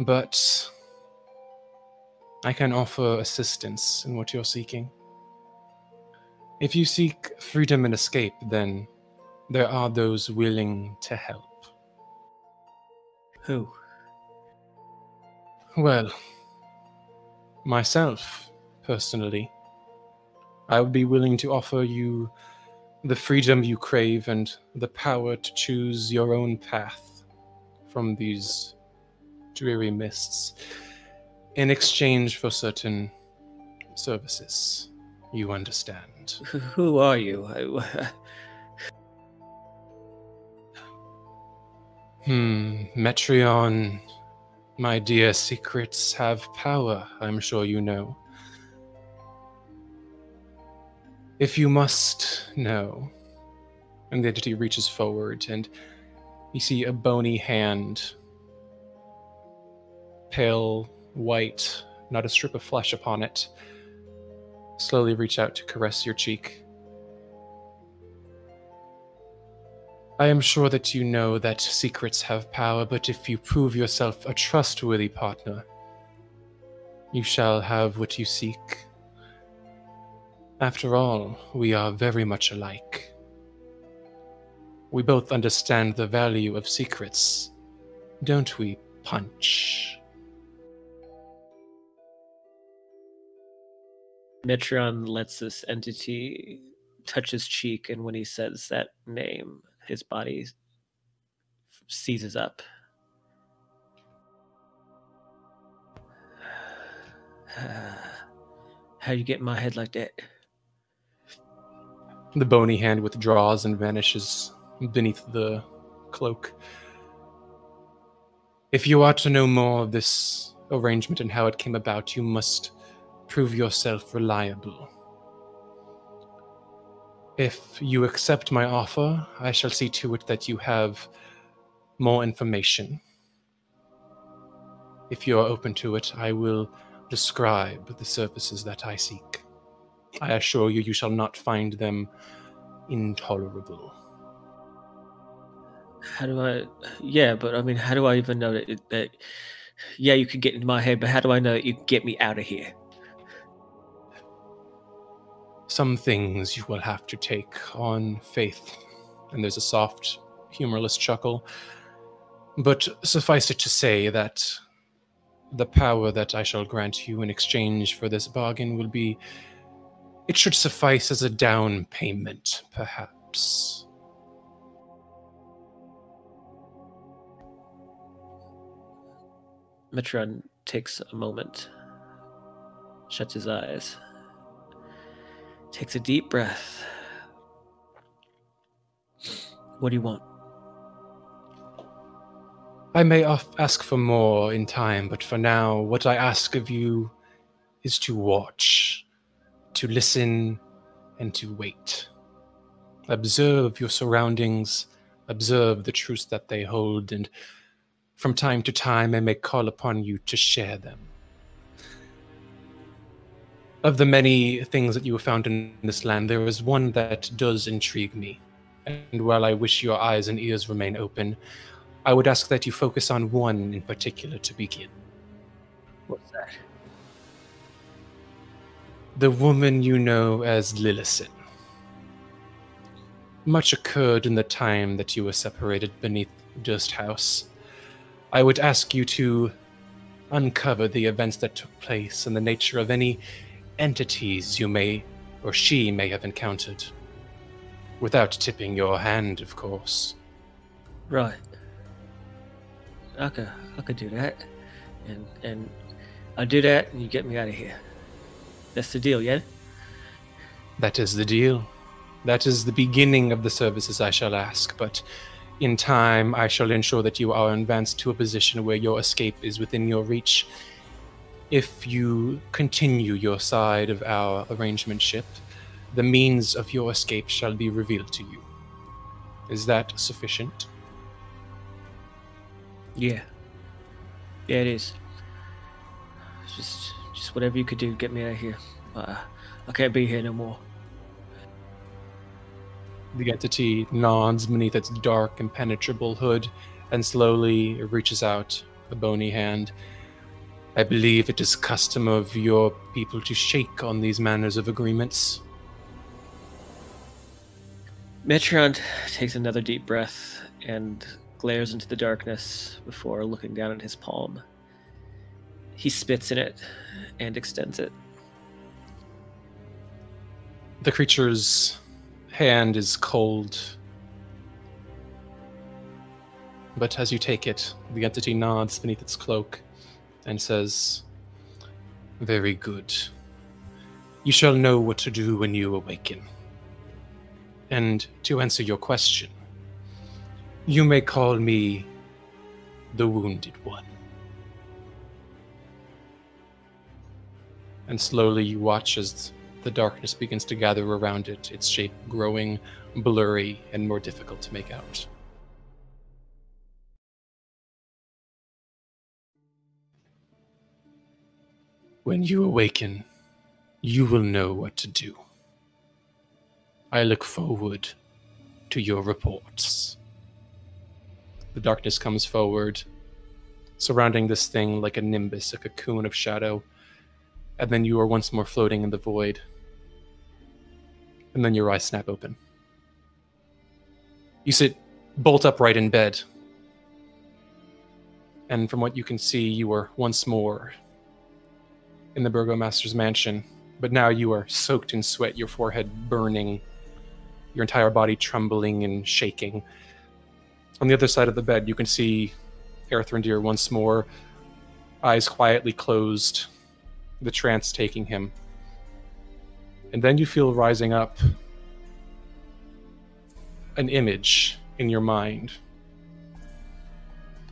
But I can offer assistance in what you're seeking. If you seek freedom and escape, then there are those willing to help. Who? Well, myself, personally, I would be willing to offer you the freedom you crave and the power to choose your own path from these dreary mists in exchange for certain services. You understand. Who- are you? I, Hmm, Metreon, my dear secrets have power, I'm sure you know. If you must know, and the entity reaches forward, and you see a bony hand, pale white, not a strip of flesh upon it, slowly reach out to caress your cheek. I am sure that you know that secrets have power, but if you prove yourself a trustworthy partner, you shall have what you seek. After all, we are very much alike. We both understand the value of secrets, don't we, Punch? Metreon lets this entity touch his cheek, and when he says that name, his body seizes up. How you get in my head like that? The bony hand withdraws and vanishes beneath the cloak. If you are to know more of this arrangement and how it came about, you must prove yourself reliable. If you accept my offer, I shall see to it that you have more information. If you are open to it, I will describe the services that I seek. I assure you, you shall not find them intolerable. How do I? Yeah, but I mean, how do I even know that? that yeah, you could get into my head, but how do I know that you can get me out of here? Some things you will have to take on faith. And there's a soft, humorless chuckle. But suffice it to say that the power that I shall grant you in exchange for this bargain will be. It should suffice as a down payment, perhaps. Metreon takes a moment, shuts his eyes, takes a deep breath. What do you want? I may ask for more in time, but for now, what I ask of you is to watch, to listen, and to wait. Observe your surroundings, observe the truths that they hold, and From time to time, I may call upon you to share them. Of the many things that you have found in this land, there is one that does intrigue me. And while I wish your eyes and ears remain open, I would ask that you focus on one in particular to begin. What's that? The woman you know as Lillison. Much occurred in the time that you were separated beneath Durst House. I would ask you to uncover the events that took place and the nature of any entities you may or she may have encountered. Without tipping your hand, of course. Right. I could, I could do that, and and I'll do that, and you get me out of here. That's the deal, yeah. That is the deal. That is the beginning of the services I shall ask, but in time I shall ensure that you are advanced to a position where your escape is within your reach. If you continue your side of our arrangementship, the means of your escape shall be revealed to you. Is that sufficient? Yeah. Yeah, it is. Just, just whatever you could do, get me out of here. Uh, I can't be here no more. The entity nods beneath its dark, impenetrable hood and slowly reaches out a bony hand. I believe it is custom of your people to shake on these manners of agreements. Metreon takes another deep breath and glares into the darkness before looking down at his palm. He spits in it and extends it. The creature's hand is cold. But as you take it, the entity nods beneath its cloak and says, Very good. You shall know what to do when you awaken. And to answer your question, you may call me the Wounded One. And slowly you watch as the darkness begins to gather around it, its shape growing blurry and more difficult to make out. When you awaken, you will know what to do. I look forward to your reports. The darkness comes forward, surrounding this thing like a nimbus, a cocoon of shadow, and then you are once more floating in the void. And then your eyes snap open. You sit bolt upright in bed, and from what you can see, you are once more in the burgomaster's mansion, but now you are soaked in sweat, your forehead burning, your entire body trembling and shaking. On the other side of the bed, you can see Earthrendir once more, eyes quietly closed, the trance taking him. And then you feel rising up an image in your mind.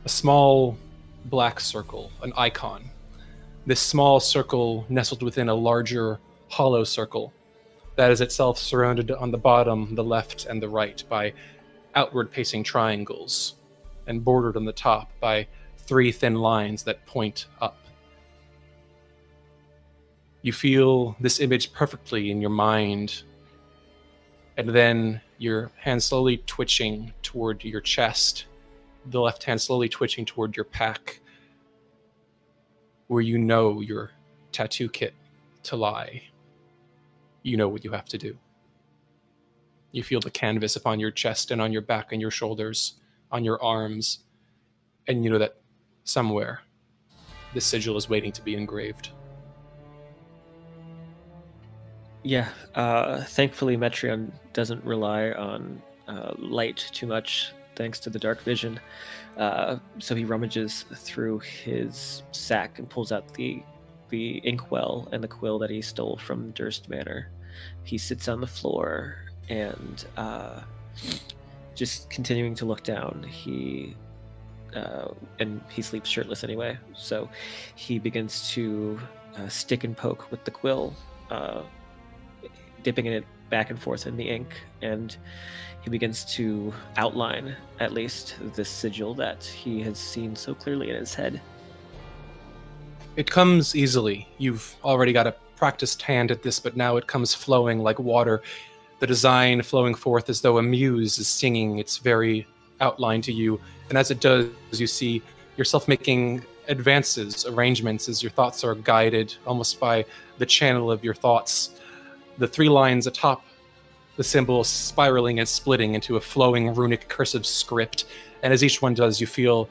A small black circle, an icon. This small circle nestled within a larger hollow circle that is itself surrounded on the bottom, the left, and the right by outward pacing triangles, and bordered on the top by three thin lines that point up. You feel this image perfectly in your mind, and then your hand slowly twitching toward your chest, the left hand slowly twitching toward your pack, where you know your tattoo kit to lie. You know what you have to do. You feel the canvas upon your chest and on your back and your shoulders, on your arms, and you know that somewhere the sigil is waiting to be engraved. Yeah, uh, thankfully Metreon doesn't rely on uh, light too much, thanks to the dark vision. Uh, so he rummages through his sack and pulls out the the inkwell and the quill that he stole from Durst Manor. He sits on the floor and uh, just continuing to look down. He uh, and he sleeps shirtless anyway, so he begins to uh, stick and poke with the quill, uh, dipping in it back and forth in the ink, and he begins to outline, at least, this sigil that he has seen so clearly in his head. It comes easily. You've already got a practiced hand at this, but now it comes flowing like water. The design flowing forth as though a muse is singing its very outline to you. And as it does, you see yourself making advances, arrangements, as your thoughts are guided almost by the channel of your thoughts. The three lines atop the symbol spiraling and splitting into a flowing runic cursive script. And as each one does, you feel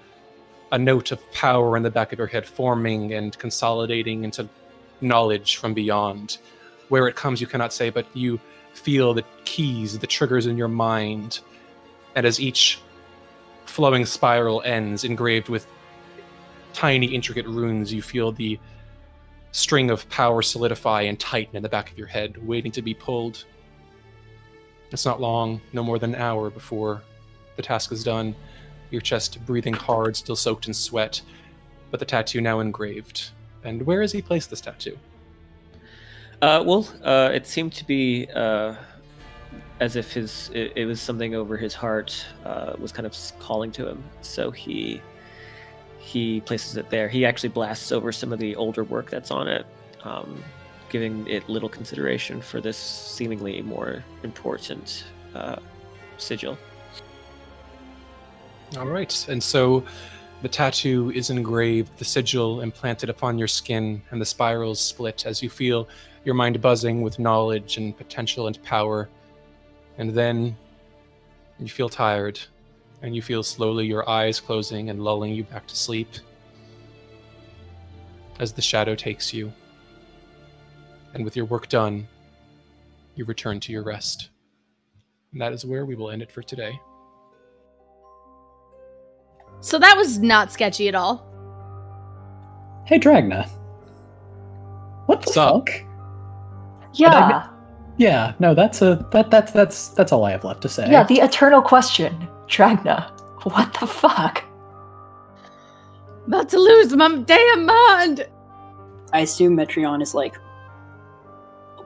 a note of power in the back of your head forming and consolidating into knowledge from beyond. Where it comes, you cannot say, but you feel the keys, the triggers in your mind. And as each flowing spiral ends, engraved with tiny, intricate runes, you feel the string of power solidify and tighten in the back of your head, waiting to be pulled. It's not long, no more than an hour before the task is done. Your chest breathing hard, still soaked in sweat, but the tattoo now engraved. And where has he placed this tattoo? Uh, well, uh, it seemed to be uh, as if his it, it, was something over his heart uh, was kind of calling to him. So he he places it there. He actually blasts over some of the older work that's on it, um, giving it little consideration for this seemingly more important uh, sigil. All right, and so the tattoo is engraved, the sigil implanted upon your skin, and the spirals split as you feel your mind buzzing with knowledge and potential and power. And then you feel tired, and you feel slowly your eyes closing and lulling you back to sleep as the shadow takes you. And with your work done, you return to your rest. And that is where we will end it for today. So that was not sketchy at all. Hey, Dragna. What the fuck? Yeah. Yeah, no, that's a that that's that's that's all I have left to say. Yeah, the eternal question, Dragna. What the fuck? About to lose my damn mind. I assume Metreon is like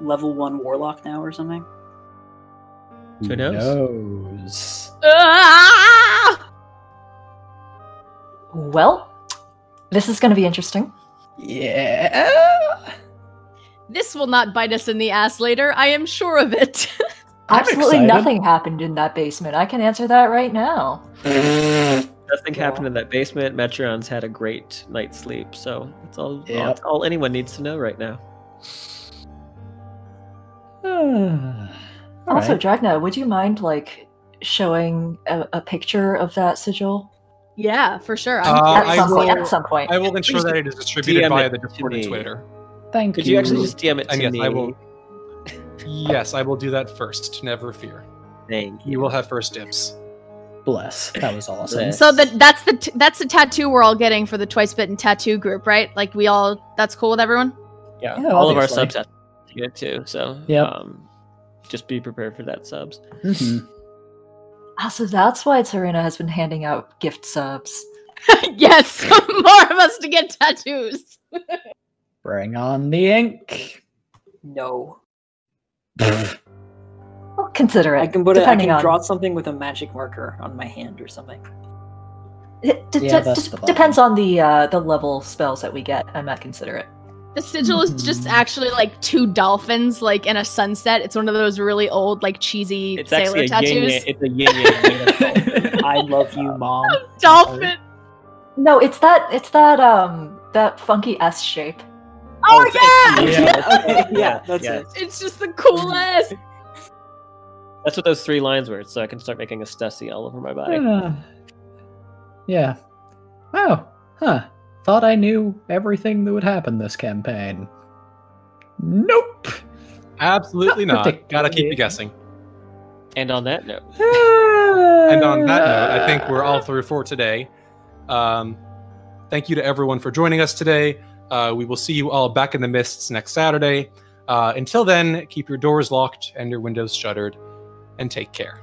level one warlock now or something. Who knows? knows? Ah! Well, this is going to be interesting. Yeah. This will not bite us in the ass later. I am sure of it. Absolutely excited. nothing happened in that basement. I can answer that right now. Nothing happened in that basement. Metreon's had a great night's sleep, so that's all, all, all anyone needs to know right now. All also, right. Dragna, would you mind like showing a, a picture of that sigil yeah, for sure. Uh, I'm at I some point? will- At some point. I will ensure that it is distributed DM via the to Discord and. Twitter. Thank Could you. Could you actually just DM it to And yes, me? I will. Yes, I will do that first. Never fear. Thank You You will have first dibs. bless. That was awesome. Bless. So that that's the t- that's the tattoo we're all getting for the Twice Bitten tattoo group, right? Like we all that's cool with everyone. Yeah, Yeah, all of our obviously. Subs have to get too. So yeah, um, just be prepared for that subs. Mhm. Ah, so that's why Serena has been handing out gift subs. yes, more of us to get tattoos. Bring on the ink. No. Well, consider it. I can put it, I can on draw something with a magic marker on my hand or something. It d- Yeah, d- d- depends on the uh, the level spells that we get. I might consider it. The sigil is just actually like two dolphins, like in a sunset. It's one of those really old, like cheesy It's sailor actually a tattoos. yin. yang- It's a yin yang. I love you, mom. Dolphin. No, it's that it's that um that funky S shape. Oh, yeah! okay, yeah, that's yeah. it. It's just the coolest. That's what those three lines were. So I can start making a Stussy all over my body. Uh, yeah. Oh, huh. Thought I knew everything that would happen this campaign. Nope. Absolutely Not not. Gotta keep you guessing. And on that note, And on that note, I think we're all through for today. Um, thank you to everyone for joining us today. Uh, we will see you all back in the mists next Saturday. Uh, until then, keep your doors locked and your windows shuttered, and take care.